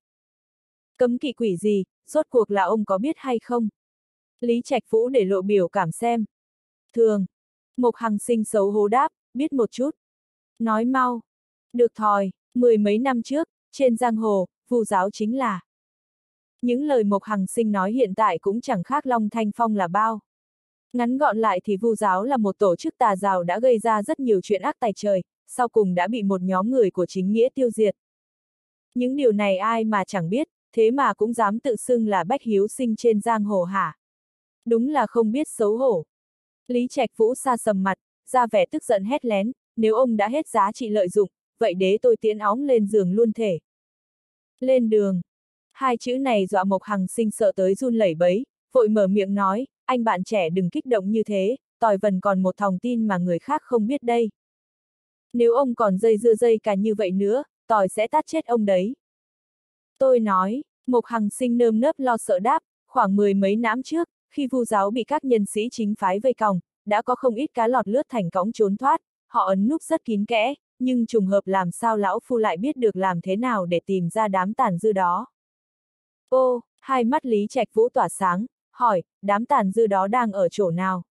Cấm kỵ quỷ gì, rốt cuộc là ông có biết hay không? Lý Trạch Vũ để lộ biểu cảm xem. Thường. Mộc Hằng Sinh xấu hố đáp, biết một chút. Nói mau. Được thòi, mười mấy năm trước, trên giang hồ, vu giáo chính là. Những lời Mộc Hằng Sinh nói hiện tại cũng chẳng khác Long Thanh Phong là bao. Ngắn gọn lại thì vu giáo là một tổ chức tà giáo đã gây ra rất nhiều chuyện ác tài trời, sau cùng đã bị một nhóm người của chính nghĩa tiêu diệt. Những điều này ai mà chẳng biết, thế mà cũng dám tự xưng là bách hiếu sinh trên giang hồ hả? Đúng là không biết xấu hổ. Lý Trạch Vũ xa sầm mặt, ra vẻ tức giận hét lén, nếu ông đã hết giá trị lợi dụng, vậy đế tôi tiến óng lên giường luôn thể. Lên đường. Hai chữ này dọa Mộc Hằng sinh sợ tới run lẩy bấy, vội mở miệng nói, anh bạn trẻ đừng kích động như thế, tòi vần còn một thòng tin mà người khác không biết đây. Nếu ông còn dây dưa dây cả như vậy nữa, tòi sẽ tát chết ông đấy. Tôi nói, Mộc Hằng sinh nơm nớp lo sợ đáp, khoảng mười mấy năm trước, khi vu giáo bị các nhân sĩ chính phái vây còng, đã có không ít cá lọt lướt thành cõng trốn thoát, họ ấn núp rất kín kẽ, nhưng trùng hợp làm sao lão phu lại biết được làm thế nào để tìm ra đám tàn dư đó. Ô, hai mắt Lý Trạch Vũ tỏa sáng, hỏi, đám tàn dư đó đang ở chỗ nào?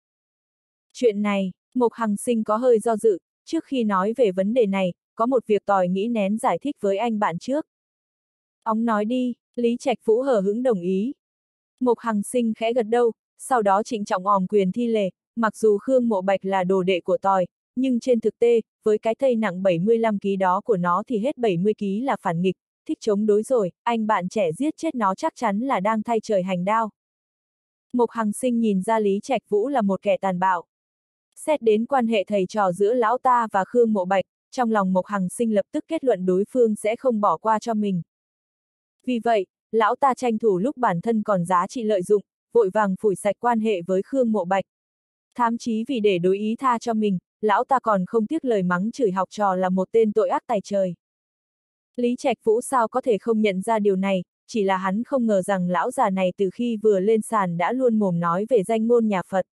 Chuyện này, Mộc Hằng Sinh có hơi do dự, trước khi nói về vấn đề này, có một việc tòi nghĩ nén giải thích với anh bạn trước. Ông nói đi, Lý Trạch Vũ hờ hững đồng ý. Mộc Hằng Sinh khẽ gật đầu, sau đó trịnh trọng òm quyền thi lề, mặc dù Khương Mộ Bạch là đồ đệ của tòi, nhưng trên thực tế, với cái thây nặng 75 kg đó của nó thì hết 70 kg là phản nghịch, thích chống đối rồi, anh bạn trẻ giết chết nó chắc chắn là đang thay trời hành đao. Mộc Hằng Sinh nhìn ra Lý Trạch Vũ là một kẻ tàn bạo. Xét đến quan hệ thầy trò giữa lão ta và Khương Mộ Bạch, trong lòng Mộc Hằng Sinh lập tức kết luận đối phương sẽ không bỏ qua cho mình. Vì vậy, lão ta tranh thủ lúc bản thân còn giá trị lợi dụng, vội vàng phủi sạch quan hệ với Khương Mộ Bạch. Thám chí vì để đối ý tha cho mình, lão ta còn không tiếc lời mắng chửi học trò là một tên tội ác tài trời. Lý Trạch Vũ sao có thể không nhận ra điều này, chỉ là hắn không ngờ rằng lão già này từ khi vừa lên sàn đã luôn mồm nói về danh ngôn nhà Phật.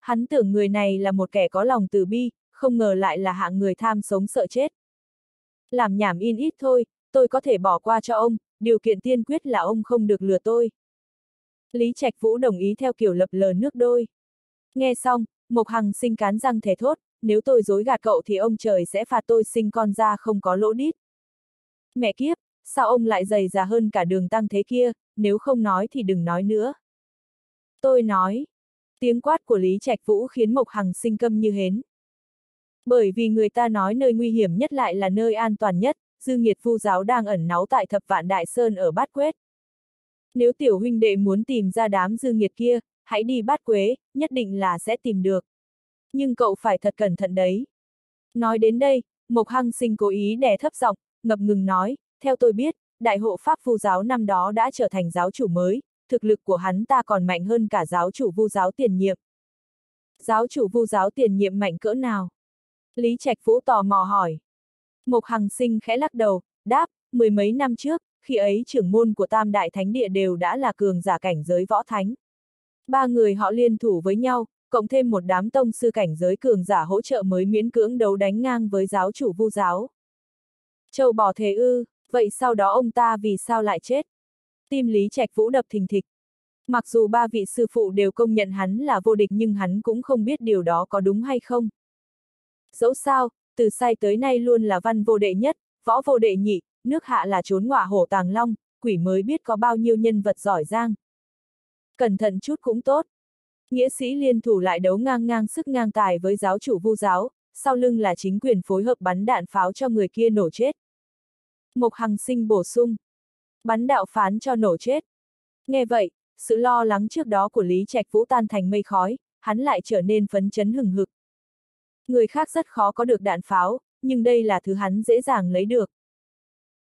Hắn tưởng người này là một kẻ có lòng từ bi, không ngờ lại là hạng người tham sống sợ chết. Làm nhảm in ít thôi, tôi có thể bỏ qua cho ông, điều kiện tiên quyết là ông không được lừa tôi. Lý Trạch Vũ đồng ý theo kiểu lập lờ nước đôi. Nghe xong, Mộc Hằng sinh cán răng thề thốt, nếu tôi dối gạt cậu thì ông trời sẽ phạt tôi sinh con ra không có lỗ đít. Mẹ kiếp, sao ông lại dày già hơn cả đường tăng thế kia, nếu không nói thì đừng nói nữa. Tôi nói, tiếng quát của Lý Trạch Vũ khiến Mộc Hằng sinh câm như hến. Bởi vì người ta nói nơi nguy hiểm nhất lại là nơi an toàn nhất, dư nghiệt phu giáo đang ẩn náu tại thập vạn đại sơn ở bát quét. Nếu tiểu huynh đệ muốn tìm ra đám dư nghiệt kia, hãy đi bát quế, nhất định là sẽ tìm được. Nhưng cậu phải thật cẩn thận đấy. Nói đến đây, Mộc Hăng sinh cố ý đè thấp giọng, ngập ngừng nói, theo tôi biết, đại hộ pháp phu giáo năm đó đã trở thành giáo chủ mới, thực lực của hắn ta còn mạnh hơn cả giáo chủ vu giáo tiền nhiệm. Giáo chủ vu giáo tiền nhiệm mạnh cỡ nào? Lý Trạch Vũ tò mò hỏi. Mộc Hằng sinh khẽ lắc đầu, đáp, mười mấy năm trước, khi ấy trưởng môn của Tam Đại Thánh Địa đều đã là cường giả cảnh giới võ thánh. Ba người họ liên thủ với nhau, cộng thêm một đám tông sư cảnh giới cường giả hỗ trợ mới miễn cưỡng đấu đánh ngang với giáo chủ vu giáo. Châu Bò thế ư, vậy sau đó ông ta vì sao lại chết? Tim Lý Trạch Vũ đập thình thịch. Mặc dù ba vị sư phụ đều công nhận hắn là vô địch nhưng hắn cũng không biết điều đó có đúng hay không. Dẫu sao, từ sai tới nay luôn là văn vô đệ nhất, võ vô đệ nhị, nước hạ là trốn ngọa hổ tàng long, quỷ mới biết có bao nhiêu nhân vật giỏi giang. Cẩn thận chút cũng tốt. Nghĩa sĩ liên thủ lại đấu ngang ngang sức ngang tài với giáo chủ vu giáo, sau lưng là chính quyền phối hợp bắn đạn pháo cho người kia nổ chết. Mộc Hằng sinh bổ sung. Bắn đạo phán cho nổ chết. Nghe vậy, sự lo lắng trước đó của Lý Trạch Vũ tan thành mây khói, hắn lại trở nên phấn chấn hừng hực. Người khác rất khó có được đạn pháo, nhưng đây là thứ hắn dễ dàng lấy được.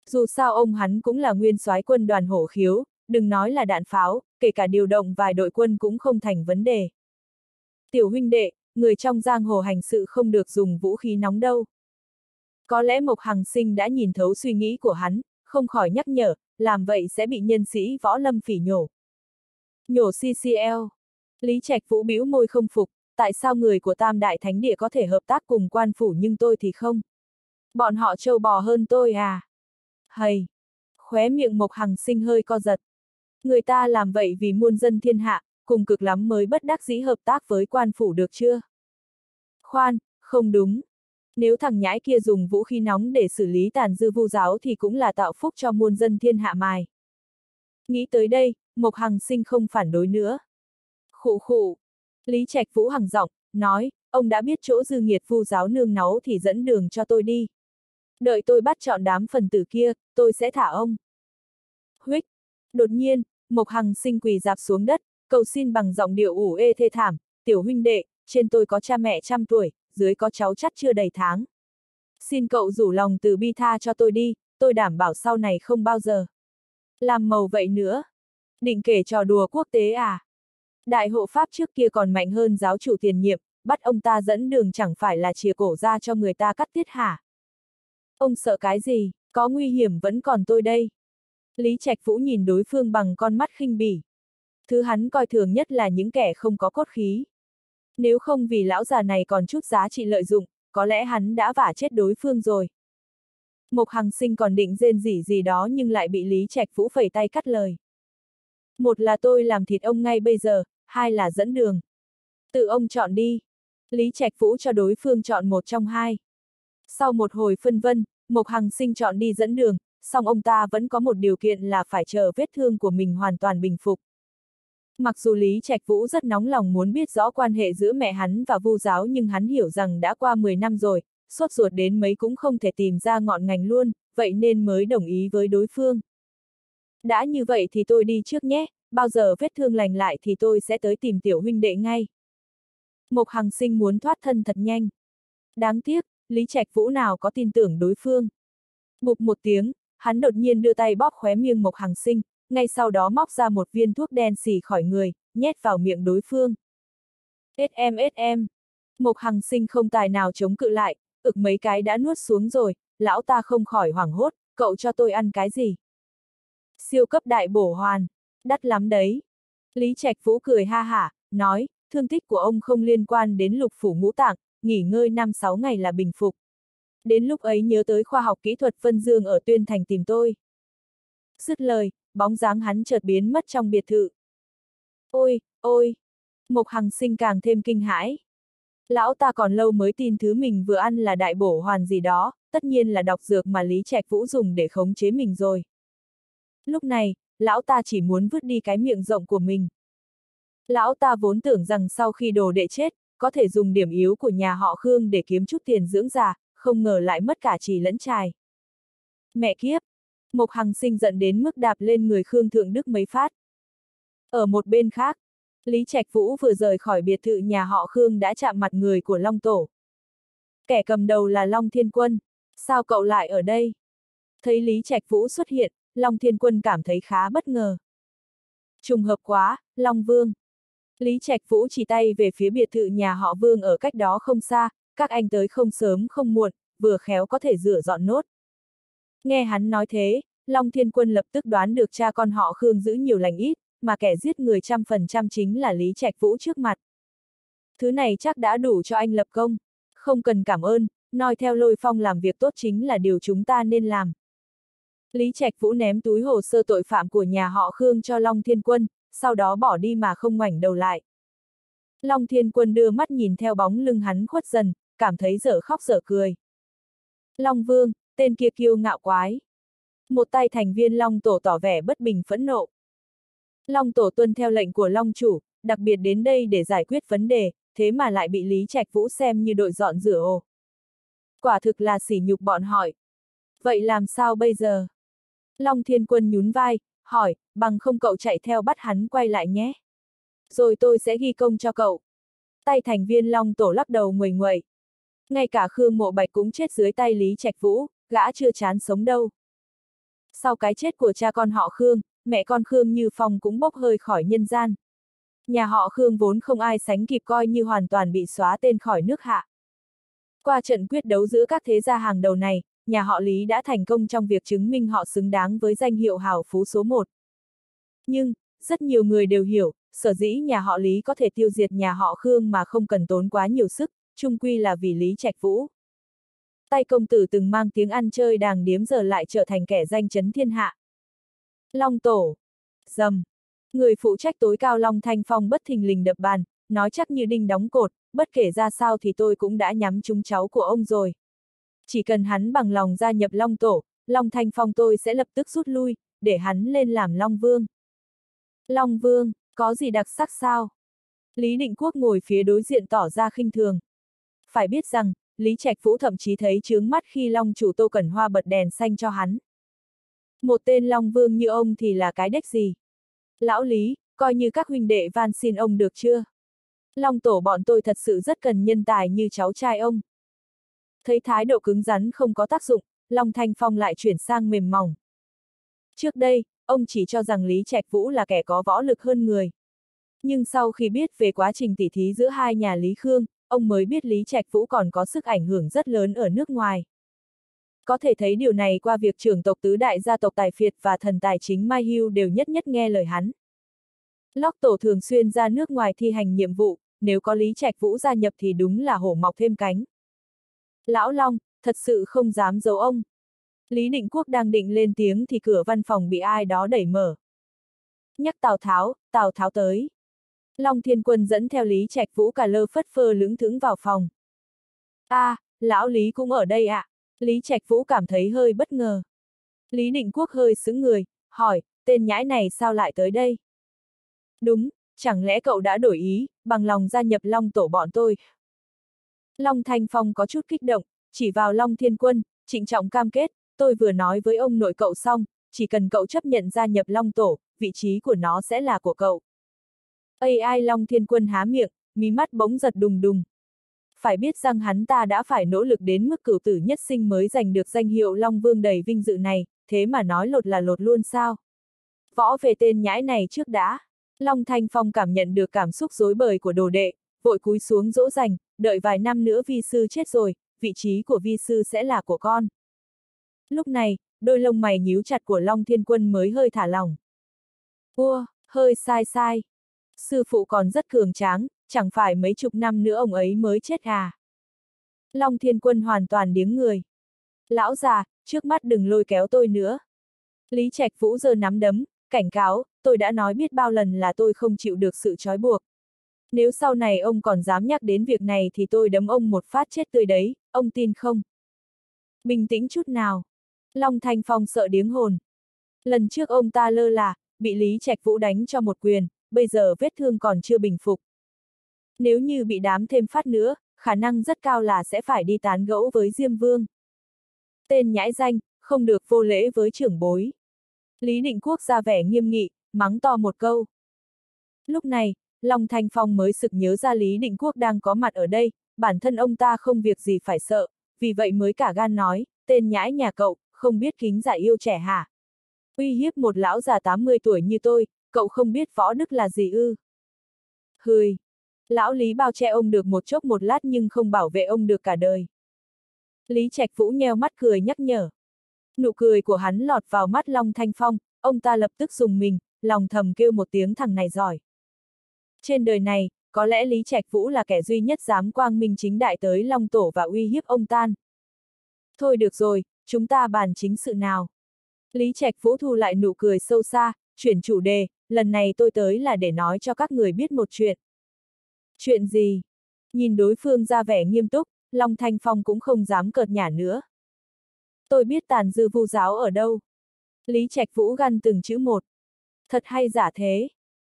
Dù sao ông hắn cũng là nguyên soái quân đoàn hổ khiếu, đừng nói là đạn pháo, kể cả điều động vài đội quân cũng không thành vấn đề. Tiểu huynh đệ, người trong giang hồ hành sự không được dùng vũ khí nóng đâu. Có lẽ Mộc Hằng Sinh đã nhìn thấu suy nghĩ của hắn, không khỏi nhắc nhở, làm vậy sẽ bị nhân sĩ võ lâm phỉ nhổ. Nhổ CCL. Lý Trạch Vũ bĩu môi không phục, tại sao người của Tam Đại Thánh Địa có thể hợp tác cùng quan phủ nhưng tôi thì không? Bọn họ trâu bò hơn tôi à? Hầy! Khóe miệng Mộc Hằng sinh hơi co giật. Người ta làm vậy vì muôn dân thiên hạ, cùng cực lắm mới bất đắc dĩ hợp tác với quan phủ được chưa? Khoan, không đúng. Nếu thằng nhãi kia dùng vũ khí nóng để xử lý tàn dư vu giáo thì cũng là tạo phúc cho muôn dân thiên hạ mài. Nghĩ tới đây, Mộc Hằng sinh không phản đối nữa. Khụ khụ. Lý Trạch Vũ Hằng giọng, nói, ông đã biết chỗ dư nghiệt vu giáo nương náu thì dẫn đường cho tôi đi. Đợi tôi bắt chọn đám phần tử kia, tôi sẽ thả ông. Huyết. Đột nhiên, Mộc Hằng sinh quỳ dạp xuống đất, cầu xin bằng giọng điệu ủ ê thê thảm, tiểu huynh đệ, trên tôi có cha mẹ trăm tuổi, dưới có cháu chắt chưa đầy tháng. Xin cậu rủ lòng từ bi tha cho tôi đi, tôi đảm bảo sau này không bao giờ. Làm màu vậy nữa. Định kể trò đùa quốc tế à? Đại hộ pháp trước kia còn mạnh hơn giáo chủ tiền nhiệm, bắt ông ta dẫn đường chẳng phải là chìa cổ ra cho người ta cắt tiết hả? Ông sợ cái gì, có nguy hiểm vẫn còn tôi đây. Lý Trạch Vũ nhìn đối phương bằng con mắt khinh bỉ. Thứ hắn coi thường nhất là những kẻ không có cốt khí. Nếu không vì lão già này còn chút giá trị lợi dụng, có lẽ hắn đã vả chết đối phương rồi. Mộc Hằng Sinh còn định rên rỉ gì đó nhưng lại bị Lý Trạch Vũ phẩy tay cắt lời. Một là tôi làm thịt ông ngay bây giờ, hai là dẫn đường. Tự ông chọn đi. Lý Trạch Vũ cho đối phương chọn một trong hai. Sau một hồi phân vân, Mộc Hằng Sinh chọn đi dẫn đường, song ông ta vẫn có một điều kiện là phải chờ vết thương của mình hoàn toàn bình phục. Mặc dù Lý Trạch Vũ rất nóng lòng muốn biết rõ quan hệ giữa mẹ hắn và vu giáo nhưng hắn hiểu rằng đã qua 10 năm rồi, sốt ruột đến mấy cũng không thể tìm ra ngọn ngành luôn, vậy nên mới đồng ý với đối phương. Đã như vậy thì tôi đi trước nhé, bao giờ vết thương lành lại thì tôi sẽ tới tìm tiểu huynh đệ ngay. Mộc Hằng Sinh muốn thoát thân thật nhanh. Đáng tiếc, Lý Trạch Vũ nào có tin tưởng đối phương. Bụp một tiếng, hắn đột nhiên đưa tay bóp khóe miệng Mộc Hằng Sinh, ngay sau đó móc ra một viên thuốc đen xì khỏi người, nhét vào miệng đối phương. SM SM. Mộc Hằng Sinh không tài nào chống cự lại, ực mấy cái đã nuốt xuống rồi, lão ta không khỏi hoảng hốt, cậu cho tôi ăn cái gì? Siêu cấp đại bổ hoàn, đắt lắm đấy. Lý Trạch Vũ cười ha hả, nói, thương tích của ông không liên quan đến lục phủ ngũ tạng, nghỉ ngơi 5-6 ngày là bình phục. Đến lúc ấy nhớ tới khoa học kỹ thuật Vân Dương ở Tuyên Thành tìm tôi. Dứt lời, bóng dáng hắn chợt biến mất trong biệt thự. Ôi, ôi! Mộc Hằng sinh càng thêm kinh hãi. Lão ta còn lâu mới tin thứ mình vừa ăn là đại bổ hoàn gì đó, tất nhiên là độc dược mà Lý Trạch Vũ dùng để khống chế mình rồi. Lúc này, lão ta chỉ muốn vứt đi cái miệng rộng của mình. Lão ta vốn tưởng rằng sau khi đồ đệ chết, có thể dùng điểm yếu của nhà họ Khương để kiếm chút tiền dưỡng già, không ngờ lại mất cả trì lẫn trài. Mẹ kiếp! Mộc Hằng sinh giận đến mức đạp lên người Khương Thượng Đức mấy phát. Ở một bên khác, Lý Trạch Vũ vừa rời khỏi biệt thự nhà họ Khương đã chạm mặt người của Long Tổ. Kẻ cầm đầu là Long Thiên Quân. Sao cậu lại ở đây? Thấy Lý Trạch Vũ xuất hiện, Long Thiên Quân cảm thấy khá bất ngờ. Trùng hợp quá, Long Vương. Lý Trạch Vũ chỉ tay về phía biệt thự nhà họ Vương ở cách đó không xa, các anh tới không sớm không muộn, vừa khéo có thể rửa dọn nốt. Nghe hắn nói thế, Long Thiên Quân lập tức đoán được cha con họ Khương giữ nhiều lành ít, mà kẻ giết người trăm phần trăm chính là Lý Trạch Vũ trước mặt. Thứ này chắc đã đủ cho anh lập công. Không cần cảm ơn, nói theo lôi phong làm việc tốt chính là điều chúng ta nên làm. Lý Trạch Vũ ném túi hồ sơ tội phạm của nhà họ Khương cho Long Thiên Quân, sau đó bỏ đi mà không ngoảnh đầu lại. Long Thiên Quân đưa mắt nhìn theo bóng lưng hắn khuất dần, cảm thấy dở khóc dở cười. Long Vương, tên kia kiêu ngạo quái. Một tay thành viên Long Tổ tỏ vẻ bất bình phẫn nộ. Long Tổ tuân theo lệnh của Long Chủ, đặc biệt đến đây để giải quyết vấn đề, thế mà lại bị Lý Trạch Vũ xem như đội dọn rửa ồ. Quả thực là sỉ nhục bọn hỏi. Vậy làm sao bây giờ? Long Thiên Quân nhún vai, hỏi, bằng không cậu chạy theo bắt hắn quay lại nhé. Rồi tôi sẽ ghi công cho cậu. Tay thành viên Long Tổ lắc đầu nguầy nguầy. Ngay cả Khương Mộ Bạch cũng chết dưới tay Lý Trạch Vũ, gã chưa chán sống đâu. Sau cái chết của cha con họ Khương, mẹ con Khương Như Phong cũng bốc hơi khỏi nhân gian. Nhà họ Khương vốn không ai sánh kịp coi như hoàn toàn bị xóa tên khỏi nước hạ. Qua trận quyết đấu giữa các thế gia hàng đầu này, nhà họ Lý đã thành công trong việc chứng minh họ xứng đáng với danh hiệu hào phú số 1. Nhưng, rất nhiều người đều hiểu, sở dĩ nhà họ Lý có thể tiêu diệt nhà họ Khương mà không cần tốn quá nhiều sức, chung quy là vì Lý Trạch Vũ. Tay công tử từng mang tiếng ăn chơi đàng điếm giờ lại trở thành kẻ danh chấn thiên hạ. Long Tổ. Dầm. Người phụ trách tối cao Long Thanh Phong bất thình lình đập bàn, nói chắc như đinh đóng cột, bất kể ra sao thì tôi cũng đã nhắm trúng cháu của ông rồi. Chỉ cần hắn bằng lòng gia nhập Long Tổ, Long Thanh Phong tôi sẽ lập tức rút lui, để hắn lên làm Long Vương. Long Vương, có gì đặc sắc sao? Lý Định Quốc ngồi phía đối diện tỏ ra khinh thường. Phải biết rằng, Lý Trạch Vũ thậm chí thấy chướng mắt khi Long chủ Tô Cẩn Hoa bật đèn xanh cho hắn. Một tên Long Vương như ông thì là cái đếch gì? Lão Lý, coi như các huynh đệ van xin ông được chưa? Long tổ bọn tôi thật sự rất cần nhân tài như cháu trai ông. Thấy thái độ cứng rắn không có tác dụng, Long Thanh Phong lại chuyển sang mềm mỏng. Trước đây, ông chỉ cho rằng Lý Trạch Vũ là kẻ có võ lực hơn người. Nhưng sau khi biết về quá trình tỉ thí giữa hai nhà Lý Khương, ông mới biết Lý Trạch Vũ còn có sức ảnh hưởng rất lớn ở nước ngoài. Có thể thấy điều này qua việc trưởng tộc tứ đại gia tộc Tài Phiệt và thần tài chính Mai Hưu đều nhất nhất nghe lời hắn. Lóc tổ thường xuyên ra nước ngoài thi hành nhiệm vụ, nếu có Lý Trạch Vũ gia nhập thì đúng là hổ mọc thêm cánh. Lão Long, thật sự không dám giấu ông. Lý Định Quốc đang định lên tiếng thì cửa văn phòng bị ai đó đẩy mở. Nhắc Tào Tháo, Tào Tháo tới. Long Thiên Quân dẫn theo Lý Trạch Vũ cả lơ phất phơ lững thững vào phòng. a à, lão Lý cũng ở đây ạ. À? Lý Trạch Vũ cảm thấy hơi bất ngờ. Lý Định Quốc hơi sững người, hỏi, tên nhãi này sao lại tới đây? Đúng, chẳng lẽ cậu đã đổi ý, bằng lòng gia nhập Long tổ bọn tôi? Long Thanh Phong có chút kích động, chỉ vào Long Thiên Quân, trịnh trọng cam kết, tôi vừa nói với ông nội cậu xong, chỉ cần cậu chấp nhận gia nhập Long tổ, vị trí của nó sẽ là của cậu. AI Long Thiên Quân há miệng, mí mắt bỗng giật đùng đùng. Phải biết rằng hắn ta đã phải nỗ lực đến mức cửu tử nhất sinh mới giành được danh hiệu Long Vương đầy vinh dự này, thế mà nói lột là lột luôn sao? Võ về tên nhãi này trước đã. Long Thanh Phong cảm nhận được cảm xúc dối bời của đồ đệ, vội cúi xuống dỗ dành, đợi vài năm nữa vi sư chết rồi, vị trí của vi sư sẽ là của con. Lúc này, đôi lông mày nhíu chặt của Long Thiên Quân mới hơi thả lỏng. Ua, hơi sai sai. Sư phụ còn rất cường tráng, chẳng phải mấy chục năm nữa ông ấy mới chết à. Long Thiên Quân hoàn toàn điếng người. Lão già, trước mắt đừng lôi kéo tôi nữa. Lý Trạch Vũ giờ nắm đấm, cảnh cáo, tôi đã nói biết bao lần là tôi không chịu được sự trói buộc. Nếu sau này ông còn dám nhắc đến việc này thì tôi đấm ông một phát chết tươi đấy, ông tin không? Bình tĩnh chút nào. Long Thanh Phong sợ điếng hồn. Lần trước ông ta lơ là, bị Lý Trạch Vũ đánh cho một quyền, bây giờ vết thương còn chưa bình phục. Nếu như bị đám thêm phát nữa, khả năng rất cao là sẽ phải đi tán gẫu với Diêm Vương. Tên nhãi danh, không được vô lễ với trưởng bối. Lý Định Quốc ra vẻ nghiêm nghị, mắng to một câu. Lúc này, Long Thanh Phong mới sực nhớ ra Lý Định Quốc đang có mặt ở đây, bản thân ông ta không việc gì phải sợ, vì vậy mới cả gan nói, tên nhãi nhà cậu, không biết kính giải yêu trẻ hả? Uy hiếp một lão già 80 tuổi như tôi, cậu không biết võ đức là gì ư? Hười! Lão Lý bao che ông được một chốc một lát nhưng không bảo vệ ông được cả đời. Lý Trạch Vũ nheo mắt cười nhắc nhở. Nụ cười của hắn lọt vào mắt Long Thanh Phong, ông ta lập tức dùng mình, lòng thầm kêu một tiếng thằng này giỏi. Trên đời này, có lẽ Lý Trạch Vũ là kẻ duy nhất dám quang minh chính đại tới Long Tổ và uy hiếp ông tan. Thôi được rồi, chúng ta bàn chính sự nào. Lý Trạch Vũ thu lại nụ cười sâu xa, chuyển chủ đề, lần này tôi tới là để nói cho các người biết một chuyện. Chuyện gì? Nhìn đối phương ra vẻ nghiêm túc, Long Thanh Phong cũng không dám cợt nhả nữa. Tôi biết tàn dư vu giáo ở đâu. Lý Trạch Vũ găn từng chữ một. Thật hay giả thế.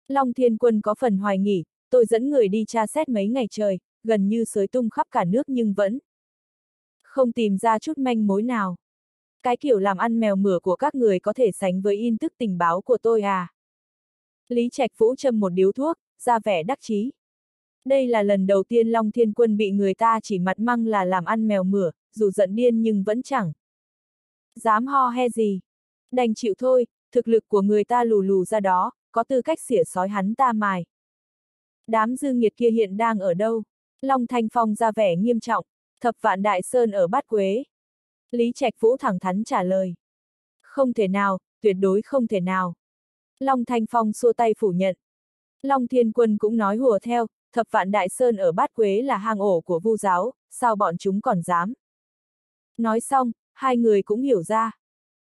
Long Thiên Quân có phần hoài nghỉ, tôi dẫn người đi tra xét mấy ngày trời, gần như sới tung khắp cả nước nhưng vẫn không tìm ra chút manh mối nào. Cái kiểu làm ăn mèo mửa của các người có thể sánh với in tức tình báo của tôi à? Lý Trạch Vũ châm một điếu thuốc, ra vẻ đắc chí. Đây là lần đầu tiên Long Thiên Quân bị người ta chỉ mặt măng là làm ăn mèo mửa, dù giận điên nhưng vẫn chẳng. Dám ho he gì? Đành chịu thôi, thực lực của người ta lù lù ra đó, có tư cách xỉa sói hắn ta mài. Đám dư nghiệt kia hiện đang ở đâu? Long Thanh Phong ra vẻ nghiêm trọng, thập vạn đại sơn ở bát quế. Lý Trạch Vũ thẳng thắn trả lời. Không thể nào, tuyệt đối không thể nào. Long Thanh Phong xua tay phủ nhận. Long Thiên Quân cũng nói hùa theo, thập vạn đại sơn ở bát quế là hang ổ của vu giáo, sao bọn chúng còn dám. Nói xong, hai người cũng hiểu ra.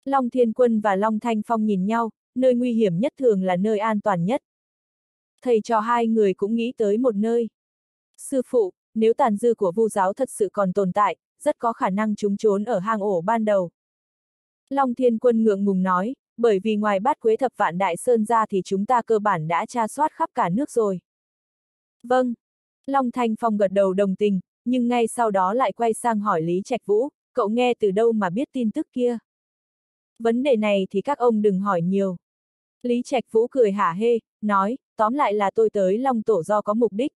Long Thiên Quân và Long Thanh Phong nhìn nhau, nơi nguy hiểm nhất thường là nơi an toàn nhất. Thầy cho hai người cũng nghĩ tới một nơi. Sư phụ, nếu tàn dư của vu giáo thật sự còn tồn tại, rất có khả năng chúng trốn ở hang ổ ban đầu. Long Thiên Quân ngượng ngùng nói, bởi vì ngoài bát quế thập vạn đại sơn ra thì chúng ta cơ bản đã tra soát khắp cả nước rồi. Vâng. Long Thanh Phong gật đầu đồng tình, nhưng ngay sau đó lại quay sang hỏi Lý Trạch Vũ, cậu nghe từ đâu mà biết tin tức kia? Vấn đề này thì các ông đừng hỏi nhiều. Lý Trạch Vũ cười hả hê, nói, tóm lại là tôi tới Long Tổ do có mục đích.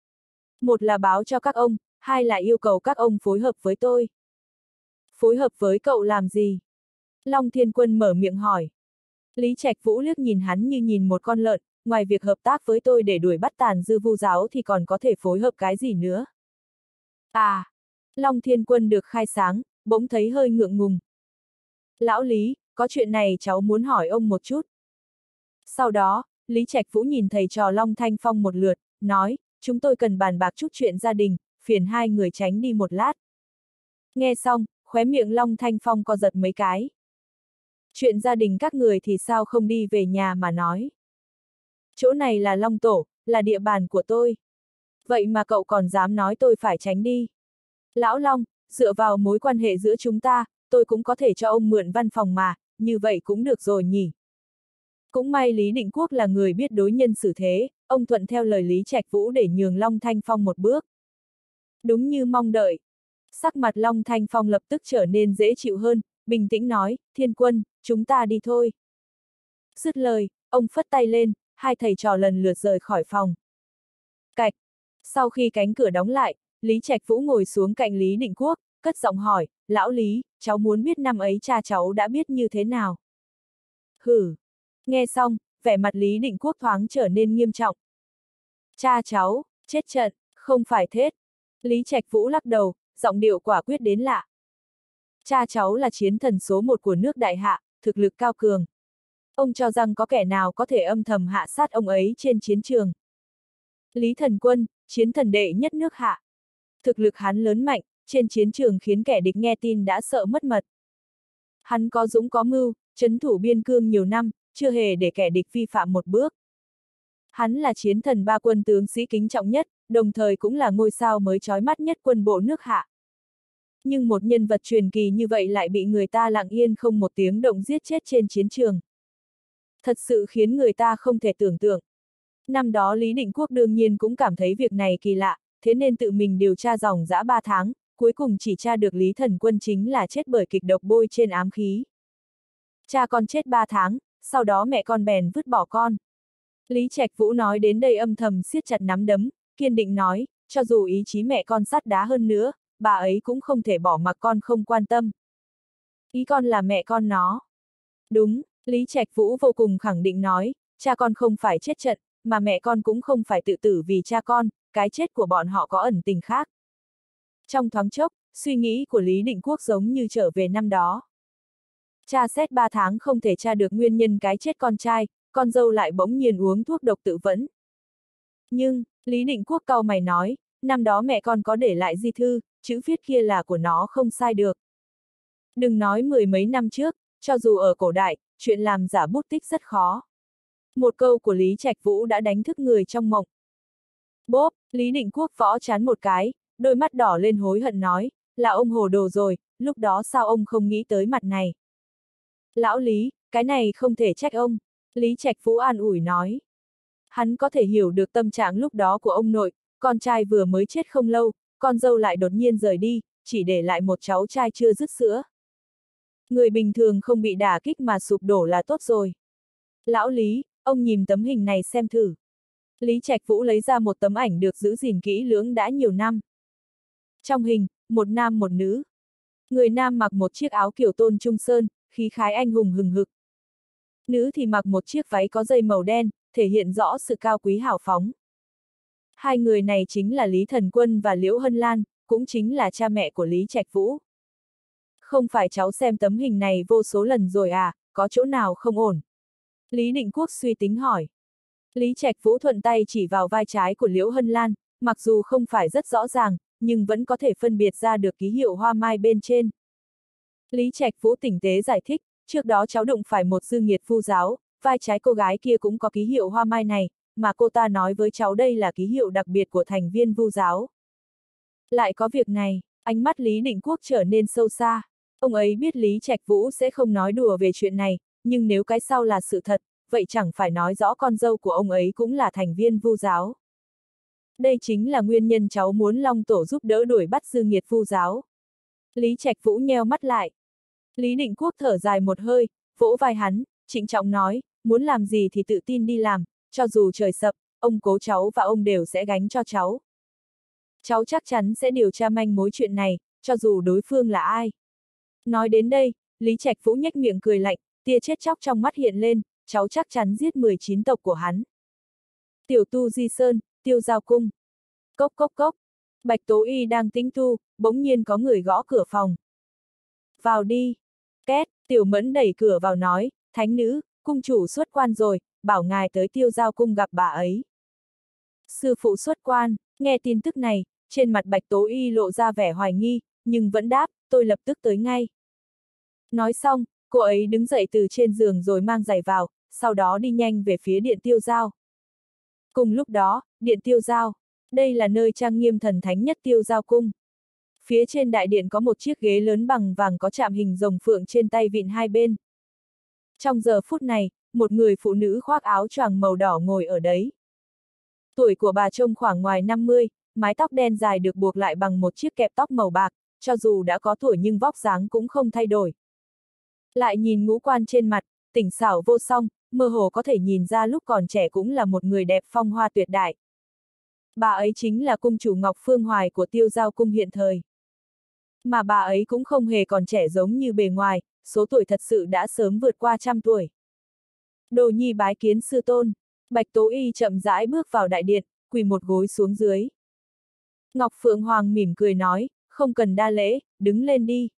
Một là báo cho các ông, hai là yêu cầu các ông phối hợp với tôi. Phối hợp với cậu làm gì? Long Thiên Quân mở miệng hỏi. Lý Trạch Vũ liếc nhìn hắn như nhìn một con lợn, ngoài việc hợp tác với tôi để đuổi bắt tàn dư vu giáo thì còn có thể phối hợp cái gì nữa? À! Long Thiên Quân được khai sáng, bỗng thấy hơi ngượng ngùng. Lão Lý, có chuyện này cháu muốn hỏi ông một chút. Sau đó, Lý Trạch Vũ nhìn thầy trò Long Thanh Phong một lượt, nói, chúng tôi cần bàn bạc chút chuyện gia đình, phiền hai người tránh đi một lát. Nghe xong, khóe miệng Long Thanh Phong co giật mấy cái. Chuyện gia đình các người thì sao không đi về nhà mà nói. Chỗ này là Long Tổ, là địa bàn của tôi. Vậy mà cậu còn dám nói tôi phải tránh đi. Lão Long, dựa vào mối quan hệ giữa chúng ta, tôi cũng có thể cho ông mượn văn phòng mà, như vậy cũng được rồi nhỉ. Cũng may Lý Định Quốc là người biết đối nhân xử thế, ông thuận theo lời Lý Trạch Vũ để nhường Long Thanh Phong một bước. Đúng như mong đợi. Sắc mặt Long Thanh Phong lập tức trở nên dễ chịu hơn, bình tĩnh nói, thiên quân, chúng ta đi thôi. Dứt lời, ông phất tay lên, hai thầy trò lần lượt rời khỏi phòng. Cạch. Sau khi cánh cửa đóng lại, Lý Trạch Vũ ngồi xuống cạnh Lý Định Quốc, cất giọng hỏi, lão Lý, cháu muốn biết năm ấy cha cháu đã biết như thế nào. Hử. Nghe xong, vẻ mặt Lý Định Quốc thoáng trở nên nghiêm trọng. Cha cháu, chết trận, không phải thế. Lý Trạch Vũ lắc đầu, giọng điệu quả quyết đến lạ. Cha cháu là chiến thần số một của nước đại hạ, thực lực cao cường. Ông cho rằng có kẻ nào có thể âm thầm hạ sát ông ấy trên chiến trường. Lý Thần Quân, chiến thần đệ nhất nước hạ. Thực lực hắn lớn mạnh, trên chiến trường khiến kẻ địch nghe tin đã sợ mất mật. Hắn có dũng có mưu, chấn thủ biên cương nhiều năm, chưa hề để kẻ địch vi phạm một bước. Hắn là chiến thần ba quân tướng sĩ kính trọng nhất, đồng thời cũng là ngôi sao mới trói mắt nhất quân bộ nước hạ. Nhưng một nhân vật truyền kỳ như vậy lại bị người ta lặng yên không một tiếng động giết chết trên chiến trường. Thật sự khiến người ta không thể tưởng tượng. Năm đó Lý Định Quốc đương nhiên cũng cảm thấy việc này kỳ lạ, thế nên tự mình điều tra dòng dã ba tháng, cuối cùng chỉ tra được Lý Thần Quân chính là chết bởi kịch độc bôi trên ám khí. Cha con chết ba tháng, sau đó mẹ con bèn vứt bỏ con. Lý Trạch Vũ nói đến đây âm thầm siết chặt nắm đấm, kiên định nói, cho dù ý chí mẹ con sắt đá hơn nữa, bà ấy cũng không thể bỏ mặc con không quan tâm. Ý con là mẹ con nó. Đúng, Lý Trạch Vũ vô cùng khẳng định nói, cha con không phải chết trận, mà mẹ con cũng không phải tự tử vì cha con, cái chết của bọn họ có ẩn tình khác. Trong thoáng chốc, suy nghĩ của Lý Định Quốc giống như trở về năm đó. Cha xét ba tháng không thể tra được nguyên nhân cái chết con trai, con dâu lại bỗng nhiên uống thuốc độc tự vẫn. Nhưng, Lý Định Quốc cau mày nói, năm đó mẹ con có để lại di thư, chữ viết kia là của nó không sai được. Đừng nói mười mấy năm trước, cho dù ở cổ đại, chuyện làm giả bút tích rất khó. Một câu của Lý Trạch Vũ đã đánh thức người trong mộng. Bốp, Lý Định Quốc võ chán một cái, đôi mắt đỏ lên hối hận nói, là ông hồ đồ rồi, lúc đó sao ông không nghĩ tới mặt này? Lão Lý, cái này không thể trách ông, Lý Trạch Vũ an ủi nói. Hắn có thể hiểu được tâm trạng lúc đó của ông nội, con trai vừa mới chết không lâu, con dâu lại đột nhiên rời đi, chỉ để lại một cháu trai chưa dứt sữa. Người bình thường không bị đả kích mà sụp đổ là tốt rồi. Lão Lý, ông nhìn tấm hình này xem thử. Lý Trạch Vũ lấy ra một tấm ảnh được giữ gìn kỹ lưỡng đã nhiều năm. Trong hình, một nam một nữ. Người nam mặc một chiếc áo kiểu tôn trung sơn, khí khái anh hùng hừng hực. Nữ thì mặc một chiếc váy có dây màu đen, thể hiện rõ sự cao quý hào phóng. Hai người này chính là Lý Thần Quân và Liễu Hân Lan, cũng chính là cha mẹ của Lý Trạch Vũ. Không phải cháu xem tấm hình này vô số lần rồi à, có chỗ nào không ổn? Lý Định Quốc suy tính hỏi. Lý Trạch Vũ thuận tay chỉ vào vai trái của Liễu Hân Lan, mặc dù không phải rất rõ ràng, nhưng vẫn có thể phân biệt ra được ký hiệu hoa mai bên trên. Lý Trạch Vũ tỉnh tế giải thích, trước đó cháu đụng phải một dư nghiệt phu giáo, vai trái cô gái kia cũng có ký hiệu hoa mai này, mà cô ta nói với cháu đây là ký hiệu đặc biệt của thành viên vu giáo. Lại có việc này, ánh mắt Lý Định Quốc trở nên sâu xa. Ông ấy biết Lý Trạch Vũ sẽ không nói đùa về chuyện này, nhưng nếu cái sau là sự thật, vậy chẳng phải nói rõ con dâu của ông ấy cũng là thành viên vu giáo. Đây chính là nguyên nhân cháu muốn Long Tổ giúp đỡ đuổi bắt dư nghiệt vu giáo. Lý Trạch Vũ nheo mắt lại. Lý Định Quốc thở dài một hơi, vỗ vai hắn, trịnh trọng nói, muốn làm gì thì tự tin đi làm, cho dù trời sập, ông cố cháu và ông đều sẽ gánh cho cháu. Cháu chắc chắn sẽ điều tra manh mối chuyện này, cho dù đối phương là ai. Nói đến đây, Lý Trạch Vũ nhếch miệng cười lạnh, tia chết chóc trong mắt hiện lên, cháu chắc chắn giết 19 tộc của hắn. Tiểu tu di sơn, tiêu giao cung. Cốc cốc cốc. Bạch Tố Y đang tính tu, bỗng nhiên có người gõ cửa phòng. Vào đi. Két, tiểu mẫn đẩy cửa vào nói, thánh nữ, cung chủ xuất quan rồi, bảo ngài tới tiêu giao cung gặp bà ấy. Sư phụ xuất quan, nghe tin tức này, trên mặt Bạch Tố Y lộ ra vẻ hoài nghi, nhưng vẫn đáp, tôi lập tức tới ngay. Nói xong, cô ấy đứng dậy từ trên giường rồi mang giày vào, sau đó đi nhanh về phía điện tiêu giao. Cùng lúc đó, điện tiêu giao, đây là nơi trang nghiêm thần thánh nhất tiêu giao cung. Phía trên đại điện có một chiếc ghế lớn bằng vàng có chạm hình rồng phượng trên tay vịn hai bên. Trong giờ phút này, một người phụ nữ khoác áo choàng màu đỏ ngồi ở đấy. Tuổi của bà trông khoảng ngoài 50, mái tóc đen dài được buộc lại bằng một chiếc kẹp tóc màu bạc, cho dù đã có tuổi nhưng vóc dáng cũng không thay đổi. Lại nhìn ngũ quan trên mặt, tỉnh xảo vô song, mơ hồ có thể nhìn ra lúc còn trẻ cũng là một người đẹp phong hoa tuyệt đại. Bà ấy chính là cung chủ Ngọc Phương Hoài của tiêu giao cung hiện thời. Mà bà ấy cũng không hề còn trẻ giống như bề ngoài, số tuổi thật sự đã sớm vượt qua trăm tuổi. Đồ nhi bái kiến sư tôn, Bạch Tố Y chậm rãi bước vào đại điện, quỳ một gối xuống dưới. Ngọc Phượng Hoàng mỉm cười nói, không cần đa lễ, đứng lên đi.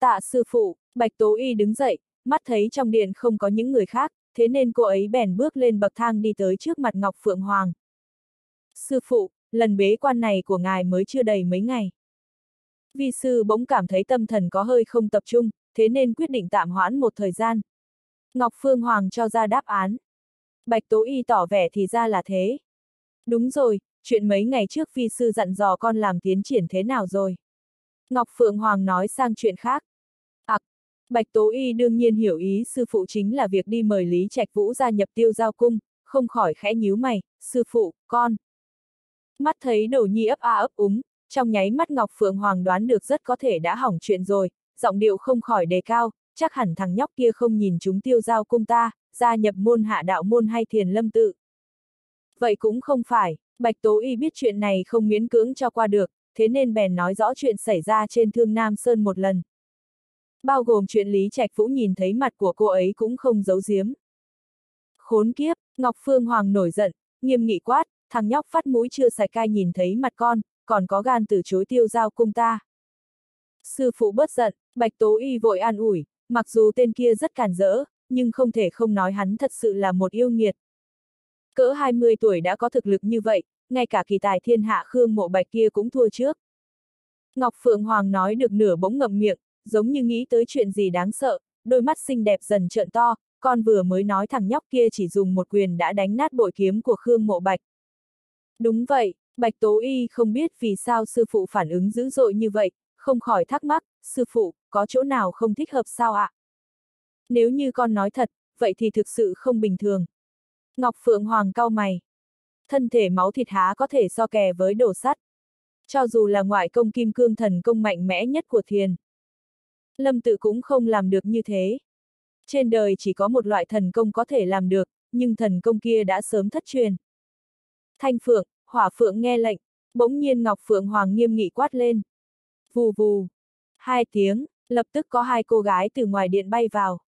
Tạ sư phụ, Bạch Tố Y đứng dậy, mắt thấy trong điện không có những người khác, thế nên cô ấy bèn bước lên bậc thang đi tới trước mặt Ngọc Phượng Hoàng. Sư phụ, lần bế quan này của ngài mới chưa đầy mấy ngày. Vi sư bỗng cảm thấy tâm thần có hơi không tập trung, thế nên quyết định tạm hoãn một thời gian. Ngọc Phương Hoàng cho ra đáp án. Bạch Tố Y tỏ vẻ thì ra là thế. Đúng rồi, chuyện mấy ngày trước vi sư dặn dò con làm tiến triển thế nào rồi. Ngọc Phượng Hoàng nói sang chuyện khác. À, Bạch Tố Y đương nhiên hiểu ý sư phụ chính là việc đi mời Lý Trạch Vũ gia nhập tiêu giao cung, không khỏi khẽ nhíu mày, sư phụ, con. Mắt thấy đầu nhi ấp a ấp úng, trong nháy mắt Ngọc Phượng Hoàng đoán được rất có thể đã hỏng chuyện rồi, giọng điệu không khỏi đề cao, chắc hẳn thằng nhóc kia không nhìn chúng tiêu giao cung ta, gia nhập môn hạ đạo môn hay thiền lâm tự. Vậy cũng không phải, Bạch Tố Y biết chuyện này không miễn cưỡng cho qua được, thế nên bèn nói rõ chuyện xảy ra trên Thương Nam Sơn một lần. Bao gồm chuyện Lý Trạch Vũ nhìn thấy mặt của cô ấy cũng không giấu giếm. Khốn kiếp, Ngọc Phương Hoàng nổi giận, nghiêm nghị quát, thằng nhóc phát mũi chưa sạch cai nhìn thấy mặt con, còn có gan từ chối tiêu giao cung ta. Sư phụ bớt giận, Bạch Tố Y vội an ủi, mặc dù tên kia rất càn rỡ, nhưng không thể không nói hắn thật sự là một yêu nghiệt. Cỡ 20 tuổi đã có thực lực như vậy, ngay cả kỳ tài thiên hạ Khương Mộ Bạch kia cũng thua trước. Ngọc Phượng Hoàng nói được nửa bỗng ngậm miệng, giống như nghĩ tới chuyện gì đáng sợ, đôi mắt xinh đẹp dần trợn to, con vừa mới nói thằng nhóc kia chỉ dùng một quyền đã đánh nát bội kiếm của Khương Mộ Bạch. Đúng vậy, Bạch Tố Y không biết vì sao sư phụ phản ứng dữ dội như vậy, không khỏi thắc mắc, sư phụ, có chỗ nào không thích hợp sao ạ? Nếu như con nói thật, vậy thì thực sự không bình thường. Ngọc Phượng Hoàng cau mày. Thân thể máu thịt há có thể so kè với đồ sắt. Cho dù là ngoại công kim cương thần công mạnh mẽ nhất của thiền. Lâm tự cũng không làm được như thế. Trên đời chỉ có một loại thần công có thể làm được, nhưng thần công kia đã sớm thất truyền. Thanh Phượng, Hỏa Phượng nghe lệnh, bỗng nhiên Ngọc Phượng Hoàng nghiêm nghị quát lên. Vù vù. Hai tiếng, lập tức có hai cô gái từ ngoài điện bay vào.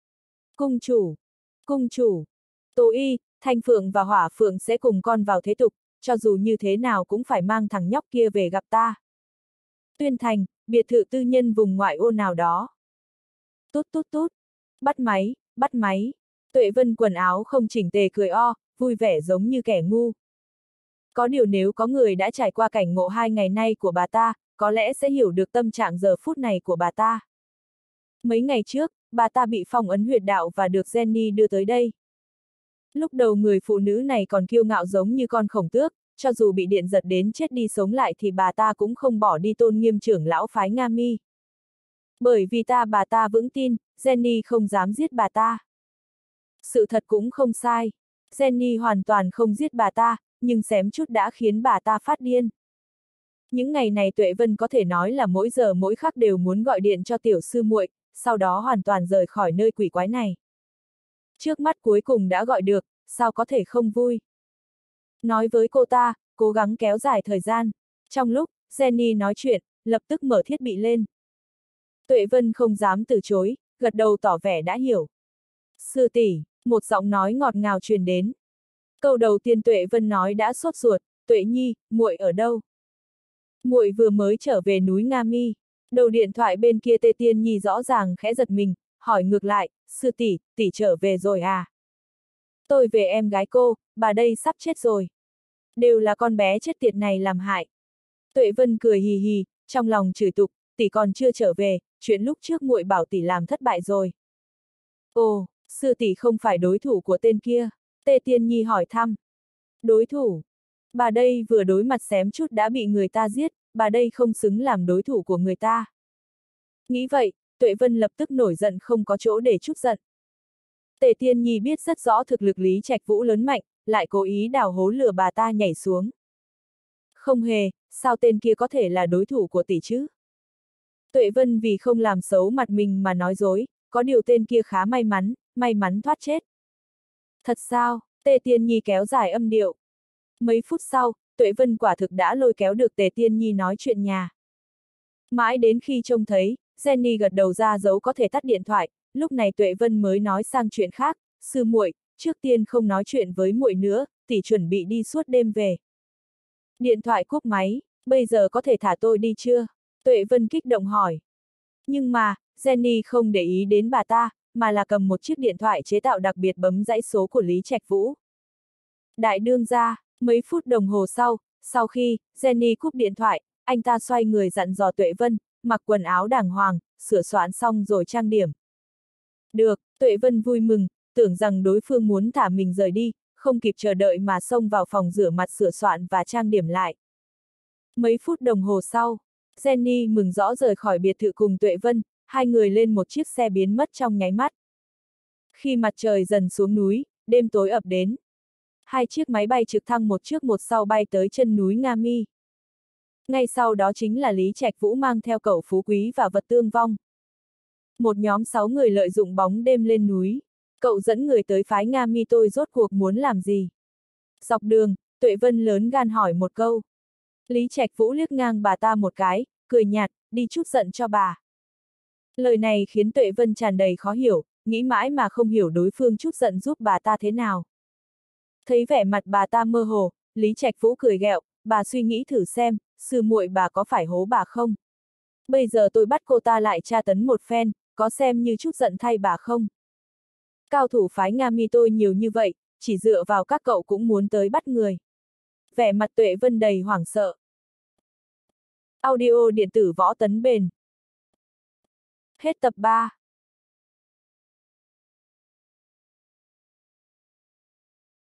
Cung chủ. Cung chủ. Tô y, Thanh Phượng và Hỏa Phượng sẽ cùng con vào thế tục, cho dù như thế nào cũng phải mang thằng nhóc kia về gặp ta. Tuyên Thành, biệt thự tư nhân vùng ngoại ô nào đó. Tút tút tút. Bắt máy, bắt máy. Tuệ Vân quần áo không chỉnh tề cười o, vui vẻ giống như kẻ ngu. Có điều nếu có người đã trải qua cảnh ngộ hai ngày nay của bà ta, có lẽ sẽ hiểu được tâm trạng giờ phút này của bà ta. Mấy ngày trước, bà ta bị phong ấn huyệt đạo và được Jenny đưa tới đây. Lúc đầu người phụ nữ này còn kiêu ngạo giống như con khổng tước, cho dù bị điện giật đến chết đi sống lại thì bà ta cũng không bỏ đi tôn nghiêm trưởng lão phái Nga Mi. Bởi vì ta bà ta vững tin, Jenny không dám giết bà ta. Sự thật cũng không sai. Jenny hoàn toàn không giết bà ta, nhưng xém chút đã khiến bà ta phát điên. Những ngày này Tuệ Vân có thể nói là mỗi giờ mỗi khắc đều muốn gọi điện cho tiểu sư muội, sau đó hoàn toàn rời khỏi nơi quỷ quái này. Trước mắt cuối cùng đã gọi được, sao có thể không vui. Nói với cô ta, cố gắng kéo dài thời gian. Trong lúc, Jenny nói chuyện, lập tức mở thiết bị lên. Tuệ Vân không dám từ chối, gật đầu tỏ vẻ đã hiểu. Sư tỷ, một giọng nói ngọt ngào truyền đến. Câu đầu tiên Tuệ Vân nói đã sốt ruột, Tuệ Nhi, muội ở đâu? Muội vừa mới trở về núi Nga Mi. Đầu điện thoại bên kia Tê Tiên Nhi rõ ràng khẽ giật mình, hỏi ngược lại, sư tỷ, tỷ trở về rồi à? Tôi về em gái cô, bà đây sắp chết rồi. Đều là con bé chết tiệt này làm hại. Tuệ Vân cười hì hì, trong lòng chửi tục, tỷ còn chưa trở về, chuyện lúc trước muội bảo tỷ làm thất bại rồi. Ồ, sư tỷ không phải đối thủ của tên kia. Tê Tiên Nhi hỏi thăm. Đối thủ. Bà đây vừa đối mặt xém chút đã bị người ta giết, bà đây không xứng làm đối thủ của người ta. Nghĩ vậy, Tuệ Vân lập tức nổi giận không có chỗ để chút giận. Tề Tiên Nhi biết rất rõ thực lực Lý Trạch Vũ lớn mạnh, lại cố ý đào hố lừa bà ta nhảy xuống. Không hề, sao tên kia có thể là đối thủ của tỷ chứ? Tuệ Vân vì không làm xấu mặt mình mà nói dối, có điều tên kia khá may mắn, may mắn thoát chết. Thật sao, Tề Tiên Nhi kéo dài âm điệu. Mấy phút sau, Tuệ Vân quả thực đã lôi kéo được Tề Tiên Nhi nói chuyện nhà. Mãi đến khi trông thấy, Jenny gật đầu ra dấu có thể tắt điện thoại, lúc này Tuệ Vân mới nói sang chuyện khác, sư muội, trước tiên không nói chuyện với muội nữa, tỷ chuẩn bị đi suốt đêm về. Điện thoại cúp máy, bây giờ có thể thả tôi đi chưa? Tuệ Vân kích động hỏi. Nhưng mà, Jenny không để ý đến bà ta, mà là cầm một chiếc điện thoại chế tạo đặc biệt bấm dãy số của Lý Trạch Vũ. Đại đương ra, mấy phút đồng hồ sau, sau khi, Jenny cúp điện thoại, anh ta xoay người dặn dò Tuệ Vân, mặc quần áo đàng hoàng, sửa soạn xong rồi trang điểm. Được, Tuệ Vân vui mừng, tưởng rằng đối phương muốn thả mình rời đi, không kịp chờ đợi mà xông vào phòng rửa mặt sửa soạn và trang điểm lại. Mấy phút đồng hồ sau, Jenny mừng rõ rời khỏi biệt thự cùng Tuệ Vân, hai người lên một chiếc xe biến mất trong nháy mắt. Khi mặt trời dần xuống núi, đêm tối ập đến. Hai chiếc máy bay trực thăng một trước một sau bay tới chân núi Nga Mi. Ngay sau đó chính là Lý Trạch Vũ mang theo cậu phú quý và vật tương vong. Một nhóm sáu người lợi dụng bóng đêm lên núi. Cậu dẫn người tới phái Nga Mi tôi rốt cuộc muốn làm gì? Dọc đường, Tuệ Vân lớn gan hỏi một câu. Lý Trạch Vũ liếc ngang bà ta một cái, cười nhạt, đi chút giận cho bà. Lời này khiến Tuệ Vân tràn đầy khó hiểu, nghĩ mãi mà không hiểu đối phương chút giận giúp bà ta thế nào. Thấy vẻ mặt bà ta mơ hồ, Lý Trạch Vũ cười ghẹo, bà suy nghĩ thử xem, sư muội bà có phải hố bà không? Bây giờ tôi bắt cô ta lại tra tấn một phen, có xem như chút giận thay bà không? Cao thủ phái Nga mi tôi nhiều như vậy, chỉ dựa vào các cậu cũng muốn tới bắt người. Vẻ mặt tuệ vân đầy hoảng sợ. Audio điện tử võ tấn bền. Hết tập 3